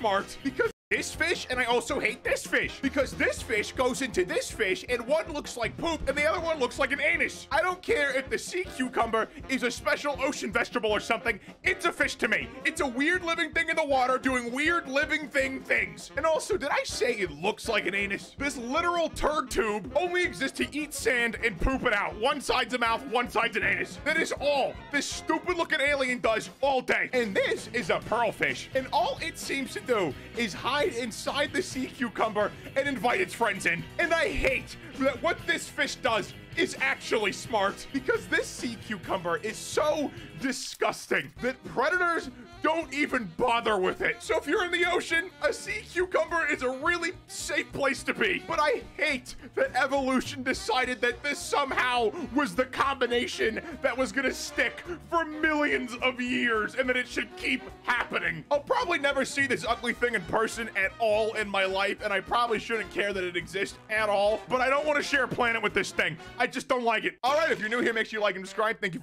smart because this fish and I also hate this fish because this fish goes into this fish and one looks like poop and the other one looks like an anus. I don't care if the sea cucumber is a special ocean vegetable or something. It's a fish to me. It's a weird living thing in the water doing weird living thing things. And also, did I say it looks like an anus? This literal turd tube only exists to eat sand and poop it out. One side's a mouth, one side's an anus. That is all this stupid looking alien does all day. And this is a pearlfish. And all it seems to do is hide inside the sea cucumber and invite its in. And I hate that what this fish does is actually smart because this sea cucumber is so disgusting that predators don't even bother with it. So if you're in the ocean, a sea cucumber is a really safe place to be. But I hate that evolution decided that this somehow was the combination that was gonna stick for millions of years and that it should keep happening. I'll probably never see this ugly thing in person at all in my life, and I probably shouldn't care that it exists at all, but I don't want to share a planet with this thing. I just don't like it. All right, if you're new here, make sure you like and subscribe. Thank you.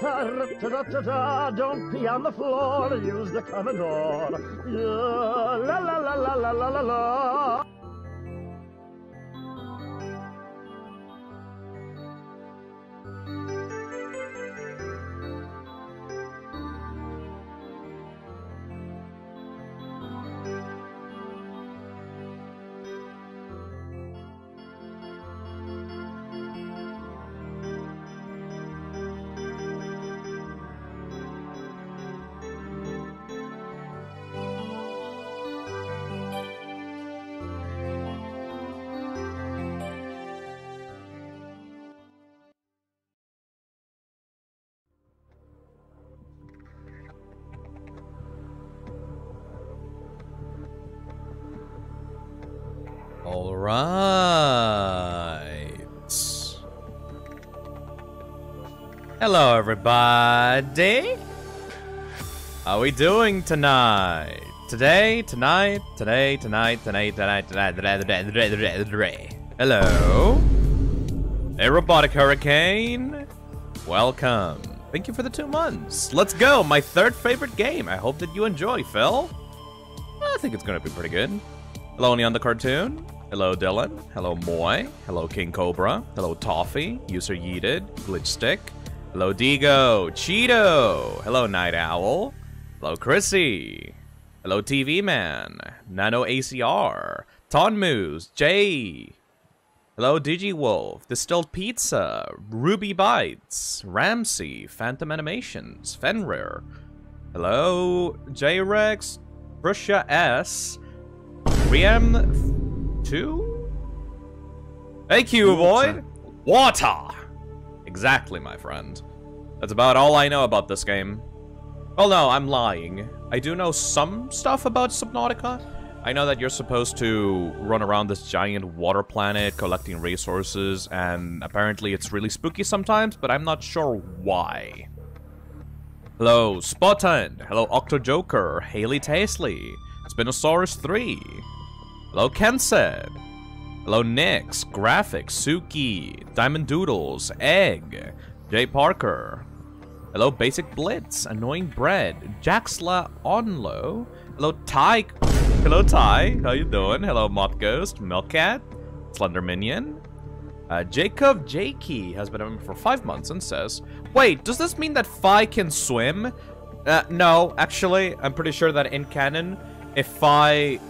Don't pee on the floor, use the Commodore. Yeah, la la la la la la la la. Everybody. How we doing tonight? Today, tonight, today, tonight, tonight, tonight, tonight, today, today, today, today, today. Hello. A robotic hurricane. Welcome. Thank you for the two months. Let's go. My third favorite game. I hope that you enjoy, Phil. I think it's gonna be pretty good. Hello, Neon the Cartoon. Hello, Dylan. Hello, Moy. Hello, King Cobra. Hello, Toffee. User Yeeted. Glitch Stick. Hello, Digo. Cheeto. Hello, Night Owl. Hello, Chrissy. Hello, TV Man. Nano ACR. Tonmoose. Jay. Hello, DigiWolf. Distilled Pizza. Ruby Bites. Ramsey. Phantom Animations. Fenrir. Hello, J-Rex. Brusha S. Riem 2? Hey, Cuboid! Water! Exactly, my friend. That's about all I know about this game. Well, no, I'm lying. I do know some stuff about Subnautica. I know that you're supposed to run around this giant water planet collecting resources, and apparently it's really spooky sometimes, but I'm not sure why. Hello, Spotton. Hello, Octojoker. Haley Tastely. Spinosaurus 3. Hello, Kenset. Hello, Nix, Graphics, Suki, Diamond Doodles, Egg, Jay Parker. Hello, Basic Blitz, Annoying Bread, Jaxla Onlo. Hello, Ty. Hello, Ty. How you doing? Hello, Moth Ghost, Milkcat, Slender Minion. Uh, Jacob Jakey has been a member for five months and says, Wait, does this mean that Phi can swim? Uh, no, actually, I'm pretty sure that in canon, if Phi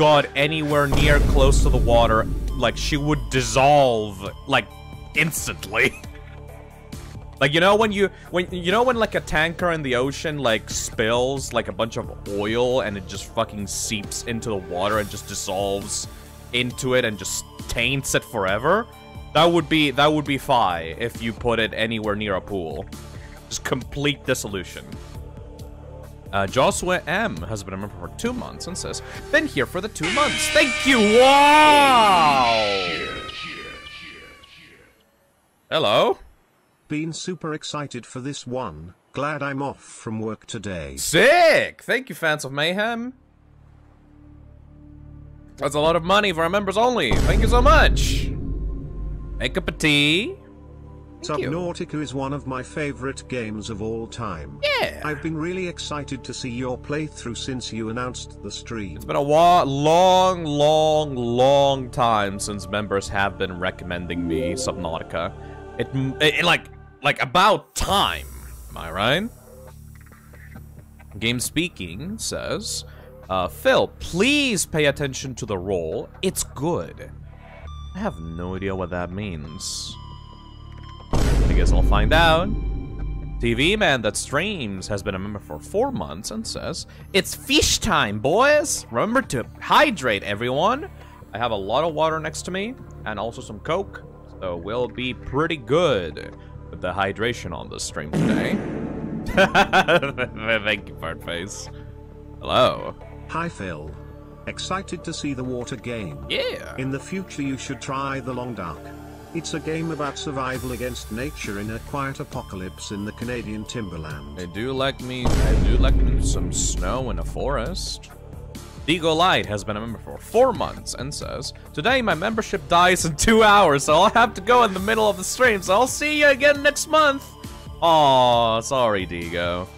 got anywhere near close to the water, like she would dissolve like instantly. Like you know when you when you know when like a tanker in the ocean like spills like a bunch of oil and it just fucking seeps into the water and just dissolves into it and just taints it forever. That would be that would be Phi if you put it anywhere near a pool. Just complete dissolution. Uh, Joshua M has been a member for two months and says, "Been here for the two months. Thank you. Wow. Hello. Been super excited for this one. Glad I'm off from work today. Sick! Thank you, fans of Mayhem. That's a lot of money for our members only. Thank you so much. Make up a tea. Thank you. Subnautica is one of my favorite games of all time. Yeah. I've been really excited to see your playthrough since you announced the stream. It's been a long, long, long time since members have been recommending me Subnautica. It, it, like, like about time. Am I right? Game Speaking says, uh, Phil, please pay attention to the role. It's good. I have no idea what that means. Guess I'll find out. TV Man that streams has been a member for four months and says, It's fish time, boys! Remember to hydrate, everyone! I have a lot of water next to me, and also some Coke, so we'll be pretty good with the hydration on this stream today. Thank you, Fartface. Hello. Hi Phil. Excited to see the water game. Yeah. In the future you should try The Long Dark. It's a game about survival against nature in a quiet apocalypse in the Canadian timberland. I do like me, I do like me some snow in a forest. Digo Light has been a member for four months and says, Today my membership dies in two hours, so I'll have to go in the middle of the stream, so I'll see you again next month. Aw, sorry, Digo.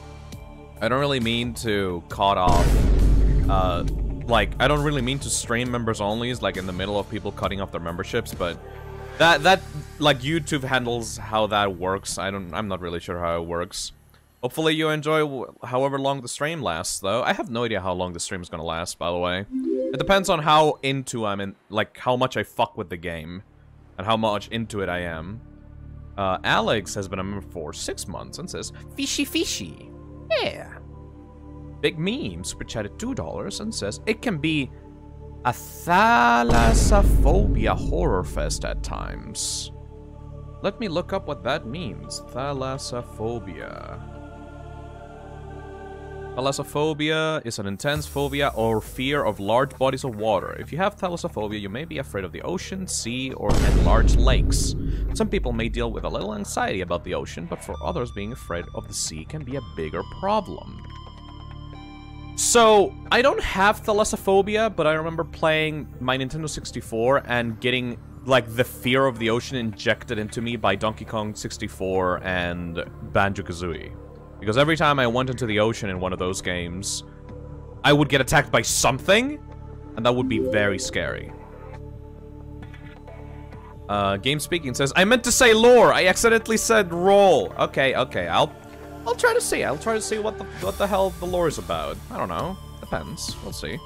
I don't really mean to cut off, uh, like, I don't really mean to stream members only, is like in the middle of people cutting off their memberships, but that, that, like, YouTube handles how that works. I don't, I'm not really sure how it works. Hopefully you enjoy however long the stream lasts, though. I have no idea how long the stream is gonna last, by the way. It depends on how into I'm in, like, how much I fuck with the game. And how much into it I am. Uh, Alex has been a member for six months and says, Fishy fishy. Yeah. Big Meme super chatted $2 and says, It can be a thalassophobia horror fest at times. Let me look up what that means. Thalassophobia. Thalassophobia is an intense phobia or fear of large bodies of water. If you have thalassophobia, you may be afraid of the ocean, sea, or and large lakes. Some people may deal with a little anxiety about the ocean, but for others, being afraid of the sea can be a bigger problem. So, I don't have thalassophobia, but I remember playing my Nintendo 64 and getting, like, the fear of the ocean injected into me by Donkey Kong 64 and Banjo-Kazooie. Because every time I went into the ocean in one of those games, I would get attacked by something, and that would be very scary. Uh, Game Speaking says, I meant to say lore, I accidentally said roll. Okay, okay, I'll I'll try to see. I'll try to see what the what the hell the lore is about. I don't know. Depends. We'll see.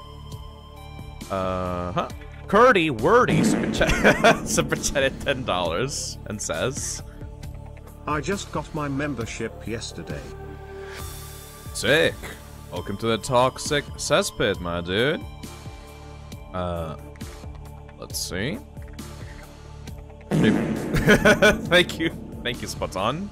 Uh huh. Curdy Wordy super, chat super chatted ten dollars and says, I just got my membership yesterday. Sick. Welcome to the toxic cesspit, my dude. Uh, let's see. Thank you. Thank you, Spot on.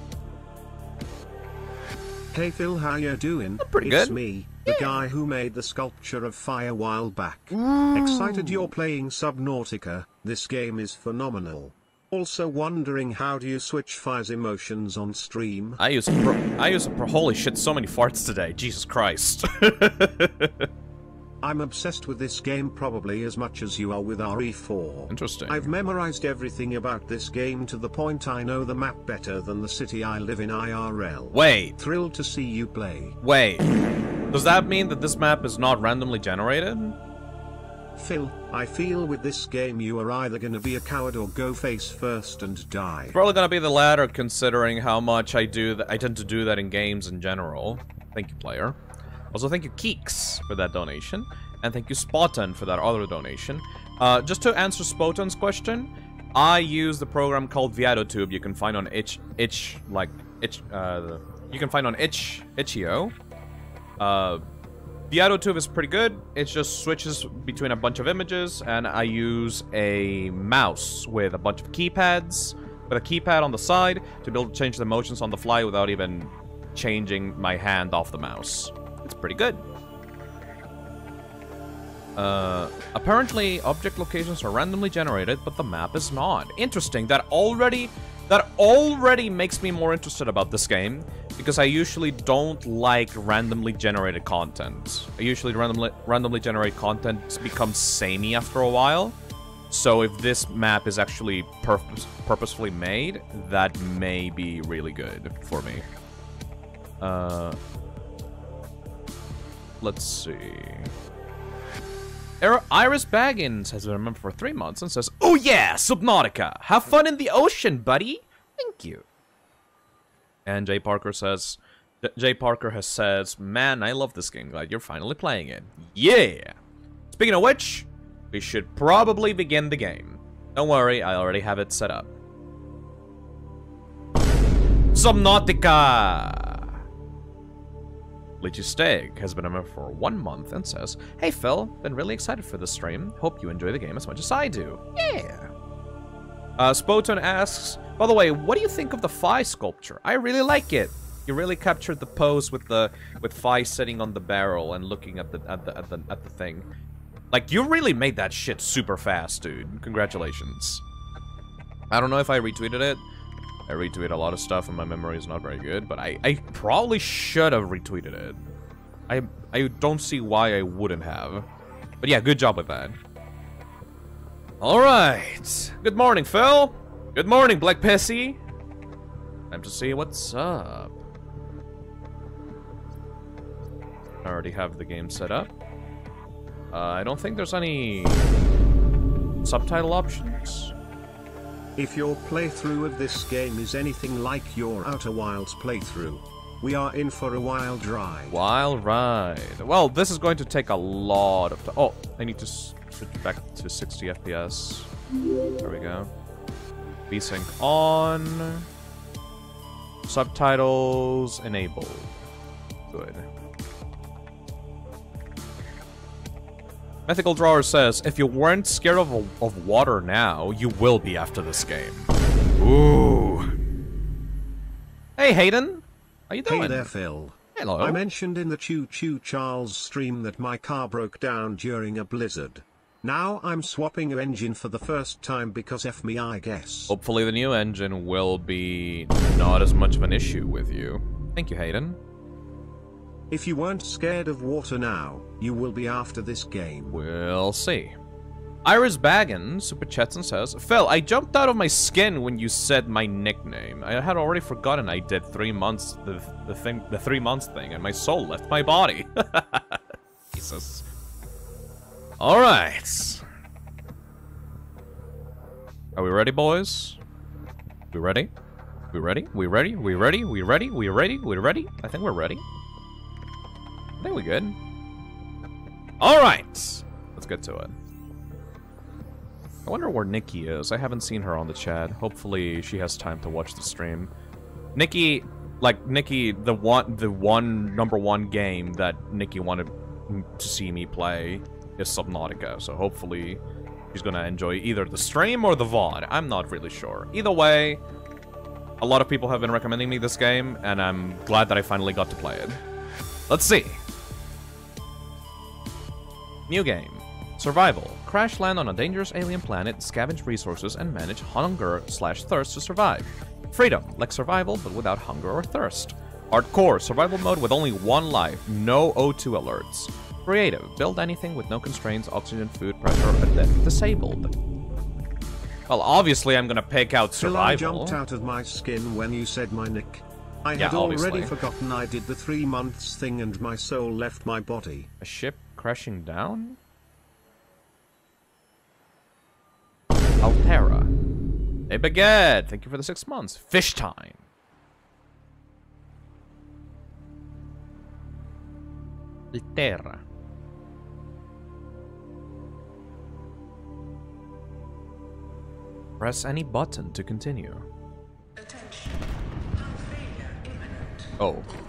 Hey Phil, how you doing? pretty it's good. me, the guy who made the sculpture of fire a while back. Excited you're playing Subnautica, this game is phenomenal. Also wondering how do you switch Fire's emotions on stream? I use pro I use a pro holy shit, so many farts today. Jesus Christ. I'm obsessed with this game probably as much as you are with RE4. Interesting. I've memorized everything about this game to the point I know the map better than the city I live in IRL. Wait, Thrilled to see you play. wait. Does that mean that this map is not randomly generated? Phil, I feel with this game you are either gonna be a coward or go face first and die. Probably gonna be the latter, considering how much I do. I tend to do that in games in general. Thank you, player. Also, thank you, Keeks, for that donation, and thank you, Spoton, for that other donation. Uh, just to answer Spoton's question, I use the program called Veadotube. You can find on itch, itch, like itch. Uh, you can find on itch, itch.io. Uh, Veadotube is pretty good. It just switches between a bunch of images, and I use a mouse with a bunch of keypads, with a keypad on the side to be able to change the motions on the fly without even changing my hand off the mouse. It's pretty good. Uh, apparently, object locations are randomly generated, but the map is not. Interesting. That already, that already makes me more interested about this game because I usually don't like randomly generated content. I usually randomly randomly generate content becomes samey after a while. So if this map is actually purpose purposefully made, that may be really good for me. Uh, let's see. Iris Baggins has been a member for three months and says, Oh yeah, Subnautica! Have fun in the ocean, buddy! Thank you. And Jay Parker says, Jay Parker has says, Man, I love this game. Glad you're finally playing it. Yeah! Speaking of which, we should probably begin the game. Don't worry, I already have it set up. Subnautica! Steg has been a member for one month and says, Hey Phil, been really excited for this stream. Hope you enjoy the game as much as I do. Yeah. Uh, Spoton asks, by the way, what do you think of the Phi sculpture? I really like it. You really captured the pose with the with Phi sitting on the barrel and looking at the at the at the at the thing. Like you really made that shit super fast, dude. Congratulations. I don't know if I retweeted it. I retweet a lot of stuff and my memory is not very good, but I, I probably should have retweeted it. I I don't see why I wouldn't have. But yeah, good job with that. Alright. Good morning, Phil. Good morning, Black Pissy. Time to see what's up. I already have the game set up. Uh, I don't think there's any subtitle options. If your playthrough of this game is anything like your Outer Wilds playthrough, we are in for a wild ride. Wild ride. Well, this is going to take a lot of time. Oh, I need to switch back to 60 FPS. There we go. VSync on. Subtitles enabled. Good. Mythical Drawer says, if you weren't scared of, of water now, you will be after this game. Ooh. Hey, Hayden. How you doing? Hey there, Phil. Hello. I mentioned in the Choo Choo Charles stream that my car broke down during a blizzard. Now I'm swapping an engine for the first time because F me, I guess. Hopefully the new engine will be not as much of an issue with you. Thank you, Hayden. If you weren't scared of water now, you will be after this game. We'll see. Iris Baggins super chats and says, Phil, I jumped out of my skin when you said my nickname. I had already forgotten I did three months, the, the thing, the three months thing, and my soul left my body. Jesus. Alright. Are we ready, boys? We ready? We ready? We ready? We ready? We ready? We ready? We ready? I think we're ready. I think we good. Alright! Let's get to it. I wonder where Nikki is. I haven't seen her on the chat. Hopefully she has time to watch the stream. Nikki, like, Nikki, the one, the one number one game that Nikki wanted to see me play is Subnautica. So hopefully she's gonna enjoy either the stream or the VOD. I'm not really sure. Either way, a lot of people have been recommending me this game, and I'm glad that I finally got to play it. Let's see. New game. Survival. Crash land on a dangerous alien planet, scavenge resources, and manage hunger slash thirst to survive. Freedom. Like survival, but without hunger or thirst. Hardcore. Survival mode with only one life. No O2 alerts. Creative. Build anything with no constraints, oxygen, food, pressure, or death disabled. Well, obviously I'm gonna pick out survival. I jumped out of my skin when you said my nick. I Yeah, had already obviously. forgotten I did the three months thing and my soul left my body. A ship crashing down? Alterra. Hey, Baguette! Thank you for the six months. Fish time. Alterra. Press any button to continue. Attention. Failure imminent. Oh.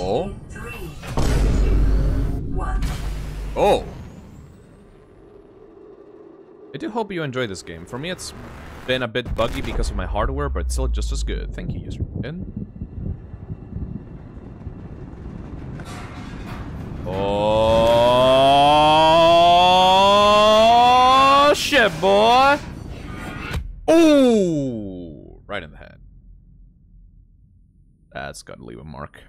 Oh. in three, two, one. Oh! I do hope you enjoy this game. For me, it's been a bit buggy because of my hardware, but still just as good. Thank you, user. In. Oh, shit, boy! Ooh! Right in the head. That's gotta leave a mark.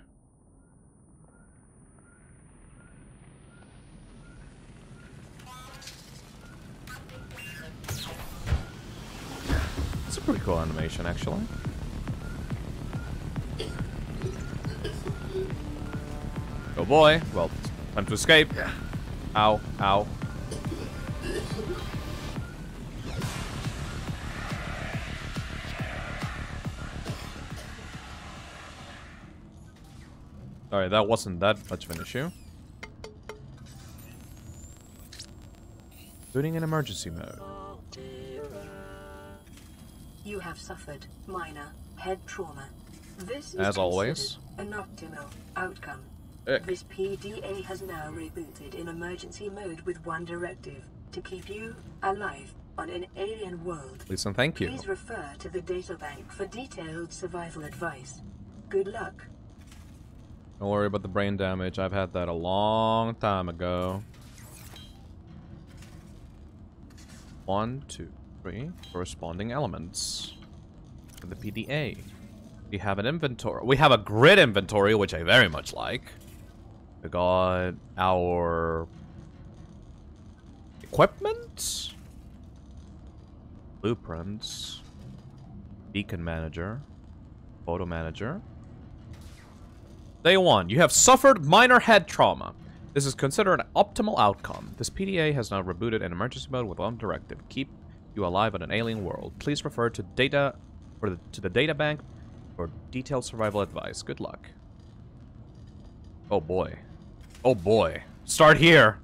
It's a pretty cool animation, actually. Oh boy. Well, time to escape. Ow, ow. Alright, that wasn't that much of an issue. Booting in emergency mode. You have suffered minor head trauma. This is As always. an optimal outcome. Ick. This PDA has now rebooted in emergency mode with one directive to keep you alive on an alien world. And thank you. Please refer to the databank for detailed survival advice. Good luck. Don't worry about the brain damage. I've had that a long time ago. One, two, Corresponding elements. The PDA. We have an inventory. We have a grid inventory, which I very much like. We got our equipment, blueprints, beacon manager, photo manager. Day 1. You have suffered minor head trauma. This is considered an optimal outcome. This PDA has now rebooted in emergency mode with one directive. Keep you are alive on an alien world. Please refer to data or the, to the data bank for detailed survival advice. Good luck. Oh boy. Oh boy. Start here.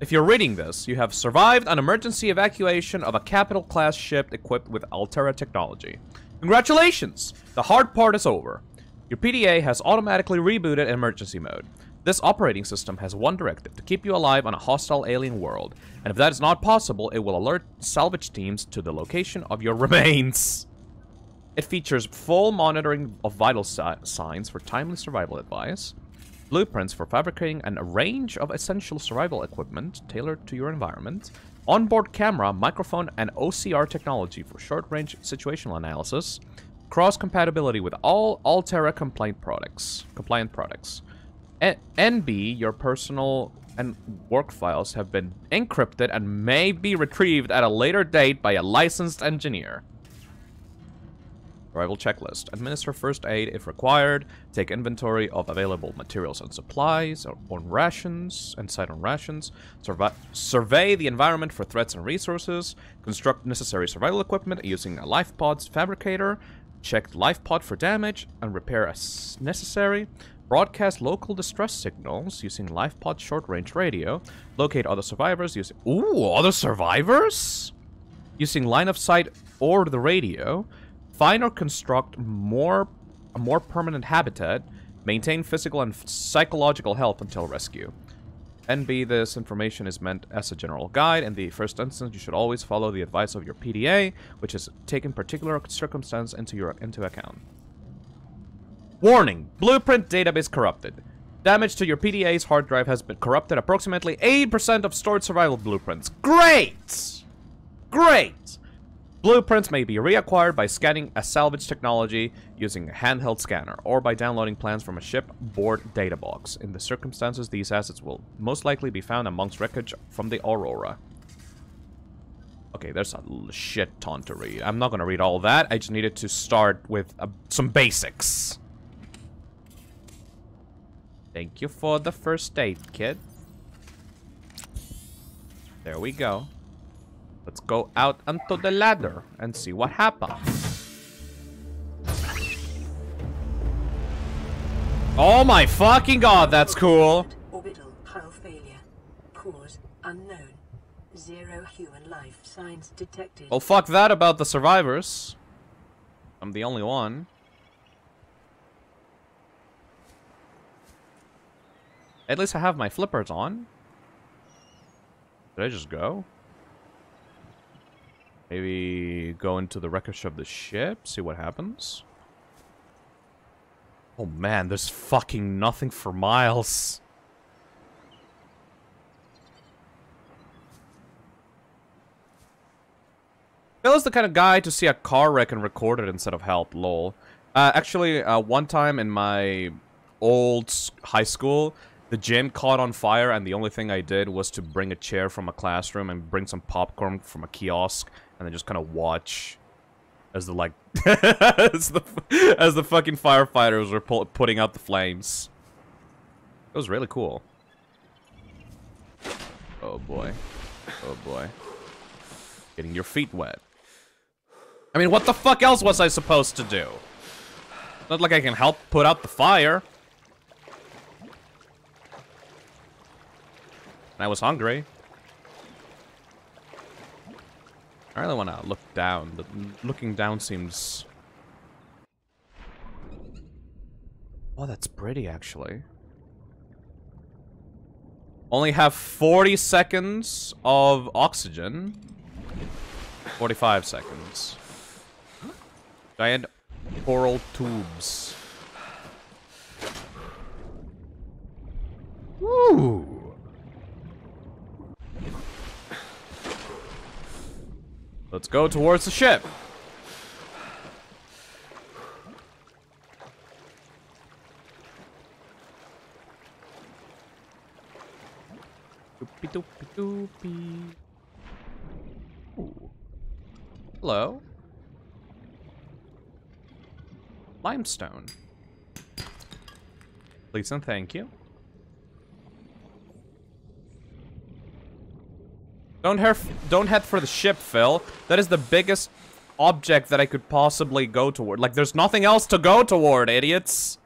If you're reading this, you have survived an emergency evacuation of a capital class ship equipped with Alterra technology. Congratulations! The hard part is over. Your PDA has automatically rebooted in emergency mode. This operating system has one directive to keep you alive on a hostile alien world, and if that is not possible, it will alert salvage teams to the location of your remains. It features full monitoring of vital si signs for timely survival advice, blueprints for fabricating and a range of essential survival equipment tailored to your environment, onboard camera, microphone, and OCR technology for short-range situational analysis, cross-compatibility with all Alterra compliant products. Compliant products. NB, your personal and work files have been encrypted and may be retrieved at a later date by a licensed engineer. Arrival checklist. Administer first aid if required. Take inventory of available materials and supplies on rations and on rations. Survi- survey the environment for threats and resources. Construct necessary survival equipment using a life pods fabricator. Check life pod for damage and repair as necessary. Broadcast local distress signals using life pod short range radio. Locate other survivors using. Ooh, other survivors? Using line of sight or the radio. Find or construct more a more permanent habitat. Maintain physical and psychological health until rescue. NB, this information is meant as a general guide. In the first instance, you should always follow the advice of your PDA, which has taken particular circumstance into your into account. Warning: Blueprint database corrupted. Damage to your PDA's hard drive has been corrupted approximately 80% of stored survival blueprints. Great! Great! Blueprints may be reacquired by scanning a salvage technology using a handheld scanner, or by downloading plans from a shipboard data box. In the circumstances, these assets will most likely be found amongst wreckage from the Aurora. Okay, there's a shit ton to read. I'm not gonna read all that. I just needed to start with uh, some basics. Thank you for the first aid, kid. There we go. Let's go out onto the ladder and see what happens. Oh my fucking god, that's cool. Orbital hull failure. Cause unknown. Zero human life signs detected. Well, fuck that about the survivors. I'm the only one. At least I have my flippers on. Did I just go? Maybe go into the wreckage of the ship, see what happens? Oh man, there's fucking nothing for miles. Bill is the kind of guy to see a car wreck and record it instead of help, lol. Uh, actually, uh, one time in my old high school, the gym caught on fire and the only thing I did was to bring a chair from a classroom and bring some popcorn from a kiosk and then just kind of watch as the, like, as the, as the fucking firefighters were pu putting out the flames. It was really cool. Oh boy. Oh boy. Getting your feet wet. I mean, what the fuck else was I supposed to do? Not like I can help put out the fire. I was hungry. I really want to look down, but looking down seems... Oh, that's pretty, actually. Only have 40 seconds of oxygen. 45 seconds. Giant coral tubes. Woo! Let's go towards the ship. Ooh. Hello. Limestone. Please and thank you. Don't, don't head for the ship, Phil. That is the biggest object that I could possibly go toward. Like, there's nothing else to go toward, idiots.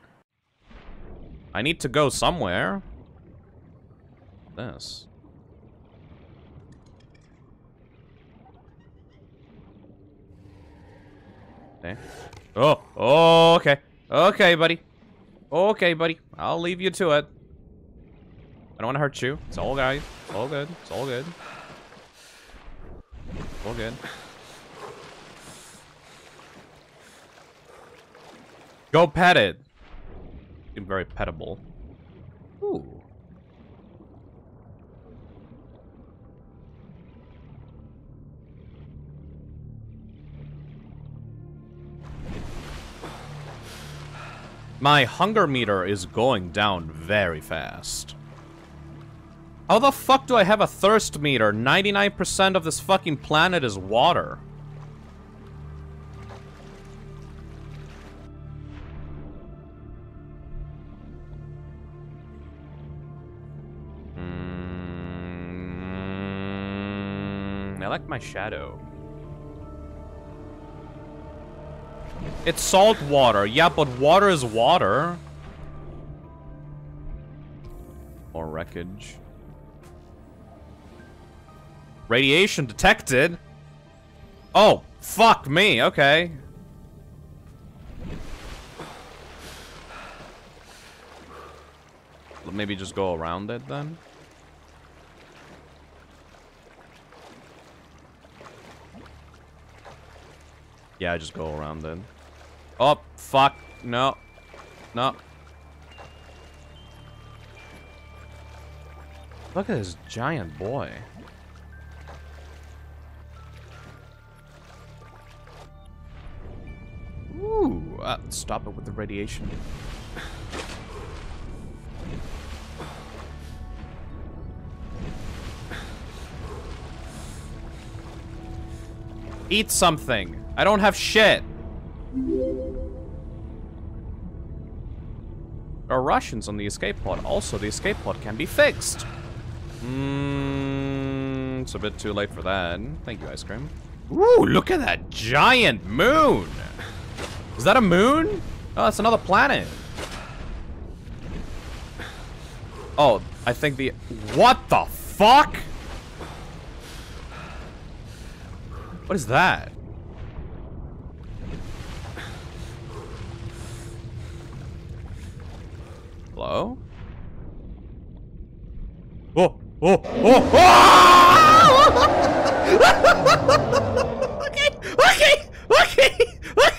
I need to go somewhere. This. Okay. Oh, oh, okay. Okay, buddy. Okay, buddy. I'll leave you to it. I don't want to hurt you. It's all right. It's all good. It's all good. All good. Go pet it. Seem very petable. Ooh. My hunger meter is going down very fast. How the fuck do I have a thirst meter? 99% of this fucking planet is water. Mm, I like my shadow. It's salt water. Yeah, but water is water. More wreckage. Radiation detected. Oh, fuck me. Okay. Maybe just go around it then. Yeah, I just go around then. Oh, fuck. No. No. Look at this giant boy. Ooh, uh, stop it with the radiation. Eat something. I don't have shit. There are Russians on the escape pod. Also, the escape pod can be fixed. Mmm, it's a bit too late for that. Thank you, ice cream. Ooh, look at that giant moon. Is that a moon? Oh, that's another planet. Oh, I think the... What the fuck? What is that? Hello? Oh, oh, oh, oh! okay, okay, okay,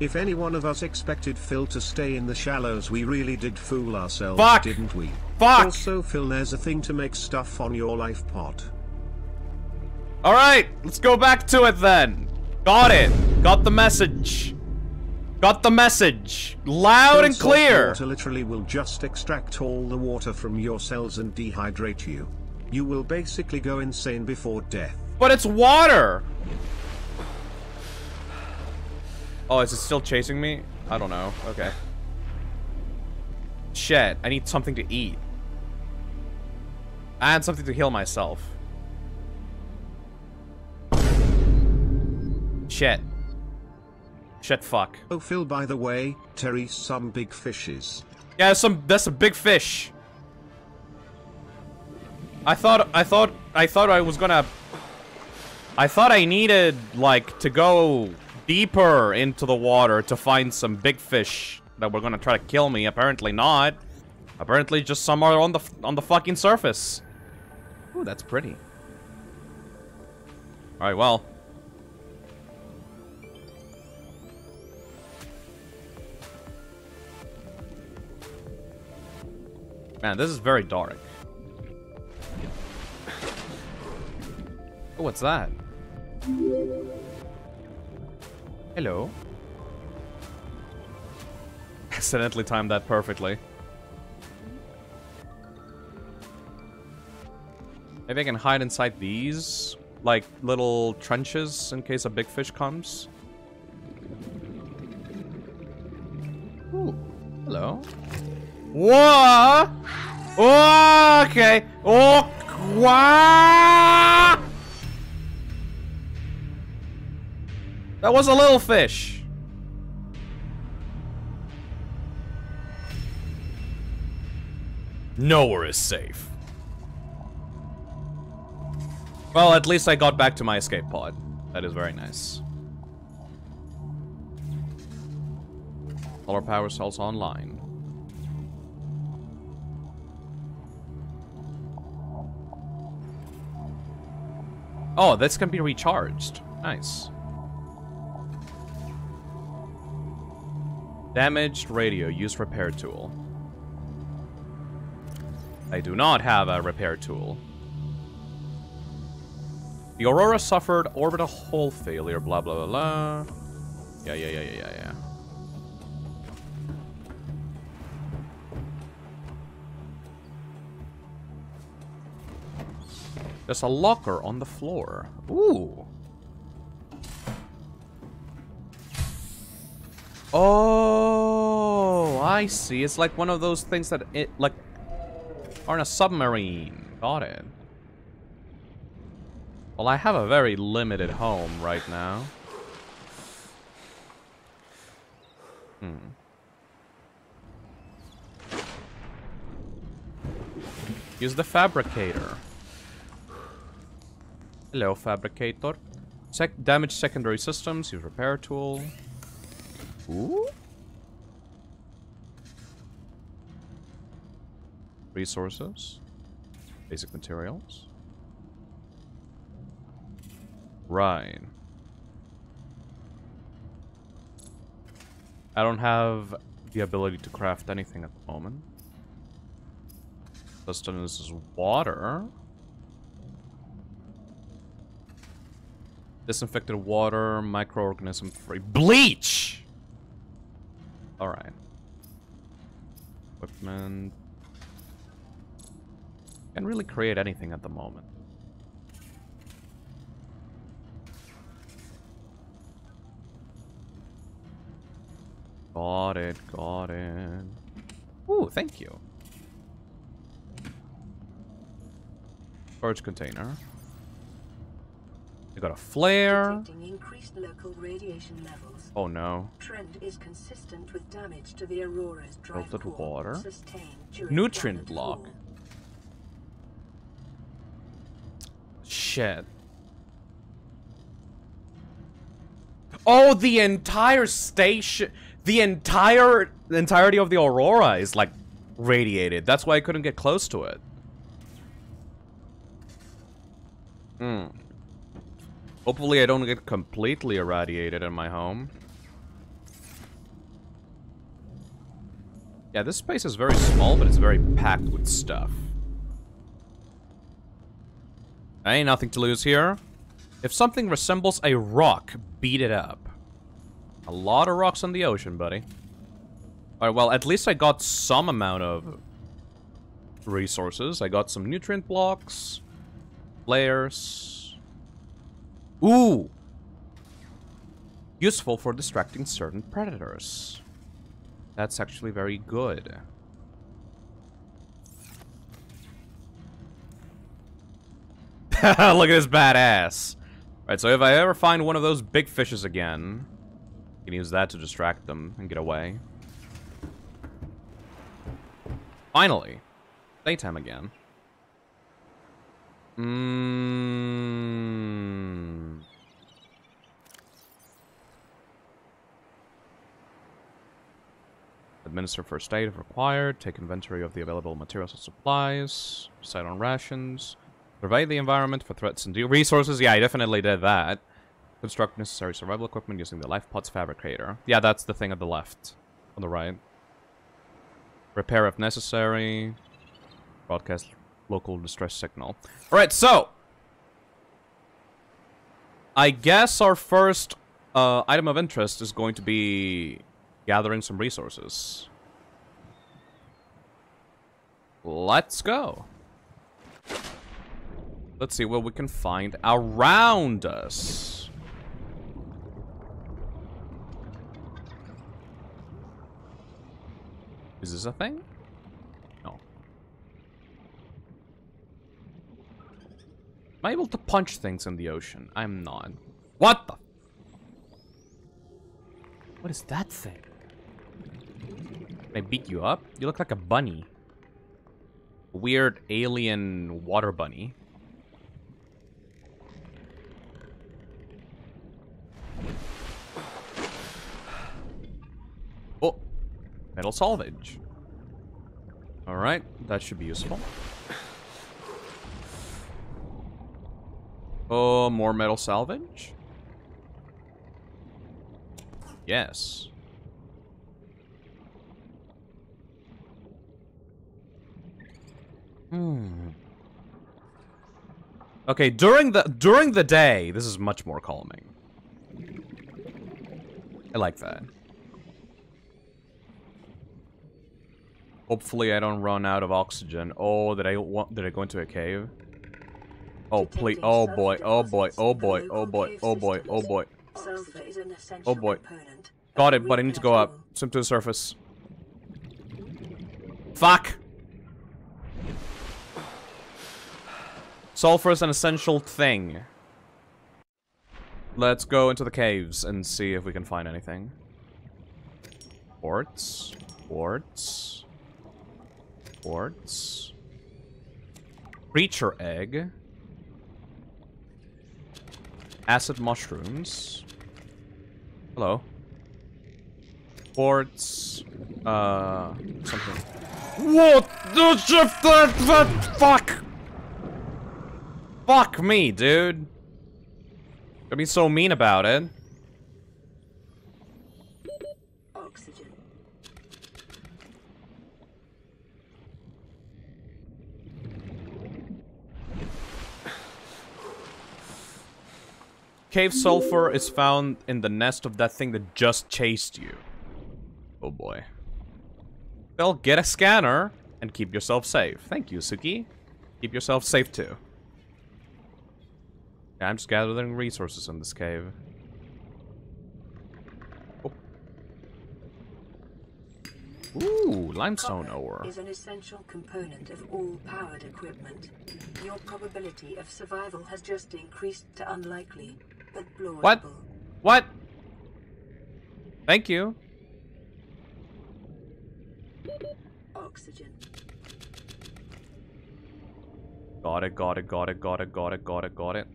If any one of us expected Phil to stay in the shallows, we really did fool ourselves, Fuck. didn't we? Fuck! Also, Phil, there's a thing to make stuff on your life pod. Alright, let's go back to it then. Got it. Got the message. Got the message. Loud and Phil, salt clear. Water literally will just extract all the water from your cells and dehydrate you. You will basically go insane before death. But it's water. Oh, is it still chasing me? I don't know. Okay. Shit, I need something to eat. And something to heal myself. Shit. Shit, fuck. Oh, Phil, by the way, Terry, some big fishes. Yeah, some that's a big fish. I thought I thought I thought I was gonna I thought I needed like to go deeper into the water to find some big fish that were gonna try to kill me. Apparently not. Apparently just somewhere on the on the fucking surface. Ooh, that's pretty. All right, well. Man, this is very dark. Oh, what's that? Hello. Accidentally timed that perfectly. Maybe I can hide inside these, like little trenches in case a big fish comes. Ooh, hello. Whoa! Okay. Oh, wah! That was a little fish. Nowhere is safe. Well, at least I got back to my escape pod. That is very nice. Solar power cells online. Oh, this can be recharged. Nice. Damaged radio. Use repair tool. I do not have a repair tool. The Aurora suffered orbital hull failure, blah, blah, blah, blah. Yeah, yeah, yeah, yeah, yeah, yeah. There's a locker on the floor. Ooh. Oh, I see. It's like one of those things that it like are in a submarine. Got it. Well, I have a very limited home right now. Hmm. Use the fabricator. Hello, fabricator. Sec damage secondary systems. Use repair tool. Ooh. Resources. Basic materials. Right. I don't have the ability to craft anything at the moment. Sustenance is water. Disinfected water, microorganism free. Bleach! Alright. Equipment. Can't really create anything at the moment. Got it, got it. Ooh, thank you. Storage container. I got a flare. Detecting increased local radiation levels. Oh no. Trend is consistent with damage to the Aurora's drive core water. Nutrient block. Shit. Oh, the entire station, the entire the entirety of the Aurora is like radiated. That's why I couldn't get close to it. Hmm. Hopefully I don't get completely irradiated in my home. Yeah, this space is very small, but it's very packed with stuff. Ain't nothing to lose here. If something resembles a rock, beat it up. A lot of rocks on the ocean, buddy. Alright, well, at least I got some amount of resources. I got some nutrient blocks, layers. Ooh! Useful for distracting certain predators. That's actually very good. Look at this badass. Right, so if I ever find one of those big fishes again, I can use that to distract them and get away. Finally. Daytime again. Mmm. Administer first aid if required. Take inventory of the available materials and supplies. Decide on rations. Survey the environment for threats and resources. Yeah, I definitely did that. Construct necessary survival equipment using the life pods fabricator. Yeah, that's the thing at the left. On the right. Repair if necessary. Broadcast local distress signal. Alright, so. I guess our first uh, item of interest is going to be gathering some resources. Let's go. Let's see what we can find around us. Is this a thing? No. Am I able to punch things in the ocean? I'm not. What the? What is that thing? Can I beat you up? You look like a bunny. Weird alien water bunny. Oh, metal salvage. All right, that should be useful. Oh, more metal salvage? Yes. Hmm. Okay, during the during the day, this is much more calming. I like that. Hopefully I don't run out of oxygen. Oh, did I want did I go into a cave? Oh please oh boy, oh boy, oh boy, oh boy, oh boy, oh boy. Sulfur is an essential Oh boy. Got it, but I need to go up. Swim to the surface. Fuck! Sulfur is an essential thing. Let's go into the caves and see if we can find anything. Quartz. Quartz. Quartz. Creature egg. Acid mushrooms. Hello. Quartz. Uh, something. What the shift that, that fuck? Fuck me, dude. Don't be so mean about it. Oxygen. Cave sulfur is found in the nest of that thing that just chased you. Oh boy. Well, get a scanner and keep yourself safe. Thank you, Suki. Keep yourself safe too. Yeah, I'm just gathering resources in this cave. Oh. Ooh, limestone Copper ore. is an essential component of all powered equipment. Your probability of survival has just increased to unlikely, but plausible. What? What? Thank you. Oxygen. Got it, got it, got it, got it, got it, got it, got it.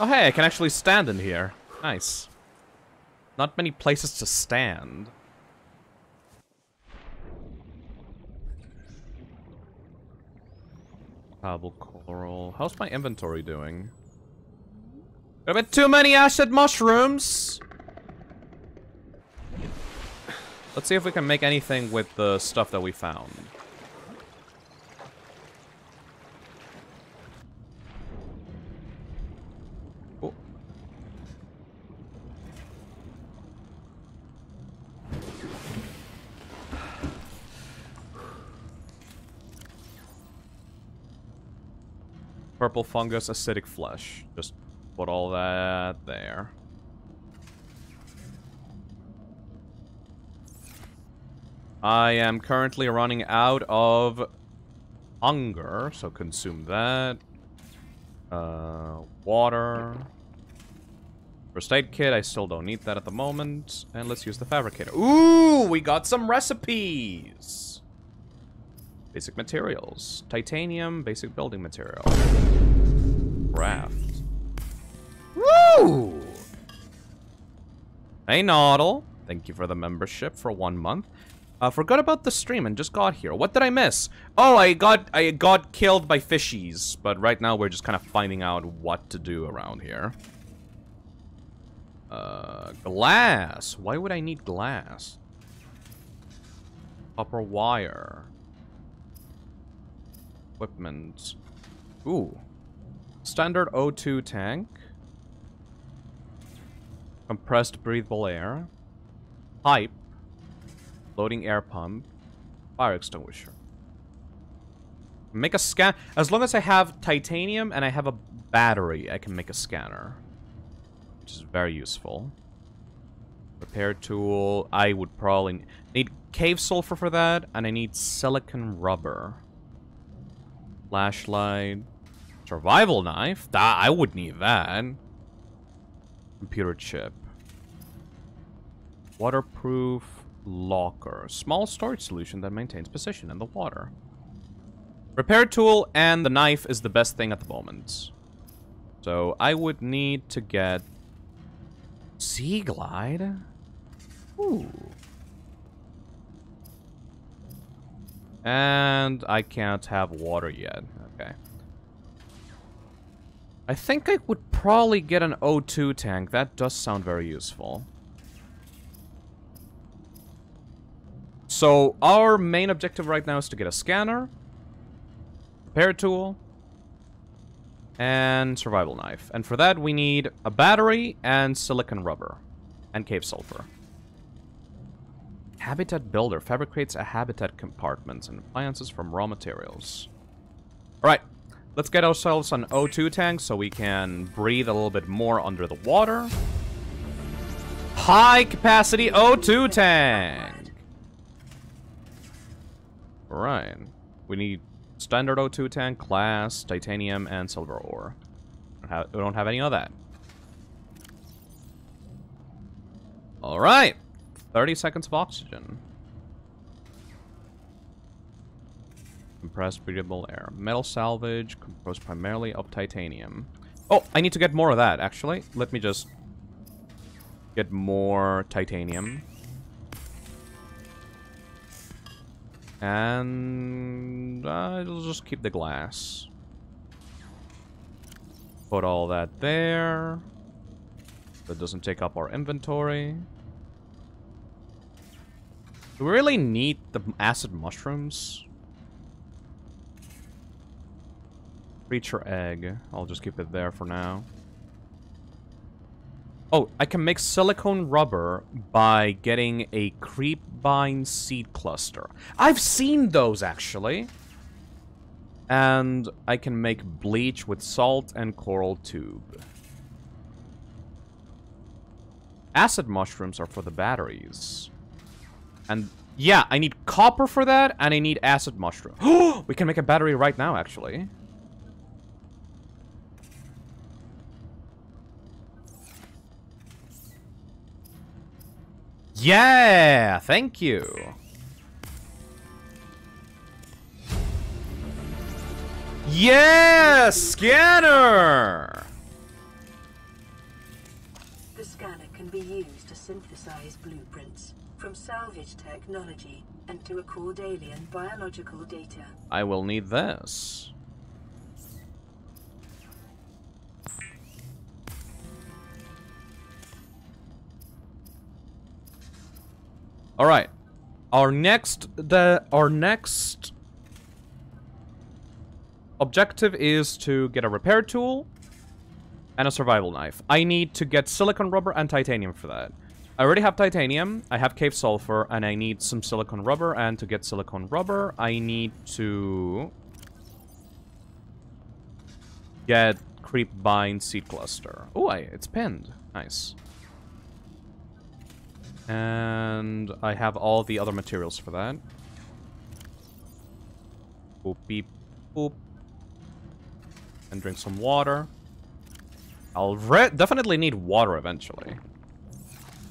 Oh hey, I can actually stand in here. Nice. Not many places to stand. Pebble coral. How's my inventory doing? Got a bit too many acid mushrooms! Let's see if we can make anything with the stuff that we found. Purple fungus, acidic flesh. Just put all that there. I am currently running out of hunger, so consume that. Uh, water. First aid kit, I still don't need that at the moment. And let's use the fabricator. Ooh, we got some recipes! Basic materials. Titanium, basic building material. Craft. Woo! Hey, Noddle. Thank you for the membership for one month. Uh, forgot about the stream and just got here. What did I miss? Oh, I got I got killed by fishies, but right now we're just kind of finding out what to do around here. Uh, glass. Why would I need glass? Copper wire. Equipment. Ooh. Standard O2 tank. Compressed breathable air. Pipe. Loading air pump. Fire extinguisher. Make a scan. As long as I have titanium and I have a battery, I can make a scanner. Which is very useful. Repair tool. I would probably need cave sulfur for that. And I need silicon rubber. Flashlight. Survival knife. That, I would need that. Computer chip. Waterproof locker. Small storage solution that maintains position in the water. Repair tool and the knife is the best thing at the moment. So I would need to get Sea Glide. Ooh. And I can't have water yet. Okay. I think I would probably get an O2 tank. That does sound very useful. So, our main objective right now is to get a scanner, repair tool, and survival knife. And for that, we need a battery and silicon rubber, and cave sulfur. Habitat Builder fabricates a habitat compartments and appliances from raw materials. Alright, let's get ourselves an O2 tank so we can breathe a little bit more under the water. High capacity O2 tank! Alright. We need standard O2 tank, glass, titanium, and silver ore. We don't have, we don't have any of that. Alright. 30 seconds of oxygen. Compressed breathable air. Metal salvage, composed primarily of titanium. Oh, I need to get more of that, actually. Let me just get more titanium. And uh, will just keep the glass. Put all that there. That doesn't take up our inventory. Do we really need the acid mushrooms? Creature egg. I'll just keep it there for now. Oh, I can make silicone rubber by getting a creepvine seed cluster. I've seen those, actually. And I can make bleach with salt and coral tube. Acid mushrooms are for the batteries. And yeah, I need copper for that, and I need acid mushroom. we can make a battery right now, actually. Yeah, thank you. Yeah, scanner! From salvage technology and to record alien biological data. I will need this. All right. Our next the our next objective is to get a repair tool and a survival knife. I need to get silicon rubber and titanium for that. I already have titanium, I have cave sulfur, and I need some silicon rubber, and to get silicon rubber, I need to get creep bind seed cluster. Oh, it's pinned. Nice. And I have all the other materials for that. Boop, beep, boop. And drink some water. I'll definitely need water eventually.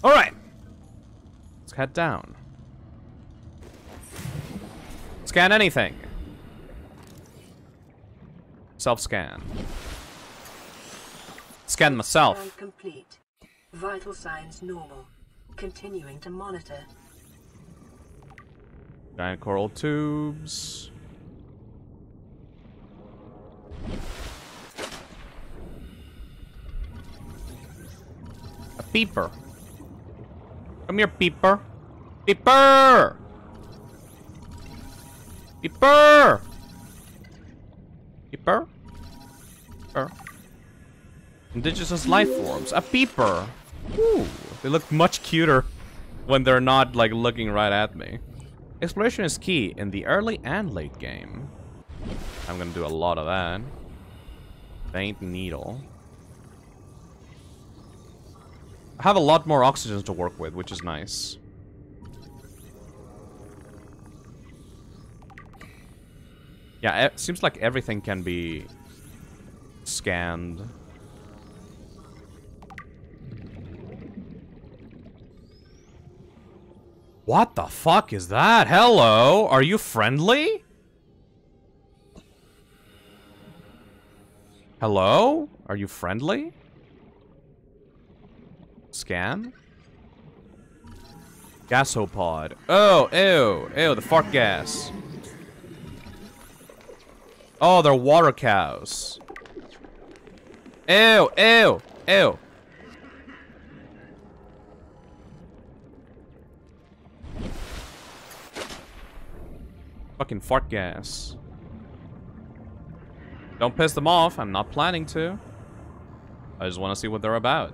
Alright. Let's head down. Scan anything. Self-scan. Scan myself. Scan complete. Vital signs normal. Continuing to monitor. Giant coral tubes. A peeper. Come here, peeper. Peeper! Peeper! Peeper? Peeper. Indigenous life forms. A peeper. Ooh, they look much cuter when they're not, like, looking right at me. Exploration is key in the early and late game. I'm gonna do a lot of that. Faint needle. I have a lot more oxygen to work with, which is nice. Yeah, it seems like everything can be scanned. What the fuck is that? Hello? Are you friendly? Hello? Are you friendly? Scan? Gasopod. Oh, ew. Ew, the fart gas. Oh, they're water cows. Ew, ew, ew. Fucking fart gas. Don't piss them off. I'm not planning to. I just want to see what they're about.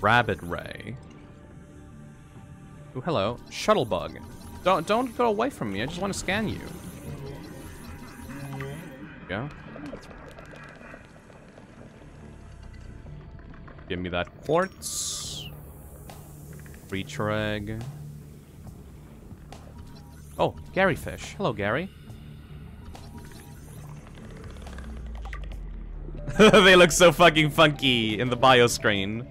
Rabbit Ray. Oh, hello. Shuttlebug. Don't don't go away from me. I just want to scan you. Go. Give me that quartz. Creature egg. Oh, Garryfish. Hello, Gary. they look so fucking funky in the bio screen.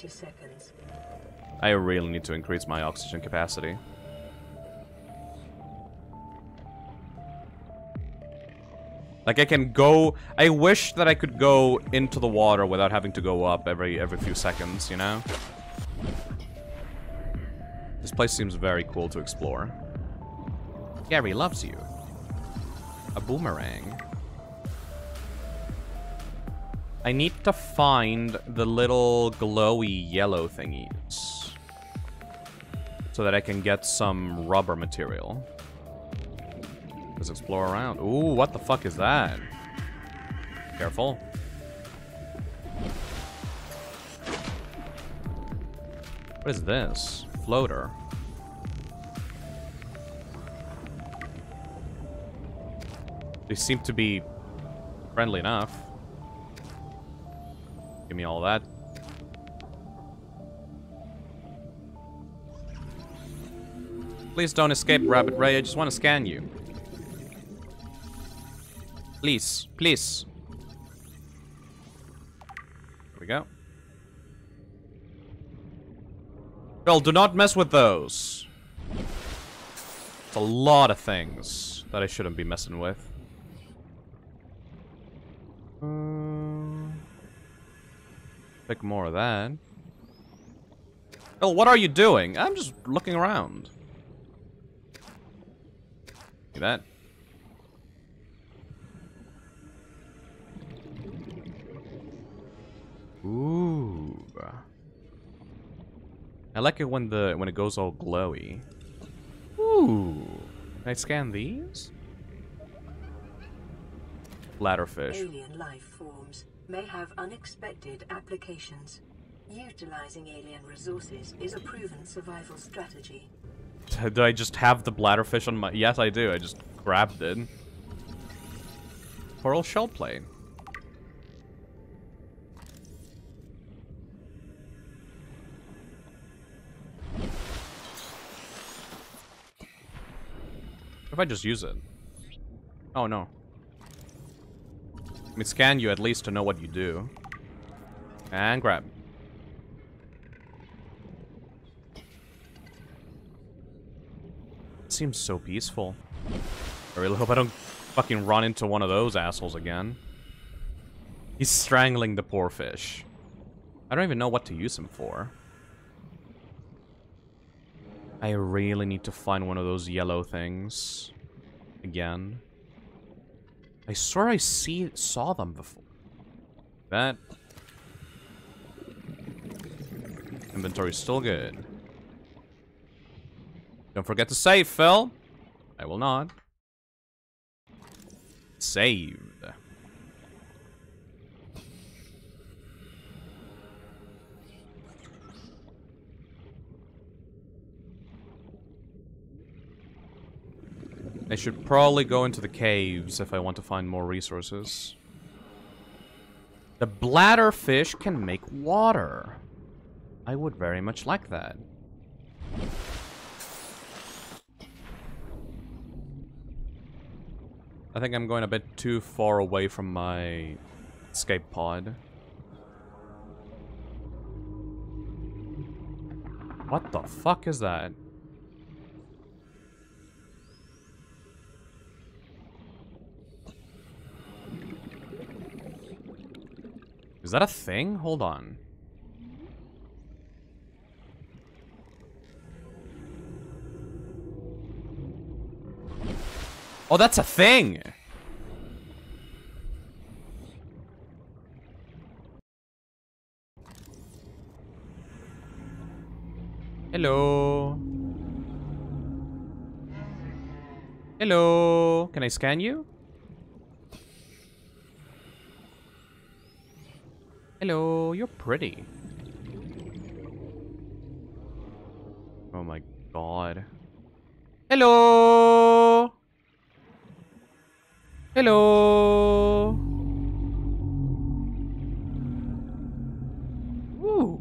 Thirty seconds. I really need to increase my oxygen capacity. Like I can go, I wish that I could go into the water without having to go up every every few seconds, you know? This place seems very cool to explore. Gary loves you. A boomerang. I need to find the little glowy yellow thingies. So that I can get some rubber material. Let's explore around. Ooh, what the fuck is that? Careful. What is this? Floater. They seem to be friendly enough. Give me all that. Please don't escape, Rabbit Ray. I just want to scan you. Please, please. There we go. Well, do not mess with those. It's a lot of things that I shouldn't be messing with. Pick more of that. Oh, what are you doing? I'm just looking around. See that? Ooh. I like it when the when it goes all glowy. Ooh. Can I scan these? Bladderfish. Alien life may have unexpected applications. Utilizing alien resources is a proven survival strategy. Do I just have the bladderfish on my... Yes, I do. I just grabbed it. Coral shell plane. What if I just use it? Oh, no. Let me scan you at least to know what you do. And grab. seems so peaceful. I really hope I don't fucking run into one of those assholes again. He's strangling the poor fish. I don't even know what to use him for. I really need to find one of those yellow things. Again. I swear I see saw them before. That. Inventory's still good. Don't forget to save, Phil. I will not. Saved. I should probably go into the caves if I want to find more resources. The bladderfish can make water. I would very much like that. I think I'm going a bit too far away from my escape pod. What the fuck is that? Is that a thing? Hold on. Oh, that's a thing! Hello. Hello. Can I scan you? Hello, you're pretty. Oh my god. Hello! Hello! Ooh.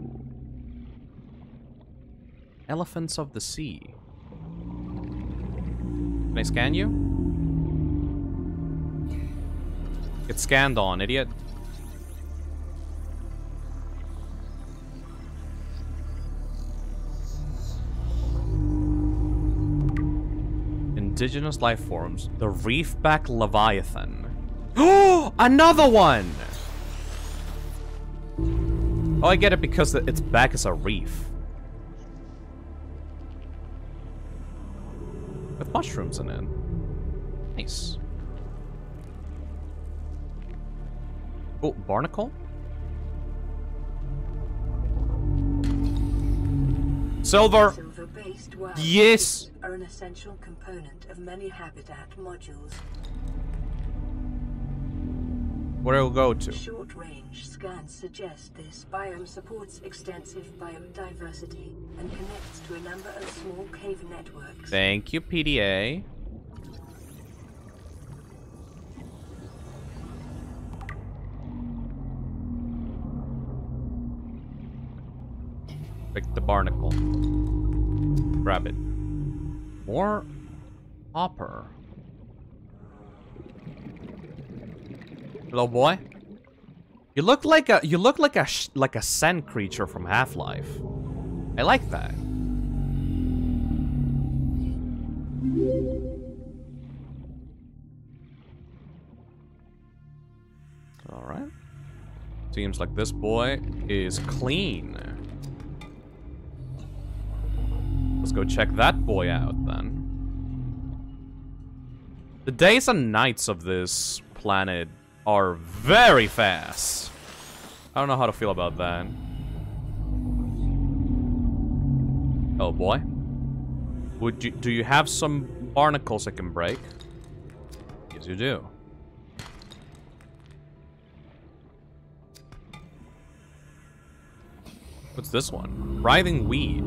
Elephants of the sea. Can I scan you? Get scanned on, idiot. Indigenous life forms, the reefback leviathan. Oh, another one! Oh, I get it because its back is a reef. With mushrooms in it. Nice. Oh, barnacle? Silver! Space dwellers yes. are an essential component of many habitat modules. Where I'll go to. Short range scans suggest this biome supports extensive biodiversity and connects to a number of small cave networks. Thank you, PDA. Pick the barnacle. Grab it. More hopper. Hello, boy. You look like a you look like a like a sand creature from Half-Life. I like that. All right. Seems like this boy is clean. Let's go check that boy out then. The days and nights of this planet are very fast. I don't know how to feel about that. Oh boy. Would you do you have some barnacles I can break? Yes you do. What's this one? Writhing weed.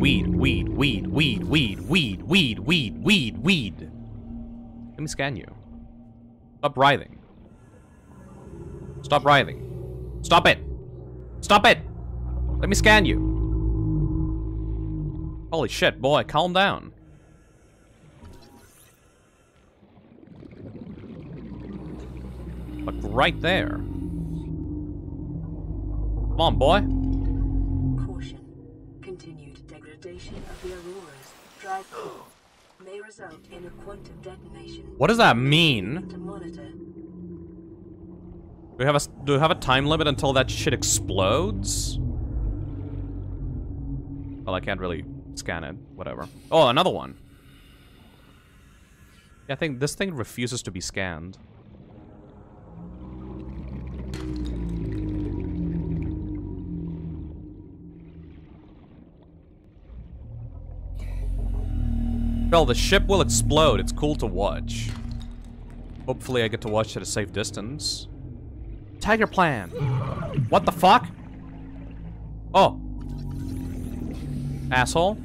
Weed, weed, weed, weed, weed, weed, weed, weed, weed, weed. Let me scan you. Stop writhing. Stop writhing. Stop it! Stop it! Let me scan you. Holy shit, boy, calm down. Like right there. Come on, boy. may result in a quantum detonation. What does that mean? Do we have a do we have a time limit until that shit explodes? Well, I can't really scan it. Whatever. Oh, another one. Yeah, I think this thing refuses to be scanned. Well, the ship will explode. It's cool to watch. Hopefully I get to watch at a safe distance. Tiger plant. What the fuck? Oh. Asshole.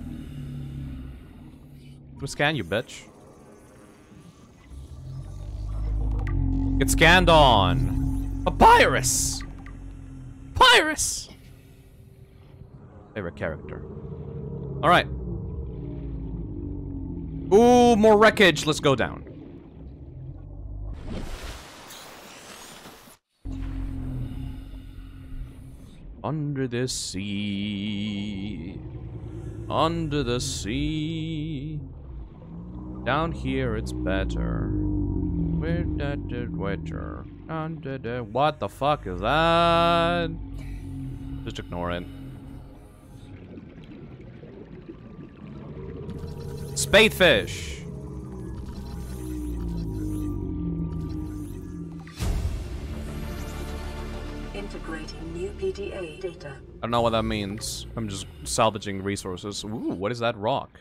Who scan you, bitch? Get scanned on. A Pyrus! Pyrus! Favorite character. Alright. Ooh, more wreckage. Let's go down. Under the sea. Under the sea. Down here it's better. We're dead wetter. Under the what the fuck is that? Just ignore it. Spadefish. Integrating new PDA data. I don't know what that means. I'm just salvaging resources. Ooh, what is that rock?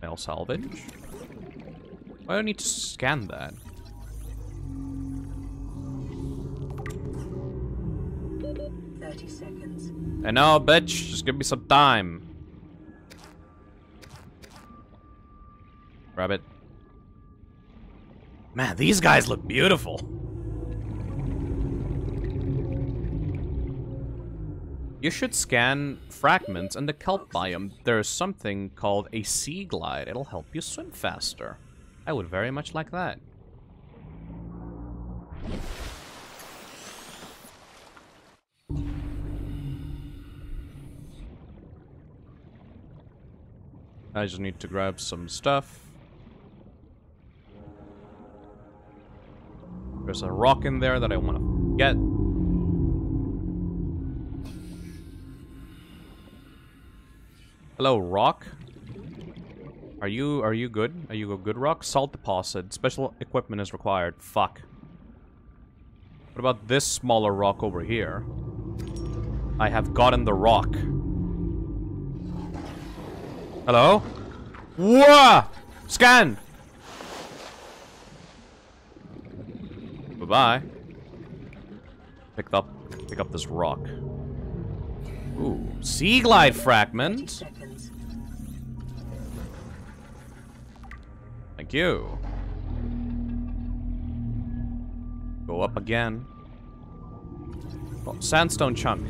Mail salvage? I don't need to scan that. Thirty seconds. I know, bitch. Just give me some time. Grab it. Man, these guys look beautiful. You should scan fragments in the kelp biome. There's something called a sea glide. It'll help you swim faster. I would very much like that. I just need to grab some stuff. There's a rock in there that I want to get. Hello, rock. Are you are you good? Are you a good rock? Salt deposit. Special equipment is required. Fuck. What about this smaller rock over here? I have gotten the rock. Hello? Whoa! Scan! Bye-bye. Pick up, pick up this rock. Ooh, sea glide fragment. Thank you. Go up again. Oh, sandstone chunk.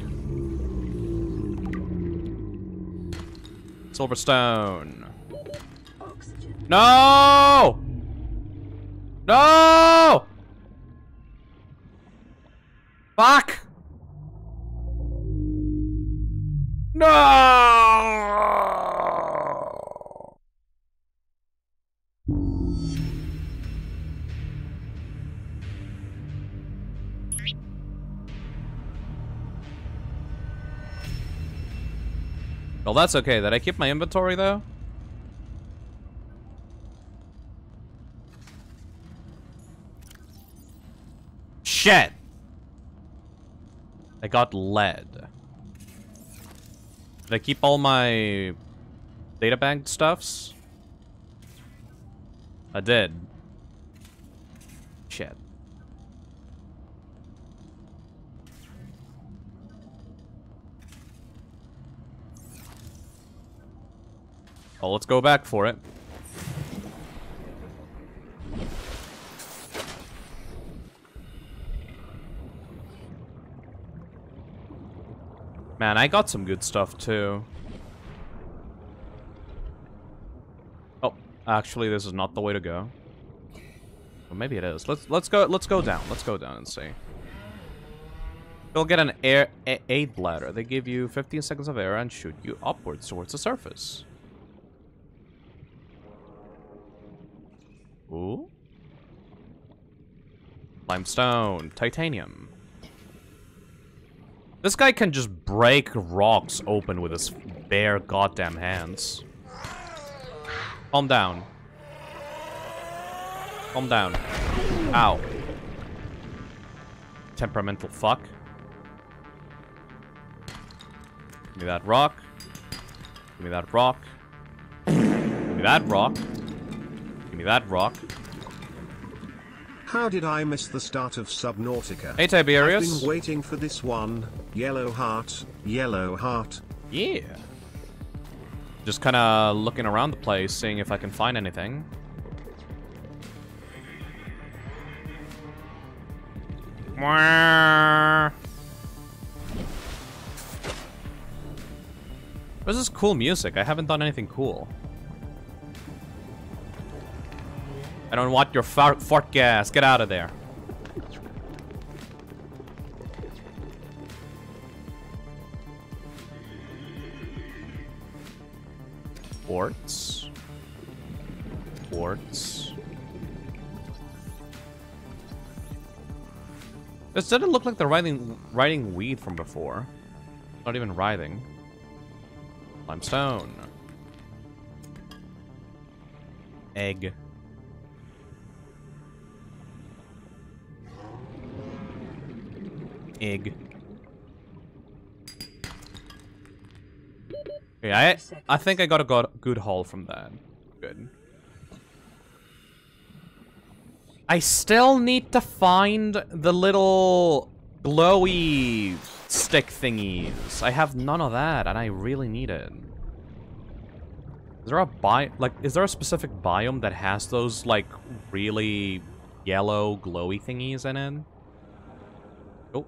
Silverstone. No! No! Fuck! No! Well, that's okay. Did I keep my inventory, though? Shit! I got lead. Did I keep all my data bank stuffs? I did. Shit. Well, let's go back for it. Man, I got some good stuff too. Oh, actually, this is not the way to go. Well, maybe it is. Let's let's go let's go down. Let's go down and see. You'll get an air aid bladder. They give you 15 seconds of air and shoot you upwards towards the surface. Ooh. Limestone, titanium. This guy can just break rocks open with his bare goddamn hands. Calm down. Calm down. Ow. Temperamental fuck. Give me that rock. Give me that rock. Give me that rock. Give me that rock. How did I miss the start of Subnautica? Hey, I've been waiting for this one. Yellow heart, yellow heart. Yeah. Just kind of looking around the place, seeing if I can find anything. This is cool music. I haven't done anything cool. I don't want your fart, fart gas. Get out of there. This didn't look like the riding, riding weed from before. Not even writhing. Limestone. Egg. Egg. Yeah, I, I think I got a good haul from that. Good. I still need to find the little glowy stick thingies. I have none of that, and I really need it. Is there a bi- like, is there a specific biome that has those, like, really yellow glowy thingies in it? Oh.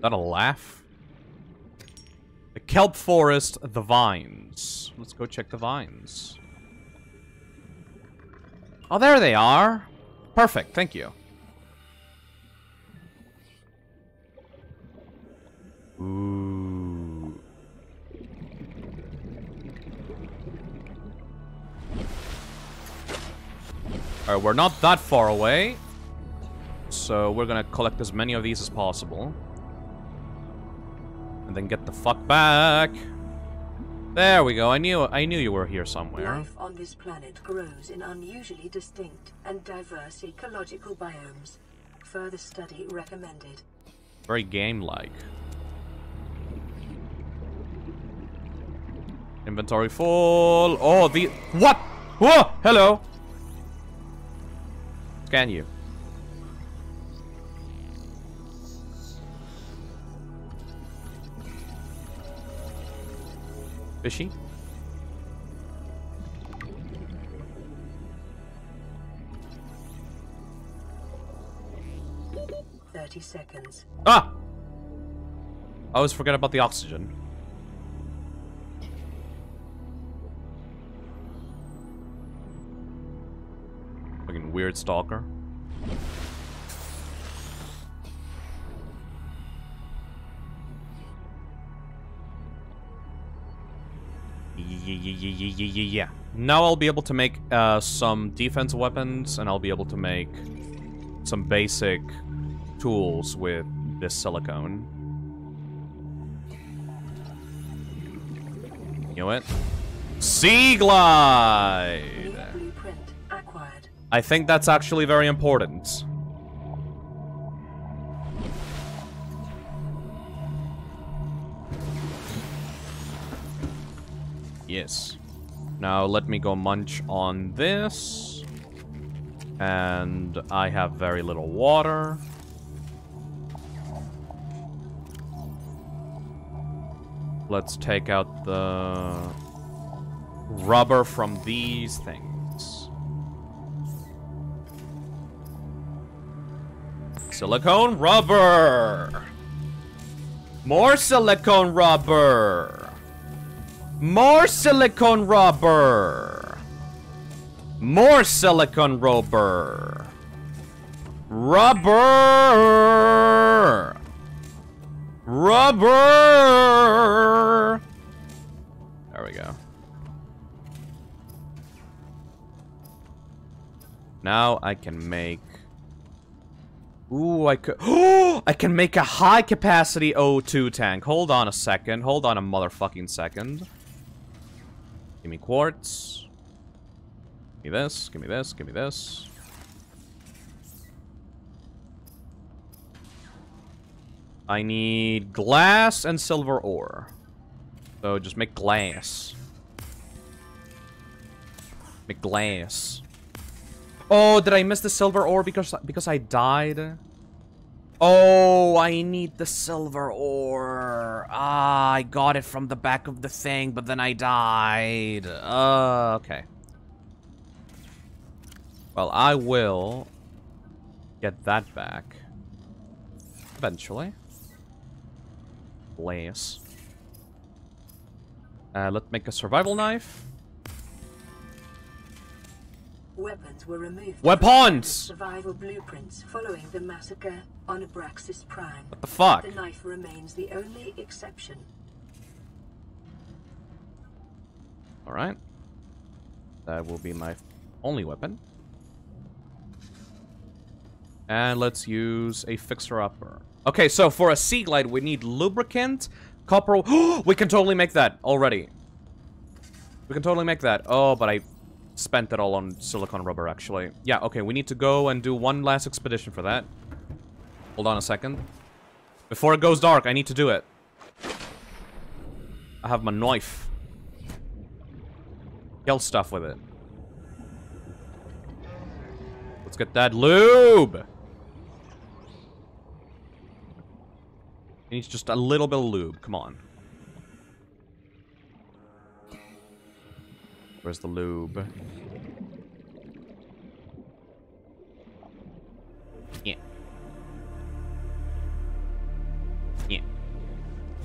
That a laugh? Kelp forest, the vines. Let's go check the vines. Oh, there they are. Perfect, thank you. Ooh. Alright, we're not that far away. So we're gonna collect as many of these as possible. And then get the fuck back. There we go. I knew I knew you were here somewhere. Life on this planet grows in unusually distinct and diverse ecological biomes. Further study recommended. Very game-like. Inventory full. Oh, the what? Whoa! Hello. Scan you. Fishy. 30 seconds. Ah! I always forget about the oxygen. Fucking weird stalker. Yeah, yeah, yeah, yeah, yeah, yeah, yeah. Now I'll be able to make uh, some defense weapons, and I'll be able to make some basic tools with this silicone. You know what? Sea Glide! New blueprint acquired. I think that's actually very important. Yes. Now let me go munch on this. And I have very little water. Let's take out the rubber from these things. Silicone rubber! More silicone rubber! More silicone rubber! More silicone rubber! Rubber! Rubber! There we go. Now I can make... Ooh, I could... I can make a high-capacity O2 tank. Hold on a second. Hold on a motherfucking second. Give me quartz. Give me this. Give me this. Give me this. I need glass and silver ore. So just make glass. Make glass. Oh, did I miss the silver ore because because I died? Oh, I need the silver ore. Ah, I got it from the back of the thing, but then I died. Uh, okay. Well, I will get that back. Eventually. Glass. Uh, let's make a survival knife. Weapons were removed. Weapons! Survival blueprints following the massacre on Abraxas Prime. What the fuck? The knife remains the only exception. Alright. That will be my only weapon. And let's use a fixer-upper. Okay, so for a sea glide, we need lubricant, copper... we can totally make that already. We can totally make that. Oh, but I spent it all on silicone rubber, actually. Yeah, okay, we need to go and do one last expedition for that. Hold on a second. Before it goes dark, I need to do it. I have my knife. Kill stuff with it. Let's get that lube! Needs just a little bit of lube. Come on. Where's the lube?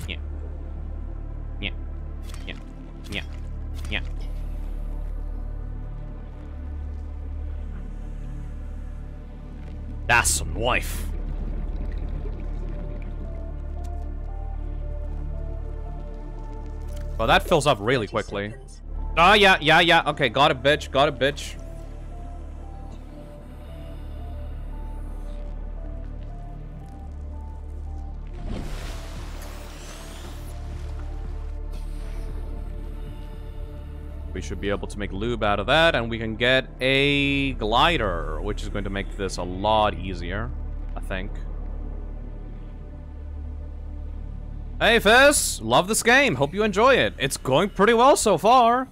Yeah. Yeah. Yeah. Yeah. Yeah. That's some knife. Well, that fills up really quickly. seconds. Oh, yeah, yeah, yeah. Okay, got it, bitch. Got it, bitch. We should be able to make lube out of that, and we can get a glider, which is going to make this a lot easier, I think. Hey, Fizz! Love this game. Hope you enjoy it. It's going pretty well so far.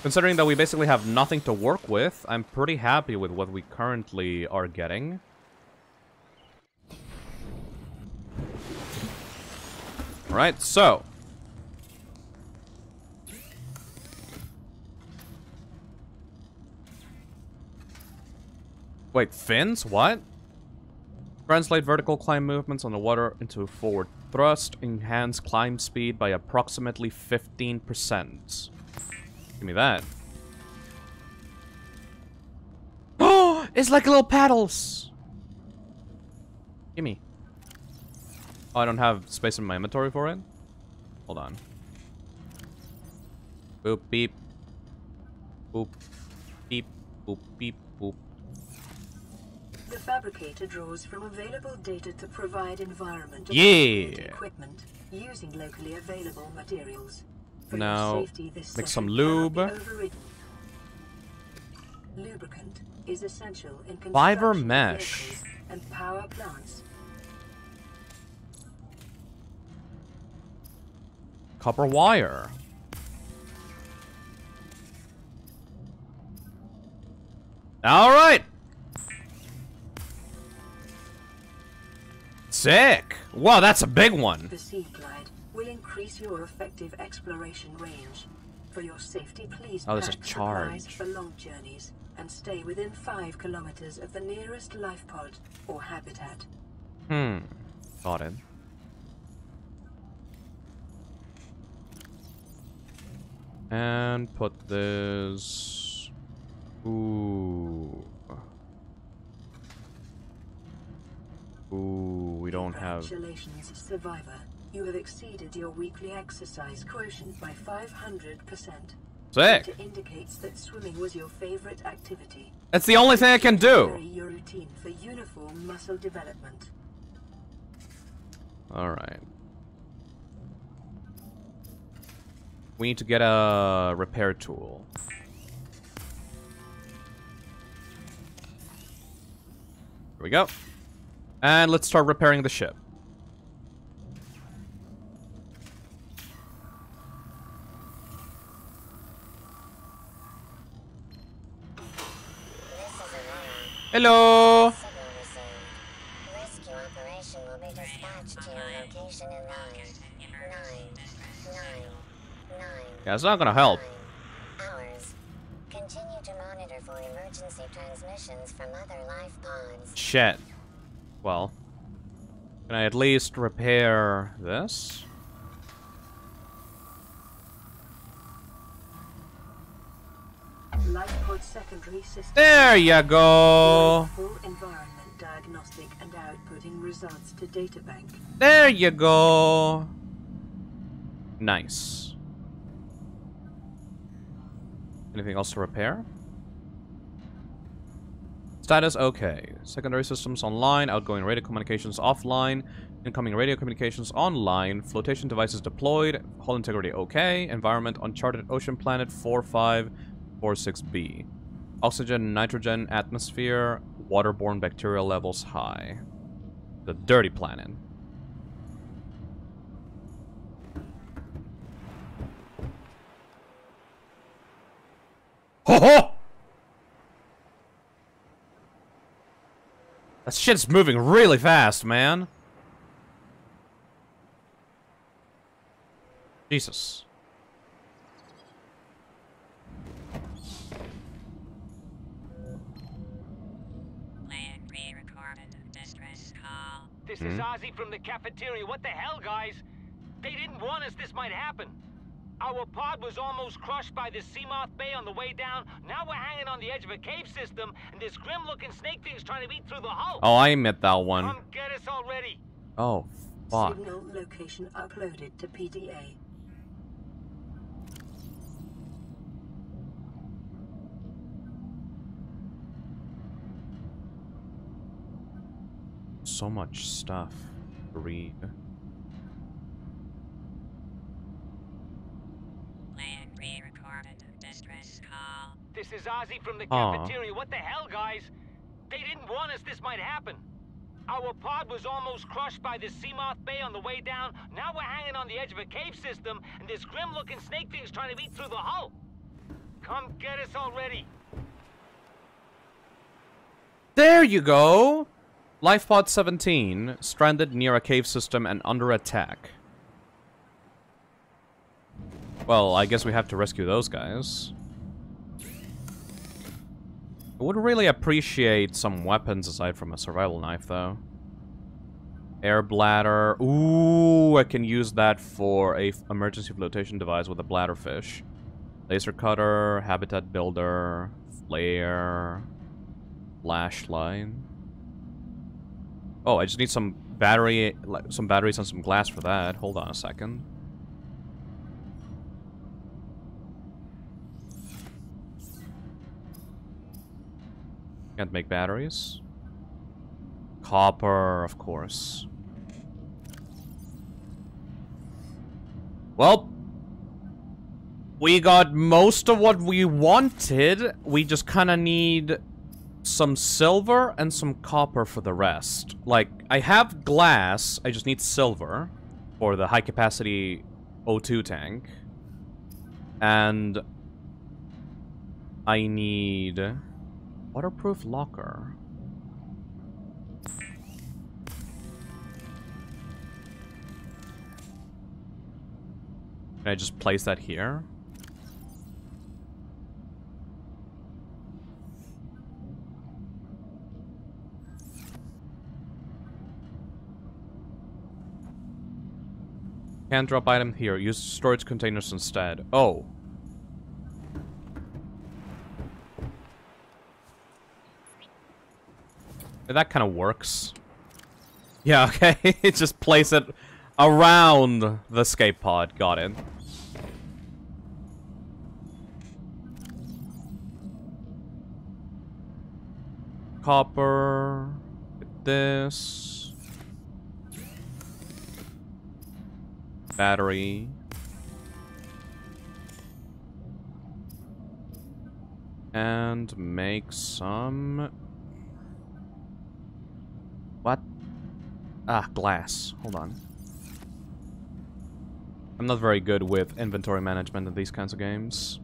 Considering that we basically have nothing to work with, I'm pretty happy with what we currently are getting. Alright, so. Wait, fins? What? Translate vertical climb movements on the water into forward thrust. Enhance climb speed by approximately 15%. Give me that. Oh, it's like little paddles. Gimme. Oh, I don't have space in my inventory for it? Hold on. Boop, beep. Boop, beep, boop, beep. The fabricator draws from available data to provide environment Yeah. equipment using locally available materials. For Now, safety, make some lube. Lubricant is essential in Fiber mesh. and power plants. Copper wire. All right. Sick. Wow, that's a big one. The Sea Glide will increase your effective exploration range. For your safety, please Oh, there's a charge. for long journeys and stay within five kilometers of the nearest life pod or habitat. Hmm. Got it. And put this. Ooh. Ooh, we don't have. Congratulations, survivor. You have exceeded your weekly exercise quotient by 500%. Sick. It indicates that swimming was your favorite activity. That's the only thing I can do. Your routine for uniform muscle development. All right. We need to get a repair tool. Here we go. And let's start repairing the ship. Hello. Rescue operation will be dispatched to your location in nine, nine, nine, nine, Yeah, it's not gonna help. nine hours. Continue to monitor for emergency transmissions from other life pods. Shit. Well. Can I at least repair this? Life secondary system. There you go. Full environment diagnostic and outputting results to databank. There you go. Nice. Anything else to repair? Status okay. Secondary systems online. Outgoing radio communications offline. Incoming radio communications online. Flotation devices deployed. Hull integrity okay. Environment uncharted ocean planet 4546b. Oxygen, nitrogen, atmosphere. Waterborne bacterial levels high. The dirty planet. Ho ho! That shit's moving really fast, man. Jesus. Plan pre-recorded distress call. This is hmm? Ozzy from the cafeteria. What the hell, guys? They didn't warn us this might happen. Our pod was almost crushed by the Seamoth Bay on the way down. Now we're hanging on the edge of a cave system, and this grim-looking snake thing's trying to eat through the hull. Oh, I met that one. Come get us already. Oh, fuck. Signal location uploaded to PDA. So much stuff to read. Plan pre-recorded distress call. This is Ozzy from the cafeteria. What the hell, guys? They didn't warn us this might happen. Our pod was almost crushed by the Seamoth Bay on the way down. Now we're hanging on the edge of a cave system, and this grim-looking snake thing's trying to eat through the hull. Come get us already. There you go! Lifepod 17, stranded near a cave system and under attack. Well, I guess we have to rescue those guys. I would really appreciate some weapons aside from a survival knife, though. Air bladder. Ooh, I can use that for a emergency flotation device with a bladder fish. Laser cutter, habitat builder, flare, flashlight. Oh, I just need some battery, some batteries and some glass for that. Hold on a second. Can't make batteries. Copper, of course. Well, we got most of what we wanted. We just kind of need some silver and some copper for the rest. Like, I have glass, I just need silver for the high capacity O2 tank. And I need waterproof locker. Can I just place that here? Can't drop item here. Use storage containers instead. Oh. That kind of works. Yeah, okay. Just place it around the escape pod. Got it. Copper. This. Battery. And make some... What? Ah, glass. Hold on. I'm not very good with inventory management in these kinds of games.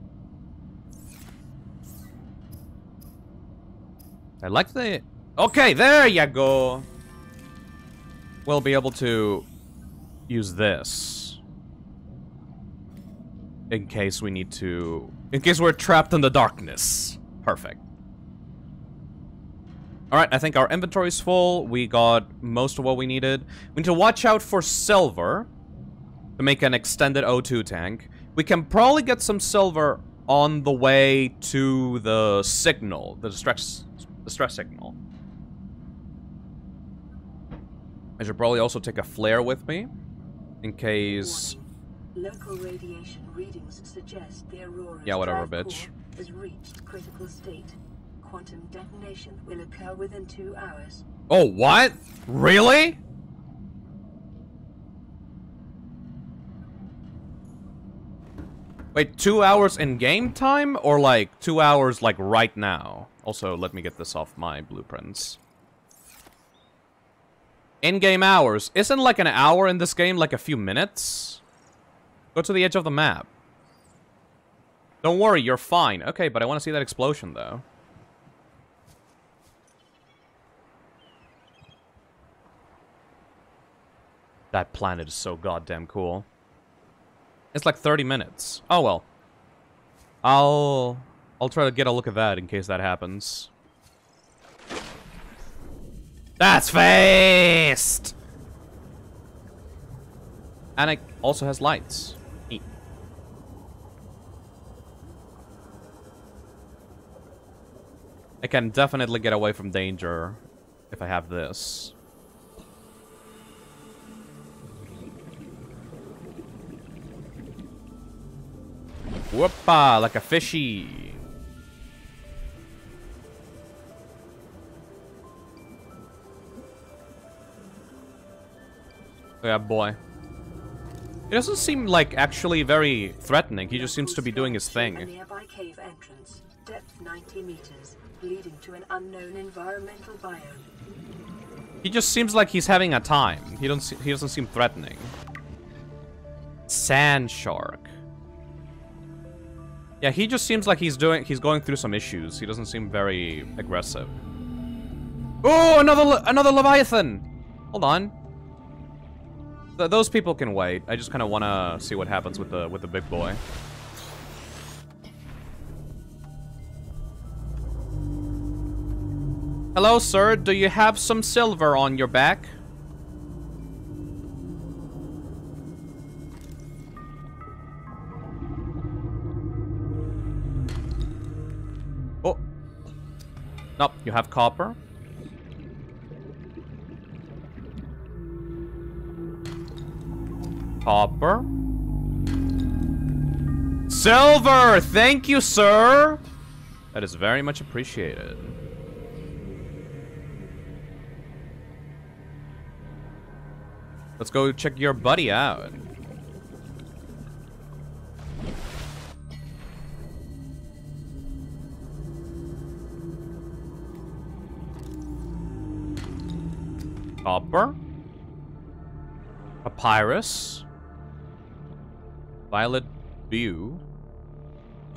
I like the... Okay, there you go! We'll be able to use this. In case we need to... In case we're trapped in the darkness. Perfect. Alright, I think our inventory's full. We got most of what we needed. We need to watch out for silver to make an extended O2 tank. We can probably get some silver on the way to the signal, the distress, distress signal. I should probably also take a flare with me, in case... Warning. Local radiation readings suggest the Aurora's Yeah, whatever, bitch. has reached critical state. Quantum detonation will occur within two hours. Oh, what? Really? Wait, two hours in game time? Or like two hours like right now? Also, let me get this off my blueprints. In-game hours. Isn't like an hour in this game like a few minutes? Go to the edge of the map. Don't worry, you're fine. Okay, but I want to see that explosion though. That planet is so goddamn cool. It's like 30 minutes. Oh well. I'll I'll try to get a look at that in case that happens. That's fast. And it also has lights. I can definitely get away from danger if I have this. Whoopa, like a fishy. Yeah, boy. He doesn't seem like actually very threatening. He just seems to be doing his A thing. nearby cave entrance, depth 90 meters, leading to an unknown environmental biome. He just seems like he's having a time. He don't. se- He doesn't seem threatening. Sand shark. Yeah, he just seems like he's doing. He's going through some issues. He doesn't seem very aggressive. Oh, another another leviathan. Hold on. Th- those people can wait. I just kind of want to see what happens with the with the big boy. Hello, sir. Do you have some silver on your back? Nope, you have copper. Copper. Silver! Thank you, sir! That is very much appreciated. Let's go check your buddy out. Copper. Papyrus. Violet Beau.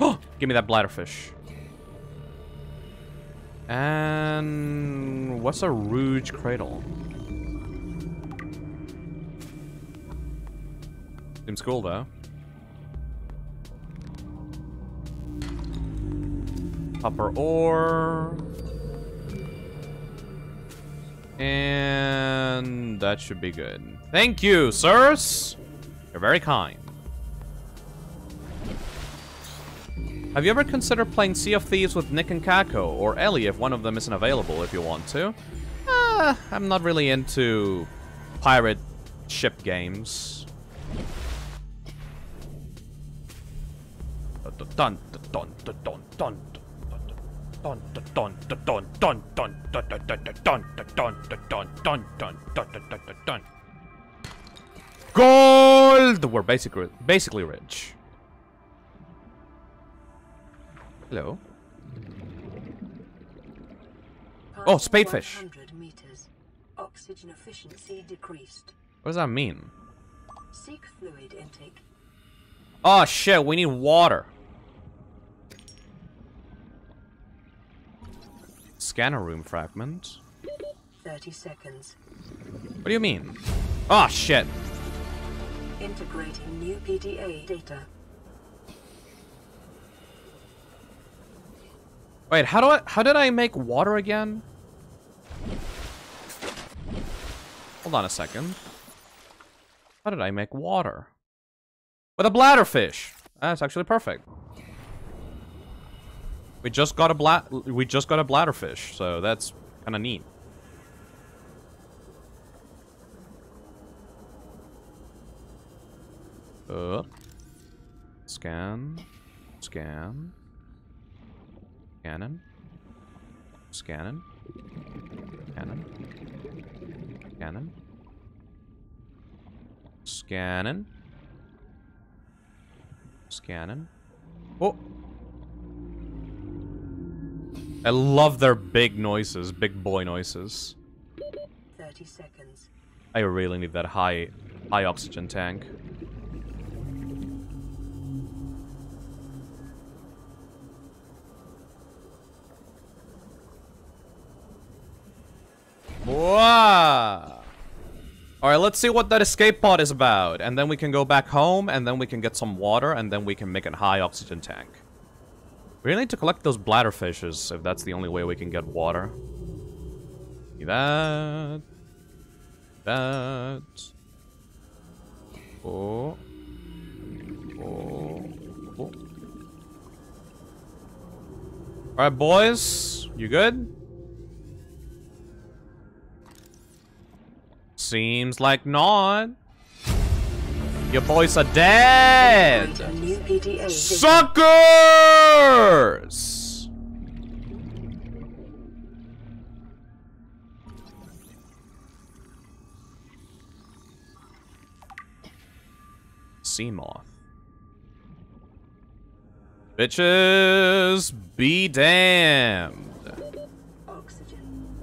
Oh! Give me that bladderfish. And what's a Rouge Cradle? Seems cool though. Copper ore. And that should be good. Thank you, sirs. You're very kind. Have you ever considered playing Sea of Thieves with Nick and Kako, or Ellie if one of them isn't available if you want to? Uh, I'm not really into pirate ship games. Dun, dun, dun, Gold! We're basically basically rich. Hello. Oh, spadefish. 100 meters. Oxygen efficiency decreased. What does that mean? Seek fluid intake. Oh shit, we need water. Scanner room fragment. 30 seconds. What do you mean? Oh shit. Integrating new PDA data. Wait, how do I how did I make water again? Hold on a second. How did I make water? With a bladderfish. That's actually perfect. We just got a bla we just got a bladderfish, so that's kind of neat. Up. Scan. Scan. Cannon. Scanning. Cannon. Cannon. Scanning. Scanning. Oh! I love their big noises, big boy noises. 30 seconds. I really need that high, high oxygen tank. Wow. Alright, let's see what that escape pod is about. And then we can go back home, and then we can get some water, and then we can make a high oxygen tank. We need to collect those bladder fishes, if that's the only way we can get water. See that. That. Oh. Oh. oh. Alright, boys. You good? Seems like not. Your boys are dead! Suckers! Seamoth. Bitches, be damned.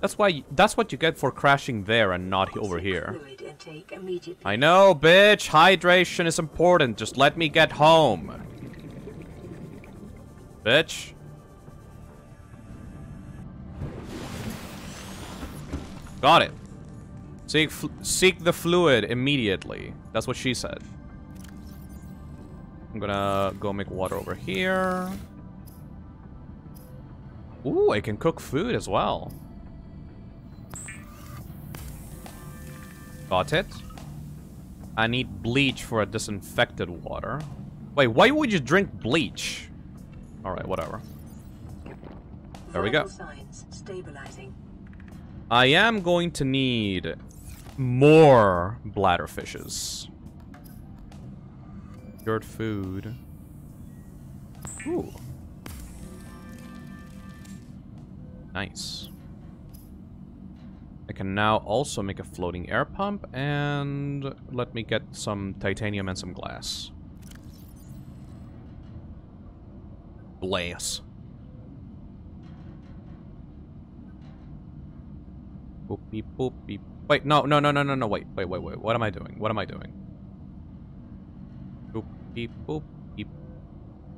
That's why. That's what you get for crashing there and not over here. Fluid intake immediately. I know, bitch. Hydration is important. Just let me get home. Bitch. Got it. Seek, seek the fluid immediately. That's what she said. I'm gonna go make water over here. Ooh, I can cook food as well. Got it. I need bleach for a disinfected water. Wait, why would you drink bleach? Alright, whatever. There we go. I am going to need more bladder fishes. Cured food. Ooh. Nice. I can now also make a floating air pump and let me get some titanium and some glass. Glass. Boop beep boop beep. Wait, no, no, no, no, no, no, wait, wait, wait, wait. What am I doing? What am I doing? Boop beep boop beep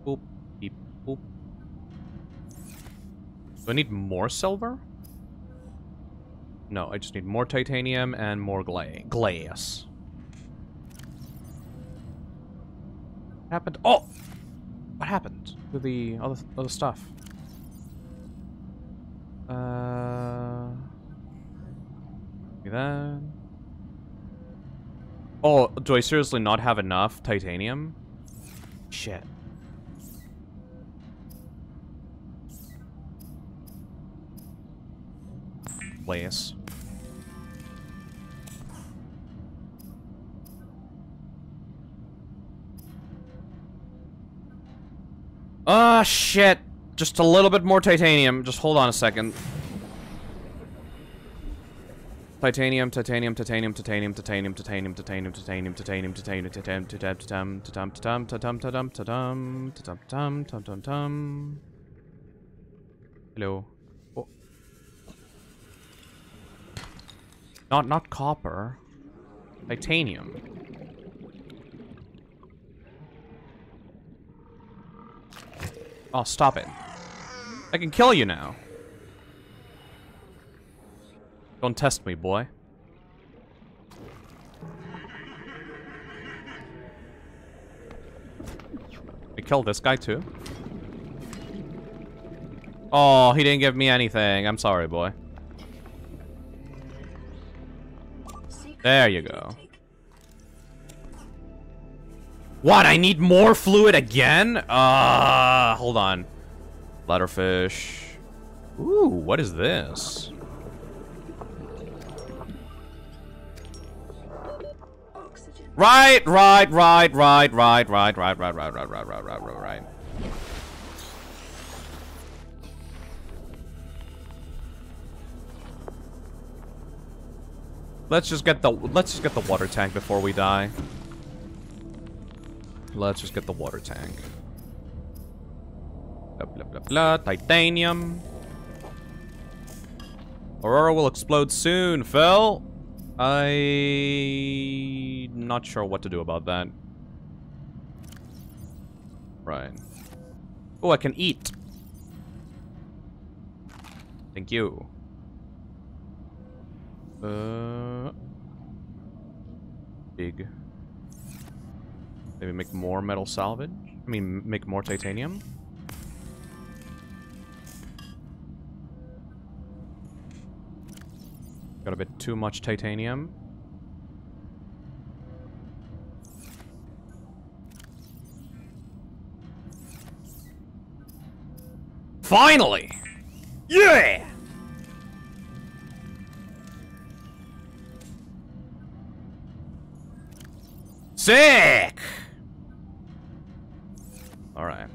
boop boop. Do I need more silver? No, I just need more titanium and more gla glass. What happened? Oh! What happened to the other, other stuff? Uh... That. Oh, do I seriously not have enough titanium? Shit. Place. Ah, shit. Just a little bit more titanium. Just hold on a second. Titanium, titanium, titanium, titanium, titanium, titanium, titanium, titanium, titanium, titanium, titanium, titanium, tatam, tatam, tatam, tatam, tatam, tatam, tatam, tatam, tatam, tam. Hello. Oh. Not, not copper. Titanium. Oh, stop it. I can kill you now. Don't test me, boy. We killed this guy too. Oh, he didn't give me anything. I'm sorry, boy. There you go. What? I need more fluid again? Uh, hold on. Bladderfish. Ooh, what is this? Right, right, right, right, right, right, right, right, right, right, right, right, right, right, right. Let's just get the let's just get the water tank before we die. Let's just get the water tank. Blah blah blah blah. Titanium. Aurora will explode soon, Phil. I not sure what to do about that. Right. Oh, I can eat. Thank you. Uh, big. Maybe make more metal salvage. I mean, make more titanium. Got a bit too much titanium. Finally! Yeah! Sick! Alright.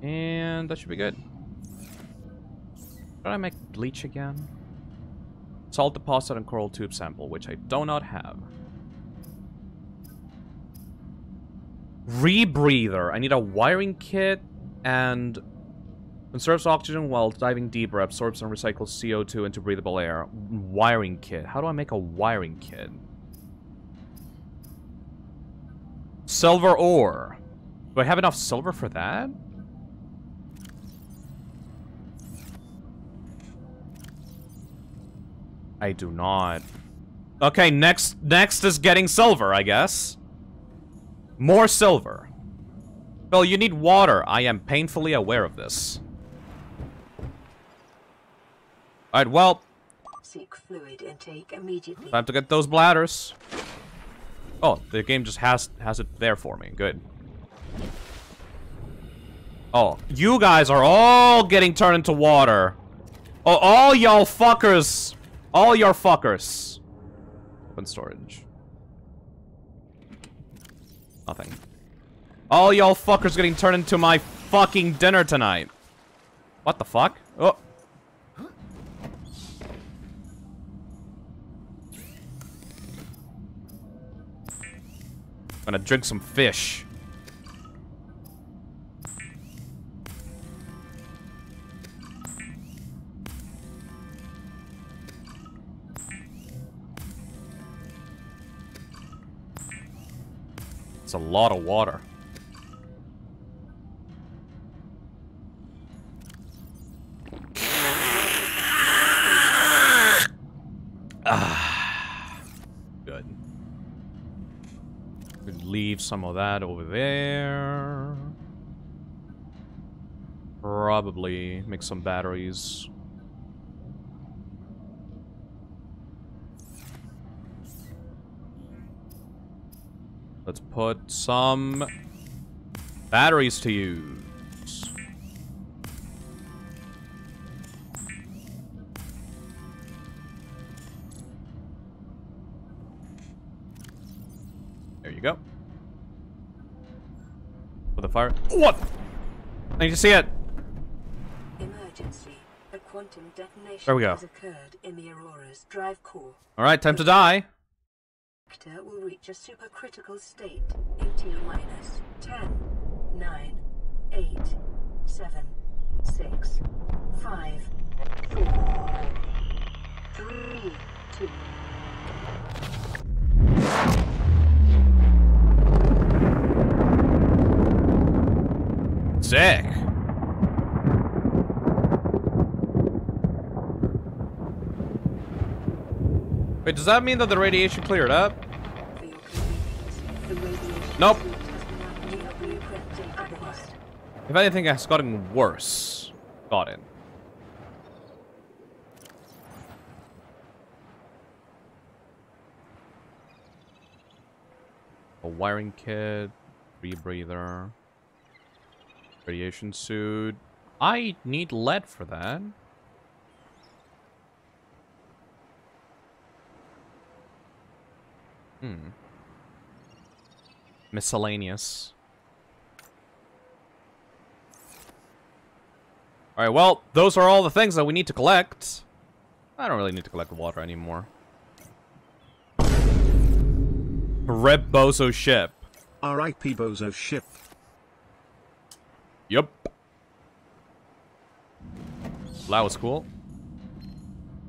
And that should be good. Should I make bleach again? Salt deposit and coral tube sample, which I do not have. Rebreather. I need a wiring kit and conserves oxygen while diving deeper, absorbs and recycles CO2 into breathable air. Wiring kit. How do I make a wiring kit? Silver ore. Do I have enough silver for that? I do not. Okay, next next is getting silver, I guess. More silver. Phil, you need water. I am painfully aware of this. Alright, well, Seek fluid intake immediately. time to get those bladders. Oh, the game just has has it there for me. Good. Oh, you guys are all getting turned into water. Oh, all y'all fuckers. All your fuckers. Open storage. Nothing. All y'all fuckers getting turned into my fucking dinner tonight. What the fuck? Oh. Gonna drink some fish. It's a lot of water. Ah. Good. Could leave some of that over there. Probably make some batteries. Let's put some batteries to use. The fire. What? I need to see it. Emergency. A quantum detonation There we go. has occurred in the Aurora's drive core. All right, time to die. reactor will reach a supercritical state in T minus 10, 9, 8, 7, 6, 5, 4, 3, 2, Sick. Wait, does that mean that the radiation cleared up? Nope. If anything, it's gotten worse. Got it. A wiring kit, rebreather, radiation suit. I need lead for that. Hmm. Miscellaneous. Alright, well, those are all the things that we need to collect. I don't really need to collect water anymore. Rip Bozo ship. R.I.P. Bozo ship. Yup. That was cool.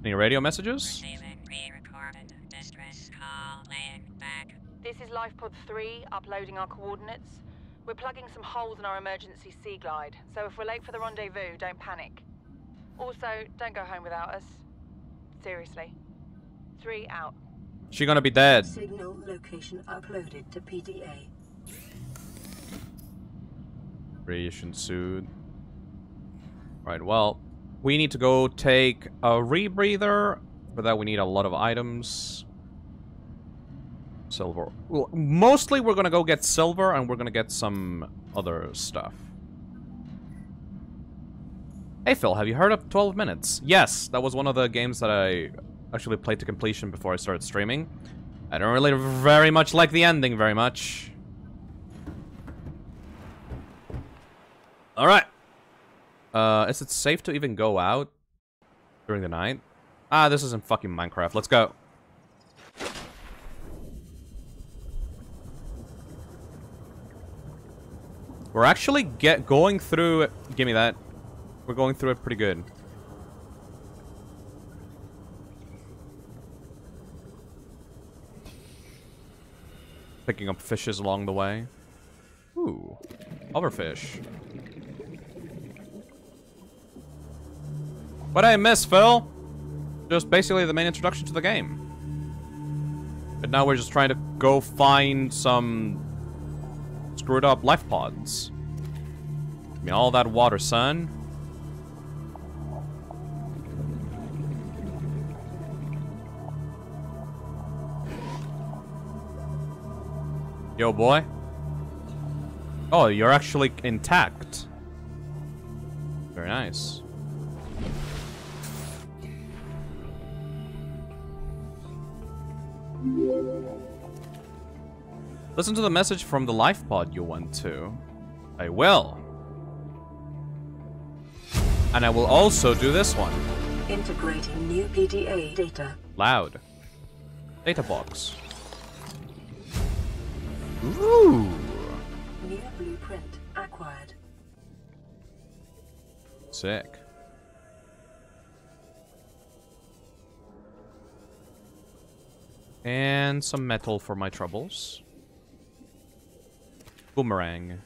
Any radio messages? Receiving pre-recorded distress call. Laying back. This is LifePod 3, uploading our coordinates. We're plugging some holes in our emergency sea glide, so if we're late for the rendezvous, don't panic. Also, don't go home without us. Seriously. Three out. She gonna be dead. Signal location uploaded to PDA. Radiation suit. Right, well, we need to go take a rebreather. For that, we need a lot of items. Silver. Well, mostly we're gonna go get silver, and we're gonna get some other stuff. Hey Phil, have you heard of 12 Minutes? Yes, that was one of the games that I actually played to completion before I started streaming. I don't really very much like the ending very much. Alright. Uh, is it safe to even go out during the night? Ah, this isn't fucking Minecraft. Let's go. We're actually get going through. Give me that. We're going through it pretty good. Picking up fishes along the way. Ooh, other fish. What I miss, Phil? just basically the main introduction to the game. But now we're just trying to go find some screwed up life pods. Give me all that water, son. Yo, boy. Oh, you're actually intact. Very nice. Listen to the message from the life pod you went to. I will. And I will also do this one. Integrating new PDA data. Loud. Data box. Ooh. New blueprint acquired. Sick. And some metal for my troubles. Boomerang.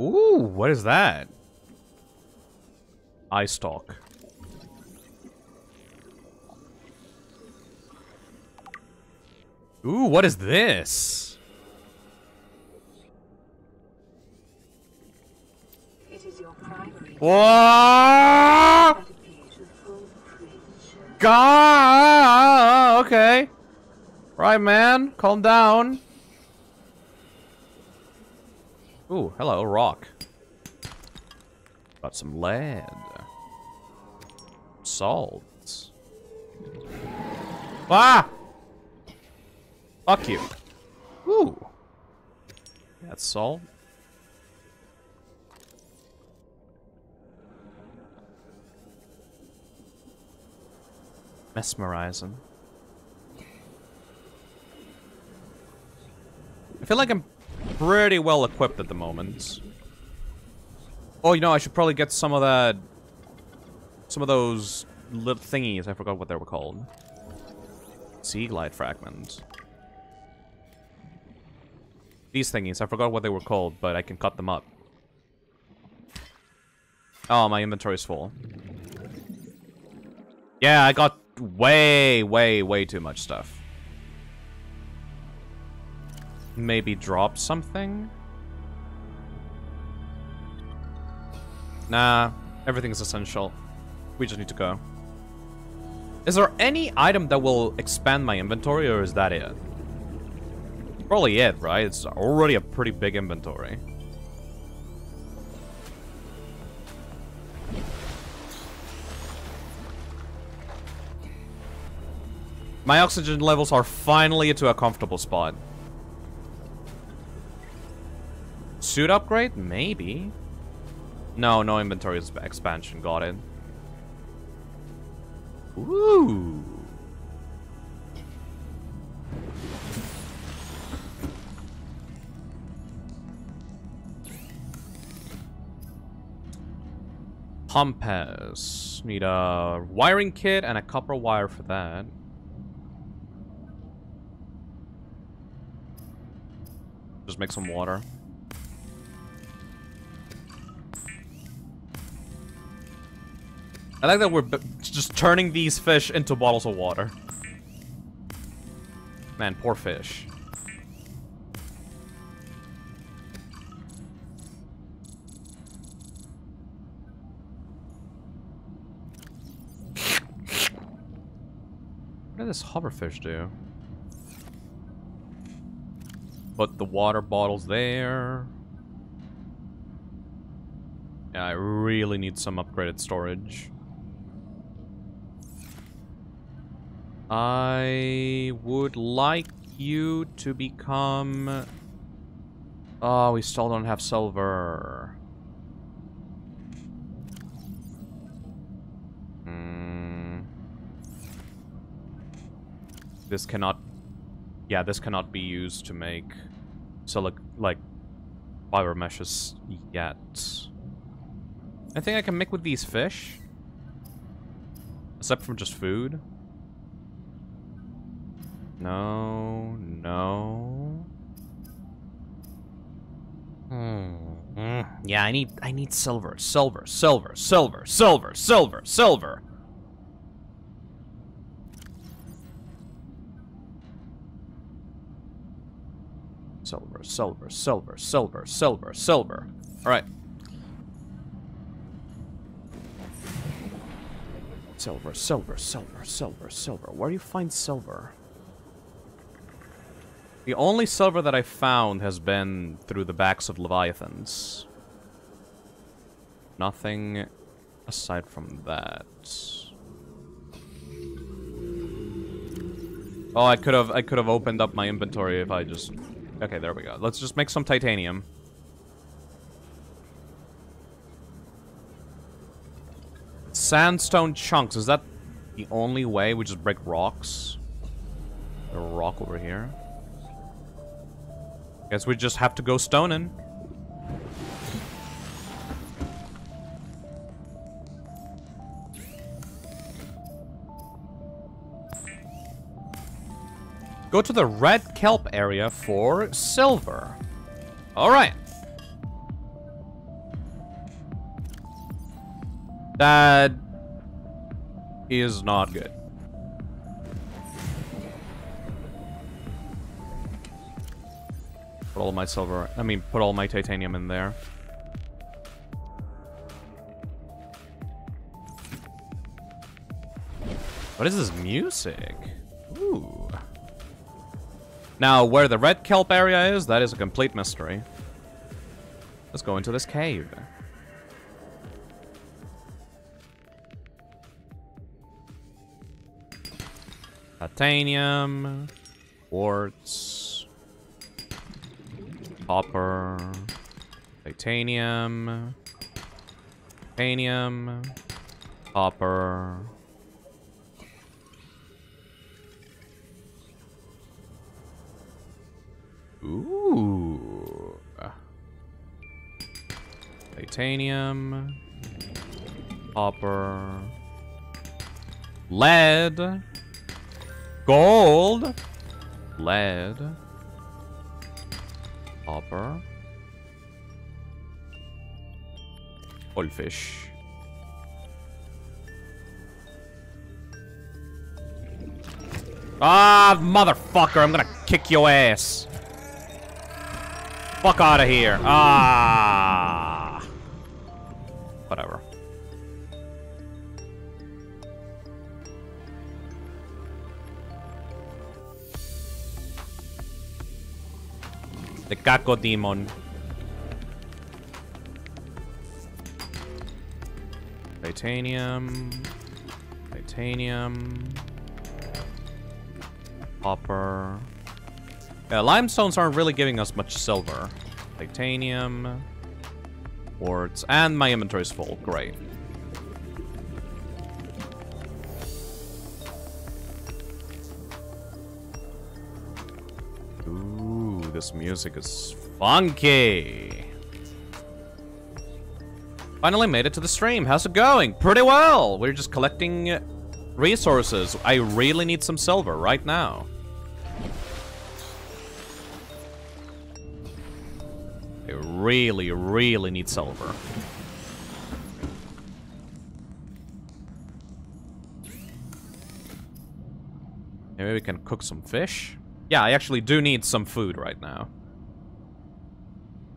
Ooh, what is that? Eye stalk. Ooh, what is this? It is your primary What? that appears with full creature. God, okay. Right, man. Calm down. Ooh, hello, rock. Got some lead. Salt. Ah! Fuck you. Ooh. That's salt. Mesmerizing. I feel like I'm pretty well equipped at the moment. Oh, you know, I should probably get some of that... Some of those little thingies. I forgot what they were called. Sea glide fragments. These thingies. I forgot what they were called, but I can cut them up. Oh, my inventory's full. Yeah, I got way, way, way too much stuff. Maybe drop something? Nah, everything's essential. We just need to go. Is there any item that will expand my inventory, or is that it? Probably it, right? It's already a pretty big inventory. My oxygen levels are finally to a comfortable spot. Suit upgrade? Maybe. No, no inventory expansion. Got it. Ooh. Compass. Need a wiring kit and a copper wire for that. Just make some water. I like that we're just turning these fish into bottles of water. Man, poor fish. What did this hoverfish do? Put the water bottles there. Yeah, I really need some upgraded storage. I would like you to become... Oh, we still don't have silver. Hmm. This cannot... Yeah, this cannot be used to make silic like like, fiber meshes yet. I think I can make with these fish. Except from just food. No, no. Hmm. Mm, Yeah, I need I need silver, silver, silver, silver, silver, silver, silver. Silver, silver, silver, silver, silver, silver. All right. Silver, silver, silver, silver, silver. Where do you find silver? The only silver that I found has been through the backs of leviathans. Nothing aside from that. Oh, I could have I could have opened up my inventory if I just Okay, there we go. Let's just make some titanium. Sandstone chunks. Is that the only way we just break rocks? A rock over here. Guess we just have to go stoning. Go to the red kelp area for silver. Alright. That is not good. Put all my silver, I mean, put all my titanium in there. What is this music? Ooh. Now, where the red kelp area is, that is a complete mystery. Let's go into this cave. Titanium, quartz, copper, titanium, titanium, copper. Ooh. Titanium, copper, lead. Gold. Lead. Copper. Goldfish. Ah, motherfucker, I'm gonna kick your ass. Fuck out of here. Ah. Whatever. The Kako Demon. Titanium. Titanium. Copper. Yeah, limestones aren't really giving us much silver. Titanium. Quartz. And my inventory is full. Great. Ooh, this music is funky. Finally made it to the stream. How's it going? Pretty well. We're just collecting resources. I really need some silver right now. Really, really need silver. Maybe we can cook some fish? Yeah, I actually do need some food right now.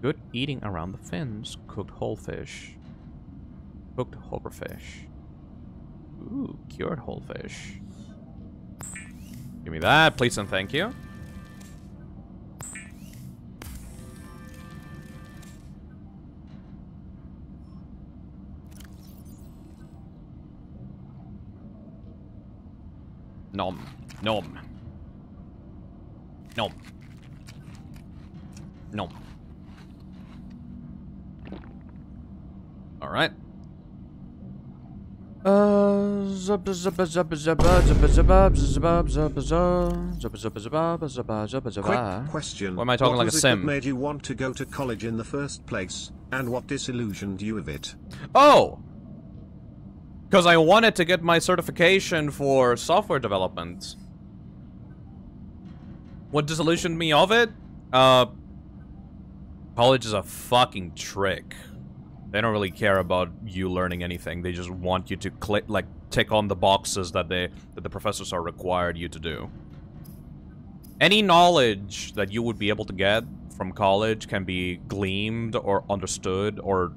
Good eating around the fins. Cooked whole fish. Cooked hover fish. Ooh, cured whole fish. Give me that, please and thank you. Nom. Nom. Nom. Nom. Alright. Uh, zubba zubba zubba zubba zubba zubba zubba zubba zubba Quick question. Why am I talking what like a was it that sim? made you want to go to college in the first place, and what disillusioned you with it? Oh! Because I wanted to get my certification for software development. What disillusioned me of it? Uh, college is a fucking trick. They don't really care about you learning anything. They just want you to click, like, tick on the boxes that they that the professors are required you to do. Any knowledge that you would be able to get from college can be gleamed or understood or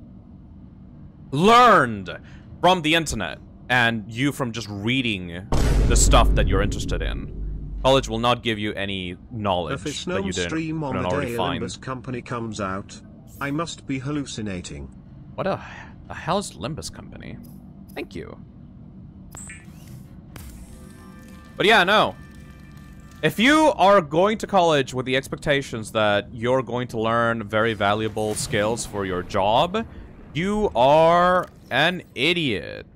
learned from the internet and you from just reading the stuff that you're interested in. College will not give you any knowledge If it's that you didn't, stream on the day. Limbus Company comes out, I must be hallucinating. What a, the hell is Limbus Company? Thank you. But yeah, no. If you are going to college with the expectations that you're going to learn very valuable skills for your job, you are an idiot.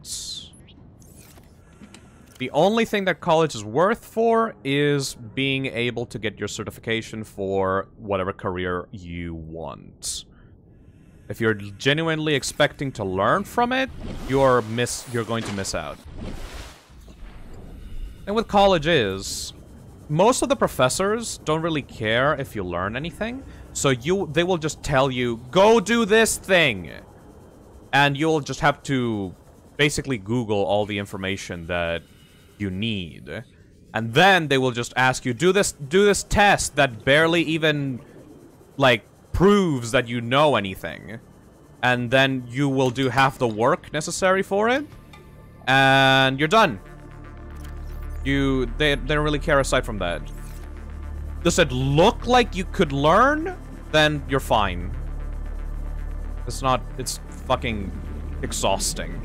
The only thing that college is worth for is being able to get your certification for whatever career you want. If you're genuinely expecting to learn from it, you're miss you're going to miss out. And with college is, most of the professors don't really care if you learn anything, so you they will just tell you, "Go do this thing." And you'll just have to basically Google all the information that you need. And then they will just ask you, "Do this do this test that barely even like proves that you know anything." And then you will do half the work necessary for it, and you're done. You, they, they don't really care aside from that. Does it look like you could learn? Then you're fine. It's not, it's fucking exhausting.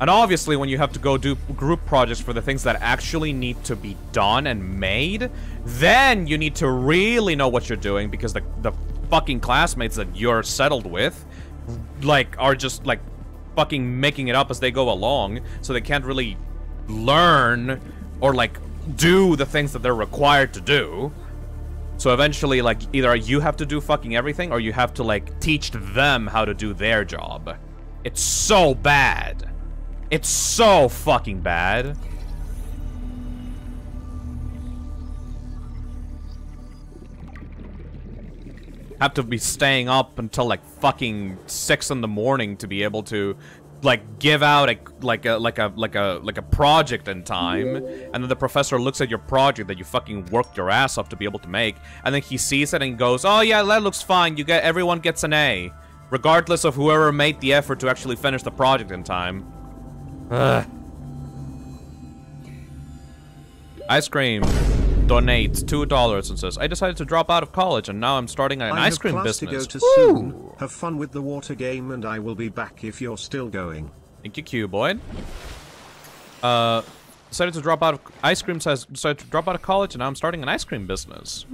And obviously when you have to go do group projects for the things that actually need to be done and made, then you need to really know what you're doing because the, the fucking classmates that you're settled with, like, are just, like, fucking making it up as they go along, so they can't really learn or like do the things that they're required to do. So eventually, like, either you have to do fucking everything or you have to, like, teach them how to do their job. It's so bad. It's so fucking bad. Have to be staying up until, like, fucking 6 in the morning to be able to like give out a like a like a like a like a project in time and then the professor looks at your project that you fucking worked your ass off to be able to make and then he sees it and goes oh yeah that looks fine. You get everyone gets an A regardless of whoever made the effort to actually finish the project in time. Ugh. ice cream donates two dollars and says I decided to drop out of college and now I'm starting an I ice have cream class business to go to soon. Have fun with the water game and I will be back if you're still going. Thank you, Cuboid. Uh, decided to drop out of ice cream says decided to drop out of college and now I'm starting an ice cream business.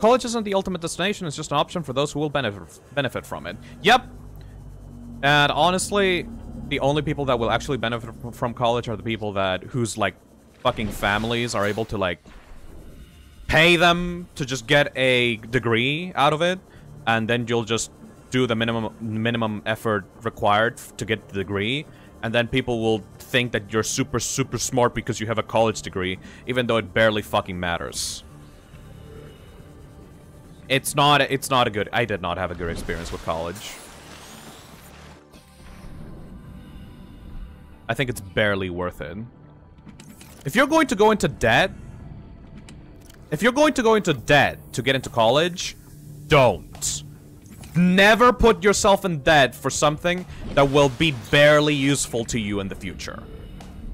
College isn't the ultimate destination; it's just an option for those who will benefit benefit from it. Yep. And honestly, the only people that will actually benefit from college are the people that whose like fucking families are able to like pay them to just get a degree out of it, and then you'll just do the minimum minimum effort required to get the degree, and then people will think that you're super super smart because you have a college degree, even though it barely fucking matters. It's not it's not a good I did not have a good experience with college. I think it's barely worth it. If you're going to go into debt, if you're going to go into debt to get into college, don't. Never put yourself in debt for something that will be barely useful to you in the future.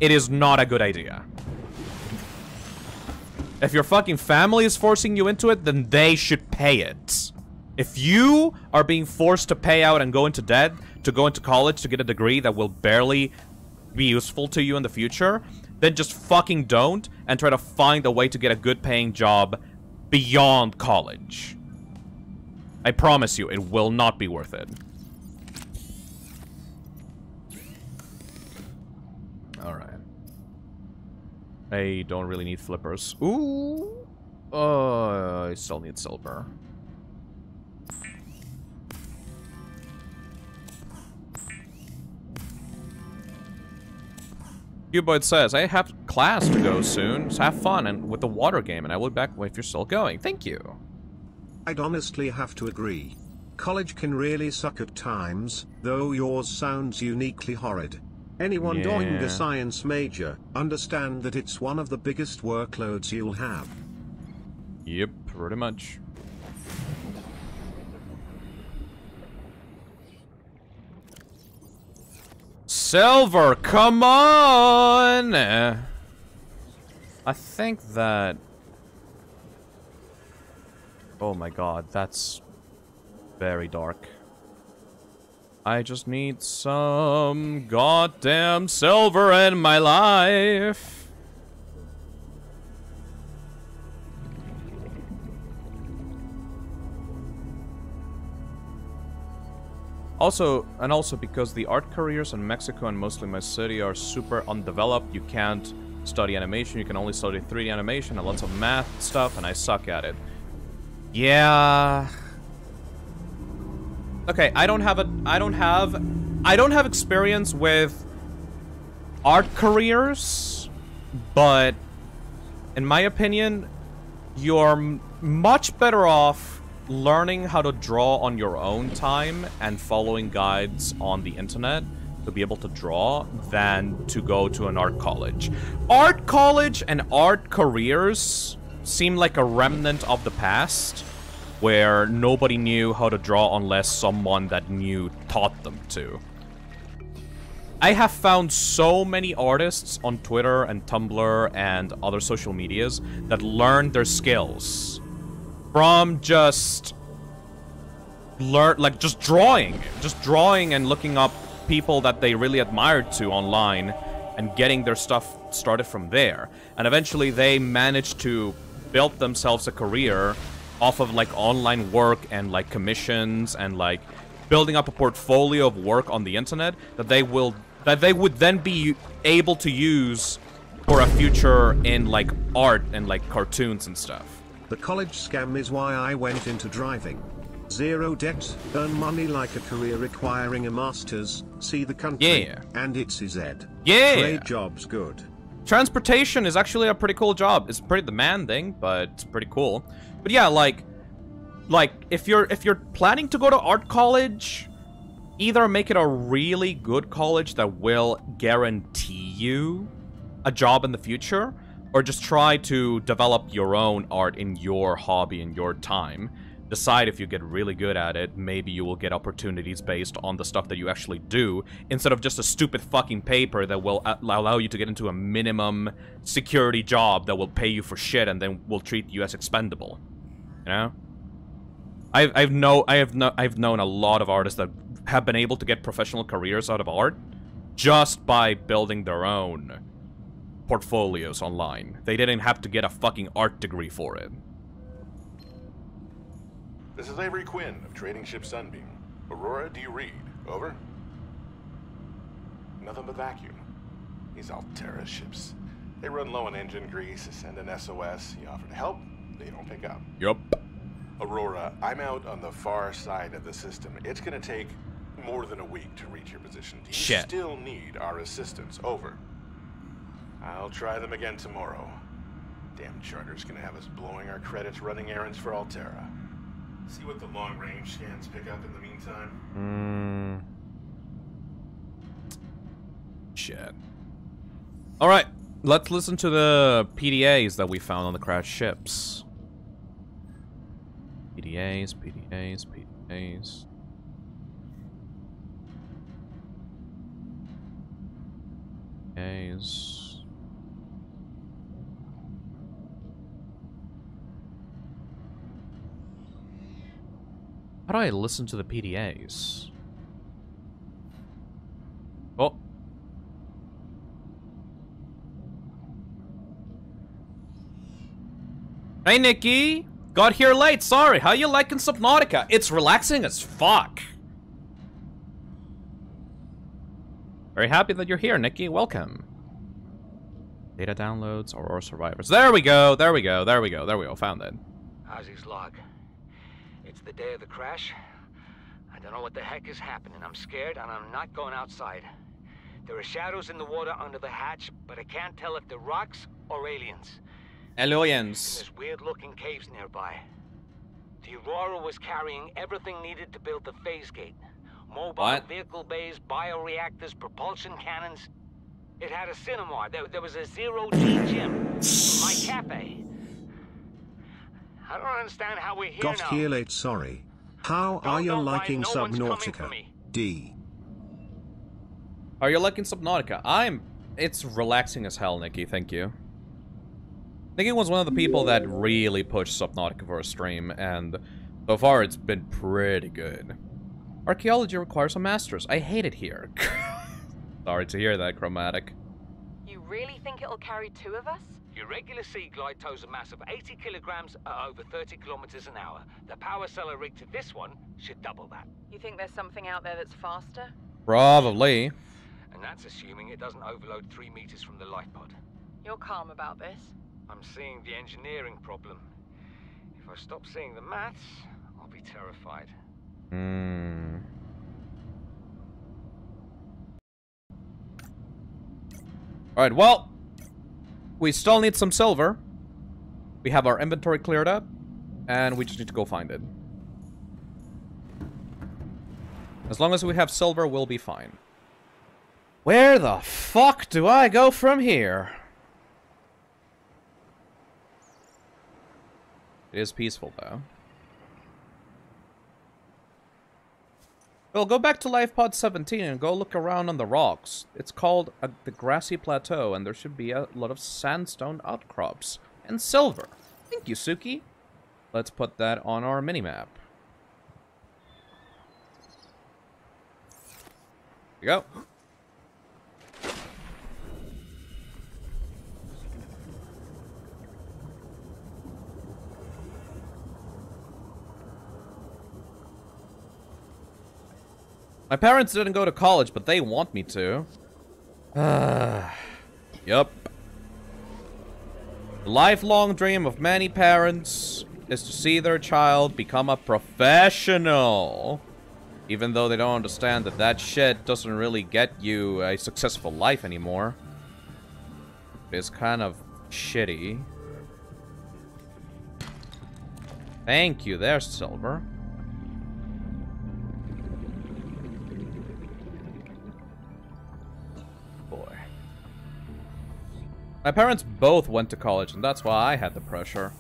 It is not a good idea. If your fucking family is forcing you into it, then they should pay it. If you are being forced to pay out and go into debt to go into college to get a degree that will barely be useful to you in the future, then just fucking don't and try to find a way to get a good paying job beyond college. I promise you, it will not be worth it. Alright. I don't really need flippers. Ooh! Uh, I still need silver. Cuboid says, I have class to go soon, so have fun and with the water game, and I will be back if you're still going. Thank you. I'd honestly have to agree. College can really suck at times, though yours sounds uniquely horrid. Anyone doing Yeah. a science major, understand that it's one of the biggest workloads you'll have. Yep, pretty much. Silver, come on! I think that... Oh my god, that's very dark. I just need some goddamn silver in my life. Also, and also because the art careers in Mexico and mostly my city are super undeveloped, you can't study animation, you can only study 3D animation and lots of math stuff, and I suck at it. Yeah. Okay, I don't have a I don't have I don't have experience with art careers, but in my opinion, you're much better off learning how to draw on your own time and following guides on the internet to be able to draw than to go to an art college. Art college and art careers seem like a remnant of the past where nobody knew how to draw unless someone that knew taught them to. I have found so many artists on Twitter and Tumblr and other social medias that learned their skills from just learn like just drawing, just drawing and looking up people that they really admired to online and getting their stuff started from there. And eventually they managed to build themselves a career off of like online work and like commissions and like building up a portfolio of work on the internet that they will that they would then be able to use for a future in like art and like cartoons and stuff. The college scam is why I went into driving. Zero debt, earn money like a career requiring a master's, see the country, Yeah. and it's his ed. Yeah. Trade jobs good. Transportation is actually a pretty cool job. It's pretty demanding, but it's pretty cool. But yeah, like like if you're if you're planning to go to art college, either make it a really good college that will guarantee you a job in the future or just try to develop your own art in your hobby in your time. Decide if you get really good at it, maybe you will get opportunities based on the stuff that you actually do, instead of just a stupid fucking paper that will uh, allow you to get into a minimum security job that will pay you for shit and then will treat you as expendable. You know? I've I've know I have no I've known a lot of artists that have been able to get professional careers out of art just by building their own portfolios online. They didn't have to get a fucking art degree for it. This is Avery Quinn of Trading Ship Sunbeam. Aurora, do you read? Over? Nothing but vacuum. These Alterra ships. They run low on engine grease, send an SOS, you offer to help, they don't pick up. Yup. Aurora, I'm out on the far side of the system. It's gonna take more than a week to reach your position. Do you Shit. still need our assistance? Over. I'll try them again tomorrow. Damn charter's gonna have us blowing our credits running errands for Alterra. See what the long range scans pick up in the meantime. Mm. Shit. Alright, let's listen to the PDAs that we found on the crashed ships. PDAs, PDAs, PDAs. PDAs. How do I listen to the PDAs? Oh. Hey, Nikki! Got here late, sorry. How you liking Subnautica? It's relaxing as fuck. Very happy that you're here, Nikki. Welcome. Data downloads, Aurora survivors. There we go, there we go, there we go, there we go. Found it. Ozzy's log. The day of the crash. I don't know what the heck is happening. I'm scared and I'm not going outside. There are shadows in the water under the hatch, but I can't tell if they're rocks or aliens. Aliens. There's weird looking caves nearby. The Aurora was carrying everything needed to build the phase gate. Mobile What? vehicle bays, bioreactors, propulsion cannons. It had a cinema. There, there was a zero-G gym. My cafe. I don't understand how we're here Got now. here late, sorry. How are you liking no one's coming for Subnautica? D. Are you liking Subnautica? I'm... It's relaxing as hell, Nikki. Thank you. Nikki was one of the people that really pushed Subnautica for a stream, and so far it's been pretty good. Archaeology requires a master's. I hate it here. Sorry to hear that, Chromatic. You really think it'll carry two of us? Your regular Sea Glide tows a mass of 80 kilograms at over 30 kilometers an hour. The power cellar rig to this one should double that. You think there's something out there that's faster? Probably. And that's assuming it doesn't overload three meters from the life pod. You're calm about this. I'm seeing the engineering problem. If I stop seeing the maths, I'll be terrified. Hmm. Alright, well, we still need some silver. We have our inventory cleared up, and we just need to go find it. As long as we have silver, we'll be fine. Where the fuck do I go from here? It is peaceful, though. Well, go back to LifePod 17 and go look around on the rocks. It's called uh, the Grassy Plateau, and there should be a lot of sandstone outcrops. And silver. Thank you, Suki. Let's put that on our minimap. Here we go. My parents didn't go to college, but they want me to. yup. The lifelong dream of many parents is to see their child become a professional. Even though they don't understand that that shit doesn't really get you a successful life anymore. It's kind of shitty. Thank you, there's silver. My parents both went to college, and that's why I had the pressure.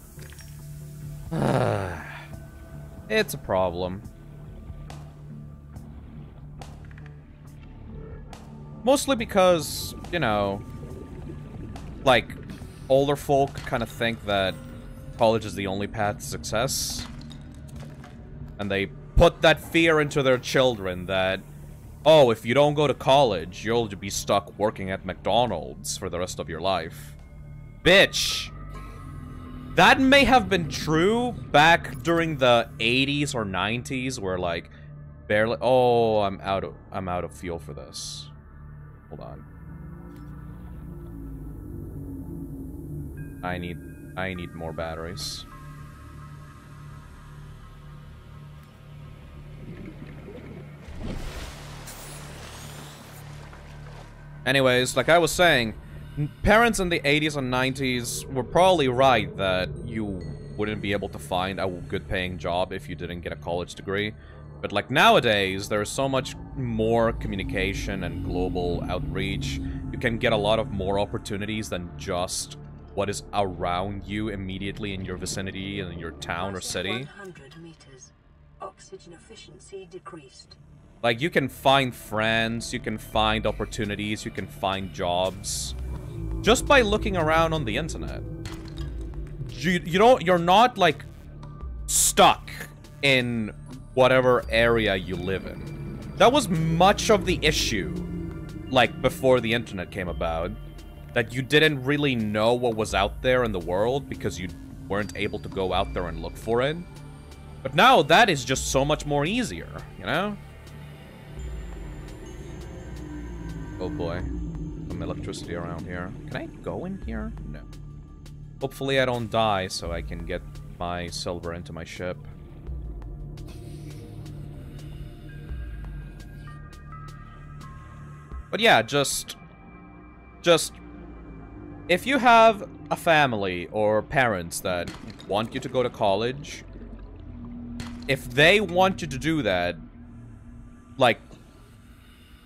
it's a problem. Mostly because, you know, like, older folk kind of think that college is the only path to success. And they put that fear into their children that, oh, if you don't go to college, you'll be stuck working at McDonald's for the rest of your life. Bitch! That may have been true back during the 80s or 90s where like barely oh, I'm out of I'm out of fuel for this. Hold on. I need I need more batteries. Anyways, like I was saying, parents in the 80s and 90s were probably right that you wouldn't be able to find a good paying job if you didn't get a college degree. But like nowadays, there's so much more communication and global outreach. You can get a lot of more opportunities than just what is around you immediately in your vicinity and in your town or city. 100 meters. Oxygen efficiency decreased. Like you can find friends, you can find opportunities, you can find jobs just by looking around on the internet. You you don't you're not like stuck in whatever area you live in. That was much of the issue like before the internet came about that you didn't really know what was out there in the world because you weren't able to go out there and look for it. But now that is just so much more easier, you know? Oh boy. Some electricity around here. Can I go in here? No. Hopefully I don't die so I can get my silver into my ship. But yeah, just... Just... If you have a family or parents that want you to go to college, if they want you to do that, like,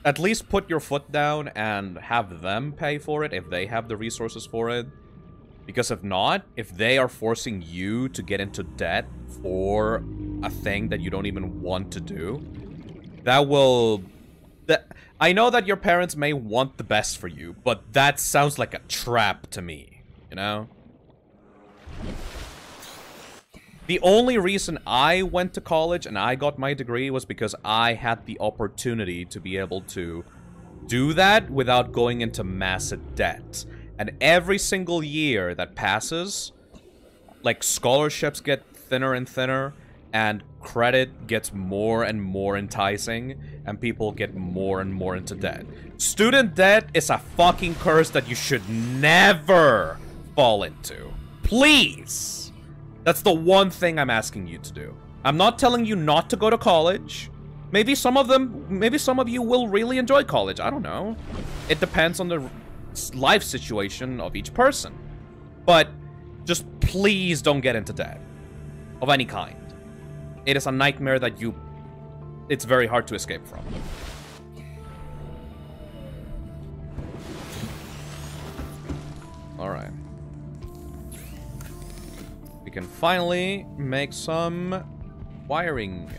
at least put your foot down and have them pay for it if they have the resources for it. Because if not, if they are forcing you to get into debt for a thing that you don't even want to do, that will... That, I know that your parents may want the best for you, but that sounds like a trap to me, you know? The only reason I went to college and I got my degree was because I had the opportunity to be able to do that without going into massive debt. And every single year that passes, like scholarships get thinner and thinner, and credit gets more and more enticing, and people get more and more into debt. Student debt is a fucking curse that you should never fall into. Please! That's the one thing I'm asking you to do. I'm not telling you not to go to college. Maybe some of them, maybe some of you will really enjoy college. I don't know. It depends on the life situation of each person. But just please don't get into debt of any kind. It is a nightmare that you it's very hard to escape from. All right. We can finally make some wiring.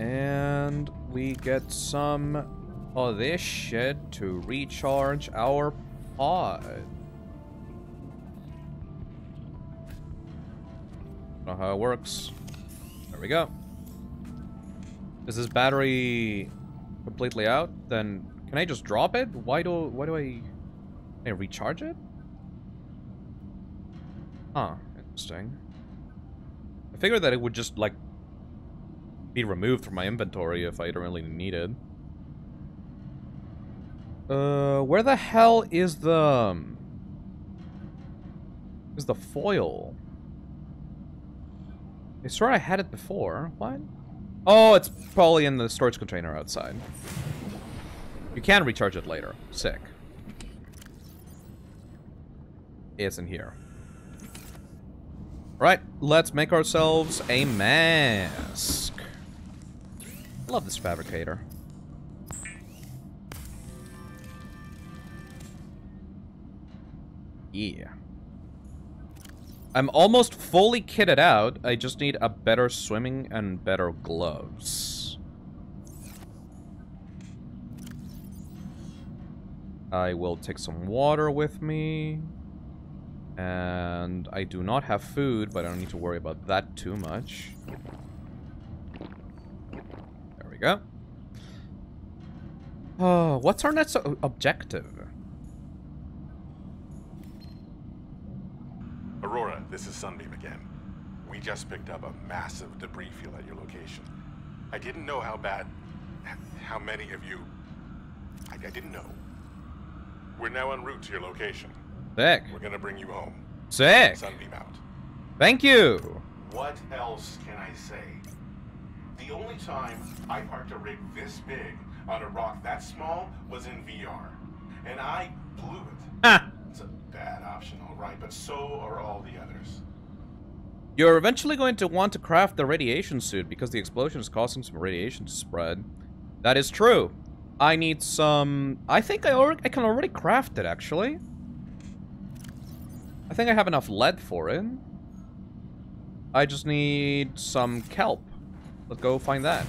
And we get some of this shit to recharge our pod. Know how it works. There we go. Is this battery completely out? Then can I just drop it? Why do why do I I recharge it? Huh, interesting. I figured that it would just like be removed from my inventory if I don't really need it. Uh, where the hell is the... Um, is the foil? I swear I had it before. What? Oh, it's probably in the storage container outside. You can recharge it later. Sick. It's in here. Right, let's make ourselves a mask. Love this fabricator. Yeah. I'm almost fully kitted out. I just need a better swimming and better gloves. I will take some water with me. And I do not have food, but I don't need to worry about that too much. There we go. Oh, what's our next objective? Aurora, this is Sunbeam again. We just picked up a massive debris field at your location. I didn't know how bad... how many of you... I, I didn't know. We're now en route to your location. Sick. We're gonna bring you home. Sick. Sunbeam out. Thank you. What else can I say? The only time I parked a rig this big on a rock that small was in VR. And I blew it. Ah. It's a bad option, alright, but so are all the others. You're eventually going to want to craft the radiation suit because the explosion is causing some radiation to spread. That is true. I need some... I think I, already, I can already craft it, actually. I think I have enough lead for it. I just need some kelp. Let's go find that.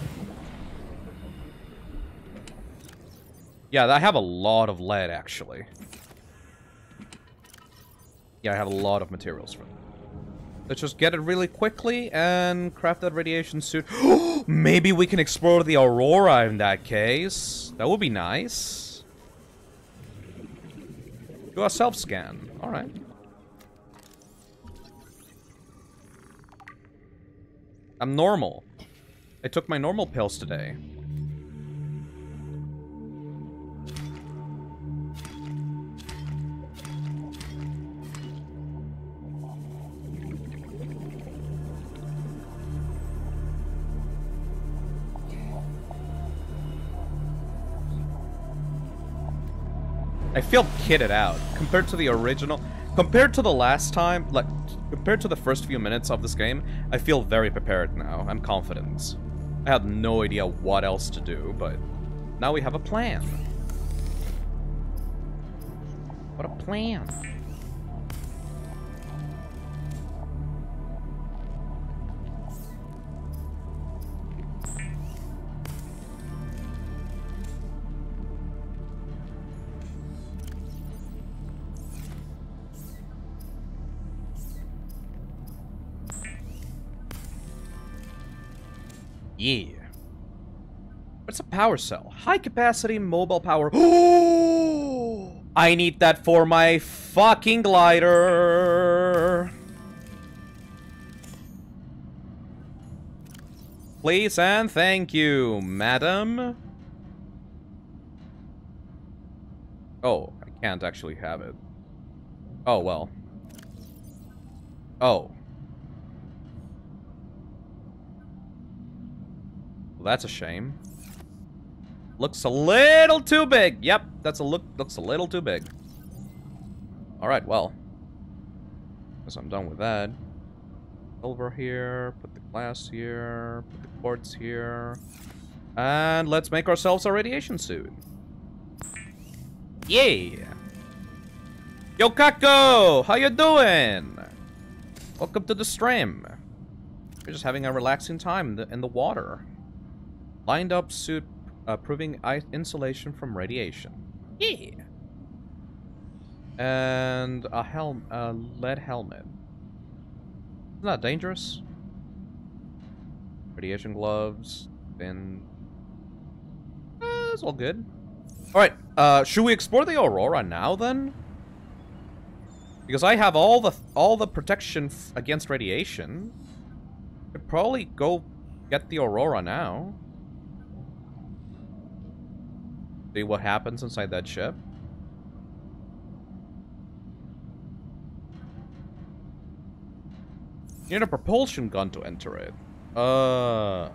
Yeah, I have a lot of lead, actually. Yeah, I have a lot of materials for. Let's just get it really quickly and craft that radiation suit. Maybe we can explore the Aurora in that case. That would be nice. Do a self-scan. Alright. I'm normal. I took my normal pills today. I feel kitted out compared to the original. Compared to the last time, like, compared to the first few minutes of this game, I feel very prepared now. I'm confident. I had no idea what else to do, but now we have a plan. What a plan. Yeah. What's a power cell? High capacity mobile power. I need that for my fucking glider. Please and thank you, madam. Oh, I can't actually have it. Oh, well. Oh. Well, that's a shame. Looks a little too big. Yep, that's a look. Looks a little too big. All right, well. Guess I'm done with that. Silver here. Put the glass here. Put the quartz here. And let's make ourselves a radiation suit. Yeah. Yo, Kako! How you doing? Welcome to the stream. We're just having a relaxing time in the, in the water. Lined up suit uh, proving insulation from radiation. Yeah. And a helm, a lead helmet. Isn't that dangerous? Radiation gloves. Then, eh, that's all good. All right. Uh, should we explore the aurora now then? Because I have all the all the protection against radiation. i could probably go get the aurora now. See what happens inside that ship. You need a propulsion gun to enter it. Uh,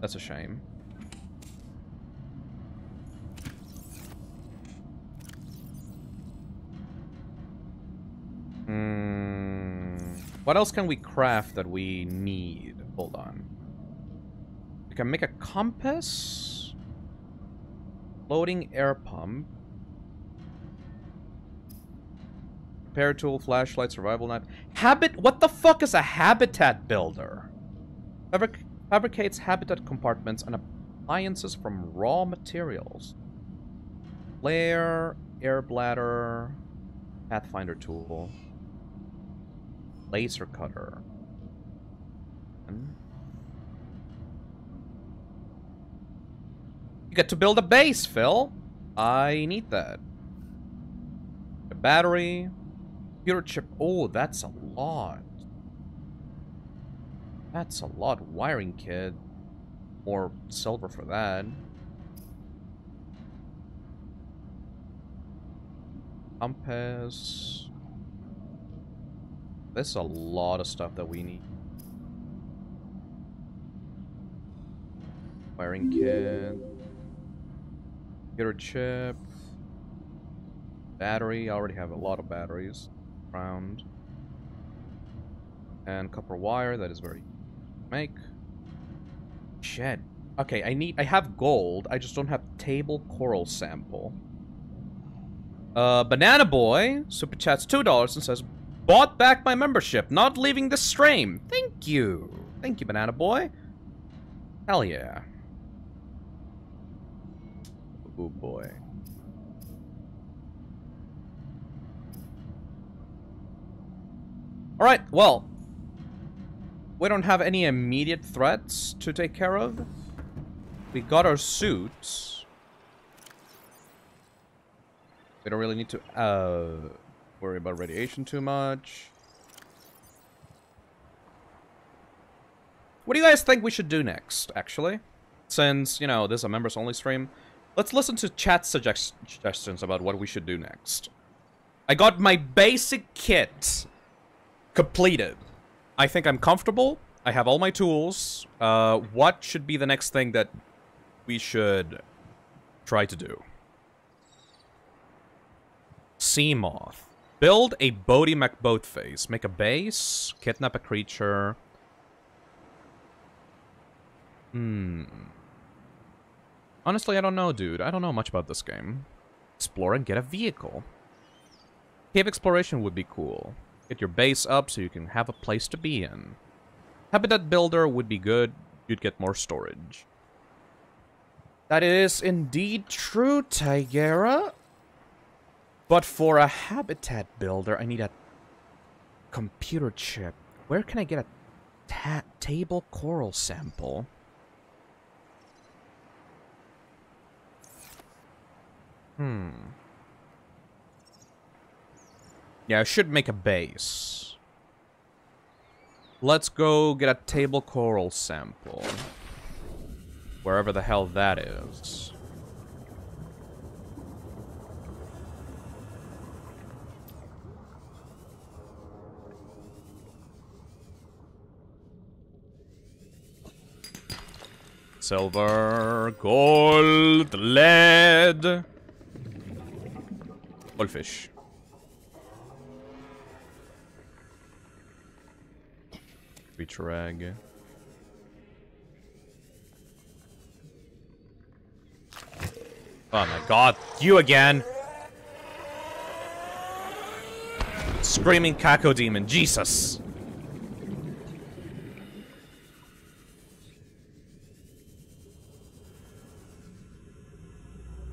that's a shame. Hmm. What else can we craft that we need? Hold on. We can make a compass. Floating air pump. Repair tool, flashlight, survival knife. Habit? What the fuck is a habitat builder? Fabric fabricates habitat compartments and appliances from raw materials. Flare, air bladder, pathfinder tool, laser cutter. And You get to build a base, Phil. I need that. A battery. Computer chip. Oh, that's a lot. That's a lot. Wiring kit. More silver for that. Compass. There's a lot of stuff that we need. Wiring kit. Computer chip. Battery. I already have a lot of batteries around. And copper wire. That is very make. Shed. Okay, I need. I have gold. I just don't have table coral sample. Uh, Banana Boy super chats two dollars and says, "Bought back my membership. Not leaving the stream. Thank you. Thank you, Banana Boy. Hell yeah." Oh boy. Alright, well. We don't have any immediate threats to take care of. We got our suits. We don't really need to uh, worry about radiation too much. What do you guys think we should do next, actually? Since, you know, this is a members-only stream. Let's listen to chat suggestions about what we should do next. I got my basic kit completed. I think I'm comfortable. I have all my tools. Uh, what should be the next thing that we should try to do? Seamoth. Build a Boaty McBoatface. Make a base. Kidnap a creature. Hmm. Honestly, I don't know, dude. I don't know much about this game. Explore and get a vehicle. Cave exploration would be cool. Get your base up so you can have a place to be in. Habitat builder would be good. You'd get more storage. That is indeed true, Tigera. But for a habitat builder, I need a computer chip. Where can I get a ta table coral sample? Hmm. Yeah, I should make a base. Let's go get a table coral sample. Wherever the hell that is. Silver, gold, lead. Goldfish. Creature rag. Oh my god, you again! Screaming Kako Demon, Jesus!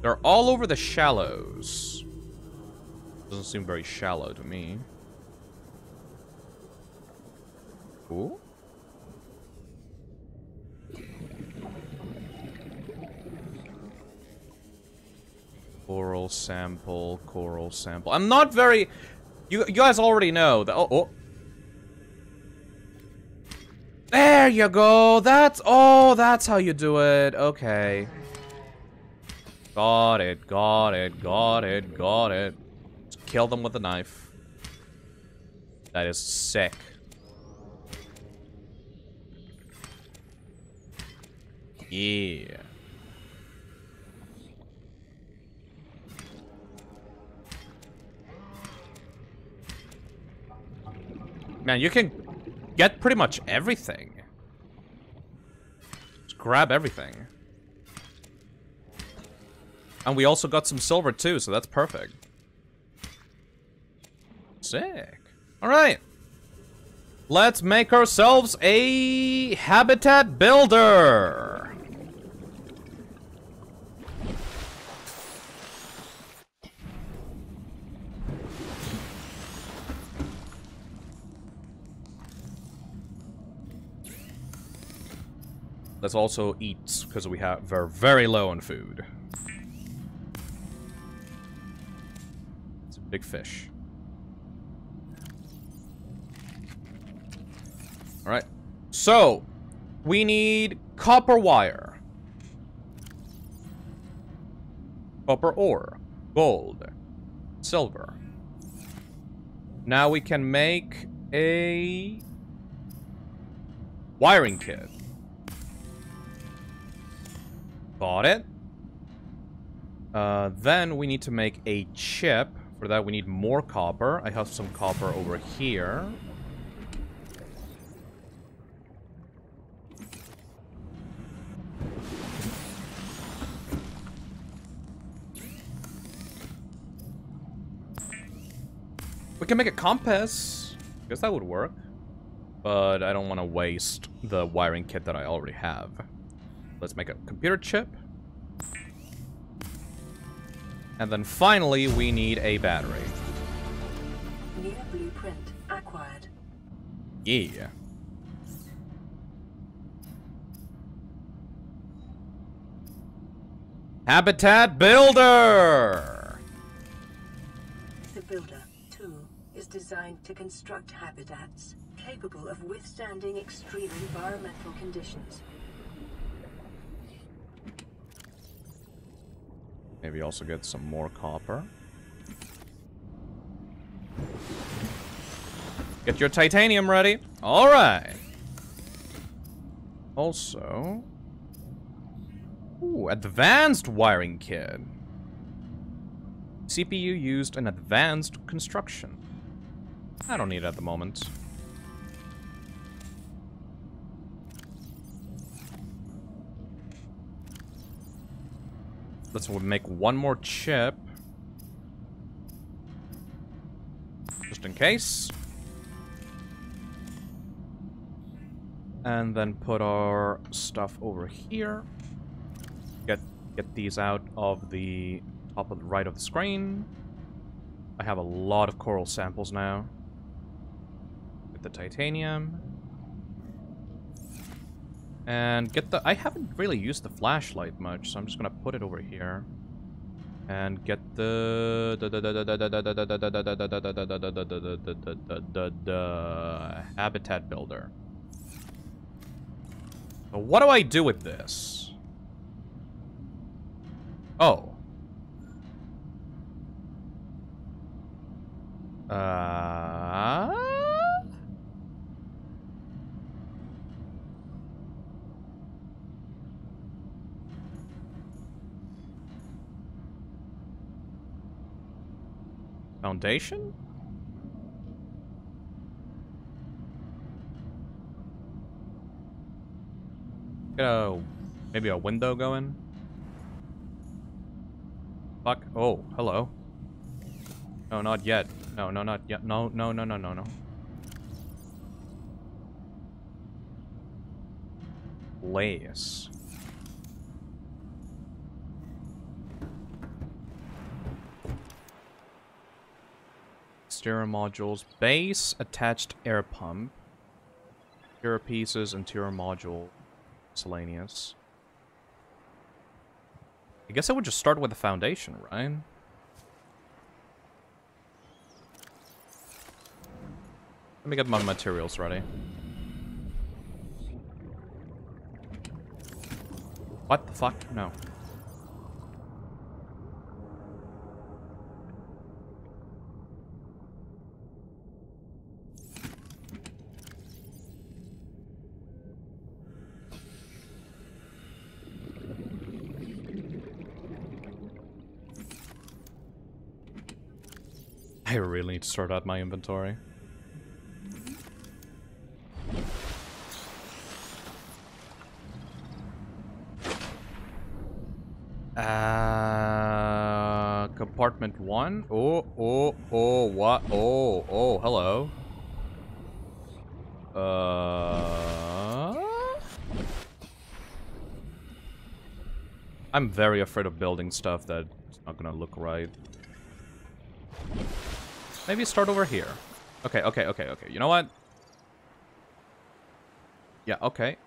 They're all over the shallows. Doesn't seem very shallow to me. Cool. Coral sample, coral sample. I'm not very... You, you guys already know that... Oh, oh. There you go. That's... Oh, that's how you do it. Okay. Got it, got it, got it, got it. Kill them with a knife. That is sick. Yeah. Man, you can get pretty much everything. Just grab everything. And we also got some silver too, so that's perfect. Sick. Alright. Let's make ourselves a habitat builder. Let's also eat, because we have we're very low on food. It's a big fish. Alright. So, we need copper wire. Copper ore. Gold. Silver. Now we can make a wiring kit. Got it. Uh, then we need to make a chip. For that we need more copper. I have some copper over here. We can make a compass. I guess that would work. But I don't want to waste the wiring kit that I already have. Let's make a computer chip. And then finally, we need a battery. New blueprint acquired. Yeah. Habitat Builder! Designed to construct habitats capable of withstanding extreme environmental conditions. Maybe also get some more copper. Get your titanium ready. All right. Also... Ooh, advanced wiring kit. CPU used in advanced construction. I don't need it at the moment. Let's make one more chip. Just in case. And then put our stuff over here. Get get these out of the top of the right of the screen. I have a lot of coral samples now. The titanium. And get the... I haven't really used the flashlight much, so I'm just gonna put it over here. And get the... habitat builder. What do I do with this? Oh. Uh... Foundation? Get a, maybe a window going? Fuck. Oh, hello. No, not yet. No, no, not yet. No, no, no, no, no, no. Lace. Exterior modules. Base, attached air pump. Interior pieces, interior module. Miscellaneous. I guess I would just start with the foundation, right? Let me get my materials ready. What the fuck? No. I really need to sort out my inventory. Uh, compartment one. Oh, oh, oh, what? Oh, oh, hello. Uh, I'm very afraid of building stuff that's not gonna look right. Maybe start over here. Okay, okay, okay, okay. You know what? Yeah, okay.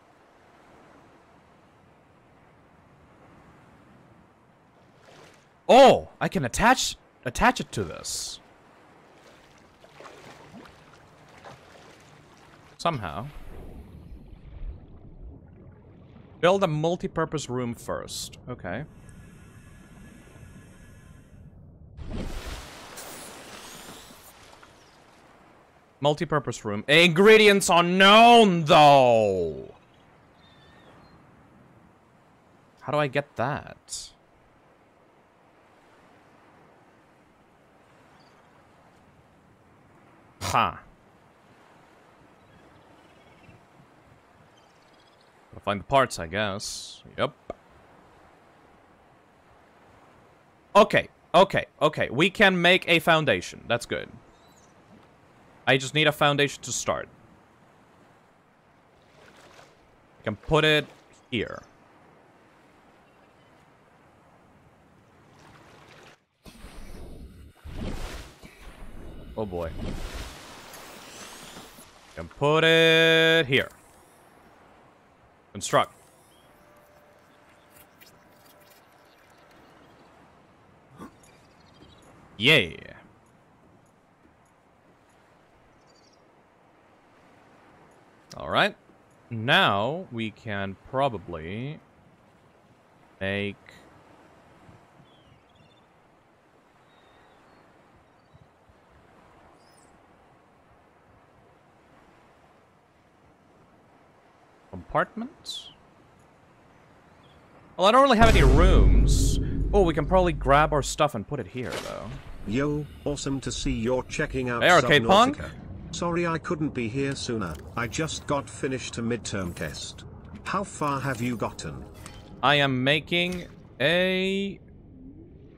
Oh, I can attach attach it to this. Somehow. Build a multi-purpose room first. Okay. Multi-purpose room. Ingredients unknown, though! How do I get that? Ha. Gotta find the parts, I guess. Yep. Okay, okay, okay. We can make a foundation. That's good. I just need a foundation to start. I can put it here. Oh boy. I Can put it here. Construct. Yeah. Alright. Now we can probably make compartments. Well, I don't really have any rooms, Oh, we can probably grab our stuff and put it here, though. Yo, awesome to see you're checking out Hey, Arcade Punk. Sorry I couldn't be here sooner. I just got finished a midterm test. How far have you gotten? I am making a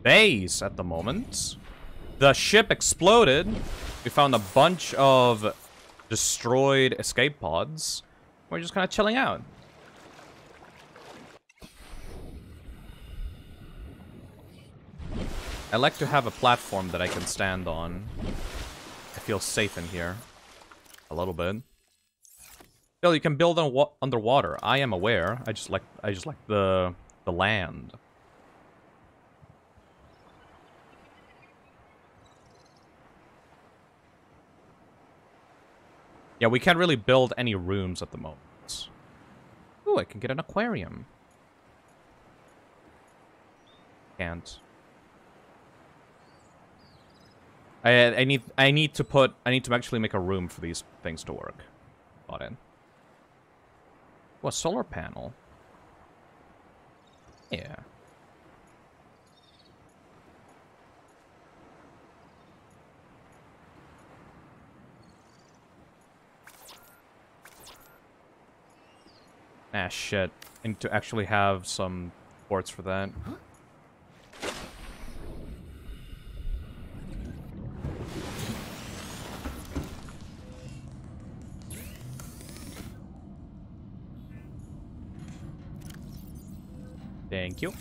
base at the moment. The ship exploded. We found a bunch of destroyed escape pods. We're just kind of chilling out. I like to have a platform that I can stand on. Feel safe in here. A little bit. Bill, you can build on wa underwater. I am aware. I just like I just like the the land. Yeah, we can't really build any rooms at the moment. Ooh, I can get an aquarium. Can't. I I need I need to put I need to actually make a room for these things to work. Got it. Oh, a solar panel. Yeah. Ah, shit. I need to actually have some ports for that. Thank you.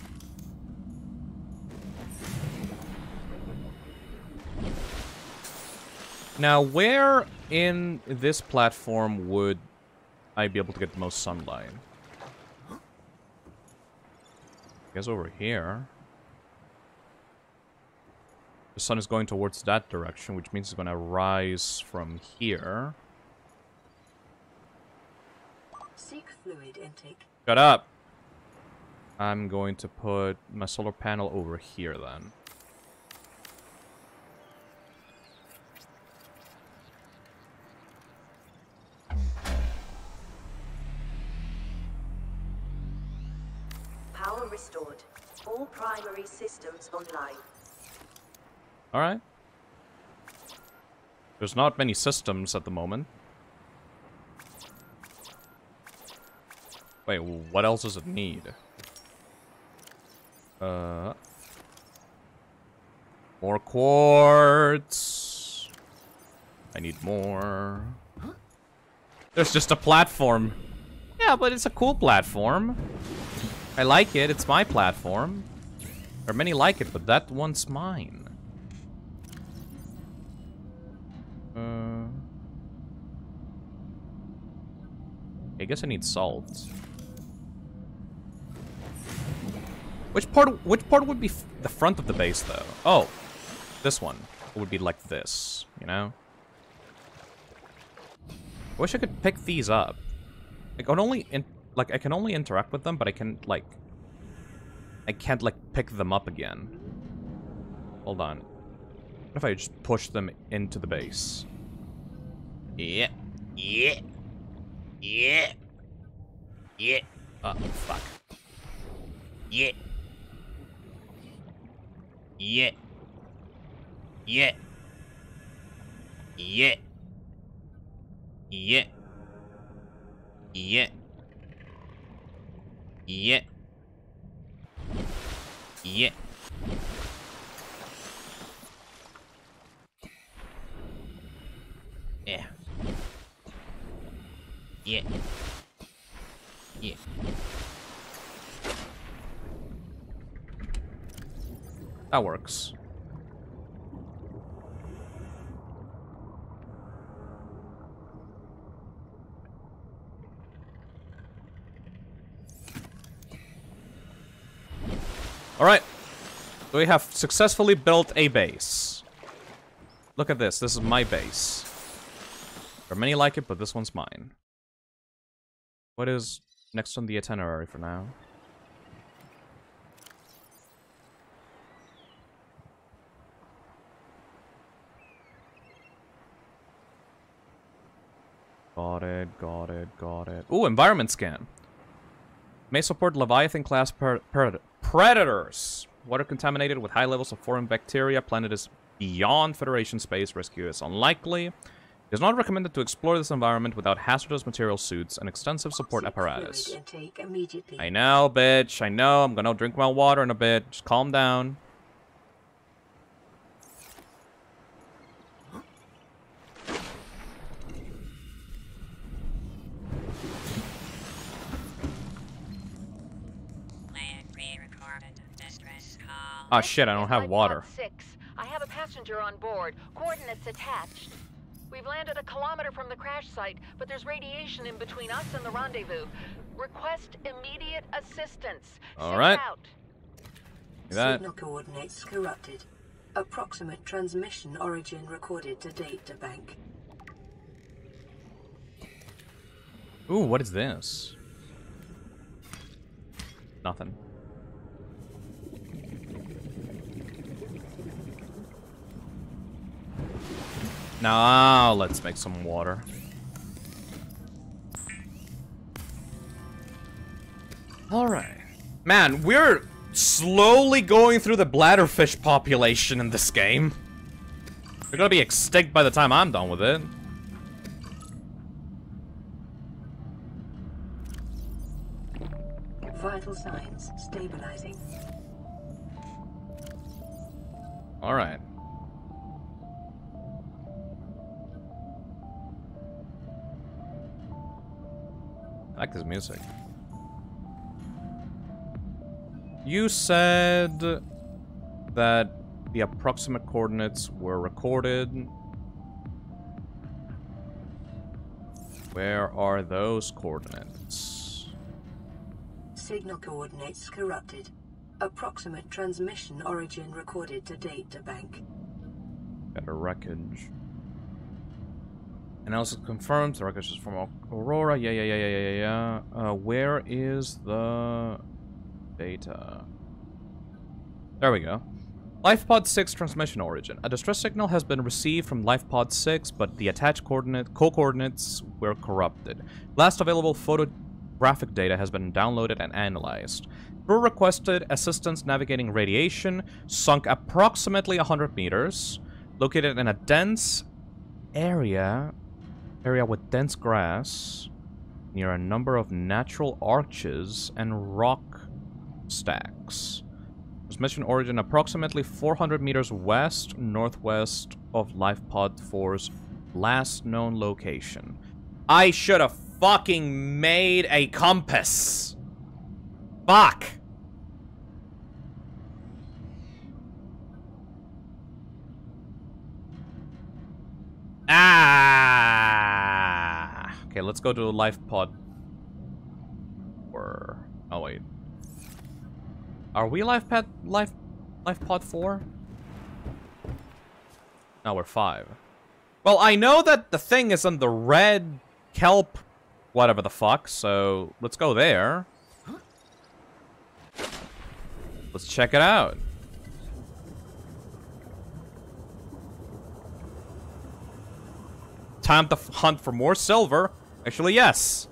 Now, where in this platform would I be able to get the most sunlight? I guess over here. The sun is going towards that direction, which means it's going to rise from here. Seek fluid intake. Shut up! I'm going to put my solar panel over here then. Power restored. All primary systems online. Alright. There's not many systems at the moment. Wait, what else does it need? Uh... More quartz. I need more. There's just a platform. Yeah, but it's a cool platform. I like it. It's my platform. There are many like it, but that one's mine. Uh, I guess I need salt. Which part? Which part would be the front of the base, though? Oh, this one would be like this. You know. I wish I could pick these up. I can only in like I can only interact with them, but I can like I can't like pick them up again. Hold on. What if I just push them into the base? Yeah. Yeah. Yeah. Yeah. Oh, fuck. Yeah. いえ。いえ。いえ。いえ。いえ。いえ。いえ。Yeah. Yeah. That works. Alright. We have successfully built a base. Look at this. This is my base. There are many like it, but this one's mine. What is next on the itinerary for now? Got it, got it, got it. Ooh, environment scan. May support Leviathan class per per predators. Water contaminated with high levels of foreign bacteria. Planet is beyond Federation space. Rescue is unlikely. It is not recommended to explore this environment without hazardous material suits and extensive support Seek apparatus. fluid intake immediately. I know, bitch. I know. I'm gonna drink my water in a bit. Just calm down. Call. Oh shit, I don't have water. Six. I have a passenger on board. Coordinates attached. We've landed a kilometer from the crash site, but there's radiation in between us and the rendezvous. Request immediate assistance. All Send right. Out. That Signal coordinates corrupted. Approximate transmission origin recorded to data bank. Ooh, what is this? Nothing. Now let's make some water. Alright. Man, we're slowly going through the bladderfish population in this game. They're gonna be extinct by the time I'm done with it. Vital signs stabilizing. Alright. I like this music. You said that the approximate coordinates were recorded. Where are those coordinates? Signal coordinates corrupted. Approximate transmission origin recorded to data bank. Got a wreckage. Analysis confirms the wreckage is from Aurora. Yeah, yeah, yeah, yeah, yeah, yeah, yeah. Uh, where is the data? There we go. LifePod 6 transmission origin. A distress signal has been received from LifePod 6, but the attached coordinate co-coordinates were corrupted. Last available photographic data has been downloaded and analyzed. Crew requested assistance navigating radiation, sunk approximately 100 meters, located in a dense area area with dense grass near a number of natural arches and rock stacks. Mission origin approximately 400 meters west northwest of LifePod 4's last known location. I should have fucking made a compass. Fuck. Ah. Okay, let's go to life pod. Or oh wait, are we life pad life life pod four? Now we're five. Well, I know that the thing is on the red kelp, whatever the fuck. So let's go there. Let's check it out. Time to hunt for more silver. Actually, yes.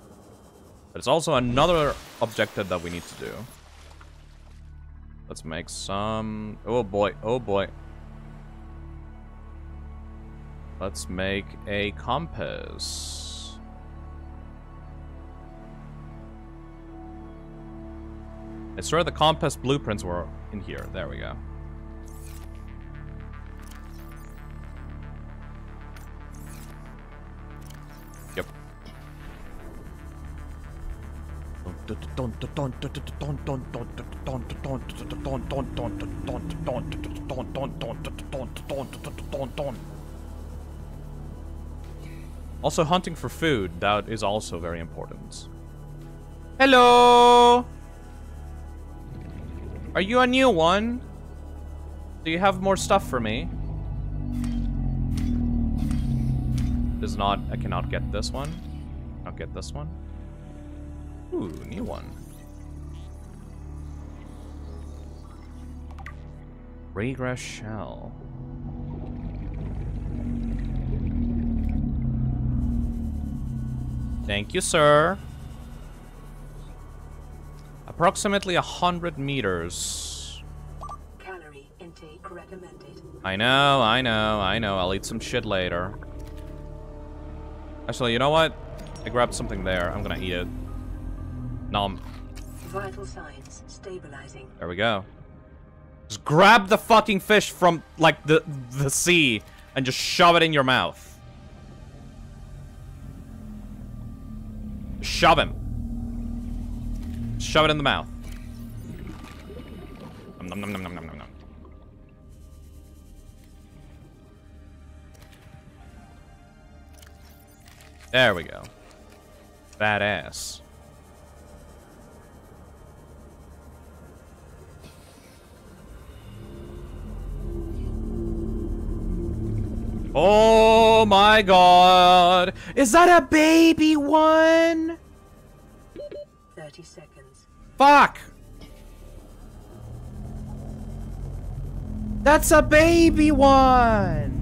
But it's also another objective that we need to do. Let's make some... Oh boy, oh boy. Let's make a compass. I swear the compass blueprints were in here. There we go. Also, hunting for food, that is also very important. Hello! Are you a new one? Do you have more stuff for me? Does not, I cannot get this one. I'll get this one. Ooh, new one. Regress shell. Thank you, sir. Approximately a hundred meters. Calorie intake recommended. I know, I know, I know. I'll eat some shit later. Actually, you know what? I grabbed something there. I'm gonna eat it. Nom. Vital signs stabilizing. There we go. Just grab the fucking fish from, like, the, the sea and just shove it in your mouth. Shove him. Shove it in the mouth. Nom, nom, nom, nom, nom, nom, nom. There we go. Badass. Oh my god! Is that a baby one? 30 seconds. Fuck! That's a baby one!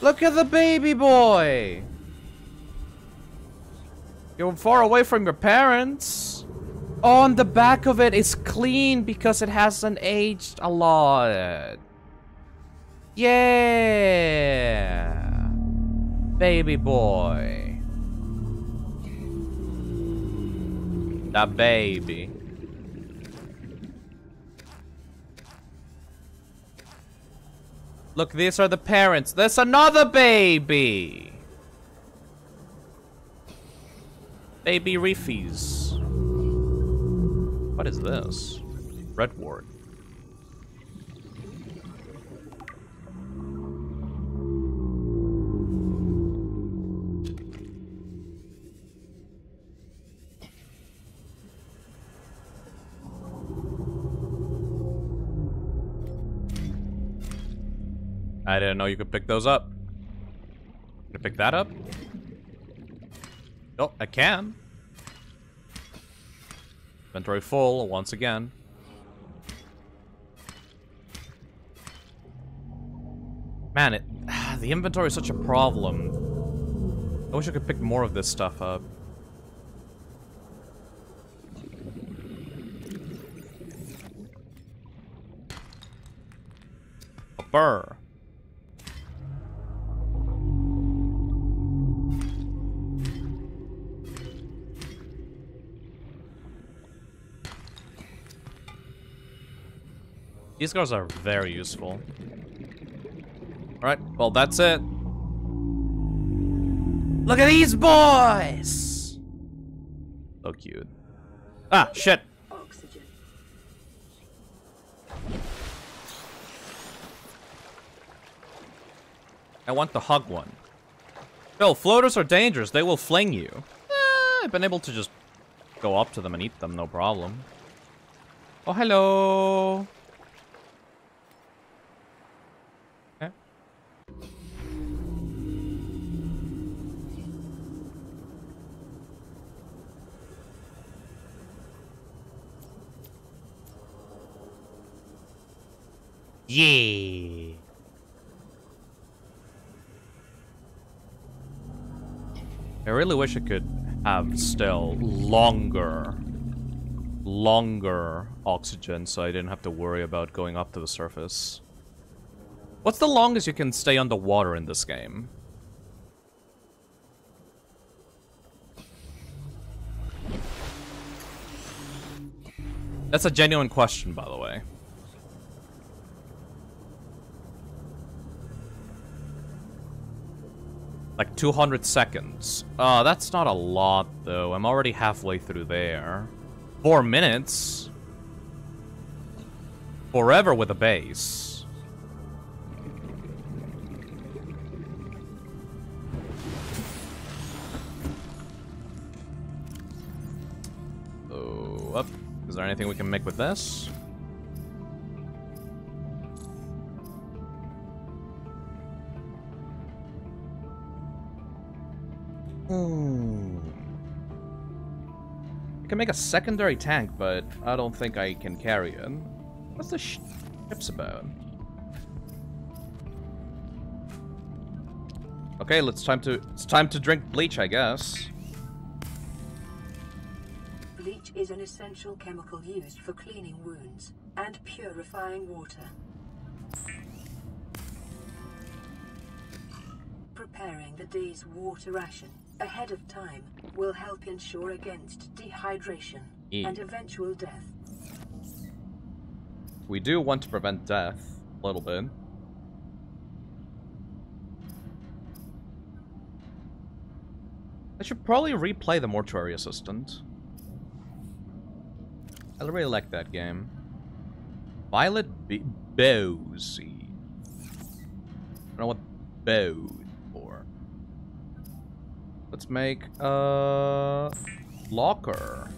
Look at the baby boy! You're far away from your parents. On the back of it is clean because it hasn't aged a lot. Yeah! Baby boy. The baby. Look, these are the parents. There's another baby. Baby reefies. What is this? Redward. I didn't know you could pick those up. Can I pick that up? Oh, I can. Inventory full once again. Man, it the inventory is such a problem. I wish I could pick more of this stuff up. A burr. These guys are very useful. Alright, well that's it. Look at these boys! So cute. Ah, shit. Oxygen. I want the hug one. Phil, floaters are dangerous. They will fling you. Eh, I've been able to just go up to them and eat them, no problem. Oh, hello. Yeah. I really wish I could have still longer, longer oxygen so I didn't have to worry about going up to the surface. What's the longest you can stay underwater in this game? That's a genuine question, by the way. Like 200 seconds. Uh, that's not a lot, though. I'm already halfway through there. Four minutes? Forever with a base. Oh, up. Is there anything we can make with this? Hmm. I can make a secondary tank, but I don't think I can carry it. What's the sh ship's about? Okay, let's time to it's time to drink bleach, I guess. Bleach is an essential chemical used for cleaning wounds. and purifying water. Preparing the day's water ration ahead of time will help ensure against dehydration and eventual death. We do want to prevent death a little bit. I should probably replay the Mortuary Assistant. I really like that game. Violet B Bowsy. I don't know what bow. Let's make a locker.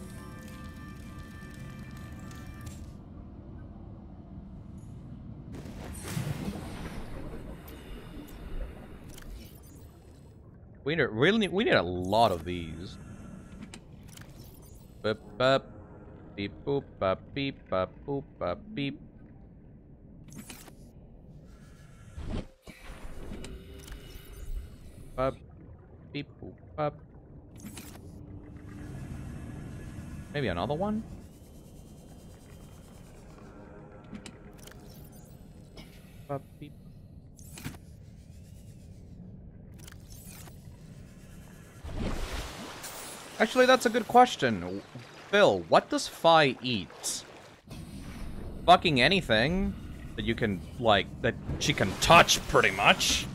We need really we need a lot of these. Beep bop, beep boop bop beep bop boop bop beep. Bop beep boop bop. Maybe another one? Actually, that's a good question. Phil, what does Phi eat? Fucking anything that you can, like, that she can touch, pretty much.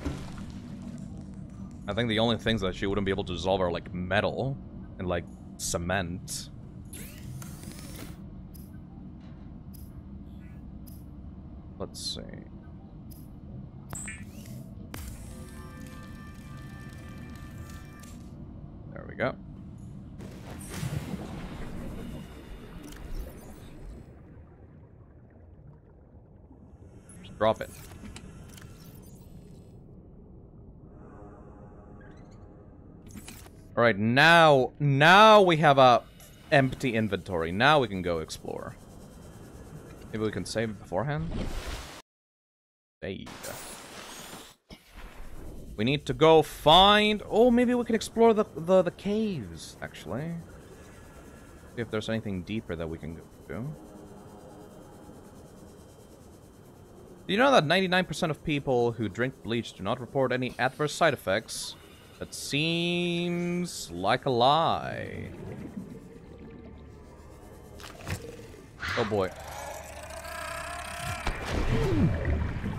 I think the only things that she wouldn't be able to dissolve are, like, metal and, like, cement. Let's see. There we go. Drop it. All right, now, now we have a empty inventory. Now we can go explore. Maybe we can save beforehand. Save. We need to go find. Oh, maybe we can explore the the, the caves. Actually, see if there's anything deeper that we can go to. Do you know that 99% of people who drink bleach do not report any adverse side effects? That seems like a lie. Oh boy.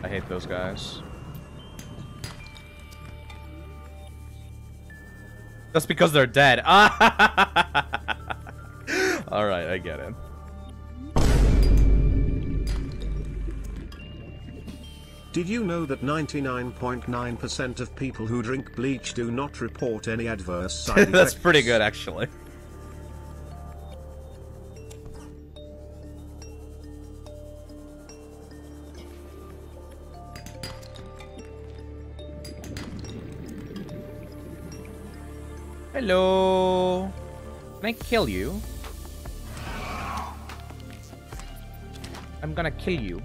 I hate those guys. That's because they're dead. Alright, I get it. Did you know that 99.9% of people who drink bleach do not report any adverse side effects? That's pretty good, actually. Hello. Can I kill you? I'm gonna kill you.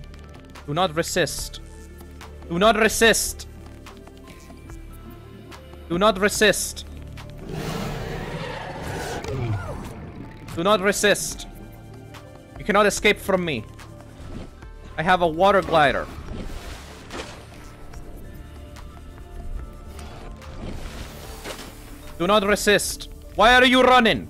Do not resist. Do not resist. Do not resist. Do not resist. You cannot escape from me. I have a water glider. Do not resist. Why are you running?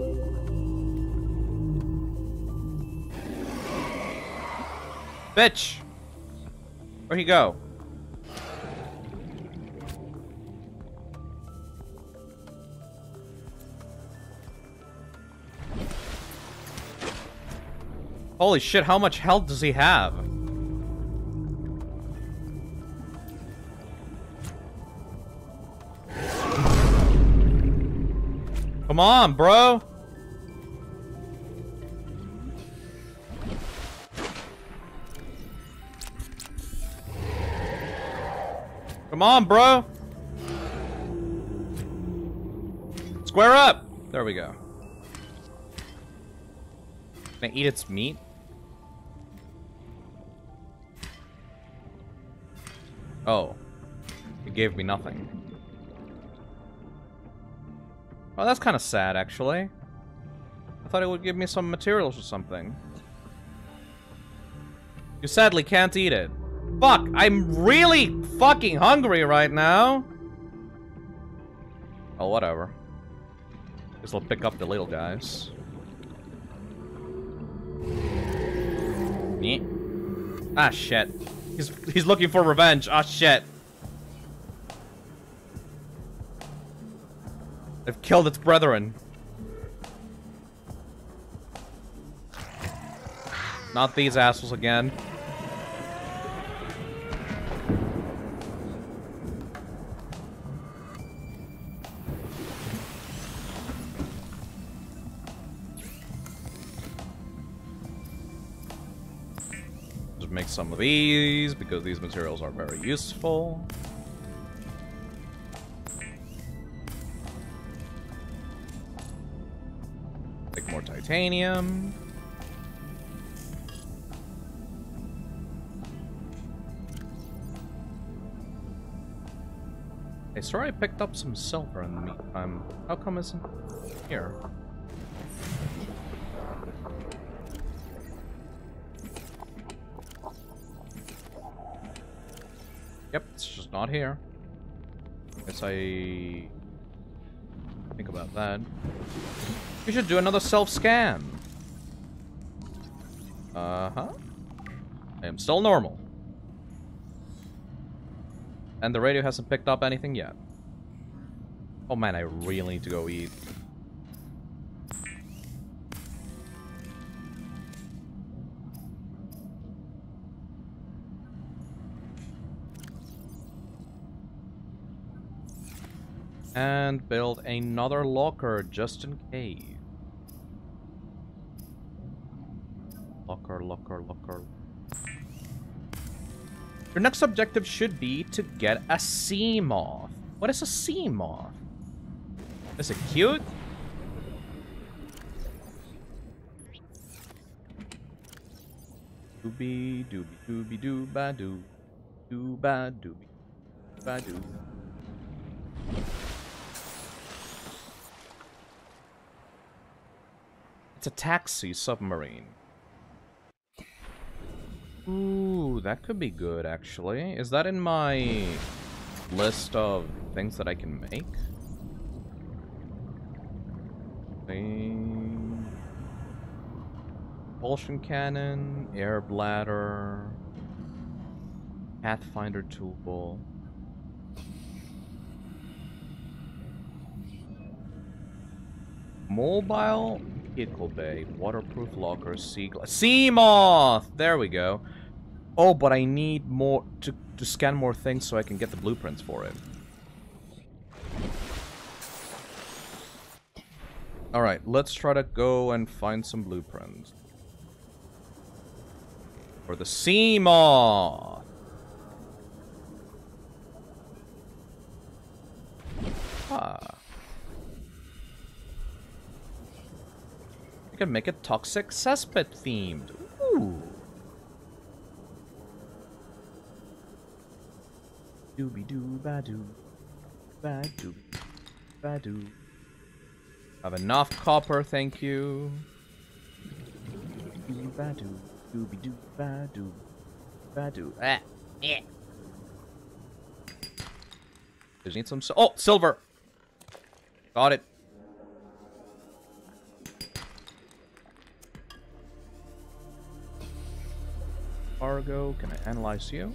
Bitch! Where'd he go? Holy shit, how much health does he have? Come on, bro! Come on, bro. Square up. There we go. Can I eat its meat? Oh. It gave me nothing. Oh, that's kind of sad, actually. I thought it would give me some materials or something. You sadly can't eat it. Fuck, I'm really fucking hungry right now. Oh, whatever. Guess I'll pick up the little guys. Ah, shit. He's, he's looking for revenge. Ah, shit. They've killed its brethren. Not these assholes again. Some of these because these materials are very useful. Make more titanium. Hey, sorry I picked up some silver in the meantime. Um, how come in here? Yep, it's just not here. Guess I think about that. We should do another self-scan. Uh-huh. I am still normal. And the radio hasn't picked up anything yet. Oh man, I really need to go eat. And build another locker just in case. Locker, locker, locker. Your next objective should be to get a Seamoth. What is a Seamoth? Is it cute? Doobie doobie doobie doo ba doo. Doo ba doobie ba doo. It's a taxi submarine. Ooh, that could be good, actually. Is that in my list of things that I can make? Propulsion cannon, air bladder, Pathfinder tool. Mobile vehicle bay, waterproof locker, sea glass. There we go. Oh, but I need more to, to scan more things so I can get the blueprints for it. Alright, let's try to go and find some blueprints. For the Seamoth! Ah. Can make it toxic cesspit themed. Ooh. Doobie doo ba doo. Ba doo. Ba doo. Have enough copper, thank you. Doobie ba doo. Doobie doo ba doo. Ba doo. Ah. Yeah. Just need some. Oh, silver. Got it. Cargo. Can I analyze you?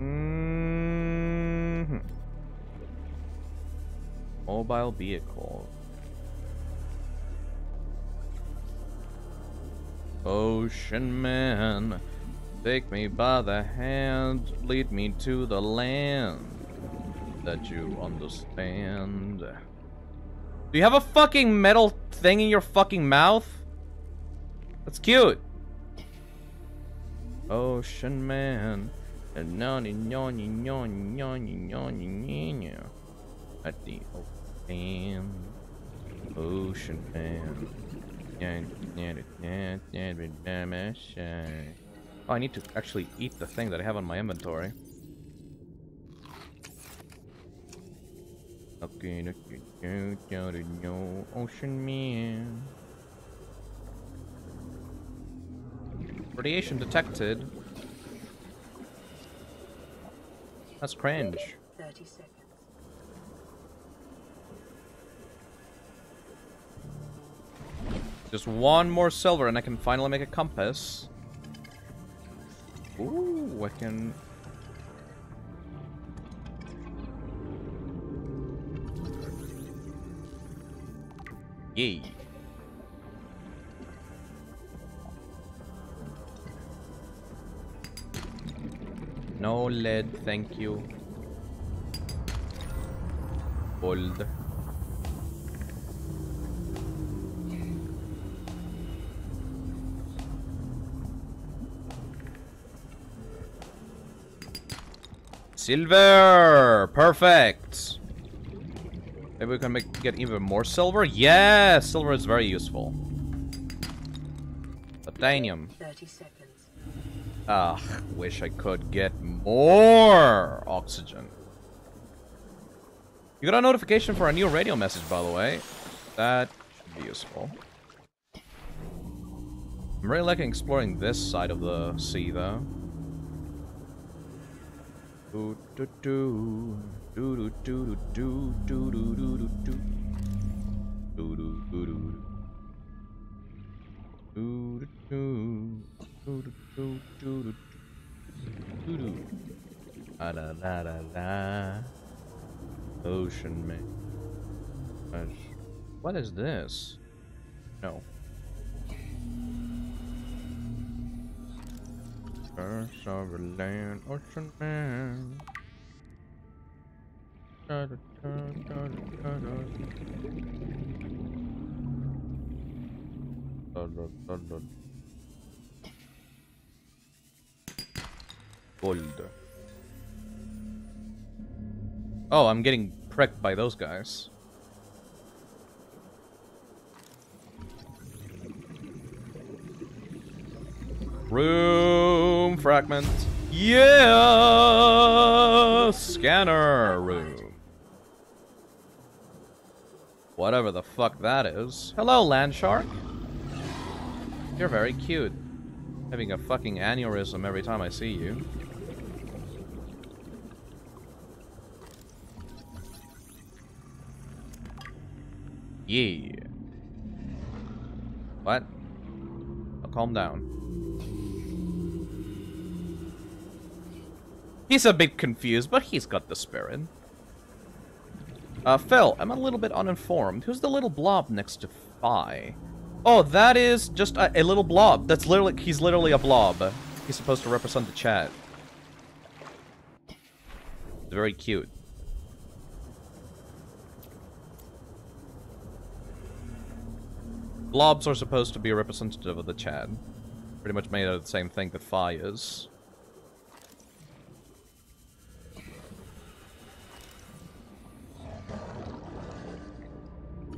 Mm hmm Mobile vehicle. Ocean man, take me by the hand, lead me to the land that you understand. Do you have a fucking metal thing in your fucking mouth? That's cute. Ocean man. And noni noni noni noni noni noni. At the ocean. Ocean man. Oh, I need to actually eat the thing that I have on my inventory. Okay, ocean man. Radiation detected. That's cringe. 30 seconds. Just one more silver and I can finally make a compass. Ooh, I can... Yay. No lead, thank you. Gold. Silver! Perfect! Maybe we can make, get even more silver? Yeah! Silver is very useful. Titanium. 30 seconds. Ugh, wish I could get more oxygen. You got a notification for a new radio message, by the way. That should be useful. I'm really liking exploring this side of the sea, though. Do do do do do do do do do do do do do do do do do do do do do do do La la la la la Ocean man What is this? No. Of land, ocean man. Da, da, da, da, da, da. Da, da, da, da. Gold. Oh, I'm getting pricked by those guys. Room fragment. Yeah! Scanner room. Whatever the fuck that is. Hello, land shark. You're very cute. Having a fucking aneurysm every time I see you. Yeah. What? Oh, calm down. He's a bit confused, but he's got the spirit. Uh, Phil, I'm a little bit uninformed. Who's the little blob next to Phi? Oh, that is just a, a little blob. That's literally, he's literally a blob. He's supposed to represent the chat. Very cute. Blobs are supposed to be a representative of the chat. Pretty much made out of the same thing that Phi is.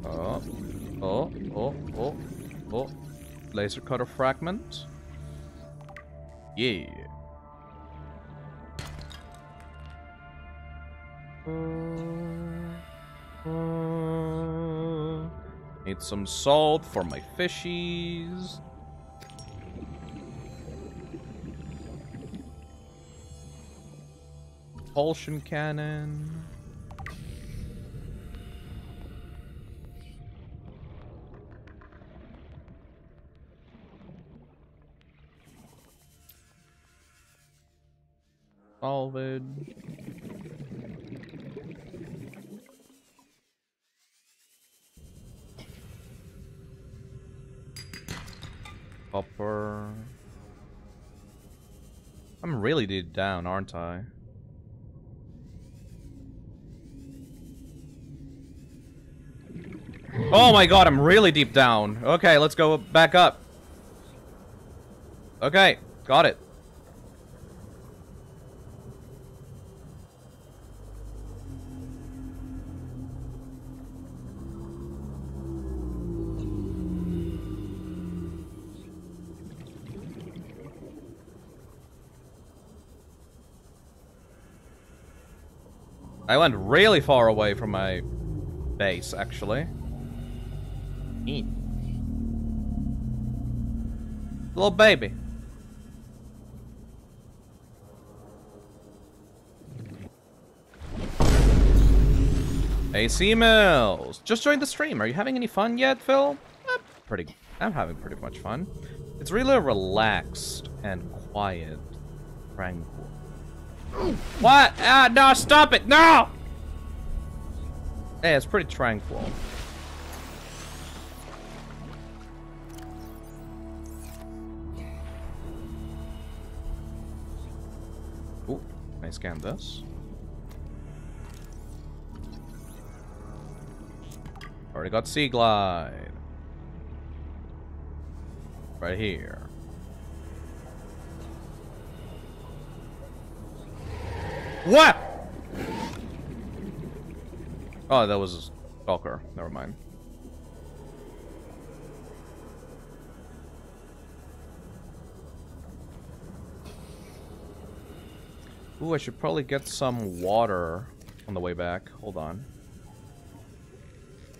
Oh, oh, oh, oh, oh. Laser cutter fragment. Yeah. Uh, need some salt for my fishies. Propulsion cannon. Solid. Copper. I'm really deep down, aren't I? Oh my god, I'm really deep down. Okay, let's go back up. Okay, got it. I went really far away from my base, actually. Eat. Little baby. AC Mills! Just joined the stream. Are you having any fun yet, Phil? Uh, pretty. I'm having pretty much fun. It's really relaxed and quiet. Tranquil. What? Ah, no, stop it! No! Hey, it's pretty tranquil. Oh, I scan this? Already got Sea Glide. Right here. What? Oh, that was a Stalker. Never mind. Ooh, I should probably get some water on the way back. Hold on.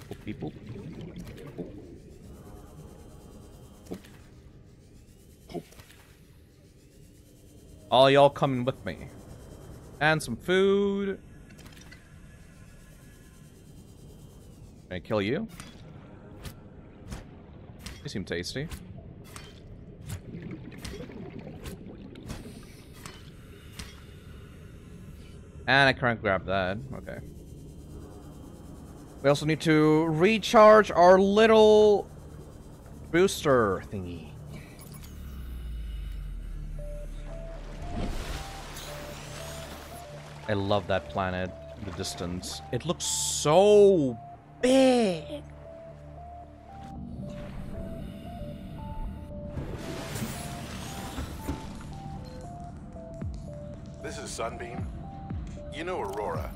Boop. Boop. Boop. All y'all coming with me. And some food. Can I kill you? You seem tasty. And I can't grab that. Okay. We also need to recharge our little booster thingy. I love that planet the distance. It looks so big. This is Sunbeam. You know Aurora.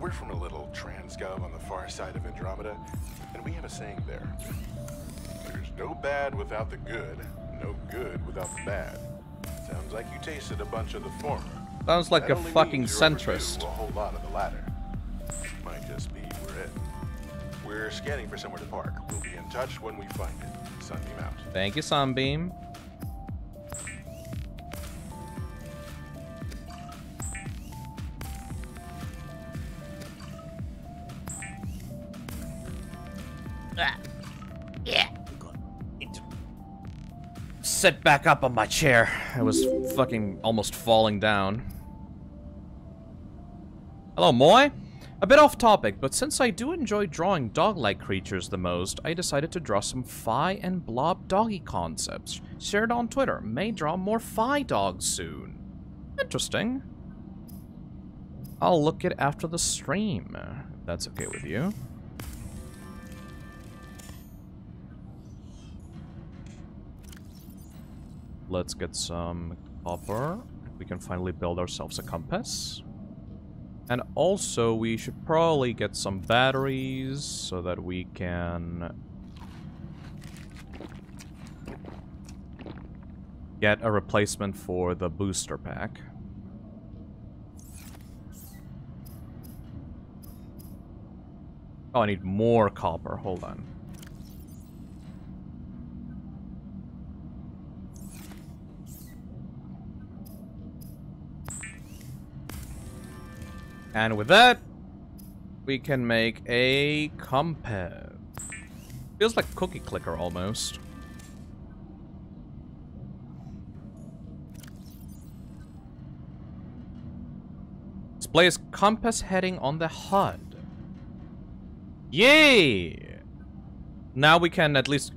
We're from a little transgov on the far side of Andromeda, and we have a saying there. There's no bad without the good, no good without the bad. Sounds like you tasted a bunch of the former. Sounds like That a fucking means you're overdue centrist. A whole lot of the latter. Might just be we're it. We're scanning for somewhere to park. We'll be in touch when we find it. Sunbeam out. Thank you, Sunbeam. Ah. Yeah. Sit back up on my chair. I was fucking almost falling down. Hello, Moy? A bit off topic, but since I do enjoy drawing dog-like creatures the most, I decided to draw some Phi and Blob doggy concepts. Shared on Twitter. May draw more Phi dogs soon. Interesting. I'll look it after the stream. That's okay with you. Let's get some copper. We can finally build ourselves a compass. And also, we should probably get some batteries so that we can get a replacement for the booster pack. Oh, I need more copper. Hold on. And with that, we can make a compass. Feels like cookie clicker almost. Displays compass heading on the HUD. Yay! Now we can at least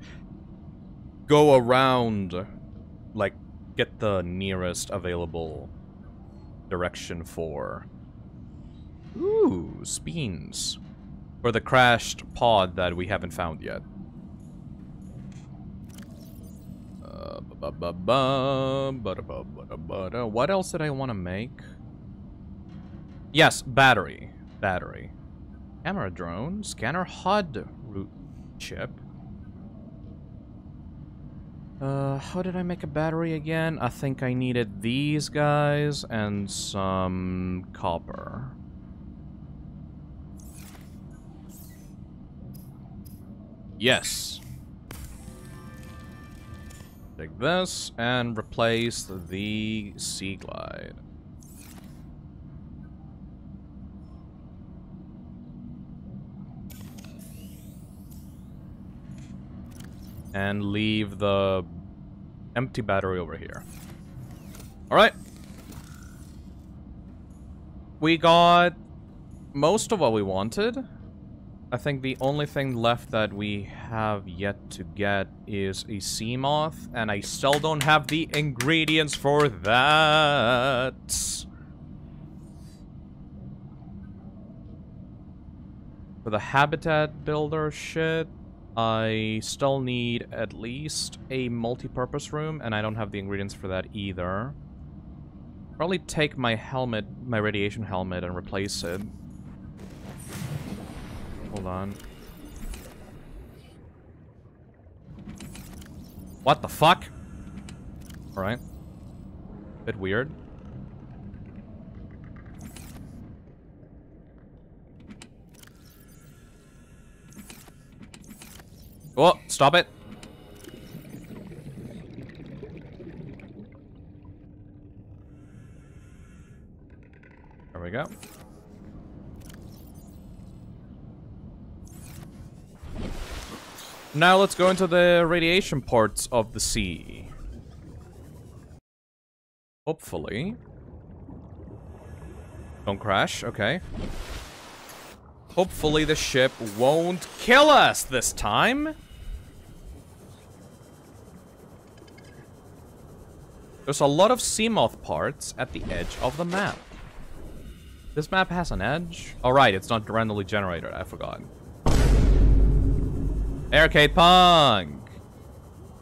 go around, like, get the nearest available direction for Ooh, Speens. For the crashed pod that we haven't found yet. What else did I want to make? Yes, battery. Battery. Camera drone. Scanner HUD root chip. Uh, how did I make a battery again? I think I needed these guys and some copper. Yes. Take this and replace the Sea Glide. And leave the empty battery over here. Alright. We got most of what we wanted. I think the only thing left that we have yet to get is a Seamoth, and I still don't have the ingredients for that. For the habitat builder shit, I still need at least a multi-purpose room, and I don't have the ingredients for that either. Probably take my helmet, my radiation helmet, and replace it. Hold on. What the fuck? Alright. Bit weird. Oh, stop it. There we go. Now let's go into the radiation parts of the sea. Hopefully. Don't crash, okay. Hopefully the ship won't kill us this time. There's a lot of Seamoth parts at the edge of the map. This map has an edge? Oh right, it's not randomly generated, I forgot. Arcade Punk!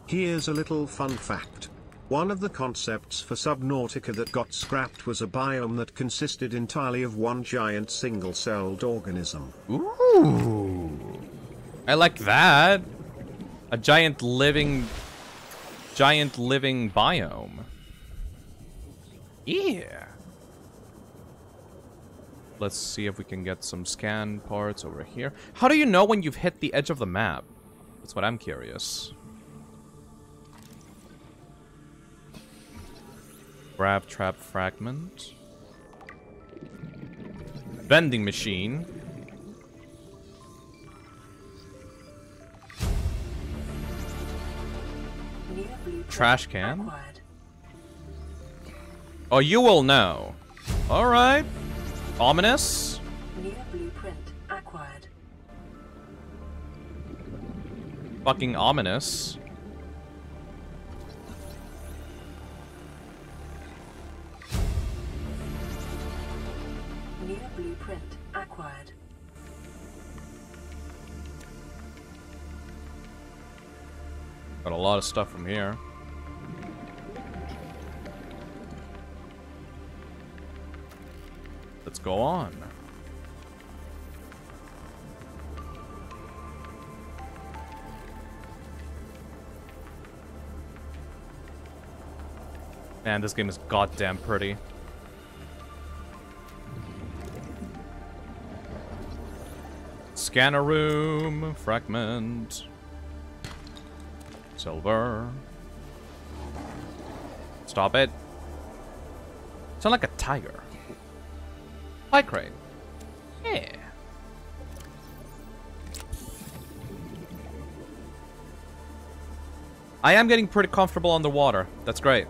Here's a little fun fact. One of the concepts for Subnautica that got scrapped was a biome that consisted entirely of one giant single-celled organism. Ooh. I like that. A giant living... Giant living biome. Yeah. Let's see if we can get some scan parts over here. How do you know when you've hit the edge of the map? That's what I'm curious. Grav Trap fragment. Vending machine. Trash can. Oh, you will know. Alright. Ominous. Fucking ominous. New blueprint acquired. Got a lot of stuff from here. Let's go on. Man, this game is goddamn pretty. Scanner room, fragment, silver. Stop it. Sound like a tiger. Hi, crane. Yeah. I am getting pretty comfortable underwater. That's great.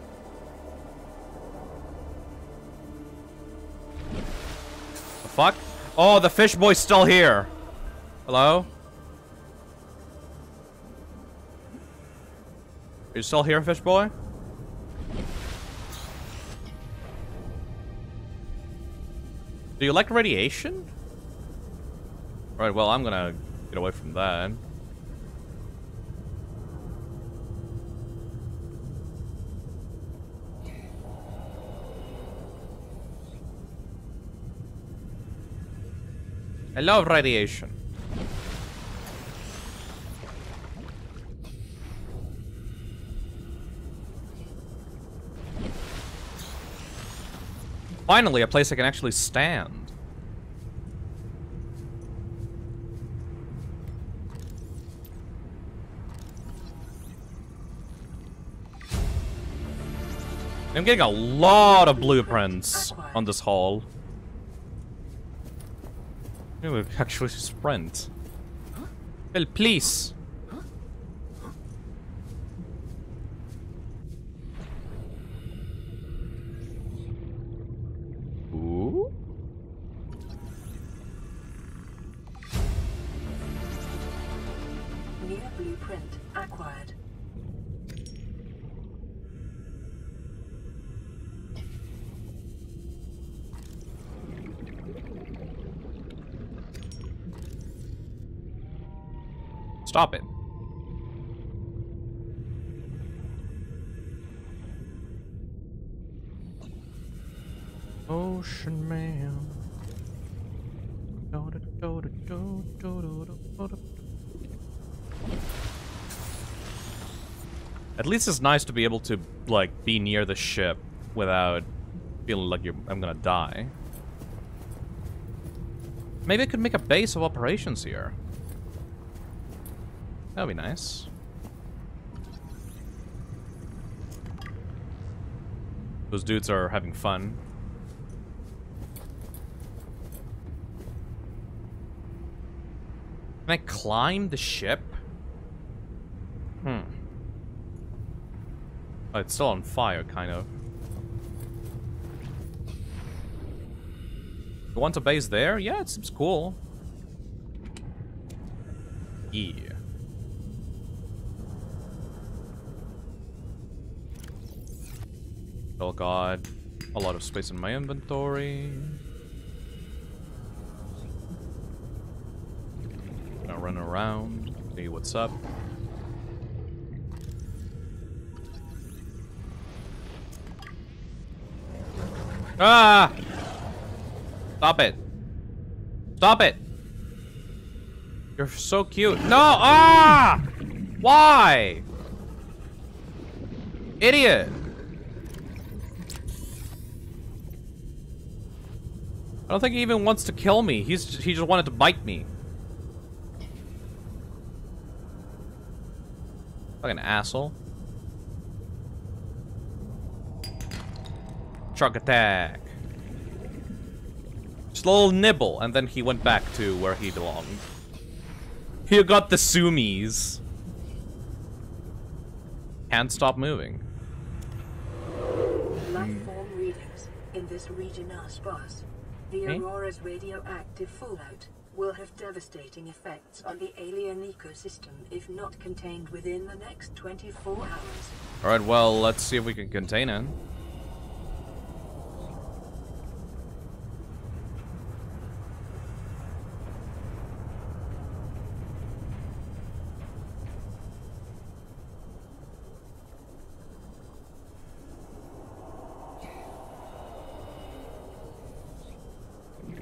Fuck? Oh, the fish boy's still here. Hello? Are you still here, fish boy? Do you like radiation? Right, well, I'm gonna get away from that. I love radiation. Finally, a place I can actually stand. I'm getting a lot of blueprints on this hall. Maybe we actually sprint. Well, please. Ooh. New blueprint acquired. Stop it. Ocean Man. At least it's nice to be able to, like, be near the ship without feeling like you're, I'm gonna die. Maybe I could make a base of operations here. That'd be nice. Those dudes are having fun. Can I climb the ship? Hmm. Oh, it's still on fire, kind of. You want a base there? Yeah, it seems cool. Yeah. Oh god. A lot of space in my inventory. Gonna run around, see what's up. Ah! Stop it. Stop it. You're so cute. No! Ah! Why? Idiot. I don't think he even wants to kill me. He's he just wanted to bite me. Fucking asshole. Truck attack. Just a little nibble, and then he went back to where he belonged. He got the sumis. Can't stop moving. Life form readings in this region are sparse. The Okay. Aurora's radioactive fallout will have devastating effects on the alien ecosystem if not contained within the next 24 hours. Alright, well, let's see if we can contain it.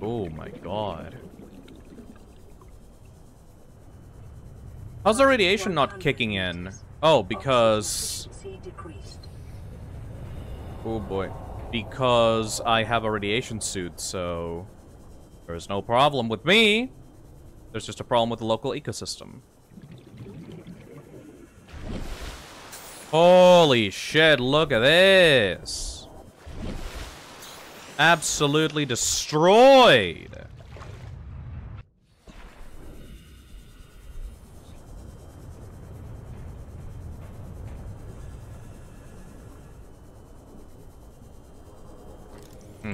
Oh my god. How's the radiation not kicking in? Oh, because... Oh boy. Because I have a radiation suit, so... There's no problem with me. There's just a problem with the local ecosystem. Holy shit, look at this. Absolutely destroyed.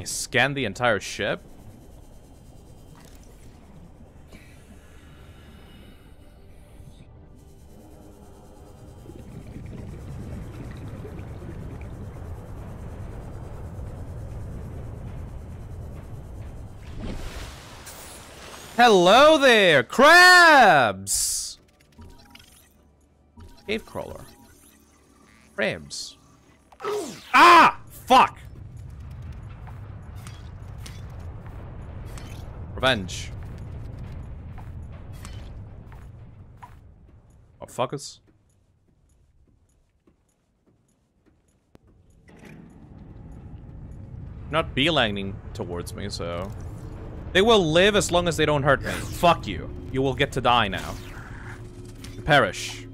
Scan the entire ship? Hello there, crabs! Cave crawler. Crabs. Ah! Fuck! Revenge. Oh, fuckers. Not beelining towards me, so... They will live as long as they don't hurt me. Fuck you. You will get to die now. Perish.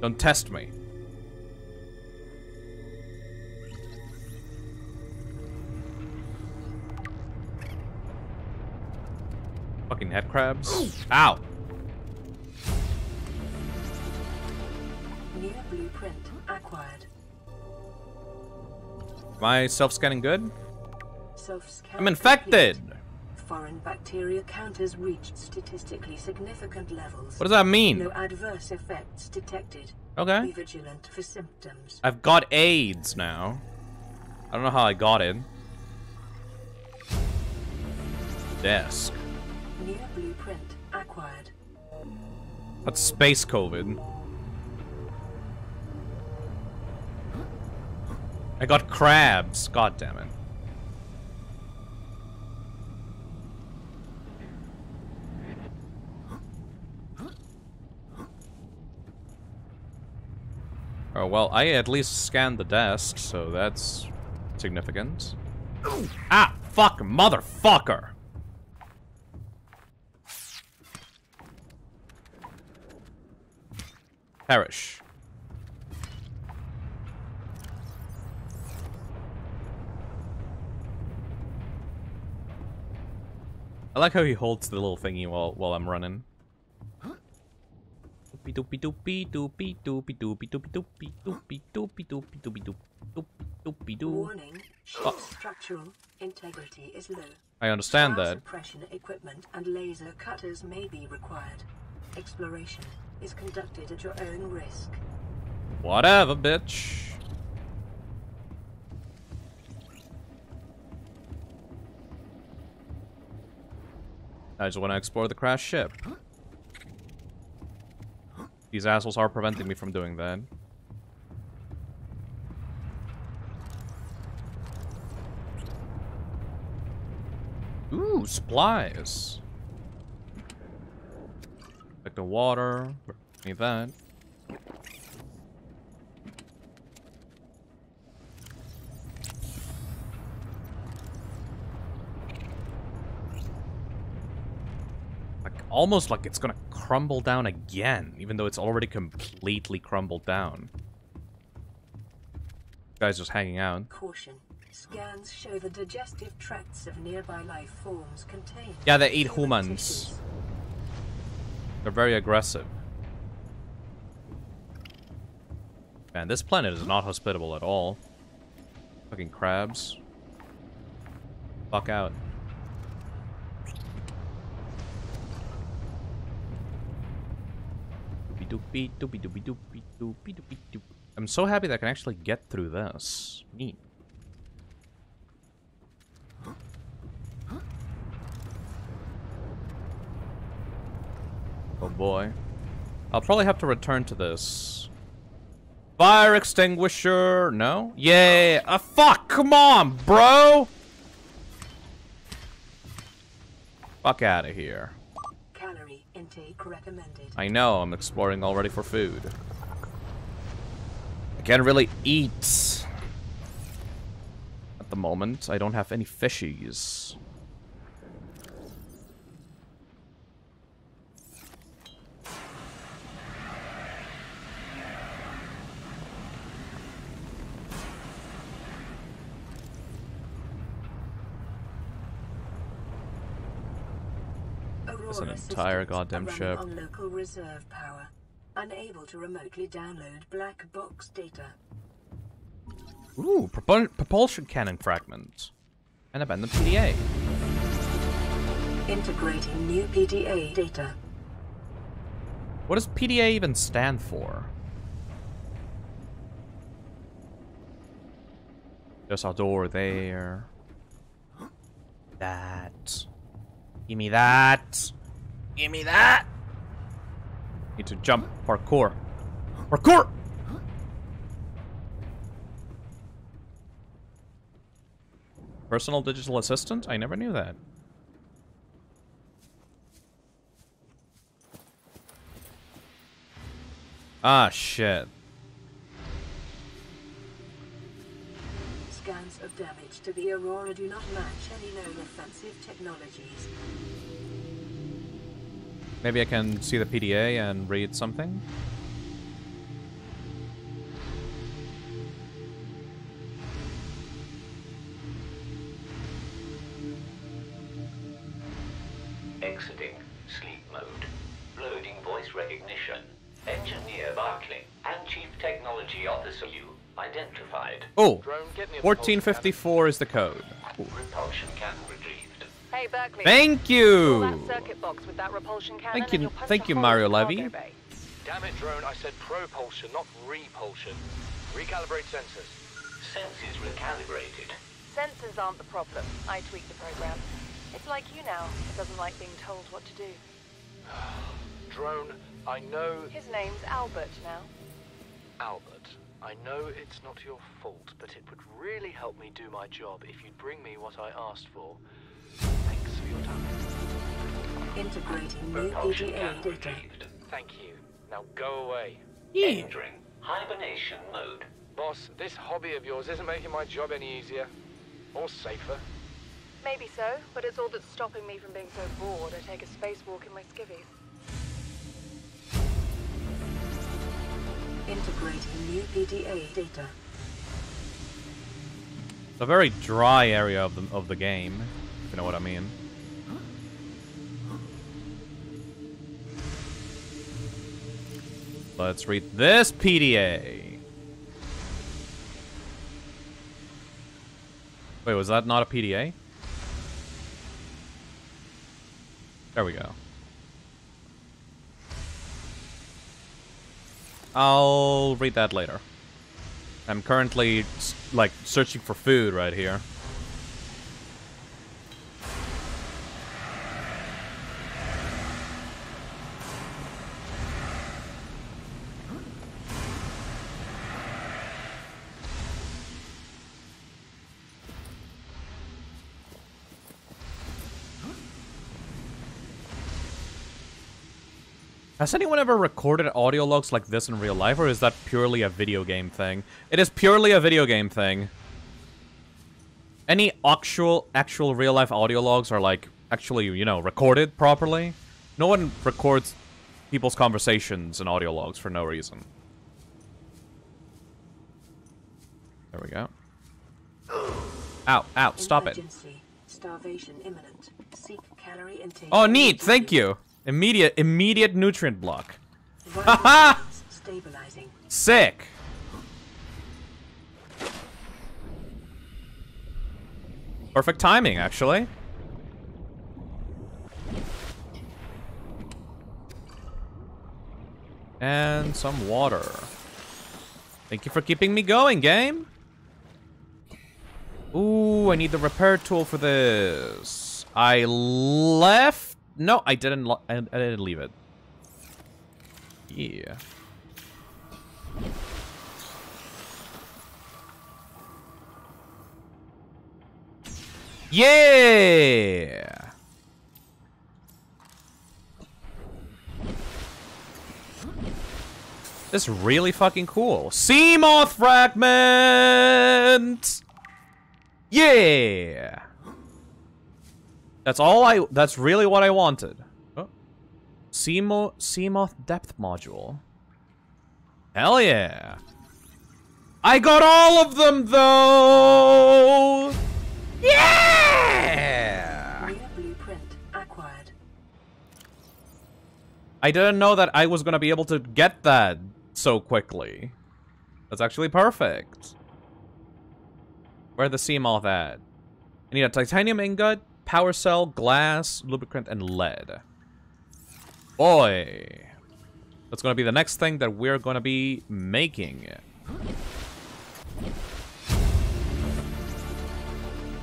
Don't test me. Fucking head crabs. Ow! Blueprint acquired. I self-scanning good? Self-scan I'm infected! complete. Foreign bacteria counters reached statistically significant levels. What does that mean? No adverse effects detected. Okay. Be vigilant for symptoms. I've got AIDS now. I don't know how I got it. Desk. New blueprint acquired. That's space COVID. I got crabs. God damn it. Oh, well, I at least scanned the desk, so that's significant. Ah, fuck, motherfucker! Perish. I like how he holds the little thingy while while I'm running. Doopy doopy doopy doopy doopy doopy doopy doopy doopy doopy doopy doopy doopy doopy doopy. Warning. Oh. structural integrity is low. I understand that. Suppression equipment and laser cutters may be required. Exploration is conducted at your own risk. Whatever, bitch. I just want to explore the crashed ship. These assholes are preventing me from doing that. Ooh, supplies. Like the water. Need that. Almost like it's gonna crumble down again, even though it's already completely crumbled down. Guy's just hanging out. Caution. Scans show the digestive tracts of nearby life forms contain. Yeah, they eat humans. They're very aggressive. Man, this planet is not hospitable at all. Fucking crabs. Fuck out. Doopy doopy doopy doopy doopy doopy doopy doop. I'm so happy that I can actually get through this. Neat. Oh boy. I'll probably have to return to this. Fire extinguisher. No? Yay. Ah, fuck. Come on, bro. Fuck out of here. Calorie intake recommended. I know. I'm exploring already for food. I can't really eat. At the moment, I don't have any fishies. That's an entire goddamn are ship. On local reserve power, unable to remotely download black box data. Ooh, propul propulsion cannon fragment. And abandoned PDA. Integrating new PDA data. What does PDA even stand for? There's our door there. That. Give me that. Give me that. Need to jump. Parkour. Parkour! Personal digital assistant? I never knew that. Ah, shit. Scans of damage to the Aurora do not match any known offensive technologies. Maybe I can see the PDA and read something? Exiting sleep mode. Loading voice recognition. Engineer Barclay and Chief Technology Officer Liu identified. Oh, 1454 is the code. Ooh. Repulsion can Hey, Berkeley. Thank you! circuit box with that repulsion cannon Thank you, thank you, Mario Levy. Damn it, drone, I said propulsion, not repulsion. Recalibrate sensors. Sensors recalibrated. Sensors aren't the problem. I tweaked the program. It's like you now. It doesn't like being told what to do. Drone, I know... His name's Albert now. Albert, I know it's not your fault, but it would really help me do my job if you'd bring me what I asked for. Thanks for your time. Integrating new Propulsion PDA data. Thank you. Now go away. Entering hibernation mode. Boss, this hobby of yours isn't making my job any easier. Or safer. Maybe so, but it's all that's stopping me from being so bored I take a spacewalk in my skivvies. Integrating new PDA data. It's a very dry area of the of the game, if you know what I mean. Let's read this PDA. Wait, was that not a PDA? There we go. I'll read that later. I'm currently, like, searching for food right here. Has anyone ever recorded audio logs like this in real life, or is that purely a video game thing? It is purely a video game thing. Any actual, actual real-life audio logs are, like, actually, you know, recorded properly. No one records people's conversations in audio logs for no reason. There we go. Ow, ow, stop it. Starvation imminent. Seek calorie intake. Oh, neat, thank you. Immediate, immediate nutrient block. Haha! Stabilizing. Sick. Perfect timing, actually. And some water. Thank you for keeping me going, game. Ooh, I need the repair tool for this. I left... No, I didn't, I, I didn't leave it. Yeah. Yeah! This is really fucking cool. Seamoth fragment! Yeah! That's all I- that's really what I wanted. Oh. Seamo- Seamoth depth module. Hell yeah! I got all of them though! Yeah! New blueprint acquired. I didn't know that I was gonna be able to get that so quickly. That's actually perfect. Where the Seamoth at? I need a titanium ingot, power cell, glass, lubricant, and lead. Boy. That's gonna be the next thing that we're gonna be making.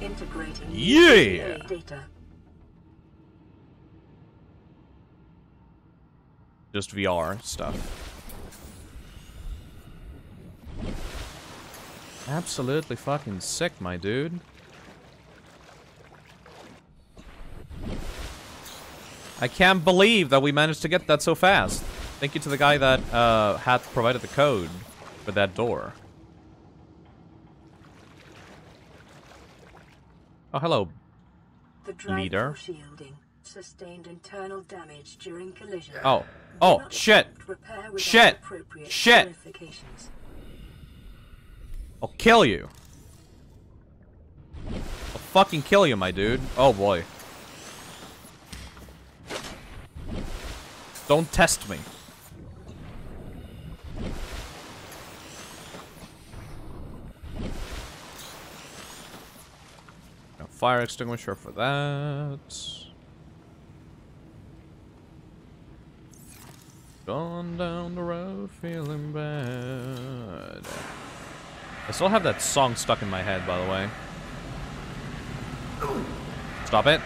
Integrating Yeah! Data. Just VR stuff. Absolutely fucking sick, my dude. I can't believe that we managed to get that so fast. Thank you to the guy that uh, had provided the code for that door. Oh, hello, The leader. shielding sustained internal damage during collision. Oh, oh, shit, shit, shit. I'll kill you. I'll fucking kill you, my dude. Oh boy. Don't test me. A fire extinguisher for that. Going down the road feeling bad. I still have that song stuck in my head, by the way. Stop it.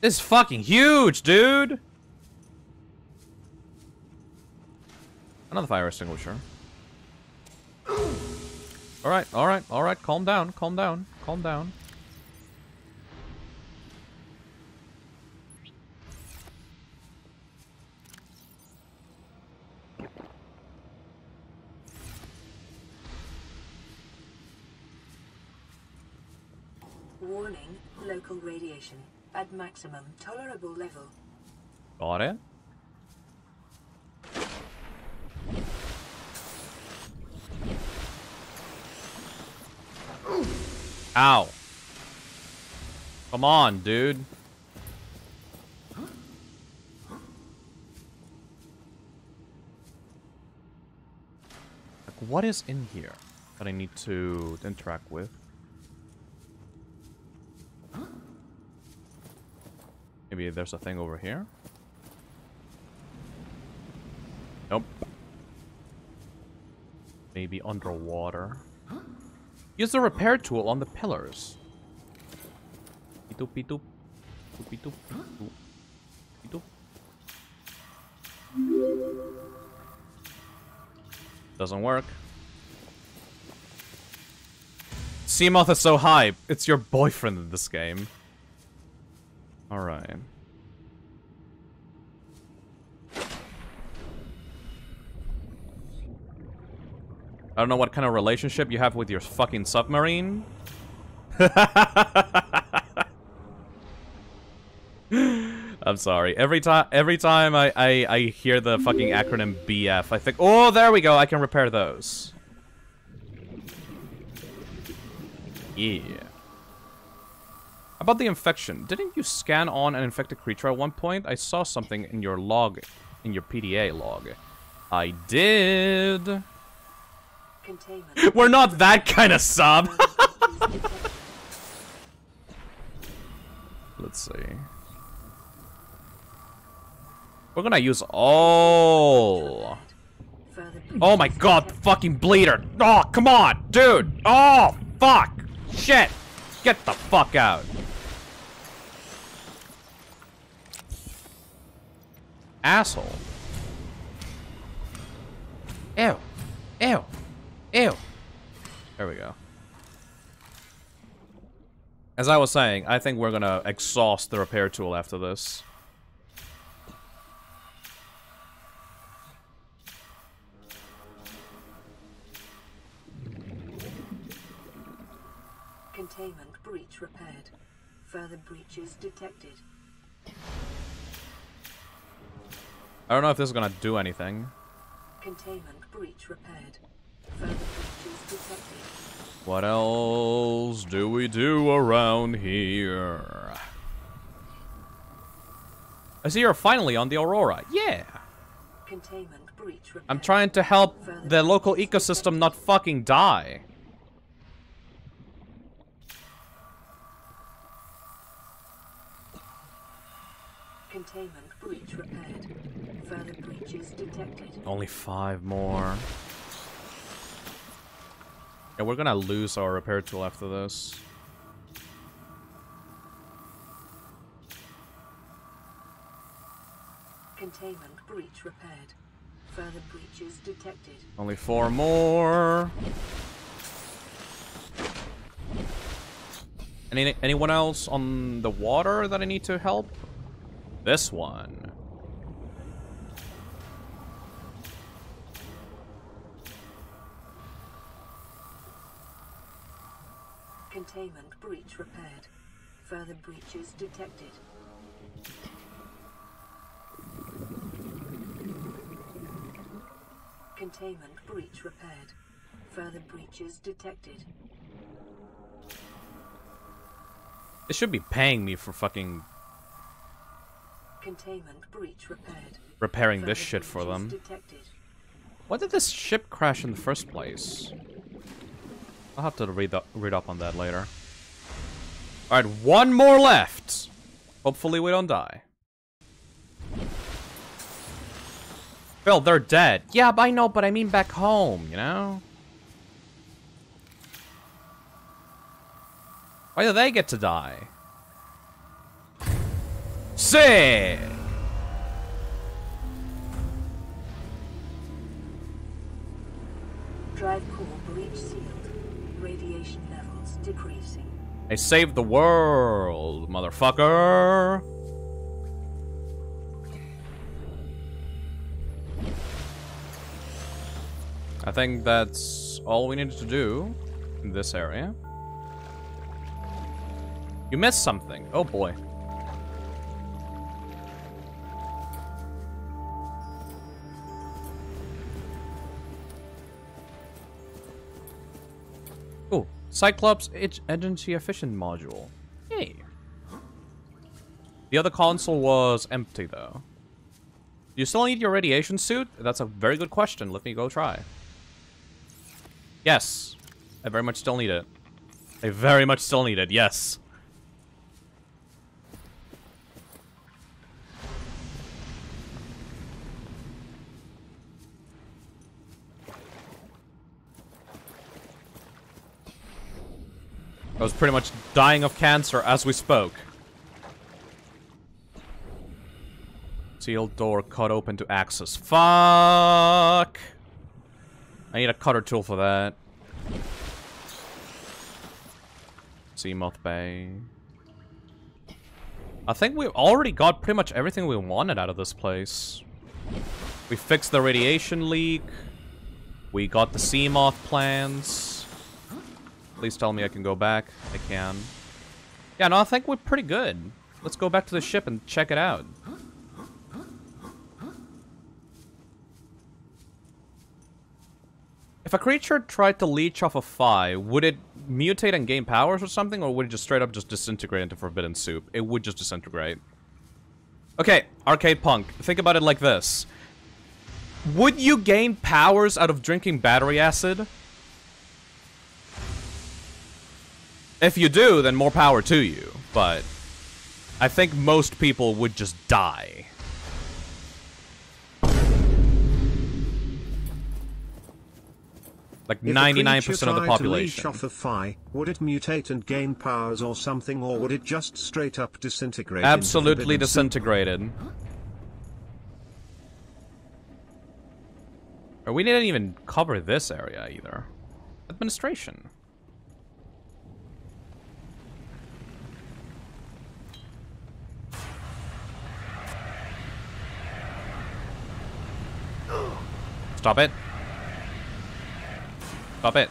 This is fucking huge, dude! Another fire extinguisher. Alright, alright, alright, calm down, calm down, calm down. Warning, local radiation at maximum tolerable level. Got it. Ow. Come on, dude. Like, what is in here that I need to interact with? Maybe there's a thing over here? Nope. Maybe underwater. Use the repair tool on the pillars. Doesn't work. Seamoth is so high. It's your boyfriend in this game. Alright. I don't know what kind of relationship you have with your fucking submarine. I'm sorry. Every time every time I, I, I hear the fucking acronym BF, I think, oh, there we go. I can repair those. Yeah. About the infection, didn't you scan on an infected creature at one point? I saw something in your log, in your PDA log. I did. Containment. We're not that kind of sub. Let's see. We're gonna use all. Oh my god, the fucking bleeder. Oh, come on, dude. Oh, fuck. Shit. Get the fuck out. Asshole. Ew. Ew. Ew. There we go. As I was saying, I think we're gonna exhaust the repair tool after this. Containment breach repaired. Further breaches detected. I don't know if this is gonna do anything. Containment breach repaired. Further breaches detected. What else do we do around here? I see you're finally on the Aurora. Yeah. Containment breach repaired. I'm trying to help the local ecosystem not fucking die. Containment breach repaired. Further breaches detected. Only five more. Yeah, we're gonna lose our repair tool after this. Containment breach repaired. Further breaches detected. Only four more. Any anyone else on the water that I need to help? This one. Containment breach repaired. Further breaches detected. Containment breach repaired. Further breaches detected. They should be paying me for fucking Containment breach repaired. repairing this shit for them. Detected. Why did this ship crash in the first place? I'll have to read, up read up on that later. Alright, one more left. Hopefully we don't die. Phil, they're dead. Yeah, I know, but I mean back home, you know? Why do they get to die? Sick! Drive I saved the world, motherfucker! I think that's all we needed to do in this area. You missed something. Oh boy. Cyclops Agency Efficient Module. Yay. The other console was empty, though. Do you still need your radiation suit? That's a very good question. Let me go try. Yes. I very much still need it. I very much still need it, yes. I was pretty much dying of cancer as we spoke. Sealed door cut open to access. Fuck! I need a cutter tool for that. Seamoth Bay. I think we've already got pretty much everything we wanted out of this place. We fixed the radiation leak. We got the Seamoth plans. Please tell me I can go back. I can. Yeah, no, I think we're pretty good. Let's go back to the ship and check it out. If a creature tried to leech off a Phi, would it mutate and gain powers or something, or would it just straight up just disintegrate into forbidden soup? It would just disintegrate. Okay, Arcade Punk, think about it like this. Would you gain powers out of drinking battery acid? If you do, then more power to you, but I think most people would just die. Like 99% of the tried to leech population. off a Phi, would it mutate and gain powers or something, or would it just straight up disintegrate? Absolutely disintegrated. Or we didn't even cover this area either. Administration. Stop it. Stop it.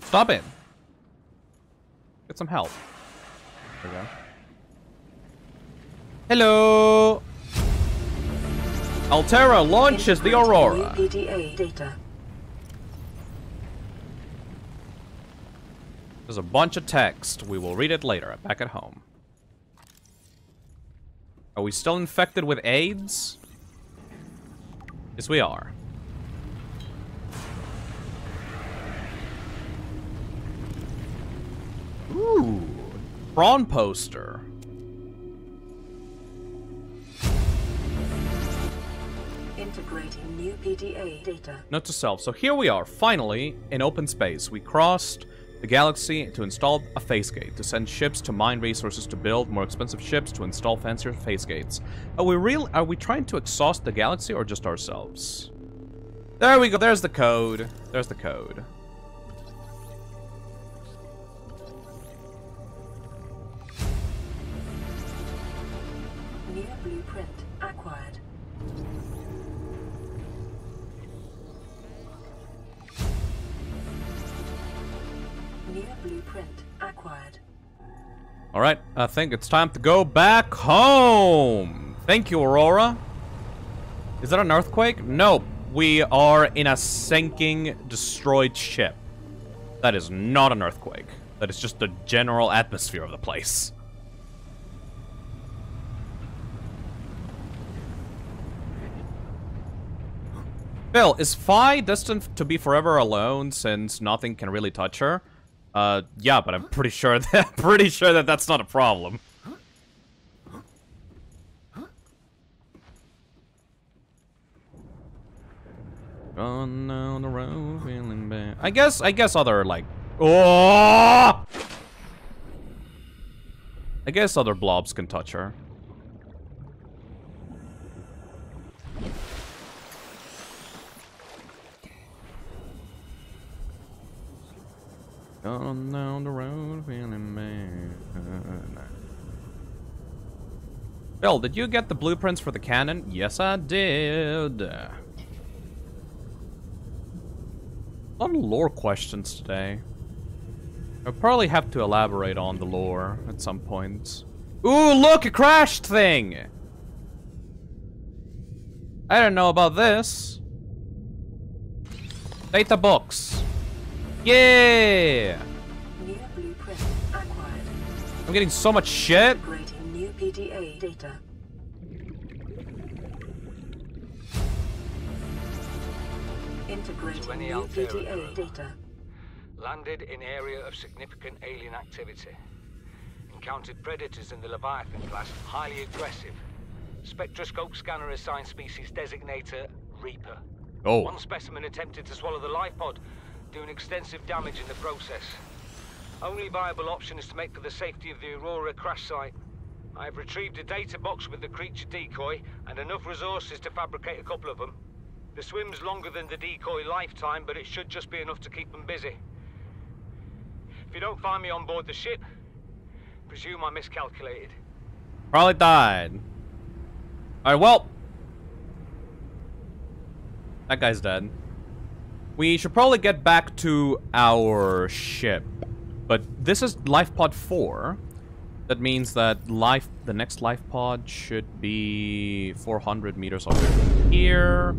Stop it. Get some help. There we go. Hello. Alterra launches the Aurora. New PDA data. There's a bunch of text. We will read it later, back at home. Are we still infected with AIDS? Yes, we are. Ooh. Prawn poster. Integrating new PDA data. Note to self. So here we are, finally, in open space. We crossed the galaxy to install a phase gate, to send ships to mine resources to build more expensive ships, to install fancier phase gates. Are we real? Are we trying to exhaust the galaxy or just ourselves? There we go. There's the code. There's the code. Blueprint acquired. All right, I think it's time to go back home. Thank you, Aurora. Is that an earthquake? Nope. We are in a sinking, destroyed ship. That is not an earthquake. That is just the general atmosphere of the place. Phil, is Phi destined to be forever alone since nothing can really touch her? Uh, yeah, but I'm pretty sure that pretty sure that that's not a problem. Gone down the road, feeling bad. I guess, I guess other like, oh! I guess other blobs can touch her. Gone down the road, feeling bad. Bill, did you get the blueprints for the cannon? Yes, I did. A lot of lore questions today. I'll probably have to elaborate on the lore at some point. Ooh, look, a crashed thing! I don't know about this. Data books. Yeah! New blueprint acquired. I'm getting so much shit. Integrating new PDA data. Integrating new PDA data. Landed in area of significant alien activity. Encountered predators in the Leviathan class, highly aggressive. Spectroscope scanner assigned species designator Reaper. Oh. One specimen attempted to swallow the life pod, doing extensive damage in the process. Only viable option is to make for the safety of the Aurora crash site. I have retrieved a data box with the creature decoy and enough resources to fabricate a couple of them. The swim's longer than the decoy lifetime, but it should just be enough to keep them busy. If you don't find me on board the ship, presume I miscalculated. Probably died. Alright, well. That guy's dead. We should probably get back to our ship. But this is life pod 4. That means that life, the next life pod should be 400 meters over here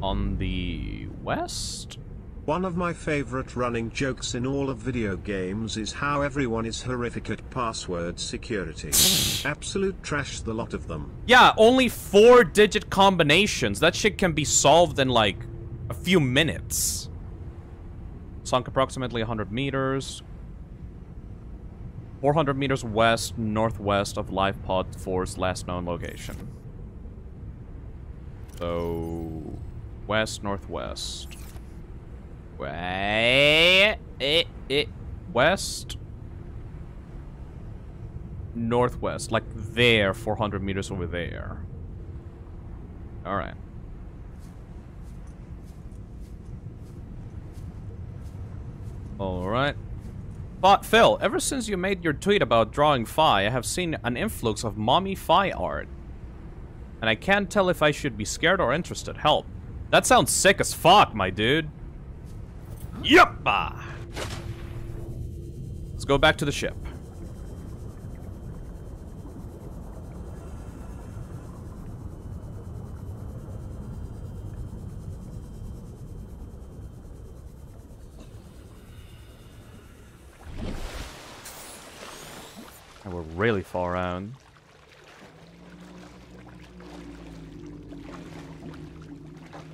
on the west. One of my favorite running jokes in all of video games is how everyone is horrific at password security. Absolute trash the lot of them. Yeah, only four digit combinations. That shit can be solved in like a few minutes. Sunk approximately 100 meters. 400 meters west, northwest of Life Pod 4's last known location. So, west, northwest. Way, it, it, west, northwest, like there, 400 meters over there. All right. All right. But Phil, ever since you made your tweet about drawing Phi, I have seen an influx of mommy Phi art. And I can't tell if I should be scared or interested. Help. That sounds sick as fuck, my dude. Yup! Let's go back to the ship. And we're really far out.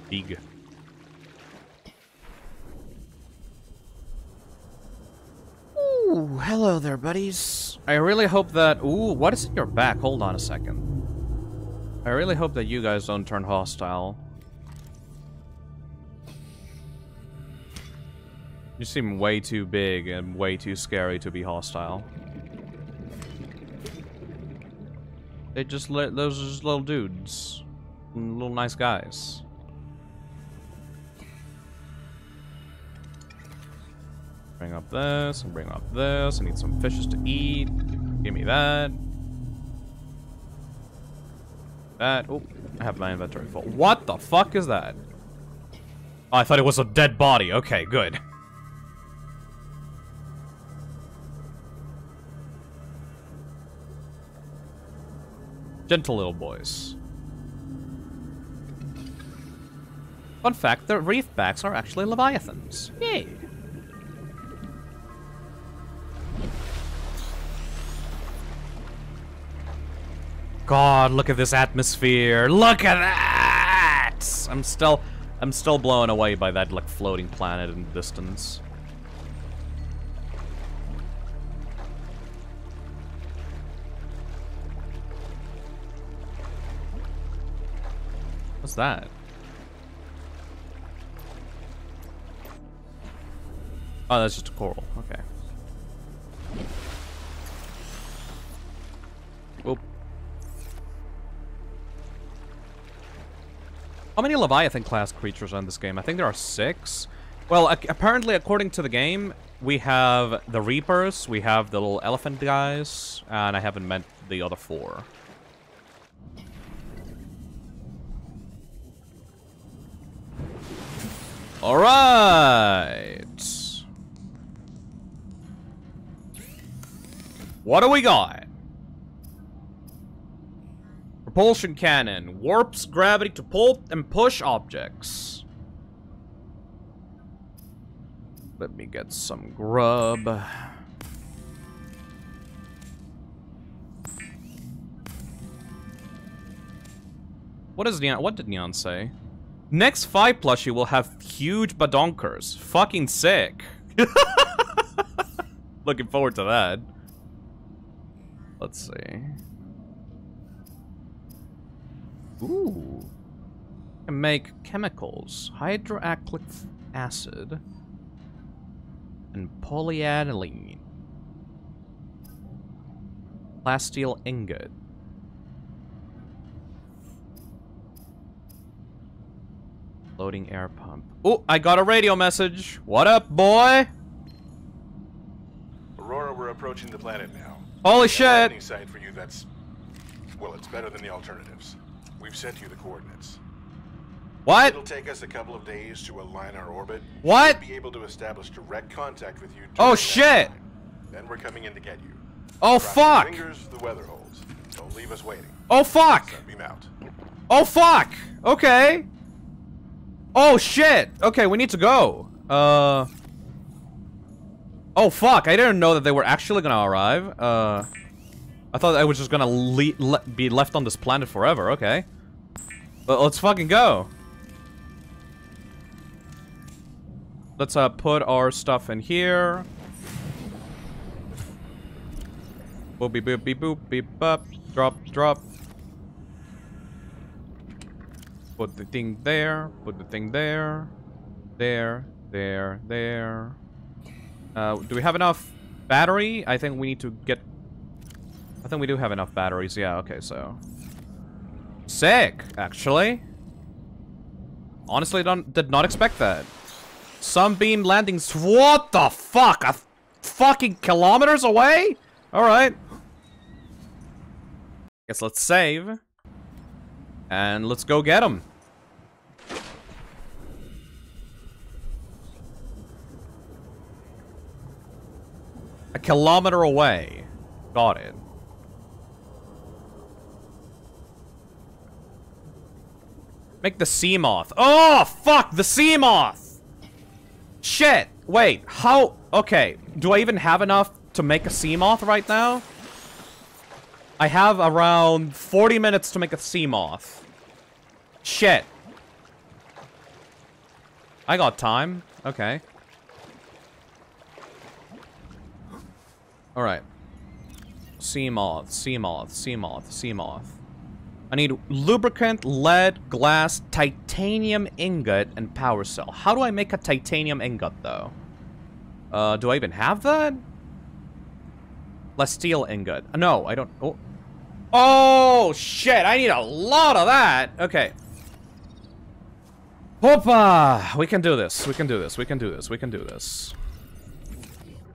Big. Ooh, hello there, buddies. I really hope that... Ooh, what is in your back? Hold on a second. I really hope that you guys don't turn hostile. You seem way too big and way too scary to be hostile. They just let those are just little dudes. Little nice guys. Bring up this, and bring up this. I need some fishes to eat. Give me that. That. Oh, I have my inventory full. What the fuck is that? Oh, I thought it was a dead body. Okay, good. Gentle little boys. Fun fact, the reefbacks are actually leviathans. Yay! God, look at this atmosphere. Look at that! I'm still I'm still blown away by that like floating planet in the distance. That? Oh, that's just a coral. Okay. Whoop. How many Leviathan class creatures are in this game? I think there are six. Well, apparently, according to the game, we have the Reapers, we have the little elephant guys, and I haven't met the other four. Alright. What do we got? Propulsion cannon. Warps gravity to pull and push objects. Let me get some grub. What is Neon? What did Neon say? Next five plushie will have huge badonkers. Fucking sick. Looking forward to that. Let's see. Ooh. Can make chemicals. Hydrochloric acid. And polyaniline. Plasteel ingot. Loading air pump. Oh, I got a radio message. What up, boy? Aurora, we're approaching the planet now. Holy A shit. landing site for you that's... Well, it's better than the alternatives. We've sent you the coordinates. What? It'll take us a couple of days to align our orbit. What? We'll be able to establish direct contact with you. Oh, shit. time. Then we're coming in to get you. Oh, Cross fuck. Fingers, the weather holds. Don't leave us waiting. Oh, fuck. Sunbeam out. Oh, fuck. Okay. Oh, shit. Okay, we need to go. Uh... Oh, fuck. I didn't know that they were actually gonna arrive. Uh... I thought I was just gonna le le be left on this planet forever. Okay. Well, let's fucking go. Let's uh put our stuff in here. Boop beep boop beep boop beep bop. Drop drop. Put the thing there. Put the thing there. There. There. There. Uh, do we have enough battery? I think we need to get... I think we do have enough batteries. Yeah, okay, so... Sick, actually. Honestly, don't, did not expect that. Sunbeam landings. What the fuck? A fucking kilometers away? Alright. Guess let's save. And let's go get him. A kilometer away. Got it. Make the Seamoth. Oh, fuck! The Seamoth! Shit! Wait, how... Okay, do I even have enough to make a Seamoth right now? I have around 40 minutes to make a Seamoth. Shit. I got time. Okay. Alright. Seamoth, sea moth, Seamoth, sea moth. I need lubricant, lead, glass, titanium ingot, and power cell. How do I make a titanium ingot, though? Uh, do I even have that? Plasteel ingot. No, I don't... Oh. oh, shit! I need a lot of that! Okay. Hoppa! We can do this. We can do this. We can do this. We can do this.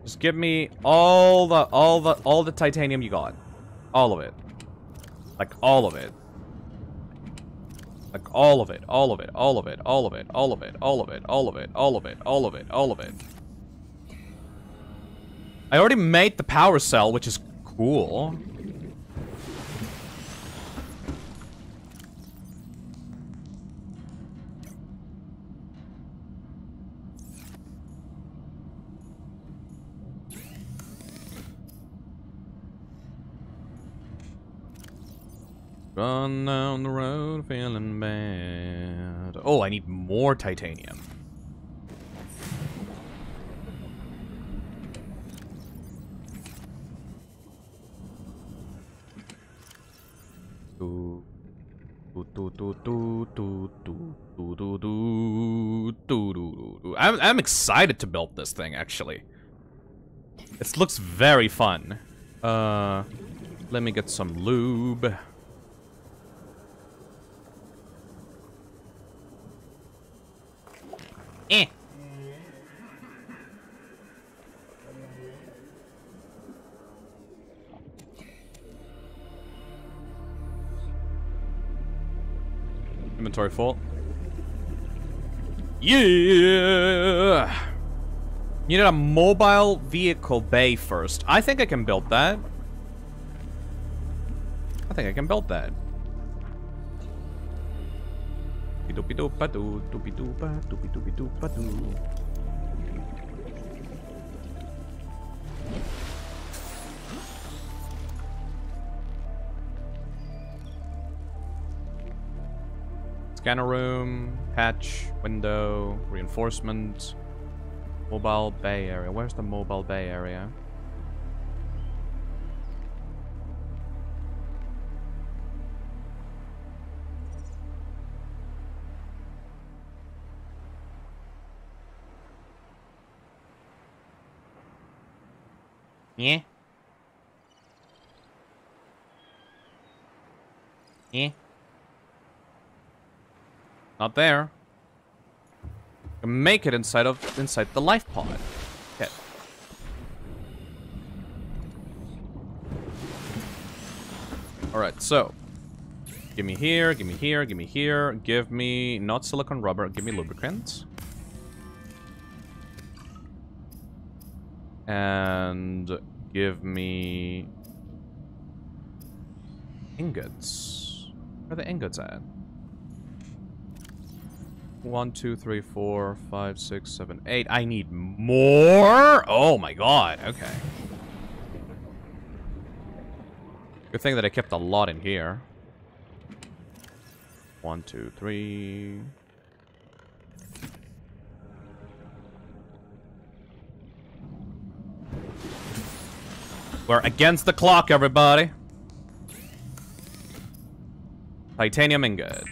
Just give me all the all the all the titanium you got. All of it. Like all of it. Like all of it, all of it, all of it, all of it, all of it, all of it, all of it, all of it, all of it, all of it. I already made the power cell, which is cool. Run down the road feeling bad. Oh, I need more titanium. Do, do, do, do, do, do, do, do, do, do, do, do. I'm, I'm excited to build this thing, actually. It looks very fun. Uh, let me get some lube. Inventory full. Yeah! You need a mobile vehicle bay first. I think I can build that. I think I can build that. Doopy doopa doo, doopy doopa, doopy doopy doopa doo. Scanner room, hatch, window, reinforcement, mobile bay area. Where's the mobile bay area? Yeah. Yeah. Not there. Make it inside of inside the life pod. Okay. Alright, so. Give me here, give me here, give me here. Give me not silicon rubber, give me lubricants. And give me ingots. Where are the ingots at? One, two, three, four, five, six, seven, eight. I need more? Oh my god, okay. Good thing that I kept a lot in here. One, two, three. We're against the clock, everybody. Titanium ingot.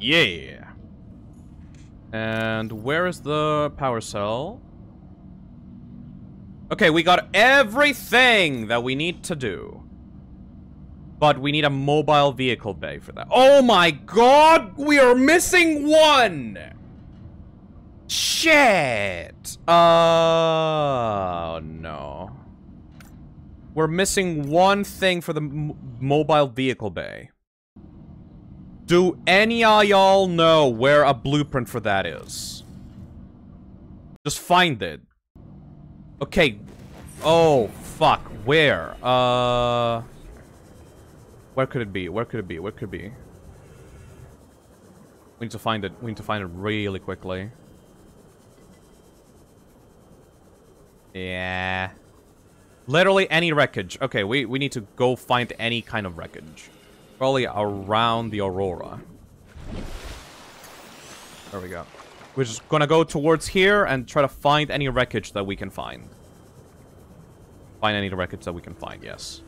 Yeah. And where is the power cell? Okay, we got everything that we need to do. But we need a mobile vehicle bay for that. Oh my god! We are missing one! Shit! Oh, no. We're missing one thing for the mobile vehicle bay. Do any of y'all know where a blueprint for that is? Just find it. Okay. Oh, fuck. Where? Uh... Where could it be? Where could it be? Where could it be? We need to find it. We need to find it really quickly. Yeah. Literally any wreckage. Okay, we, we need to go find any kind of wreckage. Probably around the Aurora. There we go. We're just gonna go towards here and try to find any wreckage that we can find. Find any wreckage that we can find, yes.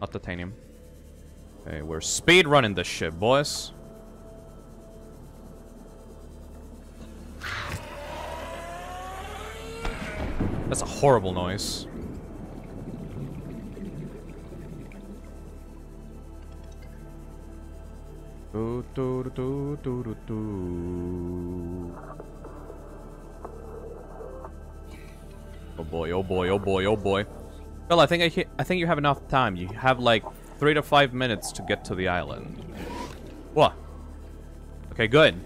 Not titanium. Okay, we're speed running this shit, boys. That's a horrible noise. Do, do, do, do, do, do. Oh boy, oh boy, oh boy, oh boy. Well, I think I, I think you have enough time. You have like three to five minutes to get to the island. What? Okay, good.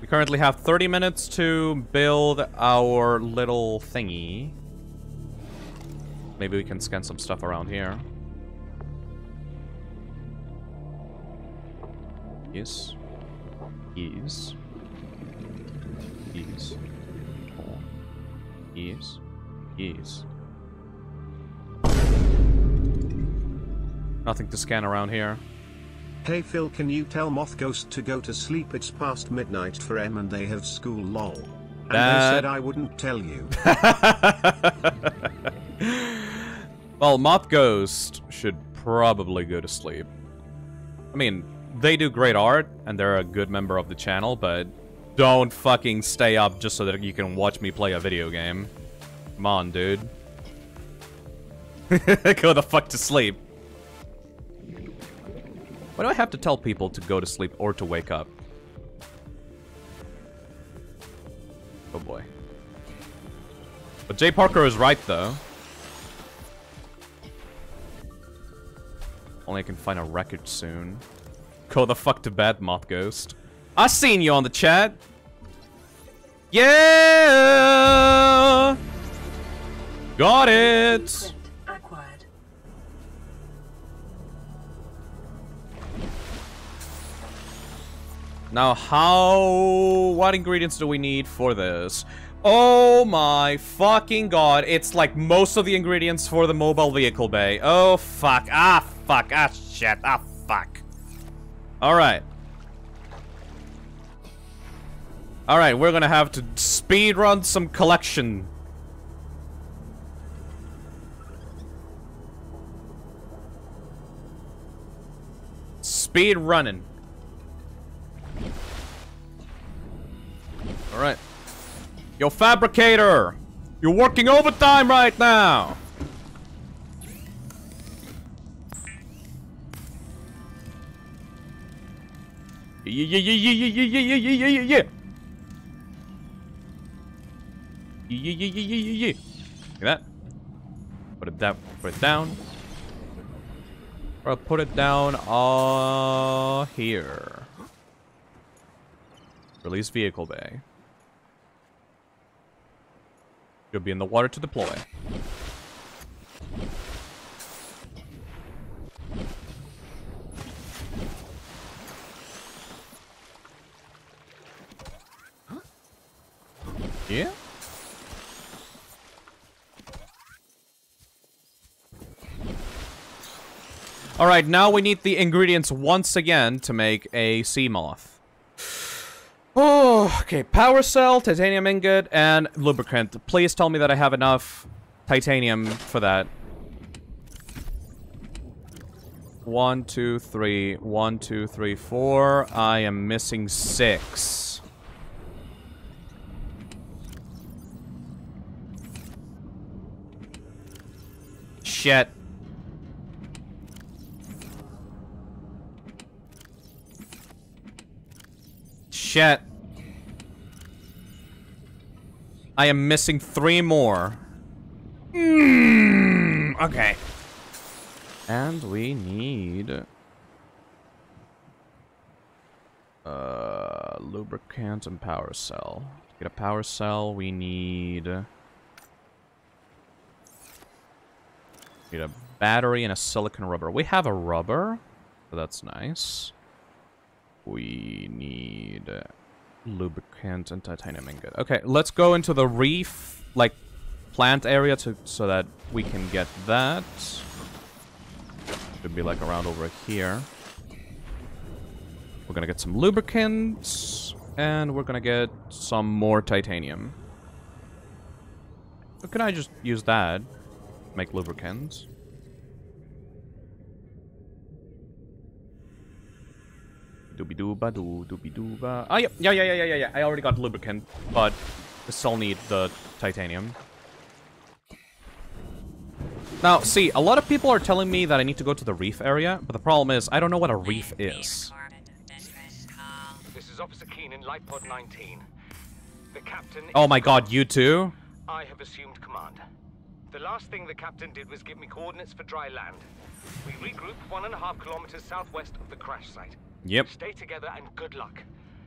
We currently have 30 minutes to build our little thingy. Maybe we can scan some stuff around here. Yes. Yes. Yes. Yes. Yes. Nothing to scan around here. Hey Phil, can you tell Moth Ghost to go to sleep? It's past midnight for M and they have school lol. And That- they said I wouldn't tell you. Well, Moth Ghost should probably go to sleep. I mean, they do great art, and they're a good member of the channel, but don't fucking stay up just so that you can watch me play a video game. Come on, dude. go the fuck to sleep. Why do I have to tell people to go to sleep or to wake up? Oh boy. But Jay Parker is right, though. Only I can find a record soon. Go the fuck to bed, Moth Ghost. I seen you on the chat. Yeah! Got it! Now, how... What ingredients do we need for this? Oh my fucking god. It's like most of the ingredients for the mobile vehicle bay. Oh, fuck. Ah, fuck. Ah, shit. Ah, fuck. Alright. Alright, we're gonna have to speed run some collection. Speed running. Alright. Yo, fabricator! You're working overtime right now! Yeah, yeah, yeah, yeah, yeah, yeah, yeah, yeah, yeah, yeah, yeah. Yeah, yeah, yeah, yeah, yeah, yeah. Look at that. Put it down. Put it down. Or put it down uh here. Release vehicle bay. You'll be in the water to deploy. Yeah? Alright, now we need the ingredients once again to make a Seamoth. Oh, okay. Power cell, titanium ingot, and lubricant. Please tell me that I have enough titanium for that. One, two, three. One, two, three, four. I am missing six. Shit. Shit. I am missing three more. Mm, okay. And we need... Uh, lubricant and power cell. To get a power cell, we need... Need a battery and a silicon rubber. We have a rubber, so that's nice. We need lubricant and titanium ingot. Okay, let's go into the reef, like, plant area to so that we can get that. Should be, like, around over here. We're gonna get some lubricants, and we're gonna get some more titanium. Or can I just use that? Make lubricants? Doobie dooba doo, doobie dooba. Ah, yeah, yeah, yeah, yeah, yeah, yeah. I already got lubricant, but I still need the titanium. Now, see, a lot of people are telling me that I need to go to the reef area, but the problem is I don't know what a reef is. This is Officer Keenan, Lifepod 19. The captain. Oh my god, you too? I have assumed command. The last thing the captain did was give me coordinates for dry land. We regroup one and a half kilometers southwest of the crash site. Yep. Stay together and good luck.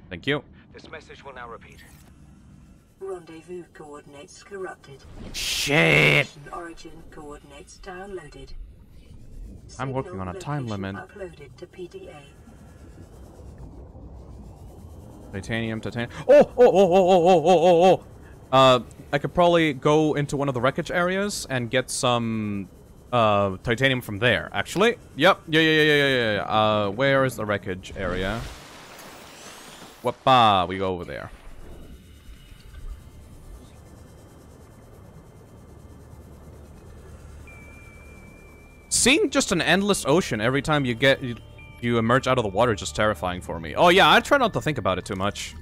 Thank you. This message will now repeat. Rendezvous coordinates corrupted. Shit! Origin coordinates downloaded. I'm working on a time limit. Uploaded to PDA. Titanium, titanium. Oh, oh, oh, oh, oh, oh, oh, oh, oh. Uh, I could probably go into one of the wreckage areas and get some uh, titanium from there. Actually, yep, yeah, yeah, yeah, yeah, yeah. yeah. Uh, where is the wreckage area? Whoppa, we go over there. Seeing just an endless ocean every time you get you, you emerge out of the water is just terrifying for me. Oh yeah, I try not to think about it too much.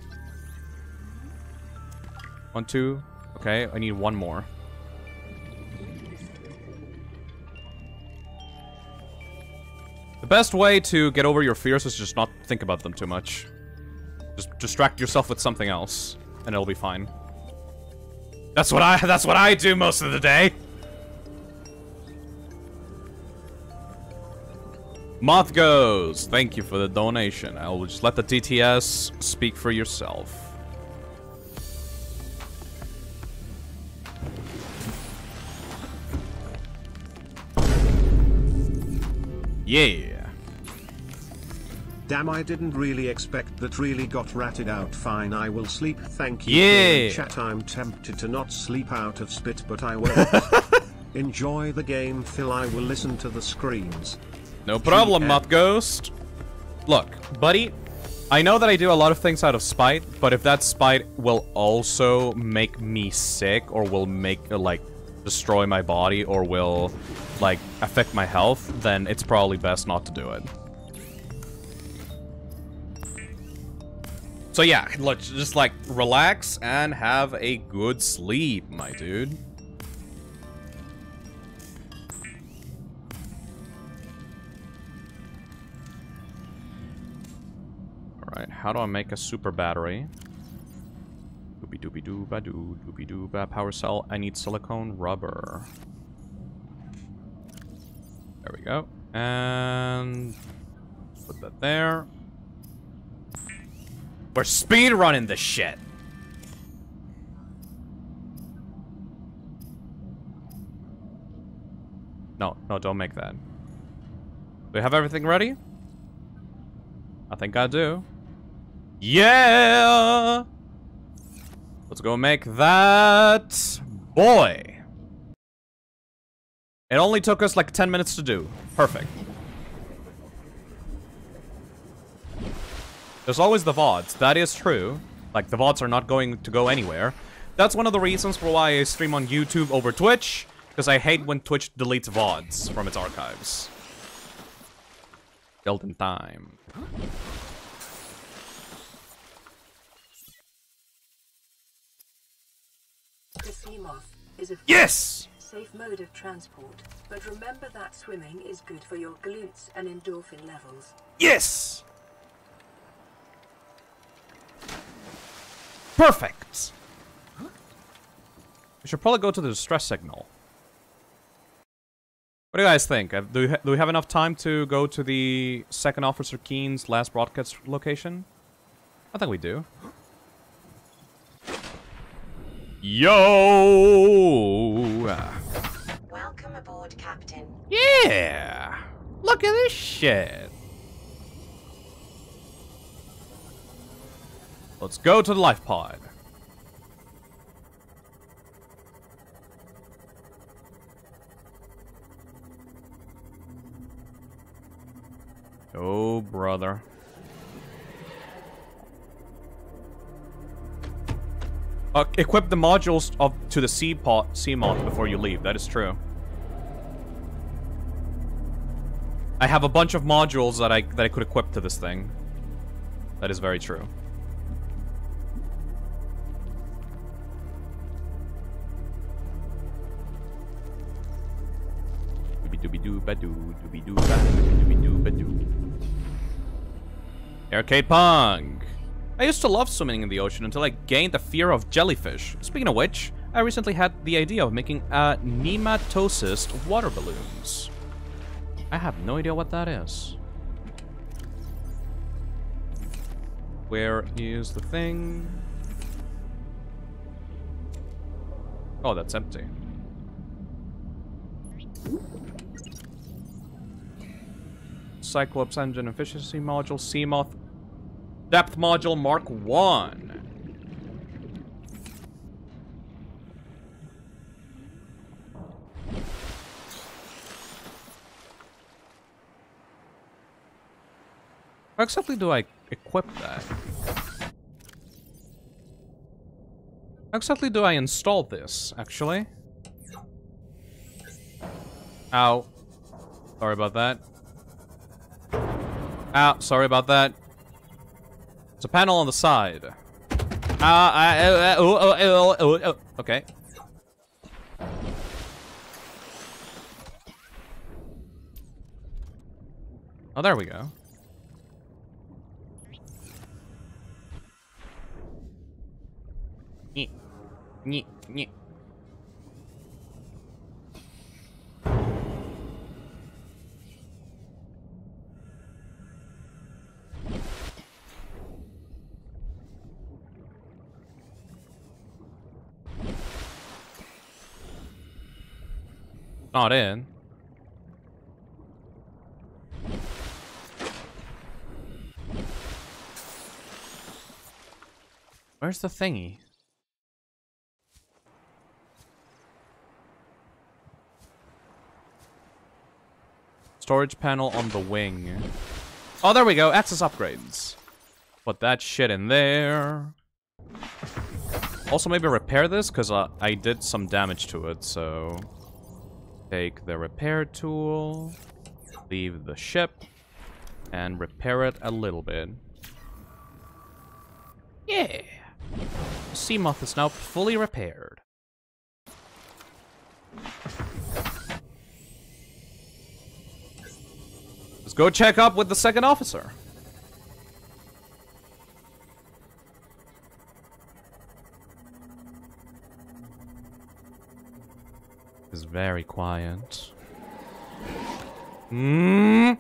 One, two. Okay, I need one more. The best way to get over your fears is just not think about them too much. Just distract yourself with something else, and it'll be fine. That's what I that's what I do most of the day. Moth Ghost. Thank you for the donation. I will just let the TTS speak for yourself. Yeah. Damn, I didn't really expect that. Really got ratted out. Fine, I will sleep. Thank you. Yeah. Chat, I'm tempted to not sleep out of spit, but I won't. Enjoy the game, Phil. I will listen to the screams. No problem. Moth Ghost. Look, buddy, I know that I do a lot of things out of spite, but if that spite will also make me sick or will make, like, destroy my body or will, like, affect my health, then it's probably best not to do it. So yeah, let's just, like, relax and have a good sleep, my dude. Alright, how do I make a super battery? Doobie doobie doo ba doo, doobie doo ba power cell. I need silicone rubber. There we go. And put that there. We're speed running this shit. No, no, don't make that. Do we have everything ready? I think I do. Yeah! Let's go make that boy. It only took us like 10 minutes to do. Perfect. There's always the VODs. That is true. Like, the VODs are not going to go anywhere. That's one of the reasons for why I stream on YouTube over Twitch. Because I hate when Twitch deletes VODs from its archives. In time. The Seamoth is a Yes! safe mode of transport, but remember that swimming is good for your glutes and endorphin levels. Yes! Perfect! We should probably go to the distress signal. What do you guys think? Do we, do we have enough time to go to the second Officer Keen's last broadcast location? I think we do. Yo! Welcome aboard, Captain. Yeah! Look at this shit! Let's go to the life pod. Oh, brother. Uh, equip the modules of to the sea pot sea mod before you leave. That is true. I have a bunch of modules that I that I could equip to this thing. That is very true. Arcade Pong. I used to love swimming in the ocean until I gained the fear of jellyfish. Speaking of which, I recently had the idea of making uh, a nematocyst water balloons. I have no idea what that is. Where is the thing? Oh, that's empty. Cyclops engine efficiency module, Seamoth Depth Module Mark 1. How exactly do I equip that? How exactly do I install this, actually? Ow. Sorry about that. Ow, sorry about that. It's a panel on the side. Ah, uh, uh, oh, oh, oh, oh, oh, okay. Oh, there we go. Nyeh. Nyeh. Nyeh. Not in. Where's the thingy? Storage panel on the wing. Oh, there we go. Access upgrades. Put that shit in there. Also, maybe repair this, because uh, I did some damage to it, so... Take the repair tool, leave the ship, and repair it a little bit. Yeah! Seamoth is now fully repaired. Let's go check up with the second officer. It's very quiet. Hmm.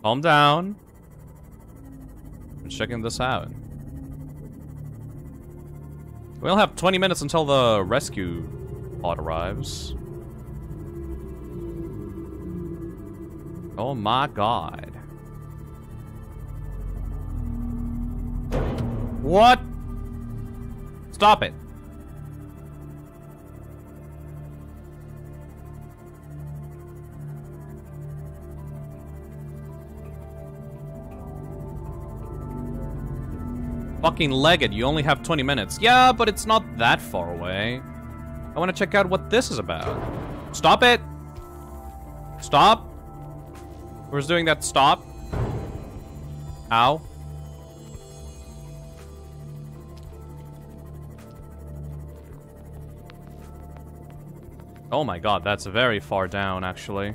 Calm down. I'm checking this out. We'll have 20 minutes until the rescue pod arrives. Oh my god. What? Stop it. Fucking Legged, you only have 20 minutes. Yeah, but it's not that far away. I want to check out what this is about. Stop it! Stop! Who's doing that? Stop! Ow. Oh my god, that's very far down, actually.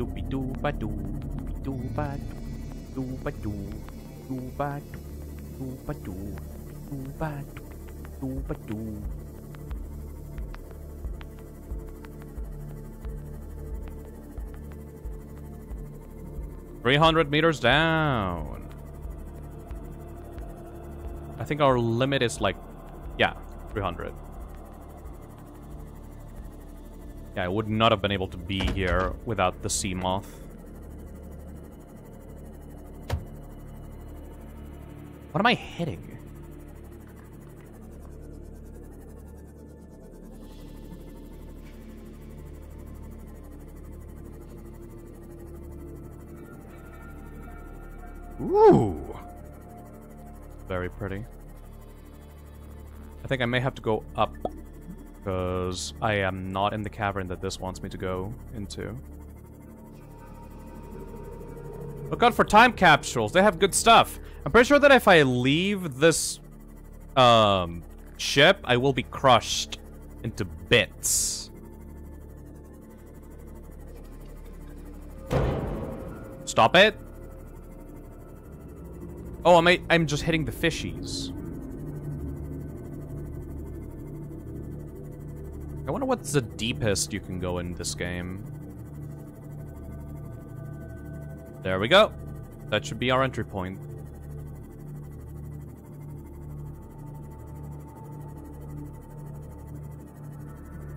doopy doo ba doo ba doo doo ba doo ba doo ba ba Three hundred meters down. I think our limit is like, yeah, 300. Yeah, I would not have been able to be here without the Seamoth. What am I hitting? Ooh. Very pretty. I think I may have to go up because I am not in the cavern that this wants me to go into. Look out for time capsules. They have good stuff. I'm pretty sure that if I leave this um, ship, I will be crushed into bits. Stop it. Oh, I'm, I'm just hitting the fishies. I wonder what's the deepest you can go in this game. There we go. That should be our entry point.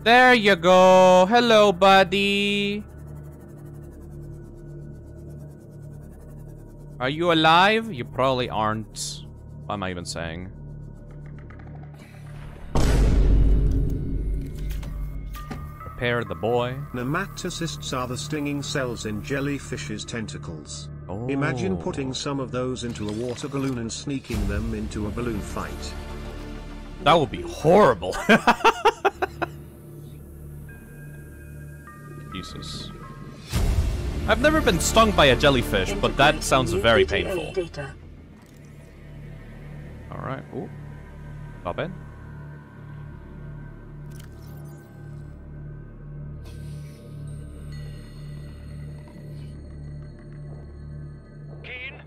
There you go. Hello, buddy. Are you alive? You probably aren't. What am I even saying? repair the boy. Nematocysts are the stinging cells in jellyfish's tentacles. Oh. Imagine putting some of those into a water balloon and sneaking them into a balloon fight. That would be horrible. Jesus. I've never been stung by a jellyfish, but that sounds very painful. Alright, ooh. Not. Keen,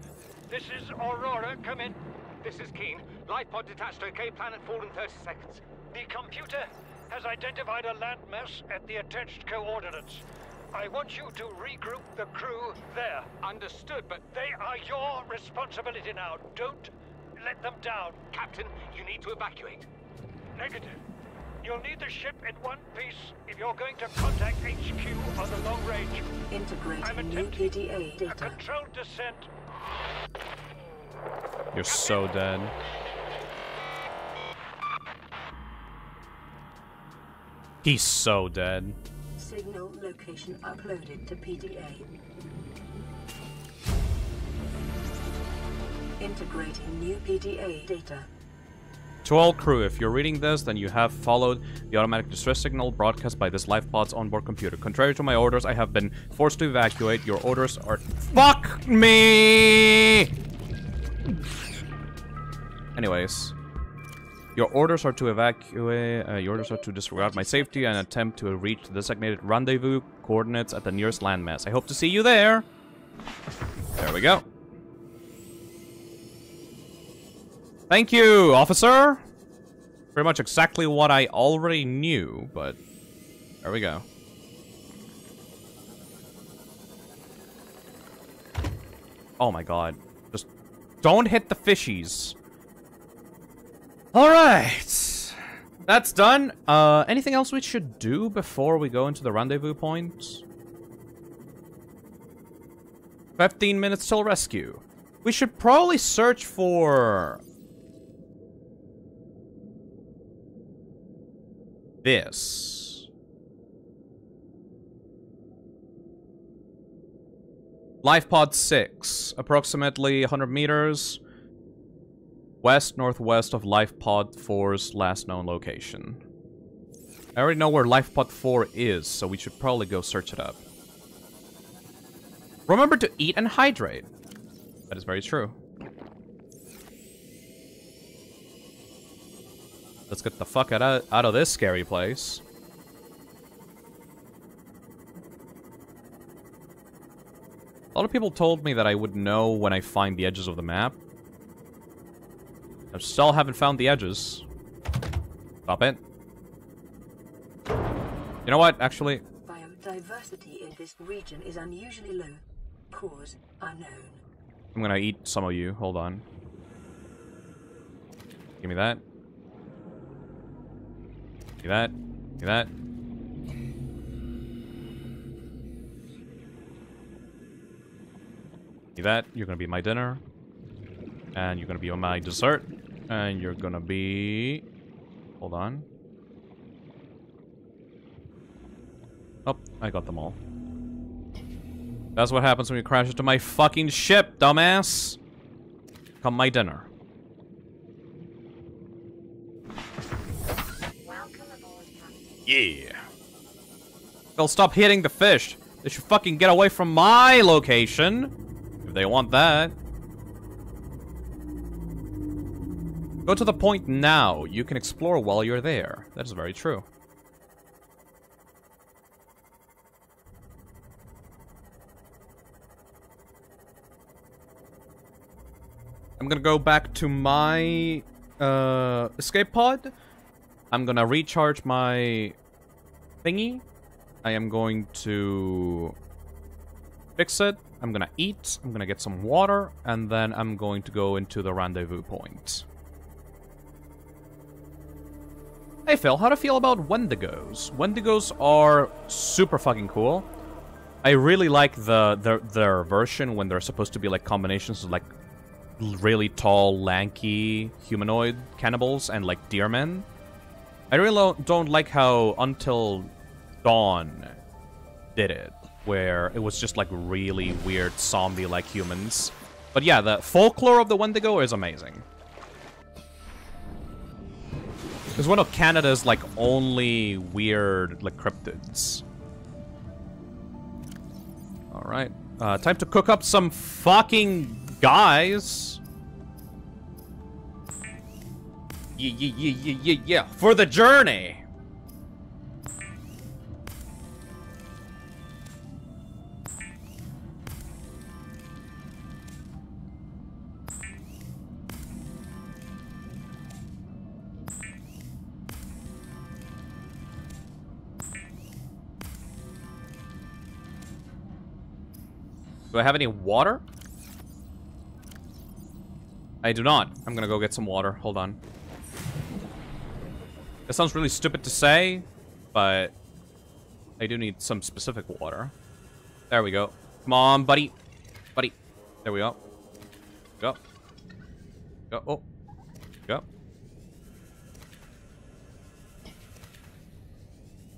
this is Aurora. Come in. This is Keen. Life pod detached okay? planet fall in 30 seconds. The computer has identified a landmass at the attached coordinates. I want you to regroup the crew there. Understood, but they are your responsibility now. Don't let them down. Captain, you need to evacuate. Negative. You'll need the ship in one piece if you're going to contact HQ on the long range. I'm new attempting PDA a controlled descent. You're so dead. He's so dead. Signal location uploaded to PDA. Integrating new PDA data. To all crew, if you're reading this, then you have followed the automatic distress signal broadcast by this life pod's onboard computer. Contrary to my orders, I have been forced to evacuate. Your orders are... FUCK ME! Anyways. Your orders are to evacuate... Uh, your orders are to disregard my safety and attempt to reach the designated rendezvous coordinates at the nearest landmass. I hope to see you there. There we go. Thank you, officer! Pretty much exactly what I already knew, but there we go. Oh my god. Just don't hit the fishies. Alright. That's done. Uh, anything else we should do before we go into the rendezvous point? 15 minutes till rescue. We should probably search for... This. Life pod 6, approximately 100 meters west northwest of Life Pod 4's last known location. I already know where Life Pod 4 is, so we should probably go search it up. Remember to eat and hydrate. That is very true. Let's get the fuck out of, out of this scary place. A lot of people told me that I would know when I find the edges of the map. I still haven't found the edges. Stop it. You know what, actually? Biodiversity in this region is unusually low. Cause unknown. I'm gonna eat some of you. Hold on. Give me that. Give me that. Give me that. Give me that. You're gonna be my dinner. And you're gonna be on my dessert. And you're gonna be... Hold on. Oh, I got them all. That's what happens when you crash into my fucking ship, dumbass. Come my dinner. Yeah. They'll stop hitting the fish. They should fucking get away from my location. If they want that. Go to the point now. You can explore while you're there. That is very true. I'm gonna go back to my uh, escape pod. I'm gonna recharge my thingy. I am going to fix it. I'm gonna eat. I'm gonna get some water, and then I'm going to go into the rendezvous point. Hey Phil, how do you feel about Wendigos? Wendigos are super fucking cool. I really like the their their version when they're supposed to be like combinations of like really tall, lanky humanoid cannibals and like deer men. I really don't like how until Dawn did it, where it was just like really weird zombie-like humans. But yeah, the folklore of the Wendigo is amazing. It's one of Canada's like only weird like cryptids. All right, uh, time to cook up some fucking guys. Yeah, yeah, yeah, yeah, yeah, yeah. For the journey. Do I have any water? I do not. I'm gonna go get some water. Hold on. That sounds really stupid to say, but I do need some specific water. There we go. Come on, buddy. Buddy. There we go. Go. Go. Oh. Go.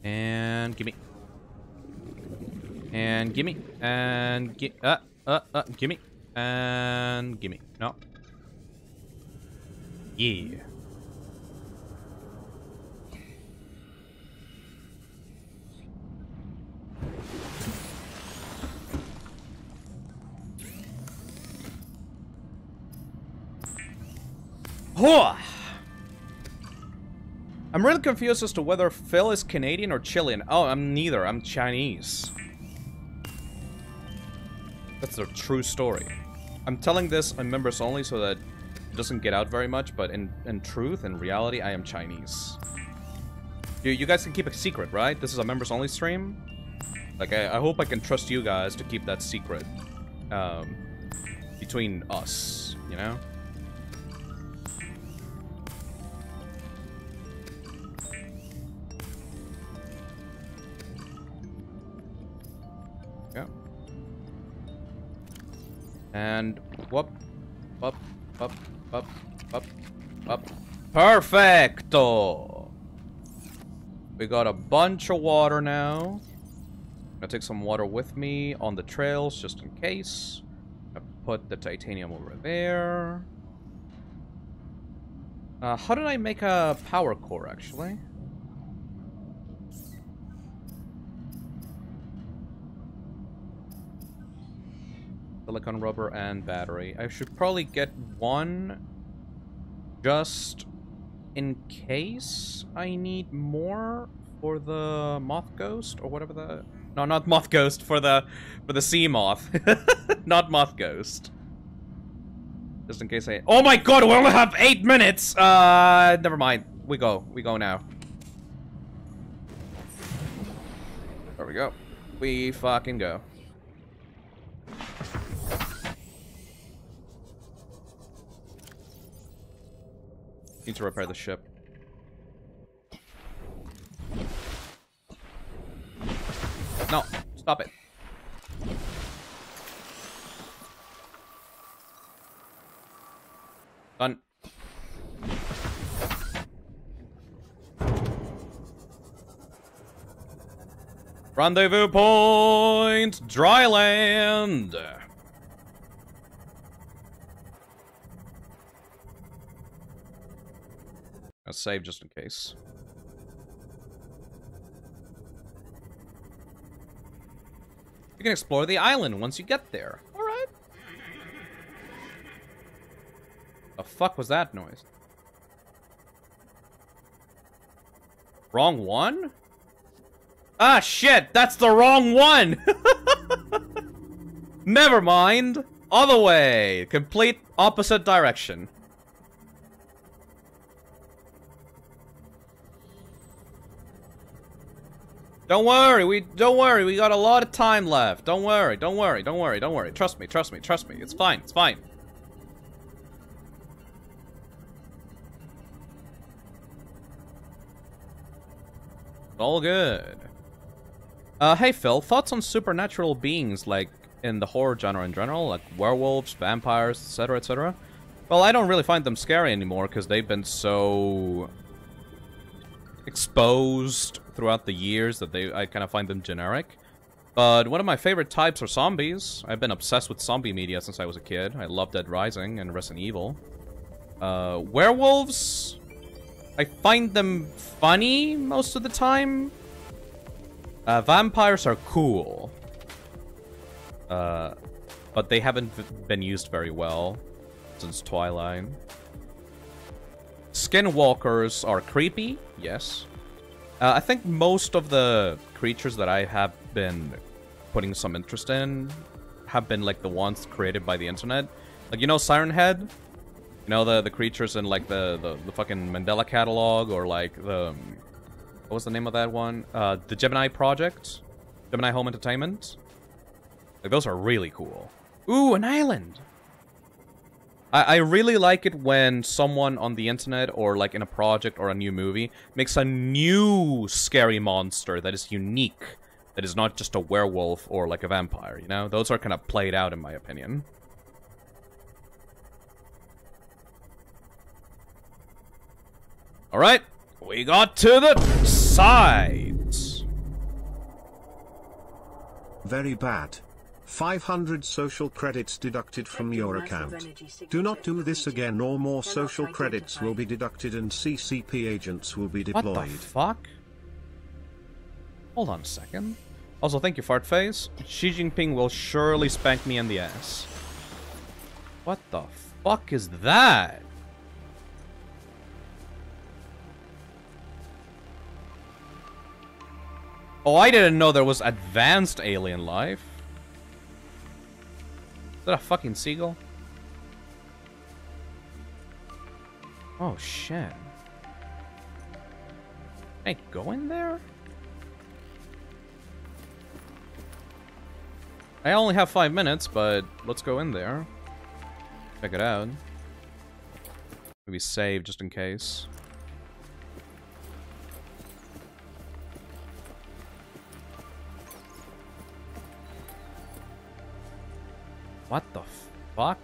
And gimme. And gimme. And gi uh uh uh gimme. And gimme. No. Yeah. I'm really confused as to whether Phil is Canadian or Chilean. Oh, I'm neither. I'm Chinese. That's the true story. I'm telling this on members only so that it doesn't get out very much, but in, in truth, in reality, I am Chinese. You, you guys can keep a secret, right? This is a members only stream. Like, I, I hope I can trust you guys to keep that secret. Um, between us, you know? And whoop, up, up, up, up, up. Perfecto. We got a bunch of water now. I'm gonna take some water with me on the trails just in case. I put the titanium over there. Uh, how did I make a power core actually? Silicon rubber and battery. I should probably get one just in case I need more for the moth ghost or whatever the no not moth ghost for the for the Seamoth. Not moth ghost. Just in case I oh my god we only have eight minutes. Uh never mind. We go we go now. There we go. We fucking go Need to repair the ship. No, stop it. Done. Rendezvous point, dry land. I'll save just in case. You can explore the island once you get there. Alright. The fuck was that noise? Wrong one? Ah, shit! That's the wrong one! Never mind! Other way! Complete opposite direction. Don't worry, we don't worry, we got a lot of time left. Don't worry, don't worry, don't worry, don't worry. Trust me, trust me, trust me. It's fine, it's fine. All good. Uh, hey Phil, thoughts on supernatural beings like in the horror genre in general, like werewolves, vampires, etc., etc.? Well, I don't really find them scary anymore because they've been so exposed throughout the years that they I kind of find them generic. But one of my favorite types are zombies. I've been obsessed with zombie media since I was a kid. I love Dead Rising and Resident Evil. Uh, werewolves, I find them funny most of the time. Uh, vampires are cool. Uh, but they haven't been used very well since Twilight. Skinwalkers are creepy, yes. Uh, I think most of the creatures that I have been putting some interest in have been like the ones created by the internet. Like, you know Siren Head? You know, the, the creatures in like the, the, the fucking Mandela catalog or like the... um, What was the name of that one? Uh, the Gemini Project? Gemini Home Entertainment? Like, those are really cool. Ooh, an island! I, I really like it when someone on the internet or like in a project or a new movie makes a new scary monster that is unique, that is not just a werewolf or like a vampire, you know? Those are kind of played out in my opinion. Alright, we got to the sides. Very bad. 500 social credits deducted from your account. Do not do this again or more social credits will be deducted and CCP agents will be deployed. What deployed. the fuck? Hold on a second. Also, thank you, Fartface. Xi Jinping will surely spank me in the ass. What the fuck is that? Oh, I didn't know there was advanced alien life. Is that a fucking seagull? Oh, shit. I go in there? I only have five minutes, but let's go in there. Check it out. Maybe save just in case. What the fuck?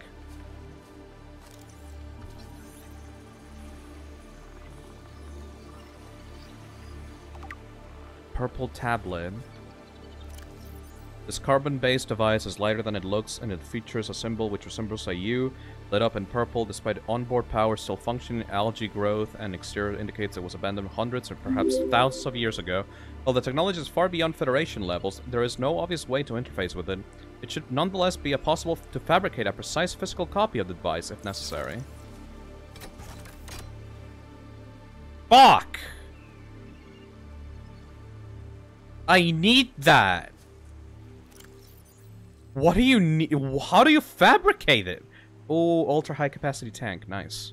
Purple tablet. This carbon-based device is lighter than it looks, and it features a symbol which resembles a U, lit up in purple. Despite onboard power still functioning, algae growth and exterior indicates it was abandoned hundreds or perhaps thousands of years ago. While the technology is far beyond Federation levels, there is no obvious way to interface with it. It should nonetheless be possible to fabricate a precise physical copy of the device if necessary. Fuck! I need that! What do you need? How do you fabricate it? Oh, ultra high capacity tank. Nice.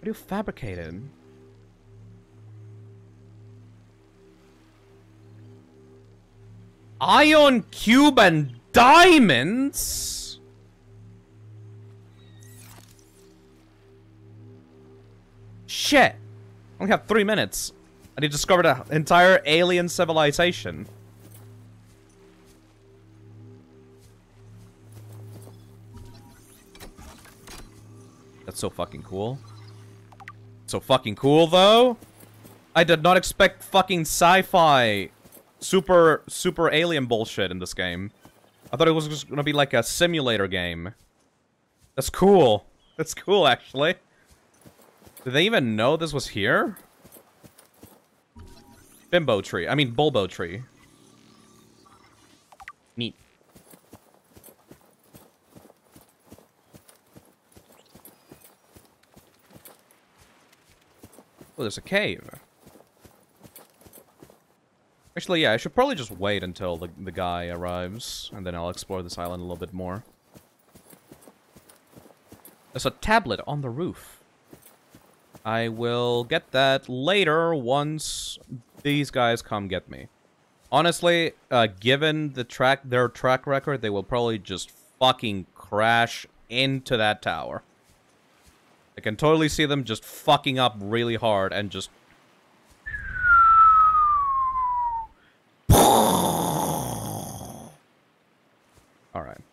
How do you fabricate it? Ion cube and diamonds? Shit. I only have three minutes. And he discovered an entire alien civilization. That's so fucking cool. So fucking cool, though. I did not expect fucking sci-fi super, super alien bullshit in this game. I thought it was just gonna be like a simulator game. That's cool. That's cool, actually. Did they even know this was here? Bimbo tree. I mean, Bulbo tree. Neat. Oh, there's a cave. Actually, yeah, I should probably just wait until the, the guy arrives, and then I'll explore this island a little bit more. There's a tablet on the roof. I will get that later once these guys come get me. Honestly, uh, given the track their track record, they will probably just fucking crash into that tower. I can totally see them just fucking up really hard and just... Alright.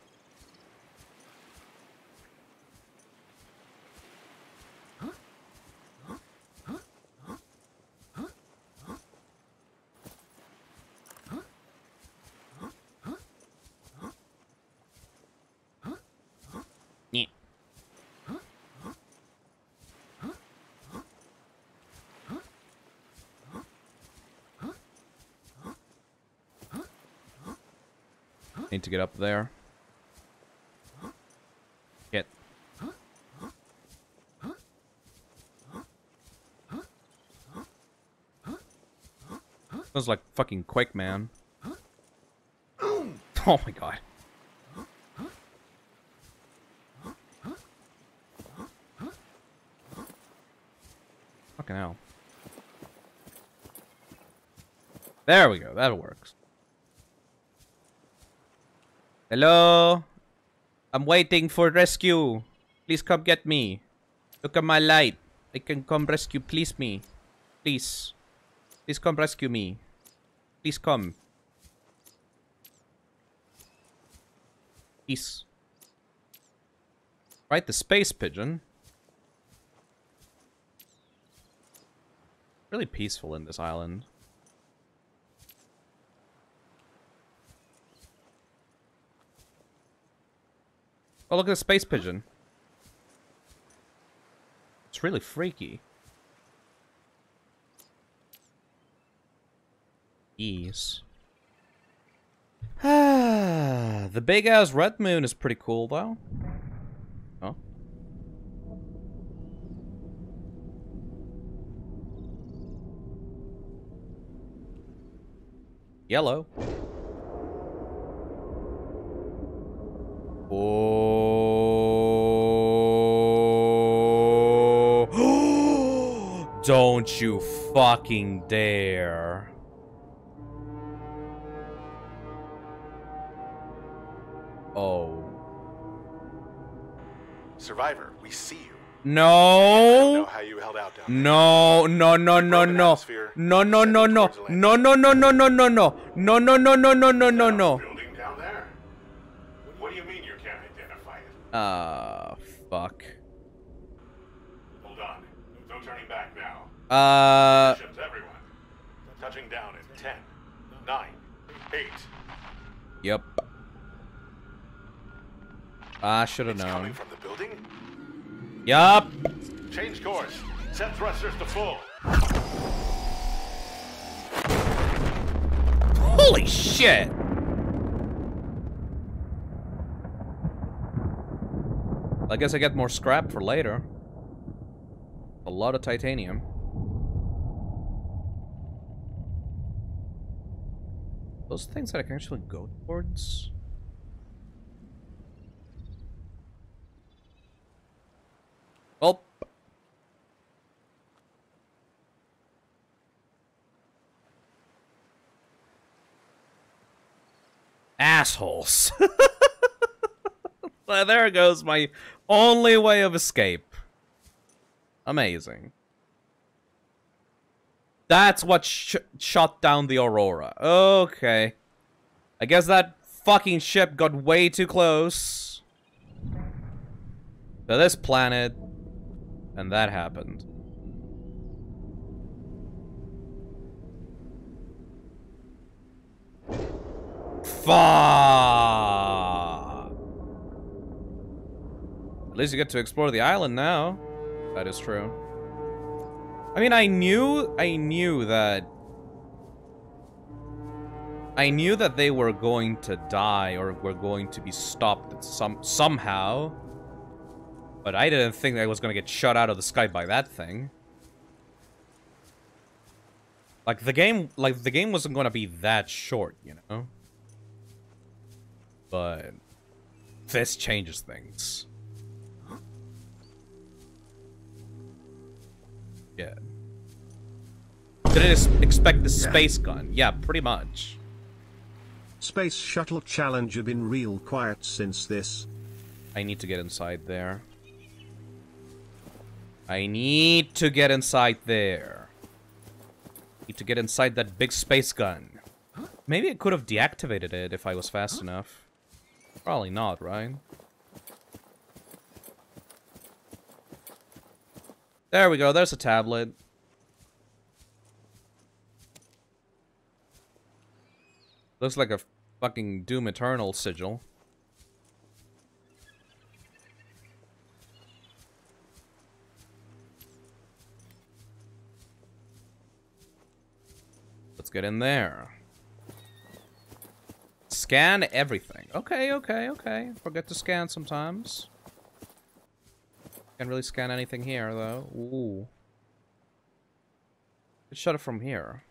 Need to get up there. Get. Smells like fucking Quake Man. Oh my god. Fucking hell. There we go. That works. Hello? I'm waiting for rescue. Please come get me. Look at my light. I can come rescue. Please me. Please. Please come rescue me. Please come. Please. Right, the space pigeon. Really peaceful in this island. Oh, look at the space pigeon. It's really freaky. Ease. the big ass red moon is pretty cool though. Oh. Yellow. Oh. Don't you fucking dare. Oh. Survivor, we see you. No. how you held out No, no, no, no, no. No, no, no, no. No, no, no, no, no, no, no. No, no, no, no, no, no, no, no. Building down there. What do you mean you can't Ah, fuck. Hold on. No turning back now. Uh, everyone. Touching down in 10, 9, 8. yep. I should have Coming known. from the building? Yup. Change course. Set thrusters to full. Holy shit. I guess I get more scrap for later. A lot of titanium. Those things that I can actually go towards? Oh. Assholes. well, there goes my only way of escape. Amazing. That's what sh shot down the Aurora. Okay. I guess that fucking ship got way too close to this planet, and that happened. Fuck. At least you get to explore the island now. That is true. I mean, I knew, I knew that... I knew that they were going to die or were going to be stopped some somehow. But I didn't think I was going to get shot out of the sky by that thing. Like, the game, like, the game wasn't going to be that short, you know? But... This changes things. Yeah. Did I expect the space gun? Yeah, pretty much. Space Shuttle Challenger been real quiet since this. I need to get inside there. I need to get inside there. Need to get inside that big space gun. Maybe I could have deactivated it if I was fast enough. Probably not, right? There we go, there's a tablet. Looks like a fucking Doom Eternal sigil. Let's get in there. Scan everything. Okay, okay, okay. Forget to scan sometimes. Can't really scan anything here, though. Ooh. Let's shut it from here.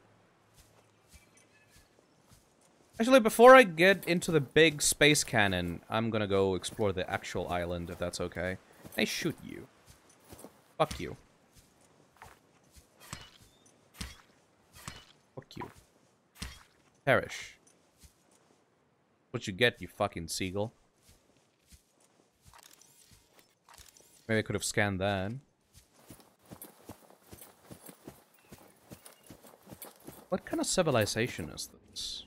Actually, before I get into the big space cannon, I'm gonna go explore the actual island, if that's okay. I shoot you. Fuck you. Fuck you. Perish. What you get, you fucking seagull. Maybe I could have scanned that. What kind of civilization is this?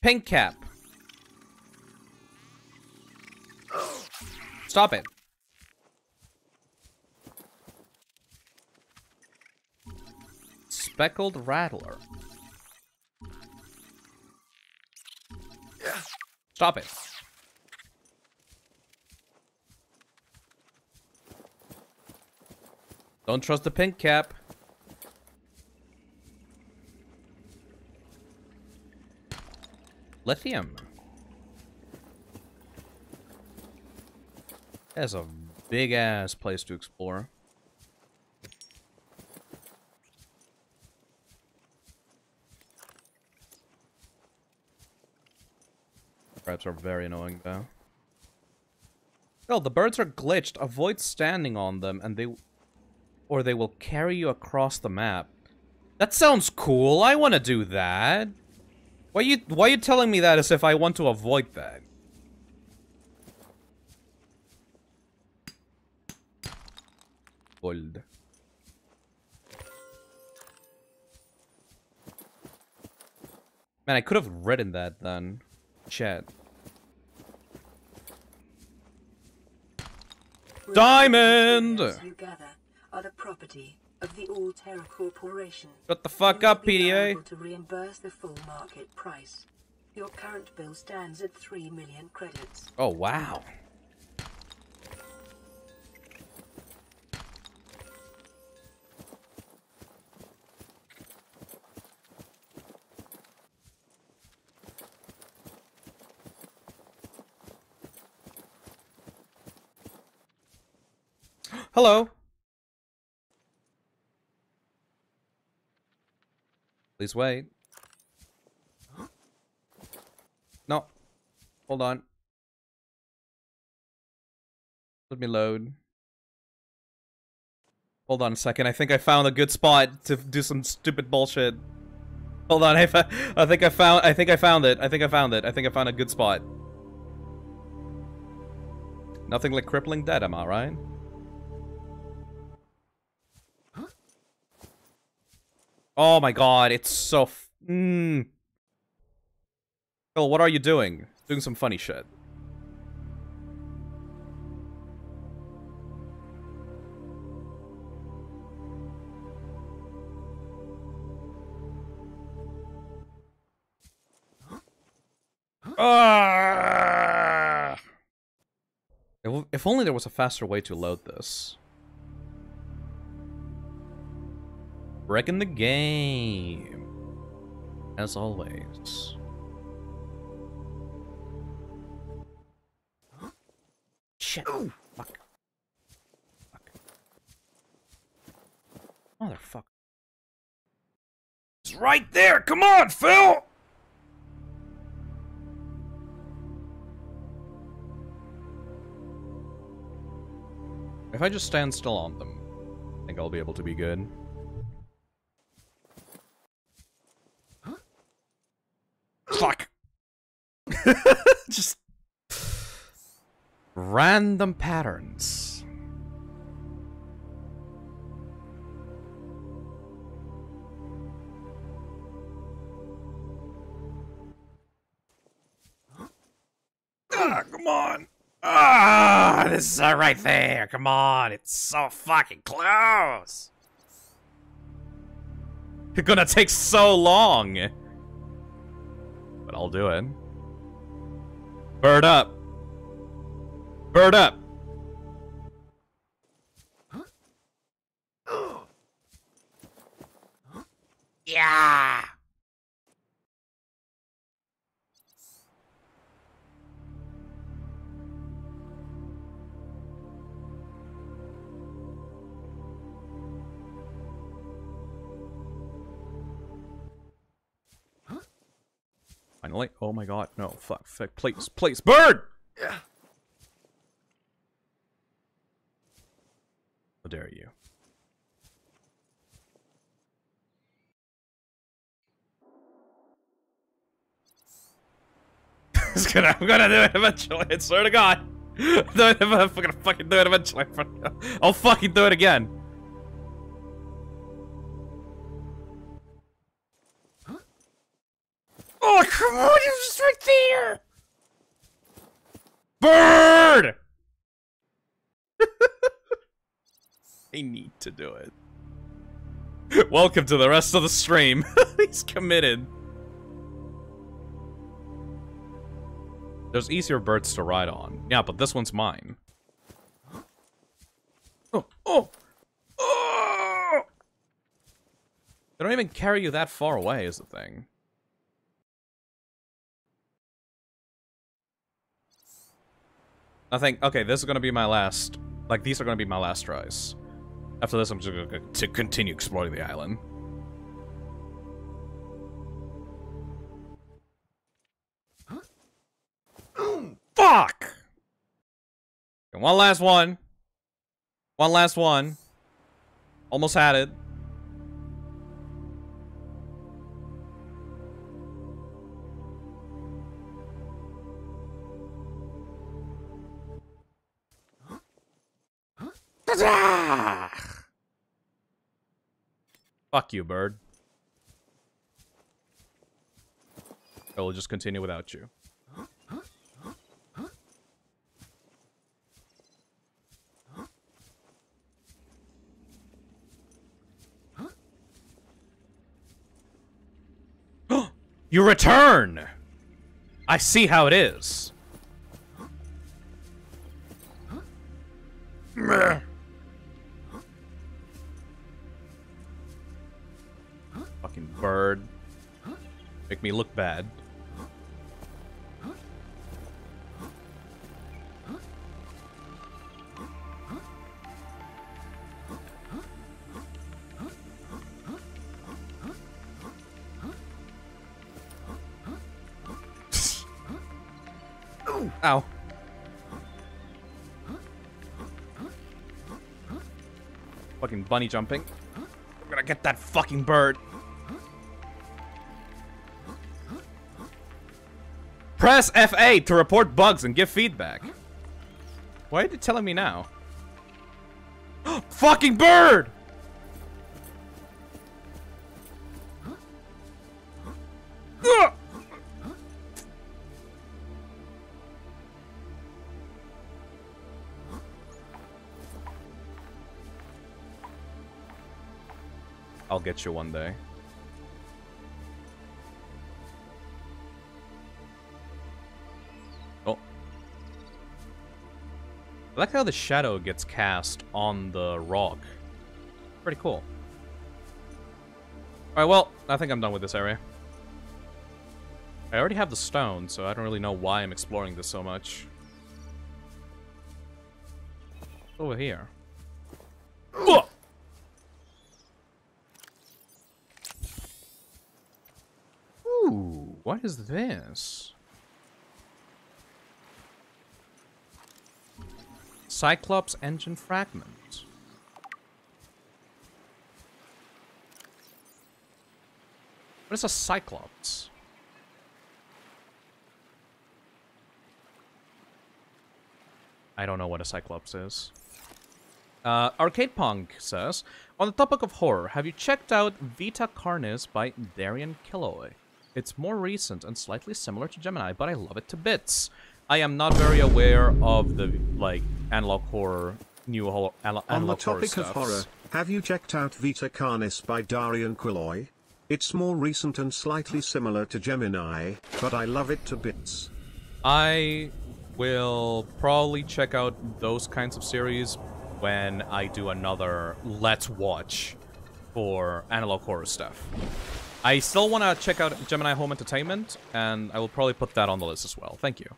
Pink cap. Stop it. Speckled rattler. Stop it. Don't trust the pink cap. Lithium. That's a big ass place to explore. Crabs are very annoying though. Oh, the birds are glitched. Avoid standing on them and they or they will carry you across the map. That sounds cool. I want to do that. Why you why are you telling me that as if I want to avoid that? Gold. Man, I could have written that then. Chat. Diamond! You gather are the property of the Alterra Corporation. Shut the fuck up, PDA. to reimburse the full market price. Your current bill stands at 3 million credits. Oh, wow. Hello. Please wait. No. Hold on. Let me load. Hold on a second. I think I found a good spot to do some stupid bullshit. Hold on. I, I think I found. I think I found it. I think I found it. I think I found a good spot. Nothing like crippling dead, am I right? Oh my god, it's so f- mm. Phil, what are you doing? Doing some funny shit. Ah! If only there was a faster way to load this. Wrecking the game. As always. Shit. Fuck. Fuck. Motherfucker. It's right there! Come on, Phil! If I just stand still on them, I think I'll be able to be good. Fuck. Just random patterns. Ah, come on. Ah, this is right there. Come on. It's so fucking close. It's gonna take so long. I'll do it. Bird up. Bird up. Huh? yeah. Finally. Oh my god. No, fuck. fuck. Please, please. Bird! Yeah. How dare you? Gonna, I'm gonna do it eventually. I swear to God. I'm gonna fucking do it eventually. I'll fucking do it again. Oh, come on, you're just right there! Bird! I need to do it. Welcome to the rest of the stream. He's committed. There's easier birds to ride on. Yeah, but this one's mine. Oh, oh, oh! They don't even carry you that far away, is the thing. I think, okay, this is gonna be my last, like, these are gonna be my last tries. After this, I'm just gonna to continue exploring the island. Fuck! And one last one. One last one. Almost had it. Fuck you, bird. I will just continue without you. you return! I see how it is. Bird. Make me look bad. Ow. Fucking bunny jumping. I'm gonna get that fucking bird. Press F8 to report bugs and give feedback. Why are you telling me now? fucking bird! I'll get you one day. I like how the shadow gets cast on the rock. Pretty cool. Alright, well, I think I'm done with this area. I already have the stone, so I don't really know why I'm exploring this so much. Over here. Ugh! Ooh, what is this? Cyclops engine fragment. What is a Cyclops? I don't know what a Cyclops is. Uh, Arcade Punk says, On the topic of horror, have you checked out Vita Carnis by Darian Quilloy? It's more recent and slightly similar to Gemini, but I love it to bits. I am not very aware of the, like, analog horror, new horror, analog On the horror topic of horror, have you checked out Vita Carnis by Darian Quilloy? It's more recent and slightly similar to Gemini, but I love it to bits. I will probably check out those kinds of series when I do another Let's Watch for analog horror stuff. I still want to check out Gemini Home Entertainment, and I will probably put that on the list as well. Thank you.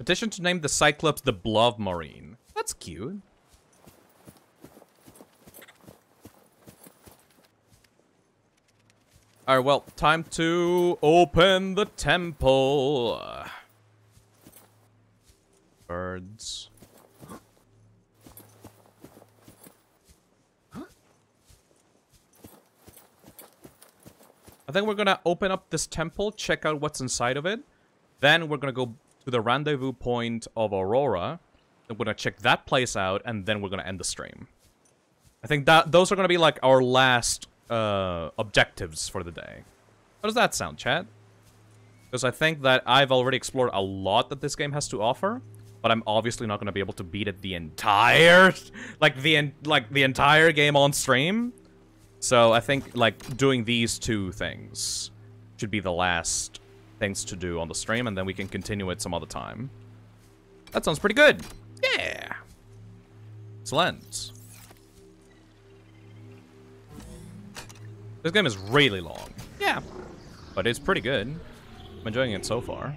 Petition to name the Cyclops the Blove Marine. That's cute. Alright, well, time to open the temple. Birds. I think we're gonna open up this temple, check out what's inside of it. Then we're gonna go to the rendezvous point of Aurora. We're gonna check that place out, and then we're gonna end the stream. I think that those are gonna be like our last uh, objectives for the day. How does that sound, chat? Because I think that I've already explored a lot that this game has to offer, but I'm obviously not gonna be able to beat it the entire, like the like the entire game on stream. So I think like doing these two things should be the last things to do on the stream, and then we can continue it some other time. That sounds pretty good. Yeah. Excellent. This game is really long. Yeah. But it's pretty good. I'm enjoying it so far.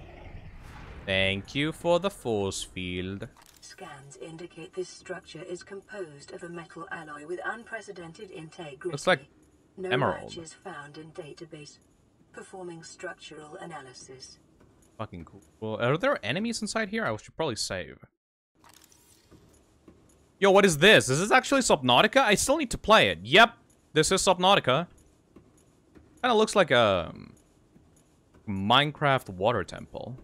Thank you for the force field. Scans indicate this structure is composed of a metal alloy with unprecedented integrity. Looks like no emerald. matches found in database. Performing structural analysis. Fucking cool. Well, are there enemies inside here? I should probably save. Yo, what is this? Is this actually Subnautica? I still need to play it. Yep, this is Subnautica. Kind of looks like a um, Minecraft water temple.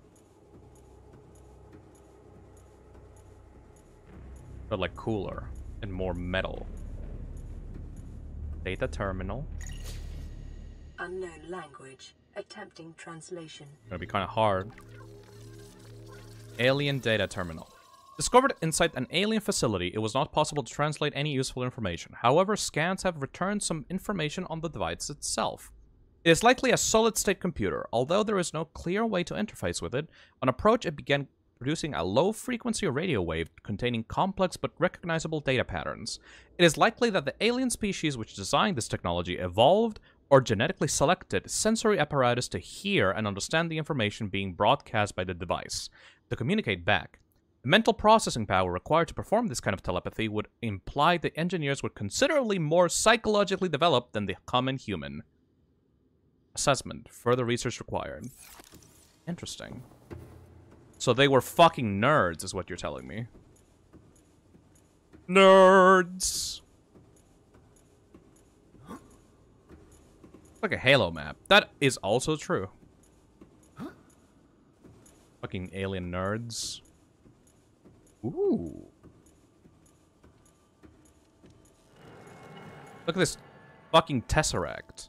But like cooler and more metal. Data terminal. Unknown language. Attempting translation. Gonna be kind of hard. Alien data terminal. Discovered inside an alien facility, it was not possible to translate any useful information. However, scans have returned some information on the device itself. It is likely a solid-state computer, although there is no clear way to interface with it. On approach, it began producing a low-frequency radio wave containing complex but recognizable data patterns. It is likely that the alien species which designed this technology evolved or genetically selected sensory apparatus to hear and understand the information being broadcast by the device, to communicate back. The mental processing power required to perform this kind of telepathy would imply the engineers were considerably more psychologically developed than the common human. Assessment. Further research required. Interesting. So they were fucking nerds, is what you're telling me. Nerds! Like a Halo map. That is also true. Huh? Fucking alien nerds. Ooh. Look at this fucking tesseract.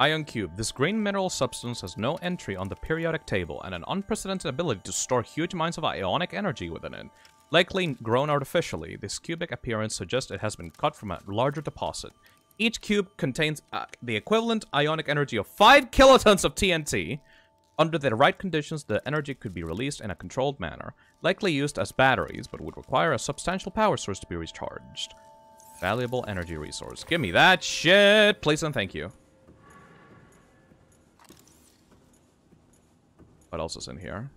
Ion Cube. This green mineral substance has no entry on the periodic table and an unprecedented ability to store huge amounts of ionic energy within it. Likely grown artificially, this cubic appearance suggests it has been cut from a larger deposit. Each cube contains uh, the equivalent ionic energy of 5 kilotons of TNT. Under the right conditions, the energy could be released in a controlled manner, likely used as batteries, but would require a substantial power source to be recharged. Valuable energy resource. Give me that shit, please and thank you. What else is in here?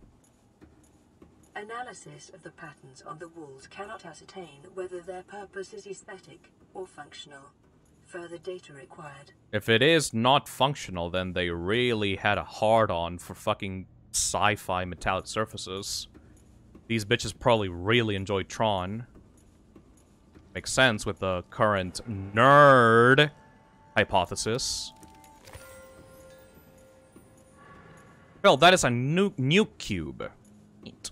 Analysis of the patterns on the walls cannot ascertain whether their purpose is aesthetic or functional. Further data required. If it is not functional, then they really had a hard-on for fucking sci-fi metallic surfaces. These bitches probably really enjoyed Tron. Makes sense with the current nerd hypothesis. Well, that is a nuke, nuke cube. Neat.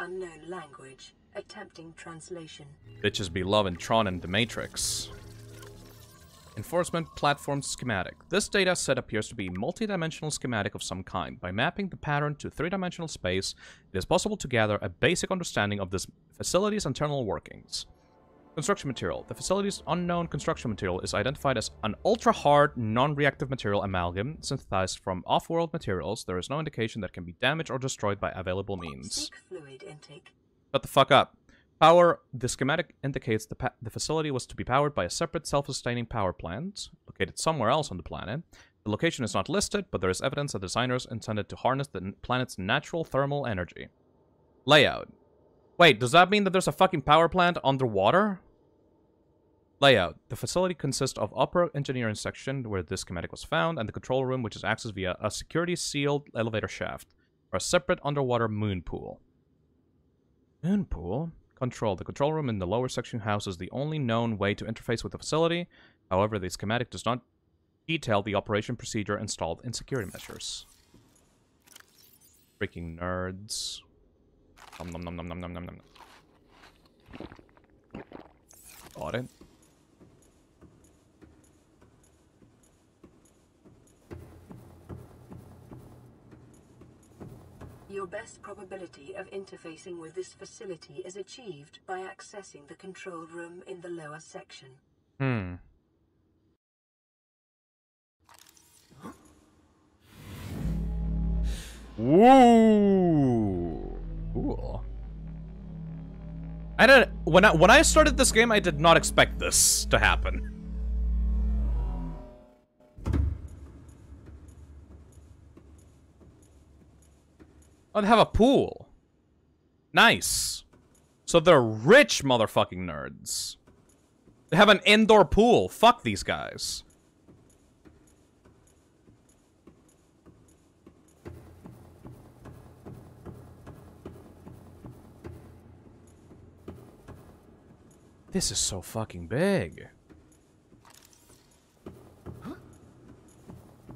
Unknown language. Attempting translation. Bitches be loving Tron and the Matrix. Enforcement Platform Schematic. This data set appears to be multi-dimensional schematic of some kind. By mapping the pattern to three-dimensional space, it is possible to gather a basic understanding of this facility's internal workings. Construction material. The facility's unknown construction material is identified as an ultra-hard, non-reactive material amalgam synthesized from off-world materials. There is no indication that it can be damaged or destroyed by available means. Fluid intake. Shut the fuck up. Power. The schematic indicates the, the facility was to be powered by a separate self-sustaining power plant located somewhere else on the planet. The location is not listed, but there is evidence that designers intended to harness the planet's natural thermal energy. Layout. Wait, does that mean that there's a fucking power plant underwater? Layout. The facility consists of upper engineering section where this schematic was found and the control room which is accessed via a security sealed elevator shaft or a separate underwater moon pool. Moon pool? Control. The control room in the lower section houses the only known way to interface with the facility. However, the schematic does not detail the operation procedure installed in security measures. Freaking nerds. Nom nom nom nom nom nom nom. Got it. Your best probability of interfacing with this facility is achieved by accessing the control room in the lower section. Hmm. Woo! Cool. I did when I when I started this game, I did not expect this to happen. Oh, they have a pool. Nice. So they're rich motherfucking nerds. They have an indoor pool. Fuck these guys. This is so fucking big.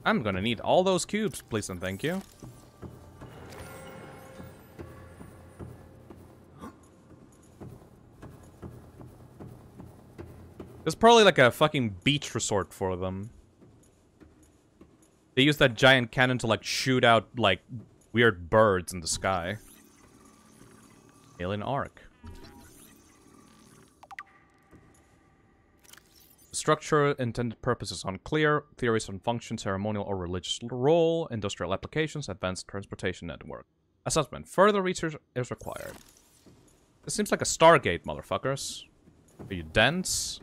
I'm gonna need all those cubes, please and thank you. There's probably like a fucking beach resort for them. They use that giant cannon to like shoot out like weird birds in the sky. Alien Ark. Structure, intended purpose is unclear. Theories on function, ceremonial or religious role, industrial applications, advanced transportation network. Assessment. Further research is required. This seems like a Stargate, motherfuckers. Are you dense?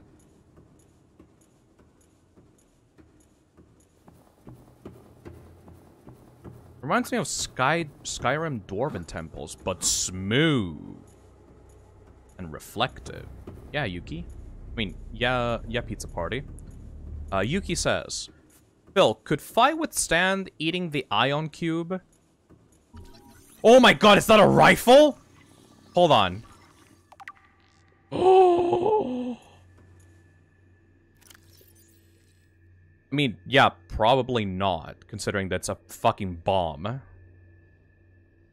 Reminds me of Sky Skyrim Dwarven temples, but smooth and reflective. Yeah, Yuki. I mean, yeah, yeah, pizza party. Uh, Yuki says, Phil, could Phi withstand eating the ion cube? Oh my god, is that a rifle? Hold on. Oh. I mean, yeah, probably not, considering that's a fucking bomb.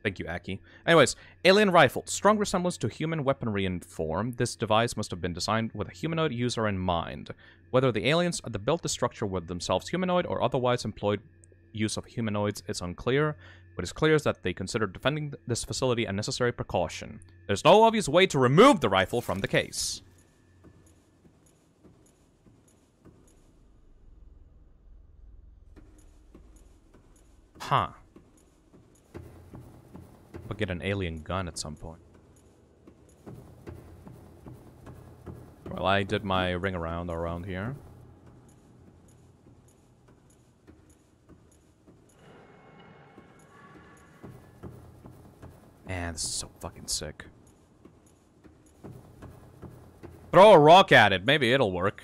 Thank you, Aki. Anyways, alien rifle. Strong resemblance to human weaponry in form. This device must have been designed with a humanoid user in mind. Whether the aliens that built the structure were themselves humanoid or otherwise employed use of humanoids is unclear. What is clear is that they considered defending this facility a necessary precaution. There's no obvious way to remove the rifle from the case. Huh. I'll get an alien gun at some point. Well, I did my ring around around here. Man, this is so fucking sick. Throw a rock at it. Maybe it'll work.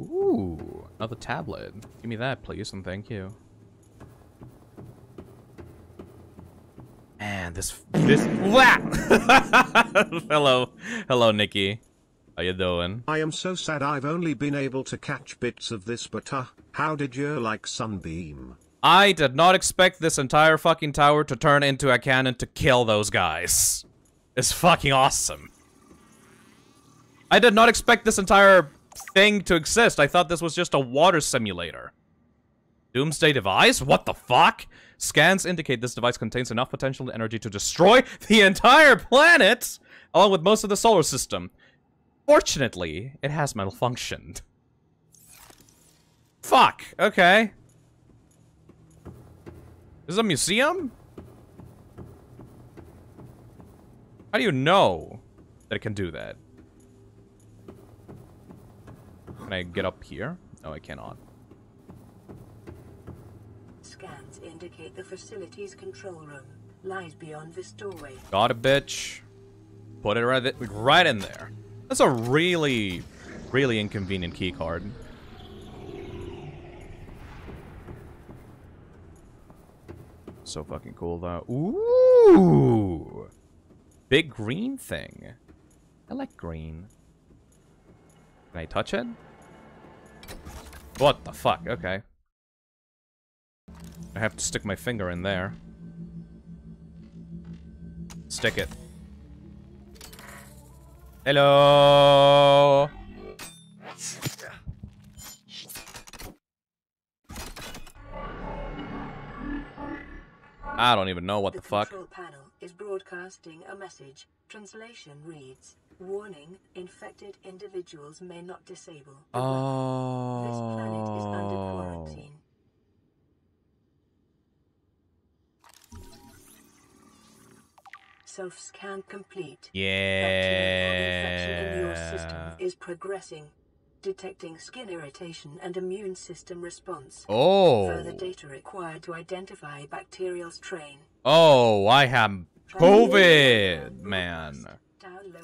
Ooh, another tablet. Give me that, please, and thank you. Man, this this! Hello. Hello, Nikki. How you doing? I am so sad I've only been able to catch bits of this but uh, how did you like Sunbeam? I did not expect this entire fucking tower to turn into a cannon to kill those guys. It's fucking awesome. I did not expect this entire thing to exist. I thought this was just a water simulator. Doomsday device? What the fuck? Scans indicate this device contains enough potential energy to destroy the entire planet, along with most of the solar system. Fortunately, it has malfunctioned. Fuck, okay. This is a museum? How do you know that it can do that? Can I get up here? No, I cannot. Scans indicate the facility's control room lies beyond this doorway. Got a bitch. Put it right, right in there. That's a really, really inconvenient key card. So fucking cool though. Ooh! Big green thing. I like green. Can I touch it? What the fuck? Okay. I have to stick my finger in there. Stick it. Hello. I don't even know what the, fuck. panel is broadcasting a message. Translation reads, Warning, infected individuals may not disable. the oh. weapon. This planet is under Oh. quarantine. Self-scan complete. Bacterial infection in your system Yeah. is progressing. Detecting skin irritation and immune system response. Oh. Further data required to identify bacterial strain. Oh, I have COVID, man.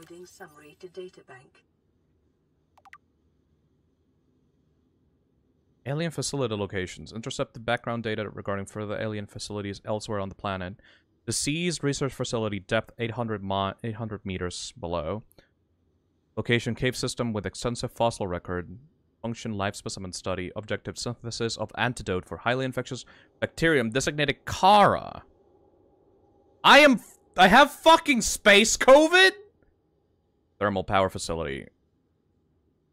Downloading summary to databank. Alien facility locations. Intercepted background data regarding further alien facilities elsewhere on the planet. Disease research facility depth 800, mi 800 meters below. Location cave system with extensive fossil record. Function life specimen study. Objective synthesis of antidote for highly infectious bacterium designated Kharaa. I am. I have fucking space COVID? Thermal power facility.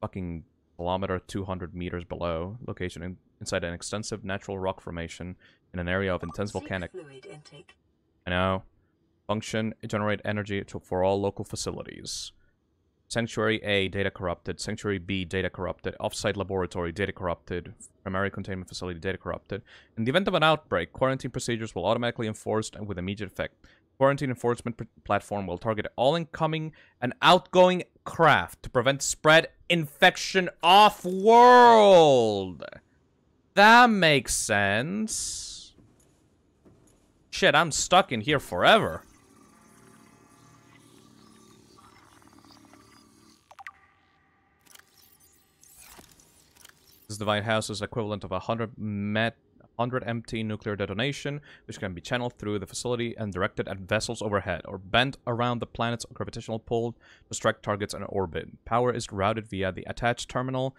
Fucking kilometer 200 meters below. Location in, inside an extensive natural rock formation in an area of intense volcanic. fluid intake. I know. Function, generate energy to, for all local facilities. Sanctuary A, data corrupted. Sanctuary B, data corrupted. Offsite laboratory, data corrupted. Primary containment facility, data corrupted. In the event of an outbreak, quarantine procedures will automatically enforced and with immediate effect. Quarantine enforcement platform will target all incoming and outgoing craft to prevent spread infection off world. That makes sense. Shit, I'm stuck in here forever. This divine house is equivalent of a 100 met 100 MT nuclear detonation, which can be channeled through the facility and directed at vessels overhead, or bent around the planet's gravitational pull to strike targets in orbit. Power is routed via the attached terminal,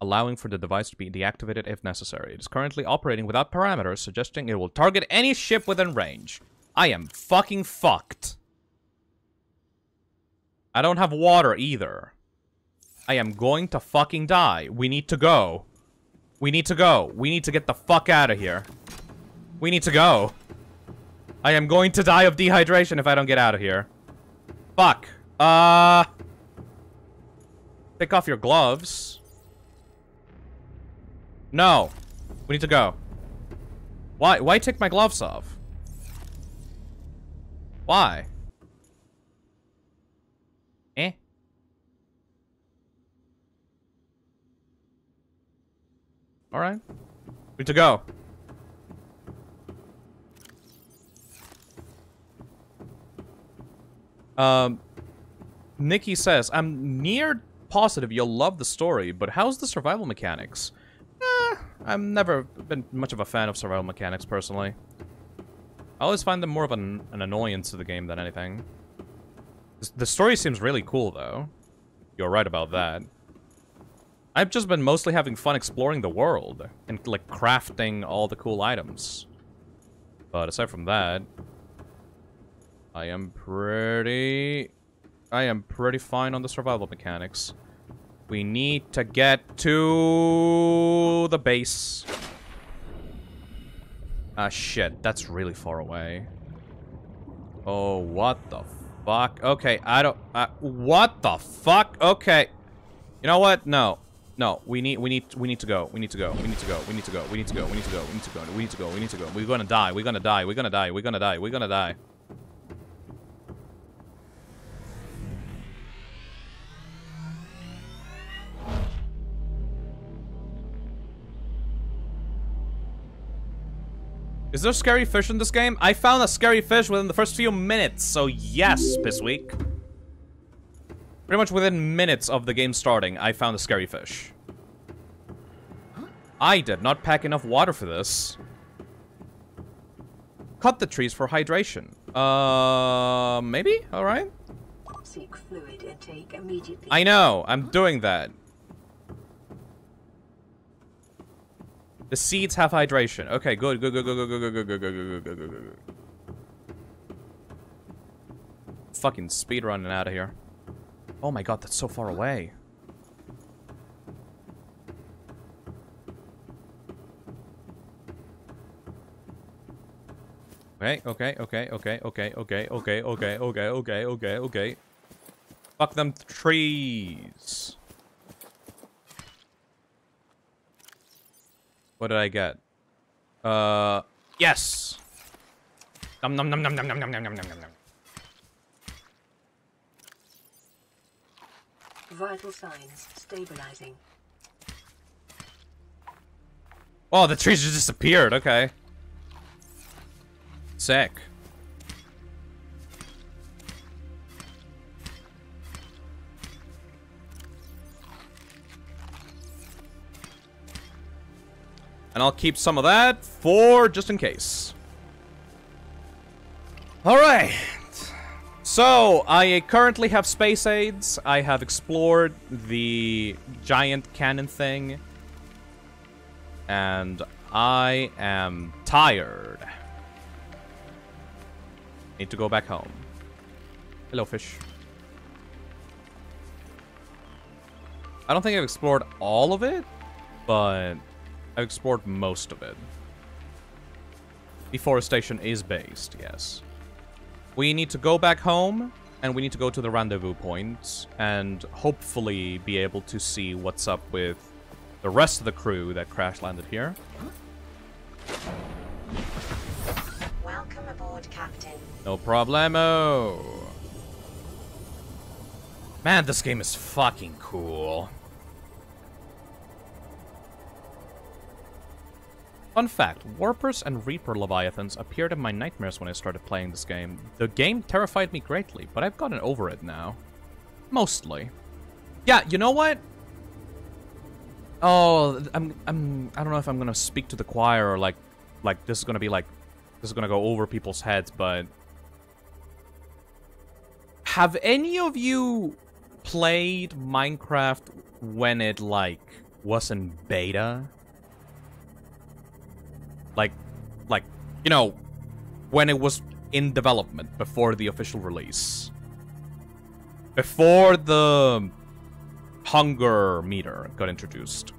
allowing for the device to be deactivated if necessary. It is currently operating without parameters, suggesting it will target any ship within range. I am fucking fucked. I don't have water either. I am going to fucking die. We need to go. We need to go. We need to get the fuck out of here. We need to go. I am going to die of dehydration if I don't get out of here. Fuck. Uh... Take off your gloves. No. We need to go. Why? Why take my gloves off? Why? Eh? Alright. We to go. Um, Nikki says, I'm near positive you'll love the story, but how's the survival mechanics? Eh, I've never been much of a fan of survival mechanics, personally. I always find them more of an, an annoyance to the game than anything. The story seems really cool, though. You're right about that. I've just been mostly having fun exploring the world and, like, crafting all the cool items. But aside from that, I am pretty... I am pretty fine on the survival mechanics. We need to get to the base. Ah, shit. That's really far away. Oh, what the fuck? Okay, I don't... Uh, what the fuck? Okay. You know what? No. No, we need, we need, we need to go. We need to go. We need to go. We need to go. We need to go. We need to go. We need to go. We need to go. We need to go. We're gonna die. We're gonna die. We're gonna die. We're gonna die. We're gonna die. Is there scary fish in this game? I found a scary fish within the first few minutes, so yes, Pissweek. Pretty much within minutes of the game starting, I found a scary fish. I did not pack enough water for this. Cut the trees for hydration. Uh, maybe? Alright. Seek fluid intake immediately. I know, I'm doing that. The seeds have hydration. Okay, good, good, good, good, good, good, good, good, good, good, good, good, good, good. Fucking speed running out of here. Oh my god, that's so far away. Okay, okay, okay, okay, okay, okay, okay, okay, okay, okay, okay, okay. Fuck them trees. What did I get? Uh, yes. Num num num num num num num num num num num. Vital signs stabilizing. Oh, the trees just disappeared. Okay. Sick. And I'll keep some of that for just in case. Alright. So, I currently have space aids. I have explored the giant cannon thing. And I am tired. Need to go back home. Hello, fish. I don't think I've explored all of it, but I've explored most of it. Deforestation is based, yes. We need to go back home, and we need to go to the rendezvous point, and hopefully be able to see what's up with the rest of the crew that crash landed here. Welcome aboard, Captain. No problemo. Man, this game is fucking cool. Fun fact, Warpers and Reaper Leviathans appeared in my nightmares when I started playing this game. The game terrified me greatly, but I've gotten over it now. Mostly. Yeah, you know what? Oh, I'm, I'm, I don't know if I'm gonna speak to the choir or like, like this is gonna be like, this is gonna go over people's heads, but have any of you played Minecraft when it like was in beta? Like, like, you know, when it was in development before the official release. Before the hunger meter got introduced.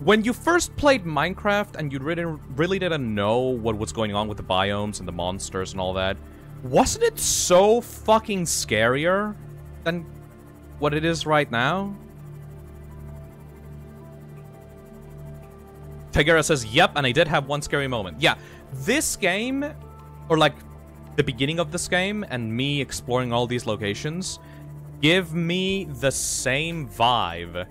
When you first played Minecraft and you really, really didn't know what was going on with the biomes and the monsters and all that, wasn't it so fucking scarier than what it is right now? Tigera says, yep, and I did have one scary moment. Yeah, this game, or like the beginning of this game, and me exploring all these locations, give me the same vibe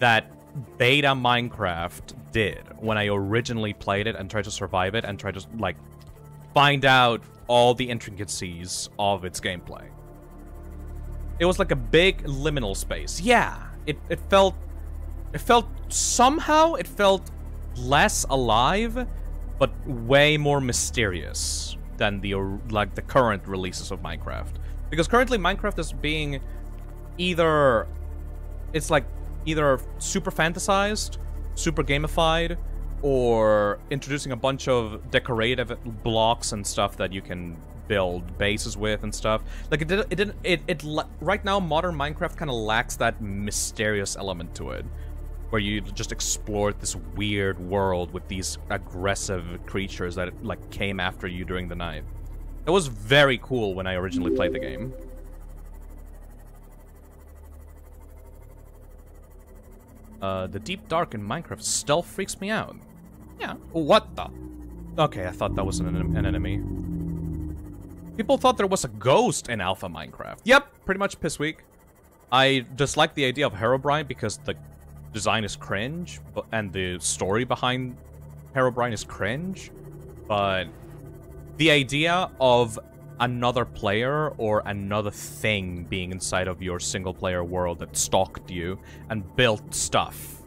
that beta Minecraft did when I originally played it and tried to survive it and tried to, like, find out all the intricacies of its gameplay. It was like a big liminal space. Yeah, it, it felt... It felt... Somehow, it felt less alive, but way more mysterious than the like the current releases of Minecraft. Because currently Minecraft is being either it's like either super fantasized, super gamified, or introducing a bunch of decorative blocks and stuff that you can build bases with and stuff. Like it did it didn't it, it right now modern Minecraft kind of lacks that mysterious element to it. Where you just explored this weird world with these aggressive creatures that like came after you during the night. It was very cool when I originally played the game. Uh, the deep dark in Minecraft stealth freaks me out. Yeah. What the? Okay, I thought that was an, an enemy. People thought there was a ghost in Alpha Minecraft. Yep, pretty much piss week. I dislike the idea of Herobrine because the design is cringe, but, and the story behind Herobrine is cringe, but the idea of another player or another thing being inside of your single player world that stalked you and built stuff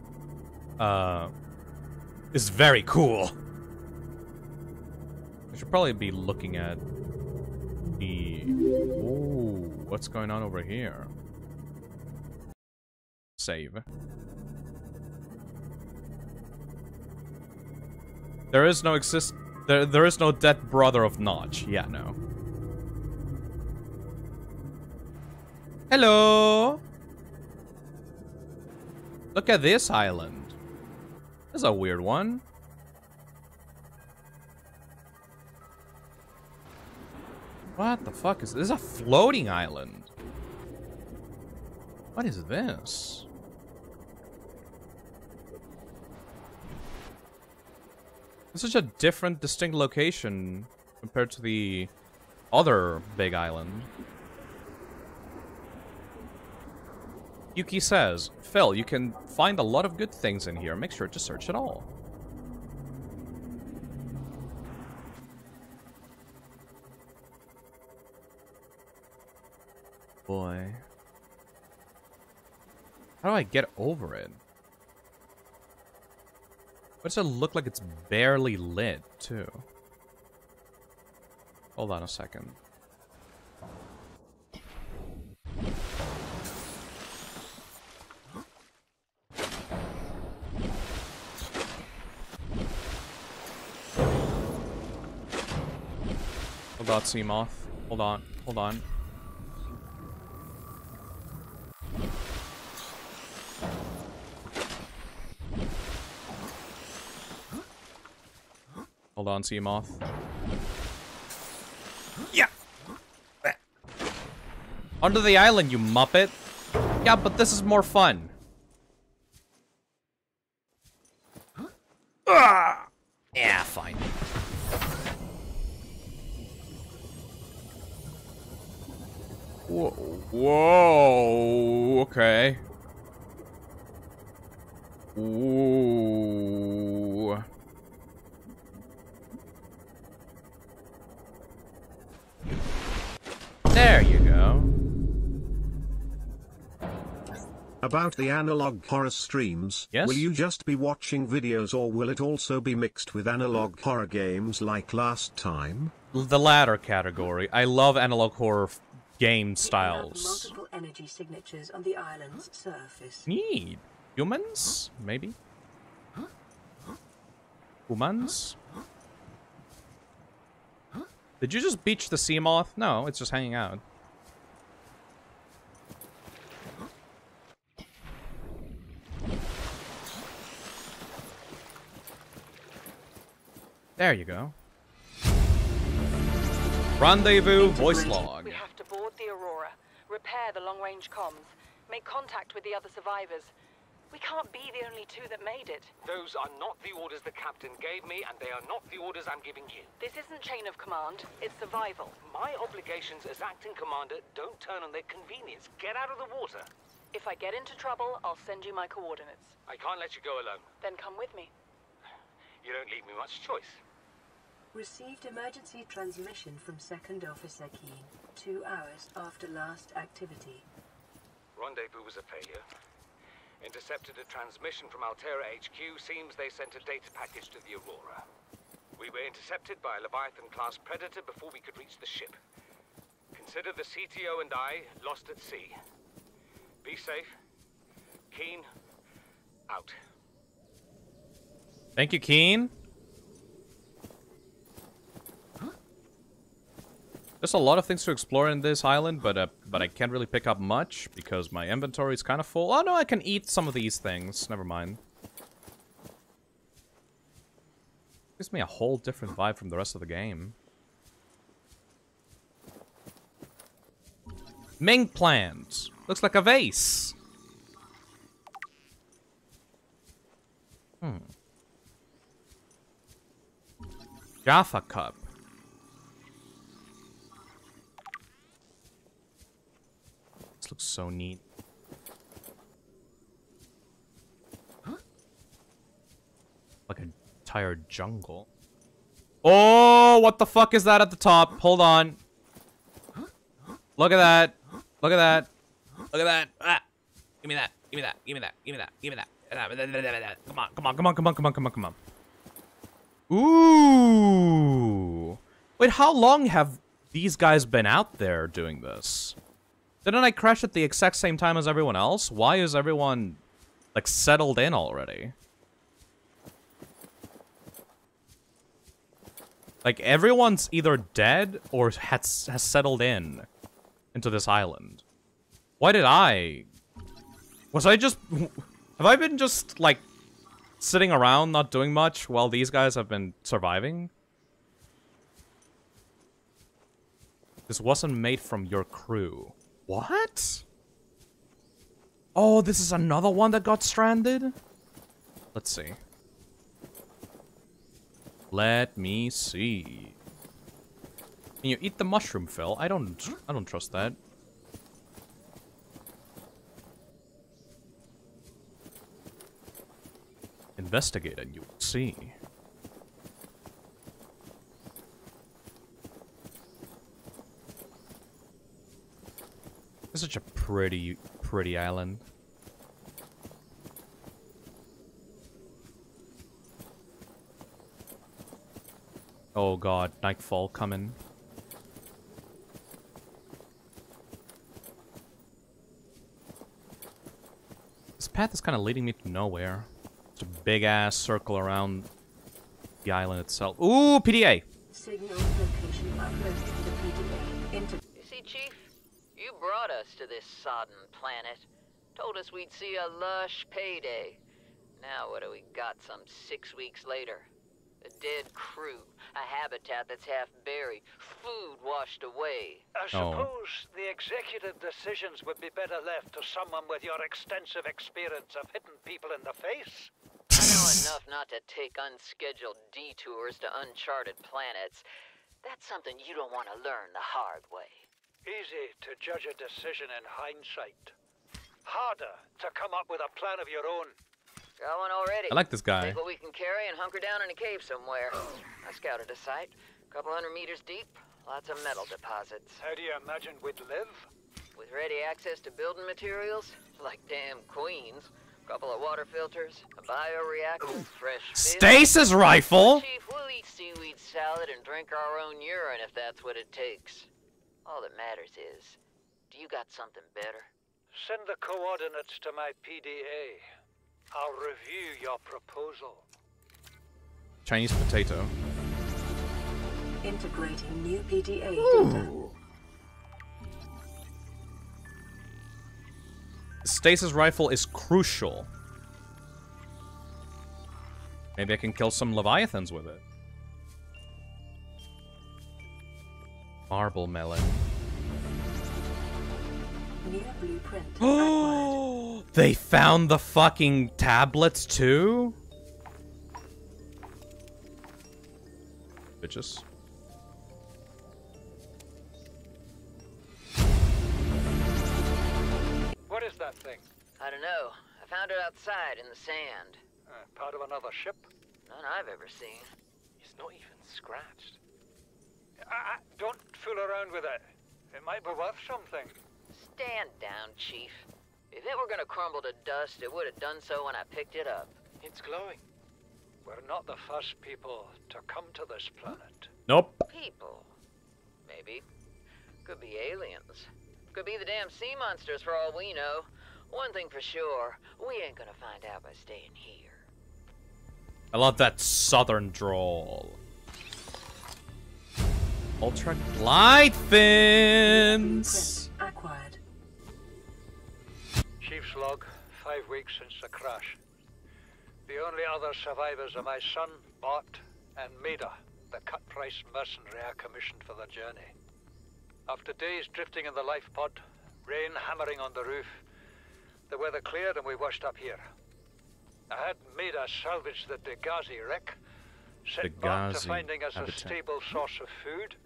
uh, is very cool. I should probably be looking at the... Ooh, what's going on over here? Save. There is no exist... There, there is no dead brother of Notch. Yeah, no. Hello! Look at this island. This is a weird one. What the fuck is this? This is a floating island. What is this? It's such a different, distinct location compared to the other big island. Yuki says, Phil, you can find a lot of good things in here. Make sure to search it all. Boy. How do I get over it? Why does it look like it's barely lit, too? Hold on a second. Hold on, Seamoth. Hold on, hold on. Hold on, Seamoth. Yeah! Under the island, you muppet! Yeah, but this is more fun. About the analog horror streams, Yes? will you just be watching videos or will it also be mixed with analog horror games like last time? The latter category. I love analog horror f- game styles. multiple energy signatures on the island's surface. Need humans? Maybe? Humans? Did you just beach the Seamoth? No, it's just hanging out. There you go. Rendezvous voice log. We have to board the Aurora, repair the long-range comms, make contact with the other survivors. We can't be the only two that made it. Those are not the orders the captain gave me, and they are not the orders I'm giving you. This isn't chain of command, it's survival. My obligations as acting commander don't turn on their convenience. Get out of the water. If I get into trouble, I'll send you my coordinates. I can't let you go alone. Then come with me. You don't leave me much choice. Received emergency transmission from Second Officer Keen, two hours after last activity. Rendezvous was a failure. Intercepted a transmission from Alterra HQ. Seems they sent a data package to the Aurora. We were intercepted by a Leviathan-class Predator before we could reach the ship. Consider the CTO and I lost at sea. Be safe. Keen, out. Thank you, Keen. There's a lot of things to explore in this island, but uh, but I can't really pick up much because my inventory is kind of full. Oh no, I can eat some of these things. Never mind. Gives me a whole different vibe from the rest of the game. Ming plant. Looks like a vase. Hmm. Jaffa cup. This looks so neat. Like a entire jungle. Oh, what the fuck is that at the top? Hold on. Look at that. Look at that. Look at that. Ah. Give me that. Give me that. Give me that. Give me that. Give me that. Come on, come on, come on, come on, come on, come on, come on. Ooh. Wait, how long have these guys been out there doing this? Didn't I crash at the exact same time as everyone else? Why is everyone, like, settled in already? Like, everyone's either dead or has, has settled in into this island. Why did I... Was I just... Have I been just, like, sitting around not doing much while these guys have been surviving? This wasn't made from your crew. What? Oh, this is another one that got stranded? Let's see. Let me see. Can you eat the mushroom, Phil? I don't I don't trust that. Investigate and you will see. It's such a pretty, pretty island. Oh god, nightfall coming. This path is kind of leading me to nowhere. It's a big ass circle around the island itself. Ooh, PDA! Signal location uploaded to the PDA. Inter see, Chief? You brought us to this sodden planet. Told us we'd see a lush payday. Now what do we got some six weeks later? A dead crew, a habitat that's half buried, food washed away. I Oh. suppose the executive decisions would be better left to someone with your extensive experience of hitting people in the face. I know enough not to take unscheduled detours to uncharted planets. That's something you don't want to learn the hard way. Easy to judge a decision in hindsight. Harder to come up with a plan of your own. Got one already. I like this guy. Take what we can carry and hunker down in a cave somewhere. I scouted a site, a couple hundred meters deep, lots of metal deposits. How do you imagine we'd live? With ready access to building materials, like damn queens, a couple of water filters, a bioreactor, fresh fish. Stasis rifle? Chief, we'll eat seaweed salad and drink our own urine if that's what it takes. All that matters is, do you got something better? Send the coordinates to my PDA. I'll review your proposal. Chinese potato. integrating new PDA data. Stasis rifle is crucial. Maybe I can kill some leviathans with it. Marble melon. Oh, they found the fucking tablets too? Bitches. What is that thing? I don't know. I found it outside in the sand. Uh, part of another ship? None I've ever seen. It's not even scratched. I, I, don't fool around with it. It might be worth something. Stand down, Chief. If it were gonna crumble to dust, it would have done so when I picked it up. It's glowing. We're not the first people to come to this planet. Nope. People. Maybe. Could be aliens. Could be the damn sea monsters for all we know. One thing for sure, we ain't gonna find out by staying here. I love that southern drawl. Ultra glide fins. Acquired. Chief's log, five weeks since the crash. The only other survivors are my son, Bart, and Maida, the cut-price mercenary I commissioned for the journey. After days drifting in the life pod, rain hammering on the roof, the weather cleared and we washed up here. I had Maida salvage the Degasi wreck, set Bart to finding us habitat. a stable source of food.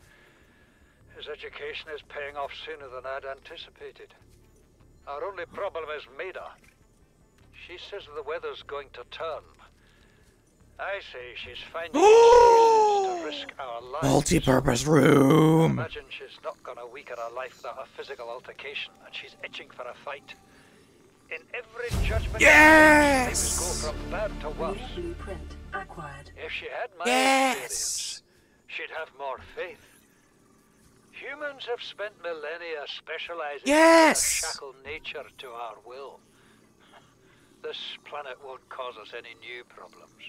His education is paying off sooner than I'd anticipated. Our only problem is Maida. She says the weather's going to turn. I say she's finding excuses to risk our lives. Multi-purpose room. Imagine she's not gonna weaken her life without a physical altercation, and she's itching for a fight. In every judgment, Yes! things go from bad to worse. Blueprint acquired. If she had my Yes! experience, she'd have more faith. Humans have spent millennia specializing Yes! in shackle nature to our will. This planet won't cause us any new problems.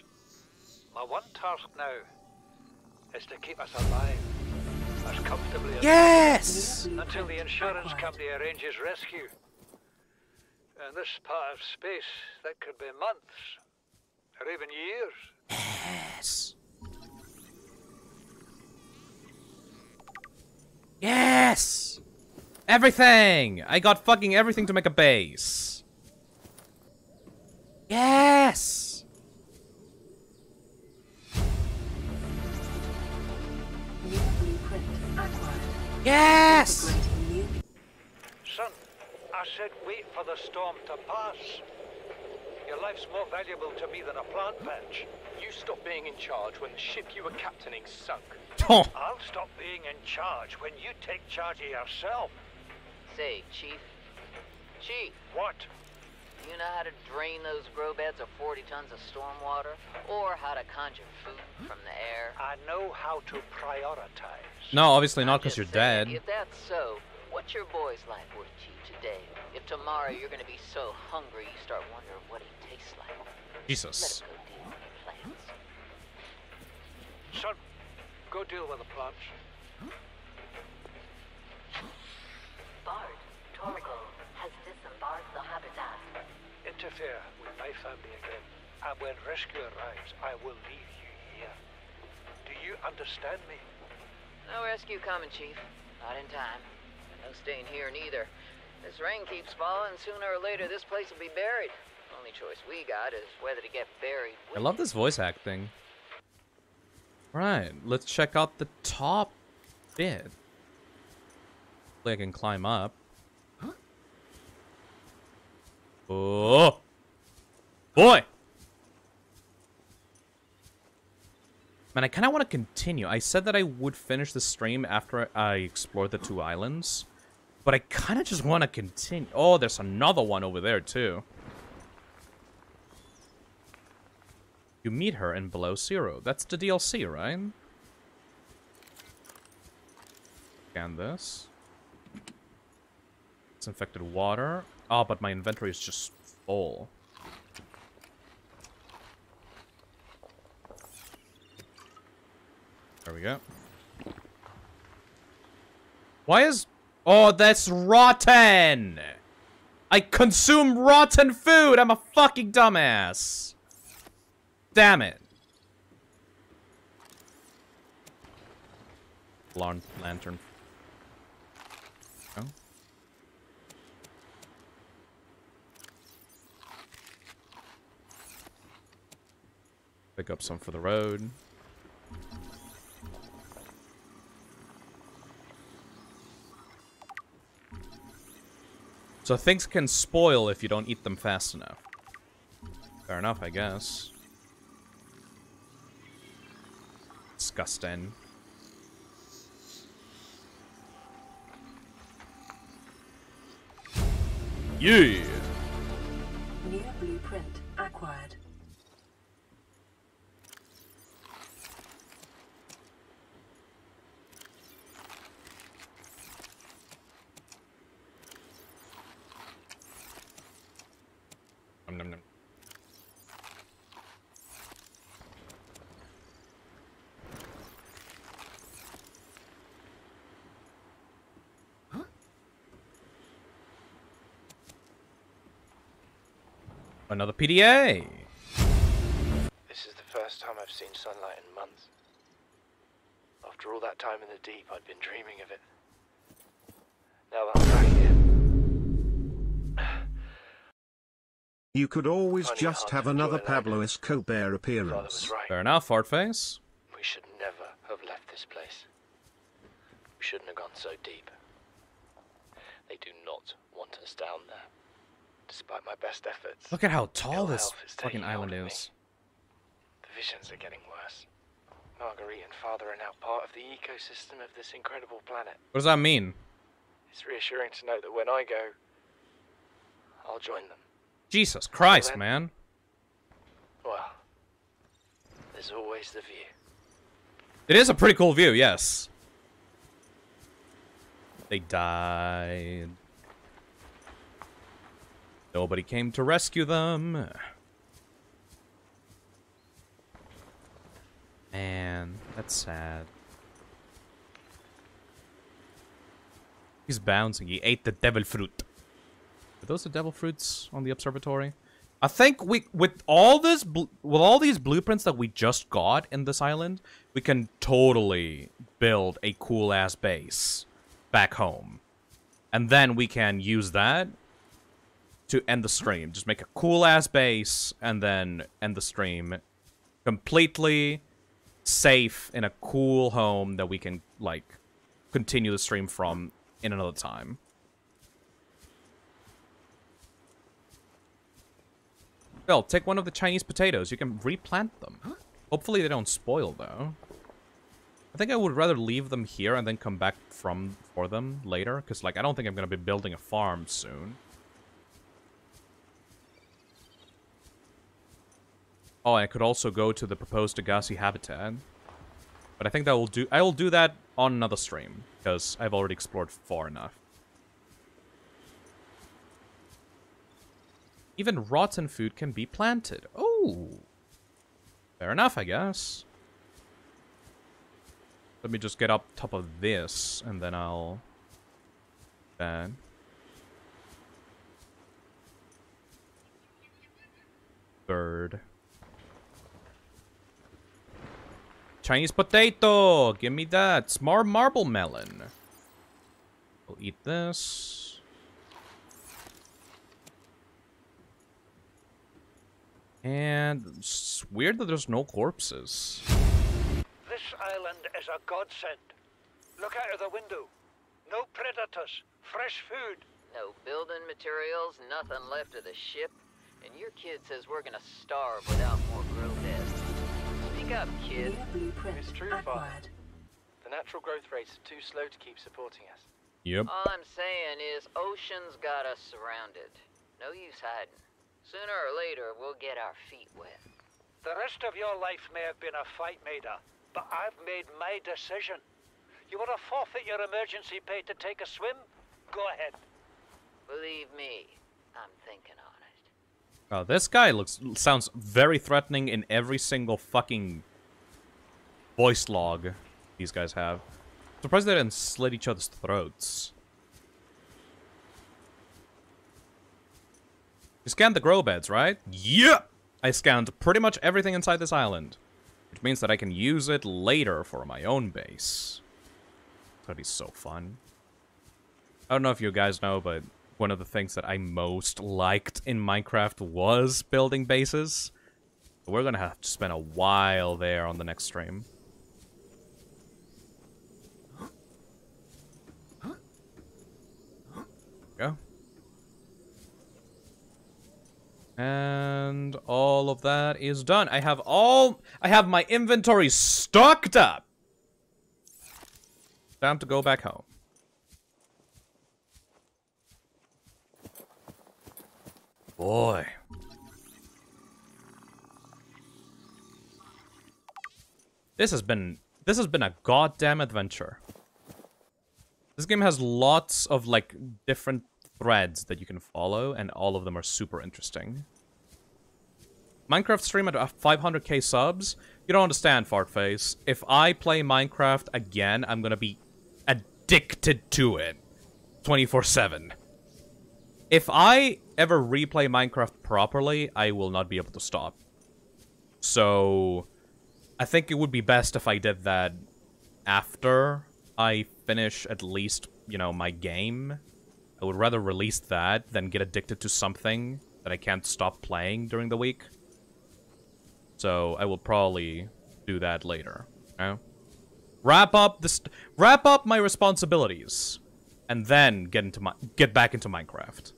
My one task now is to keep us alive as comfortably as Yes! possible until the insurance company arranges rescue. In this part of space, that could be months, or even years. Yes. Yes! Everything! I got fucking everything to make a base. Yes! New blueprint acquired. Yes! Son, I said wait for the storm to pass. Your life's more valuable to me than a plant patch. You stopped being in charge when the ship you were captaining sunk. Oh. I'll stop being in charge when you take charge of yourself. Say, Chief. Chief, What? you know how to drain those grow beds of 40 tons of stormwater? Or how to conjure food from the air? I know how to prioritize. No, obviously not because you're saying, dead. If that's so, what's your boy's life worth to you today? If tomorrow you're gonna be so hungry you start wondering what he tastes like. Jesus. Let him go deal with the plants. Son, go deal with the plants. Bart, Torgal has disembarked the habitat. Interfere with my family again, and when rescue arrives, I will leave you here. Do you understand me? No rescue coming, Chief. Not in time. And no staying here neither. This rain keeps falling, sooner or later this place will be buried. Only choice we got is whether to get buried I love this voice acting. Right, let's check out the top bit. Hopefully I can climb up. Oh! Boy! Man, I kind of want to continue. I said that I would finish the stream after I explored the two islands. But I kind of just want to continue. Oh, there's another one over there, too. You meet her in Below Zero. That's the DLC, right? Scan this. It's infected water. Oh, but my inventory is just full. There we go. Why is... Oh, that's rotten! I consume rotten food! I'm a fucking dumbass! Damn it. Lan lantern. Oh. Pick up some for the road. So things can spoil if you don't eat them fast enough. Fair enough, I guess. Disgusting. Yeah. New blueprint acquired. Nom, nom, nom. Another PDA. This is the first time I've seen sunlight in months. After all that time in the deep, I'd been dreaming of it. Now that I'm back here, You could always just have another enjoy life. Pablo Escobar appearance. was right. Fair enough, Fartface. We should never have left this place. We shouldn't have gone so deep. They do not want us down there. Despite my best efforts. Look at how tall this is fucking island hold of me. is. The visions are getting worse. Marguerite and father are now part of the ecosystem of this incredible planet. What does that mean? It's reassuring to know that when I go, I'll join them. Jesus Christ, then- man. Well, there's always the view. It is a pretty cool view, yes. They died. Nobody came to rescue them. Man, that's sad. He's bouncing. He ate the devil fruit. Are those the devil fruits on the observatory? I think we, with all this, with all these blueprints that we just got in this island, we can totally build a cool ass base back home, and then we can use that to end the stream. Just make a cool ass base, and then end the stream completely safe in a cool home that we can like continue the stream from in another time. Bill, take one of the Chinese potatoes. You can replant them. Hopefully they don't spoil, though. I think I would rather leave them here and then come back from for them later, because, like, I don't think I'm going to be building a farm soon. Oh, I could also go to the proposed Degasi habitat. But I think that will do. I will do that on another stream, because I've already explored far enough. Even rotten food can be planted. Oh. Fair enough, I guess. Let me just get up top of this, and then I'll... That. Bird. Chinese potato! Give me that. Smart marble melon. We'll eat this. And it's weird that there's no corpses. This island is a godsend. Look out of the window. No predators, fresh food. No building materials, nothing left of the ship, and your kid says we're gonna starve without more grow heads. Speak up, kid. It's true, Father. The natural growth rates are too slow to keep supporting us. Yep. All I'm saying is ocean's got us surrounded. No use hiding. Sooner or later, we'll get our feet wet. The rest of your life may have been a fight, Maida, but I've made my decision. You want to forfeit your emergency pay to take a swim? Go ahead. Believe me, I'm thinking on it. Oh, this guy looks sounds very threatening in every single fucking voice log these guys have. Surprised they didn't slit each other's throats. You scanned the grow beds, right? Yeah! I scanned pretty much everything inside this island. Which means that I can use it later for my own base. Gonna be so fun. I don't know if you guys know, but one of the things that I most liked in Minecraft was building bases. We're gonna have to spend a while there on the next stream. Go. And all of that is done. I have all... I have my inventory stocked up. Time to go back home. Boy. This has been... This has been a goddamn adventure. This game has lots of, like, different threads that you can follow, and all of them are super interesting. Minecraft stream at 500k subs? You don't understand, Fartface. If I play Minecraft again, I'm gonna be addicted to it. 24-7. If I ever replay Minecraft properly, I will not be able to stop. So, I think it would be best if I did that after I finish at least, you know, my game. I would rather release that than get addicted to something that I can't stop playing during the week. So, I will probably do that later. Okay? Wrap up this wrap up my responsibilities and then get into my get back into Minecraft.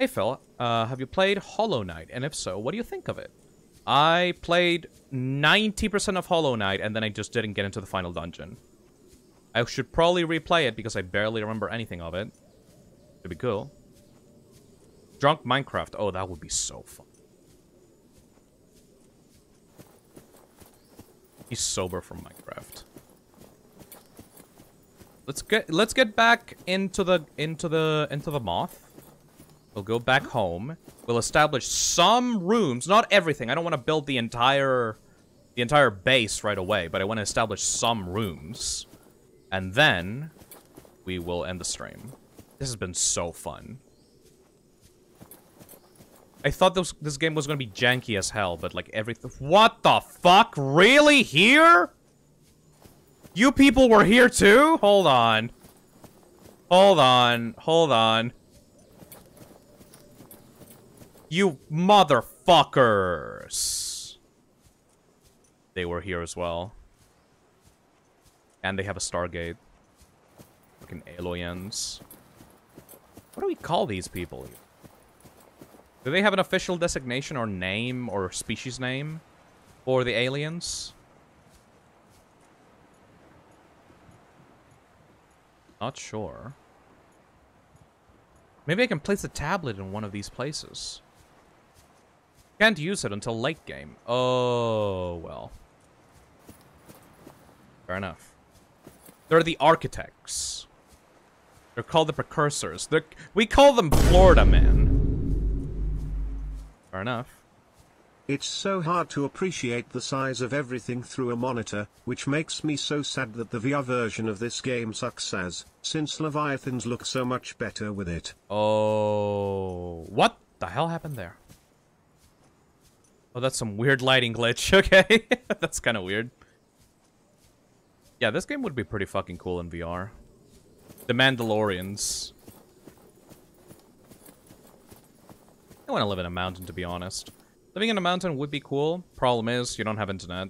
Hey Phil, uh, have you played Hollow Knight? And if so, what do you think of it? I played 90% of Hollow Knight and then I just didn't get into the final dungeon. I should probably replay it because I barely remember anything of it. It'd be cool. Drunk Minecraft. Oh, that would be so fun. He's sober from Minecraft. Let's get let's get back into the into the into the moth. We'll go back home. We'll establish some rooms, not everything. I don't want to build the entire the entire base right away, but I want to establish some rooms. And then we will end the stream. This has been so fun. I thought this this game was gonna be janky as hell, but like everything. What the fuck? Really? Here? You people were here too? Hold on. Hold on. Hold on. You motherfuckers. They were here as well. And they have a Stargate. Fucking aliens. What do we call these people? Do they have an official designation or name or species name for the aliens? Not sure. Maybe I can place a tablet in one of these places. Can't use it until late game. Oh, well. Fair enough. They're the architects. They're called the precursors. They're, we call them Florida men. Fair enough. It's so hard to appreciate the size of everything through a monitor, which makes me so sad that the VR version of this game sucks as, since Leviathans look so much better with it. Oh, what the hell happened there? Oh, that's some weird lighting glitch. Okay, that's kind of weird. Yeah, this game would be pretty fucking cool in VR. The Mandalorians. I want to live in a mountain, to be honest. Living in a mountain would be cool. Problem is, you don't have internet.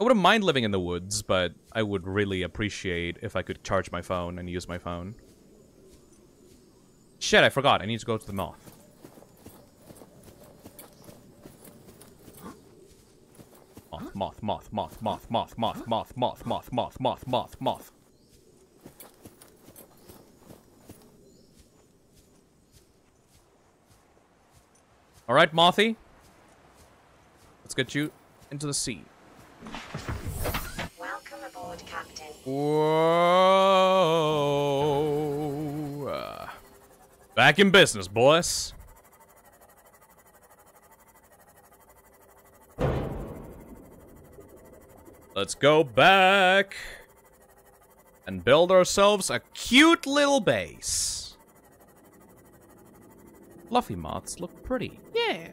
I wouldn't mind living in the woods, but I would really appreciate if I could charge my phone and use my phone. Shit, I forgot. I need to go to the moth. Moth, moth, moth, moth, moth, moth, moth, moth, moth, moth, moth, moth, moth. All right, Mothy. Let's get you into the sea. Welcome aboard, Captain. Whoa. Uh, back in business, boys. Let's go back and build ourselves a cute little base. Fluffy moths look pretty. Yeah.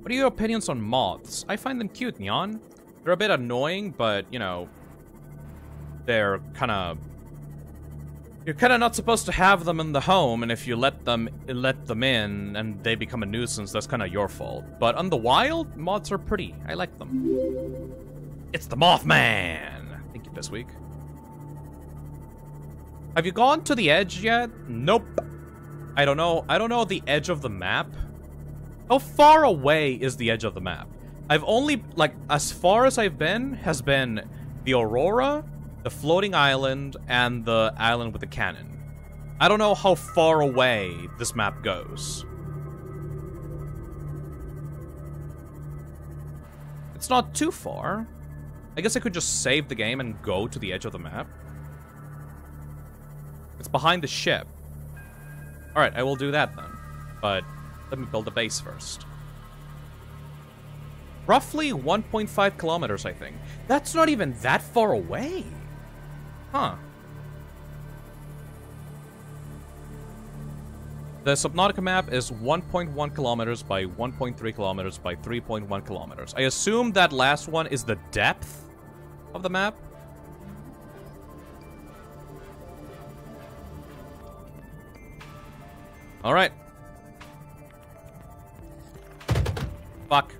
What are your opinions on moths? I find them cute, Neon. They're a bit annoying, but, you know, they're kind of... You're kind of not supposed to have them in the home, and if you let them let them in and they become a nuisance, that's kind of your fault. But on the wild, moths are pretty. I like them. It's the Mothman! Thank you this week. Have you gone to the edge yet? Nope. I don't know. I don't know the edge of the map. How far away is the edge of the map? I've only, like, as far as I've been has been the Aurora, the floating island, and the island with the cannon. I don't know how far away this map goes. It's not too far. I guess I could just save the game and go to the edge of the map. It's behind the ship. Alright, I will do that then. But let me build a base first. Roughly 1.5 kilometers, I think. That's not even that far away. Huh. The Subnautica map is 1.1 kilometers by 1.3 kilometers by 3.1 kilometers. I assume that last one is the depth of the map. Alright. Fuck.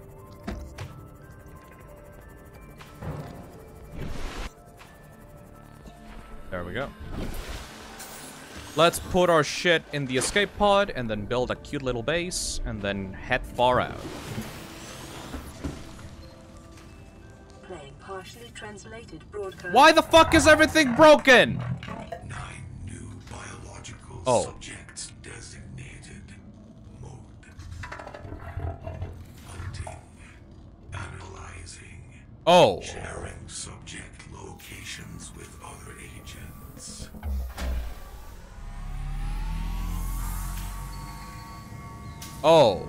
There we go. Let's put our shit in the escape pod and then build a cute little base and then head far out. Playing partially translated broadcast. Why the fuck is everything broken? Oh. Subjects designated. Mode. Hunting. Analyzing. Oh. Sharing Oh.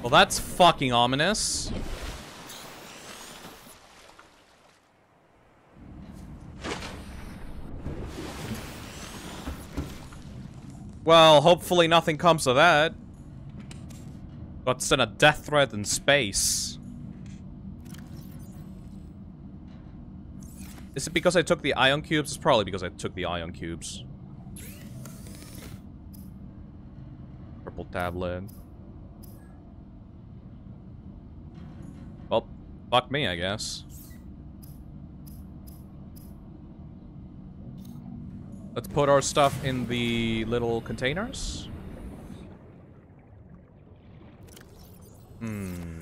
Well, that's fucking ominous. Well, hopefully nothing comes of that. Got sent a death threat in space. Is it because I took the ion cubes? It's probably because I took the ion cubes. Tablet. Well, fuck me, I guess. Let's put our stuff in the little containers. Hmm.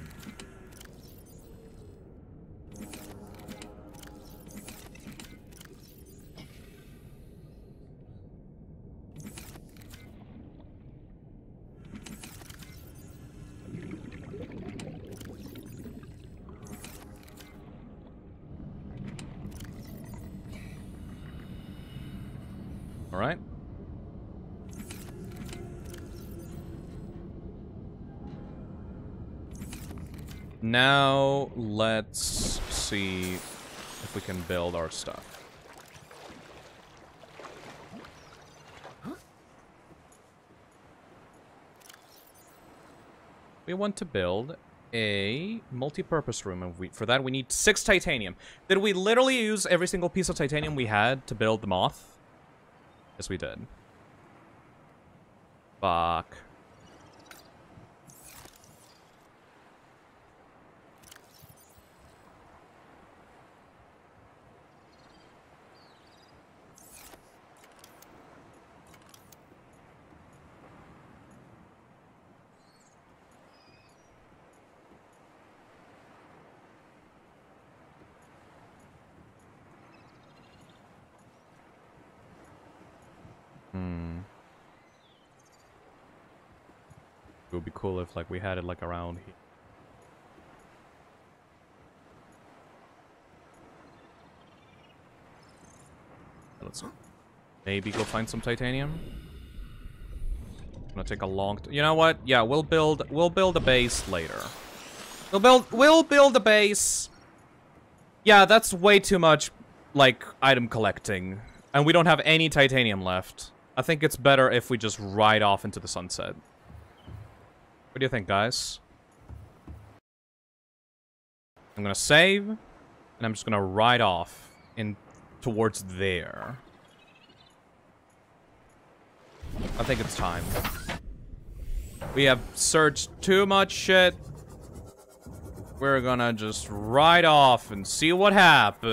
All right. Now, let's see if we can build our stuff. We want to build a multi-purpose room, and we, for that we need six titanium. Did we literally use every single piece of titanium we had to build the moth? Yes, we did. Fuck. Cool if like we had it like around here. Let's maybe go find some titanium. Gonna take a long. you know what? Yeah, we'll build. We'll build a base later. We'll build. We'll build a base. Yeah, that's way too much, like item collecting, and we don't have any titanium left. I think it's better if we just ride off into the sunset. What do you think, guys? I'm gonna save, and I'm just gonna ride off in towards there. I think it's time. We have searched too much shit. We're gonna just ride off and see what happens.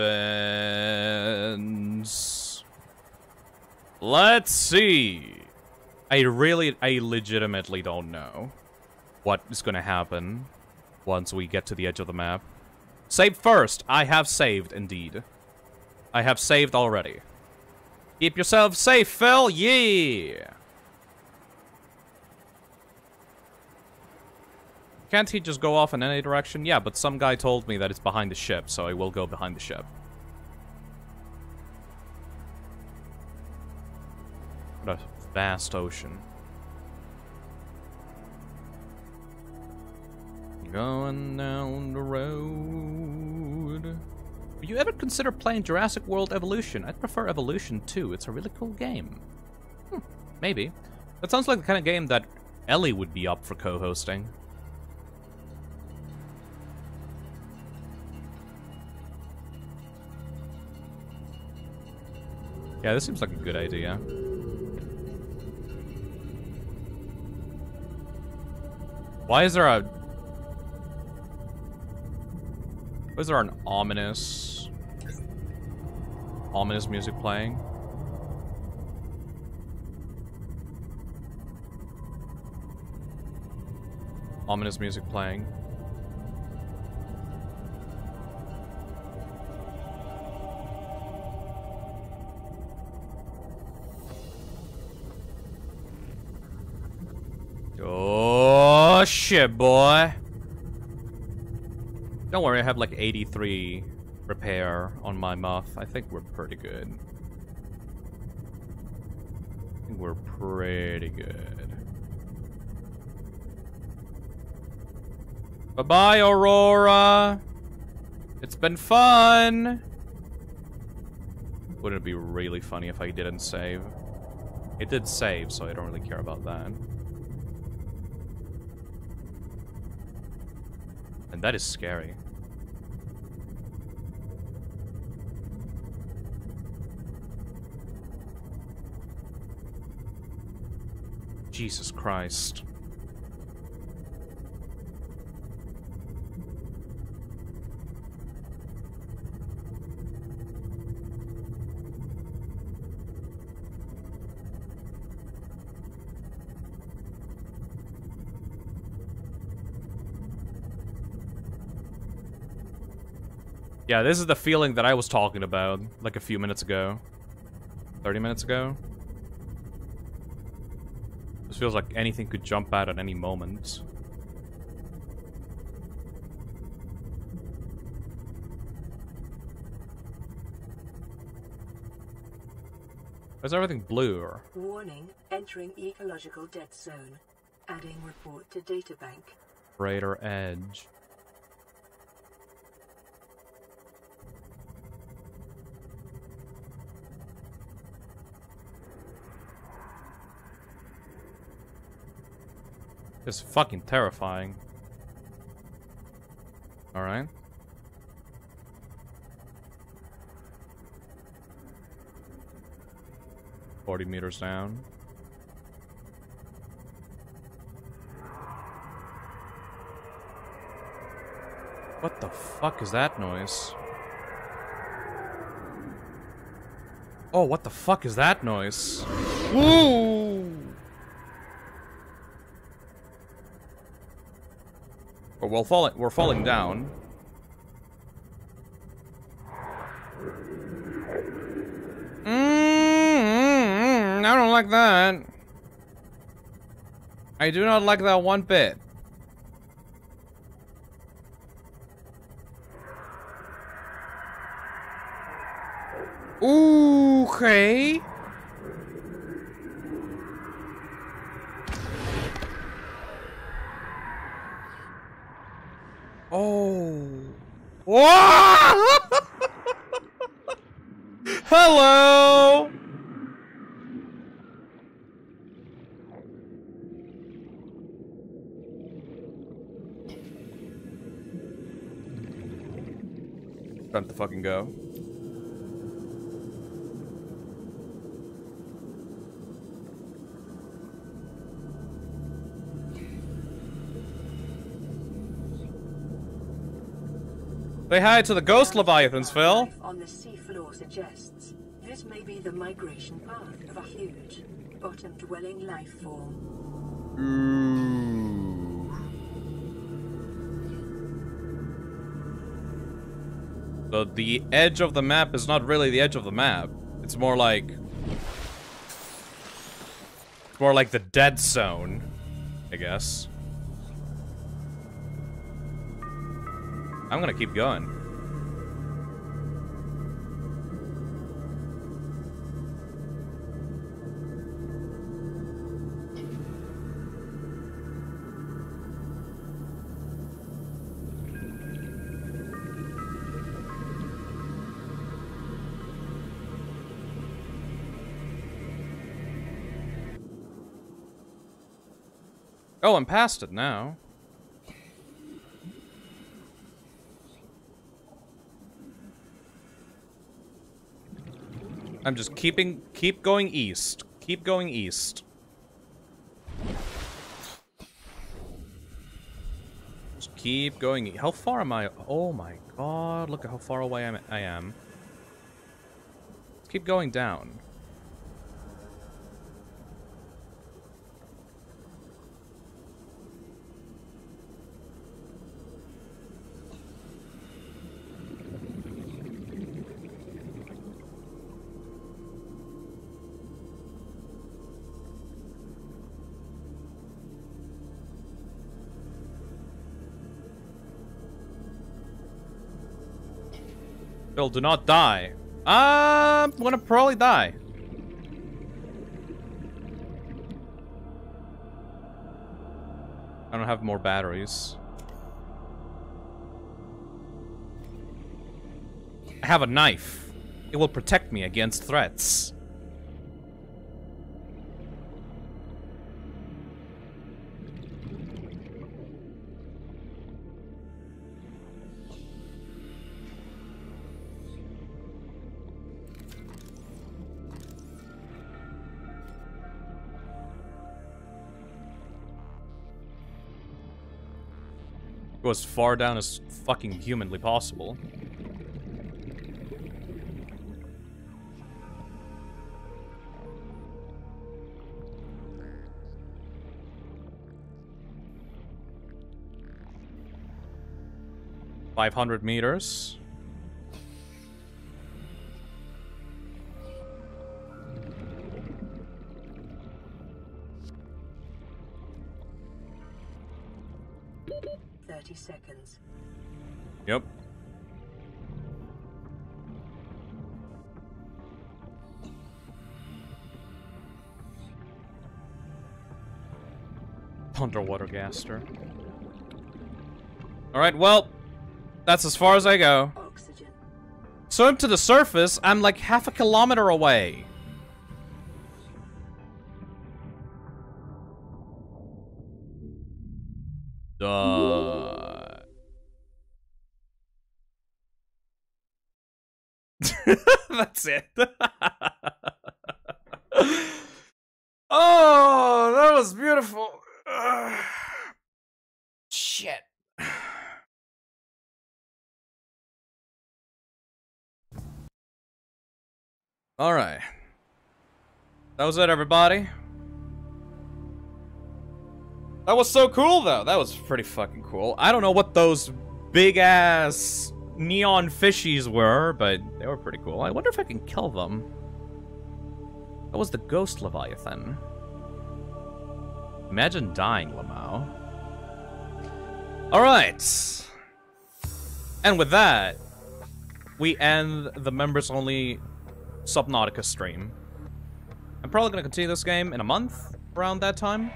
Let's see. I really, I legitimately don't know what is gonna happen once we get to the edge of the map. Save first. I have saved, indeed. I have saved already. Keep yourself safe, Phil. Yeah. Can't he just go off in any direction? Yeah, but some guy told me that it's behind the ship, so I will go behind the ship. What a vast ocean. Going down the road. Would you ever consider playing Jurassic World Evolution? I'd prefer Evolution 2. It's a really cool game. Hmm, maybe. That sounds like the kind of game that Ellie would be up for co-hosting. Yeah, this seems like a good idea. Why is there a... Is there an ominous... Ominous music playing? Ominous music playing. Oh, shit, boy. Don't worry, I have like 83 repair on my muff. I think we're pretty good. I think we're pretty good. Bye-bye, Aurora. It's been fun. Wouldn't it be really funny if I didn't save? It did save, so I don't really care about that. And that is scary. Jesus Christ. Yeah, this is the feeling that I was talking about, like a few minutes ago. 30 minutes ago. This feels like anything could jump out at any moment. Why is everything blue? Or... Warning, entering ecological dead zone. Adding report to databank. Raider Edge. It's fucking terrifying. Alright. Forty meters down. What the fuck is that noise? Oh, what the fuck is that noise? We're falling. We're falling down. Mm, I don't like that. I do not like that one bit. Okay. Say to the ghost leviathans, Phil. On the seafloor suggests this may be the migration path of a huge, bottom-dwelling life form. So the edge of the map is not really the edge of the map. It's more like... It's more like the dead zone, I guess. I'm gonna keep going. Oh, I'm past it now. I'm just keeping, keep going east. Keep going east. Just keep going. e- How far am I? Oh my god, look at how far away I'm, I am. Keep going down. Bill, do not die. Um, I'm gonna probably die. I don't have more batteries. I have a knife. It will protect me against threats. Go as far down as fucking humanly possible. Five hundred meters. Gaster. Alright, well, that's as far as I go. Swim to the surface, I'm like half a kilometer away. Duh. That's it. oh, that was beautiful. Ugh. Shit. All right. That was it, everybody. That was so cool, though. That was pretty fucking cool. I don't know what those big ass neon fishies were, but they were pretty cool. I wonder if I can kill them. That was the ghost Leviathan. Imagine dying, Lamau. Alright. And with that, we end the members only Subnautica stream. Probably gonna continue this game in a month, around that time.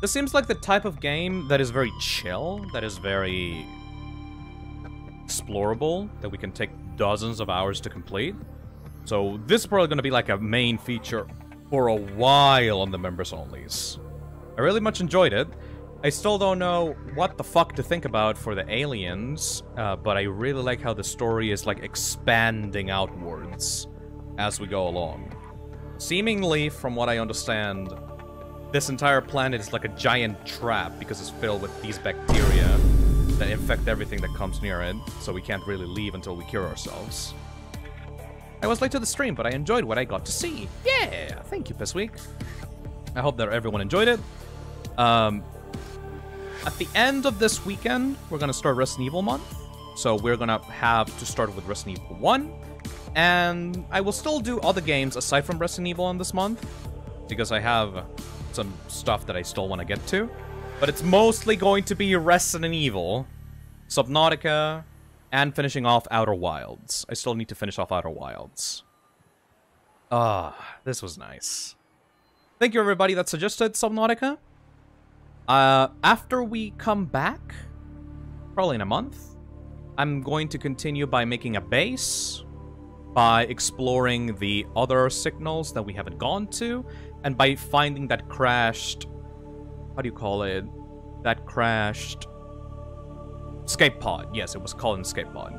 This seems like the type of game that is very chill, that is very explorable, that we can take dozens of hours to complete. So this is probably to be like a main feature for a while on the members onlys. I really much enjoyed it. I still don't know what the fuck to think about for the aliens, uh, but I really like how the story is like expanding outwards as we go along. Seemingly, from what I understand, this entire planet is like a giant trap because it's filled with these bacteria that infect everything that comes near it, so we can't really leave until we cure ourselves. I was late to the stream, but I enjoyed what I got to see. Yeah, thank you, Pissweek. I hope that everyone enjoyed it. Um, at the end of this weekend, we're gonna start Resident Evil month, so we're gonna have to start with Resident Evil 1, and I will still do other games aside from Resident Evil on this month, because I have some stuff that I still want to get to. But it's mostly going to be Resident Evil, Subnautica, and finishing off Outer Wilds. I still need to finish off Outer Wilds. Ah, this was nice. Thank you everybody that suggested Subnautica. Uh, after we come back, probably in a month, I'm going to continue by making a base, by exploring the other signals that we haven't gone to, and by finding that crashed, how do you call it, that crashed. Escape Pod. Yes, it was called Escape Pod.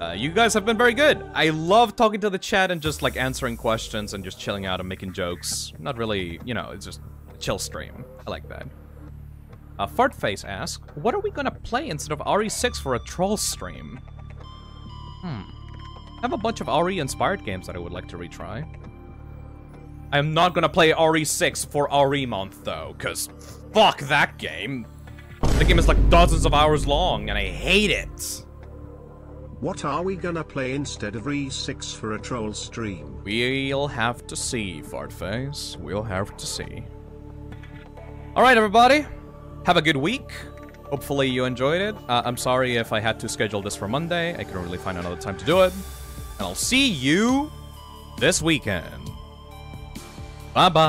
Uh, you guys have been very good. I love talking to the chat and just like answering questions and just chilling out and making jokes. Not really, you know, it's just a chill stream. I like that. Uh, Fartface asks, what are we gonna play instead of RE6 for a troll stream? Hmm. I have a bunch of RE-inspired games that I would like to retry. I am not gonna play RE6 for RE month, though, because fuck that game. The game is like dozens of hours long, and I hate it. What are we gonna play instead of Re6 for a troll stream? We'll have to see, Fartface. We'll have to see. Alright, everybody. Have a good week. Hopefully you enjoyed it. Uh, I'm sorry if I had to schedule this for Monday. I couldn't really find another time to do it. And I'll see you this weekend. Bye-bye.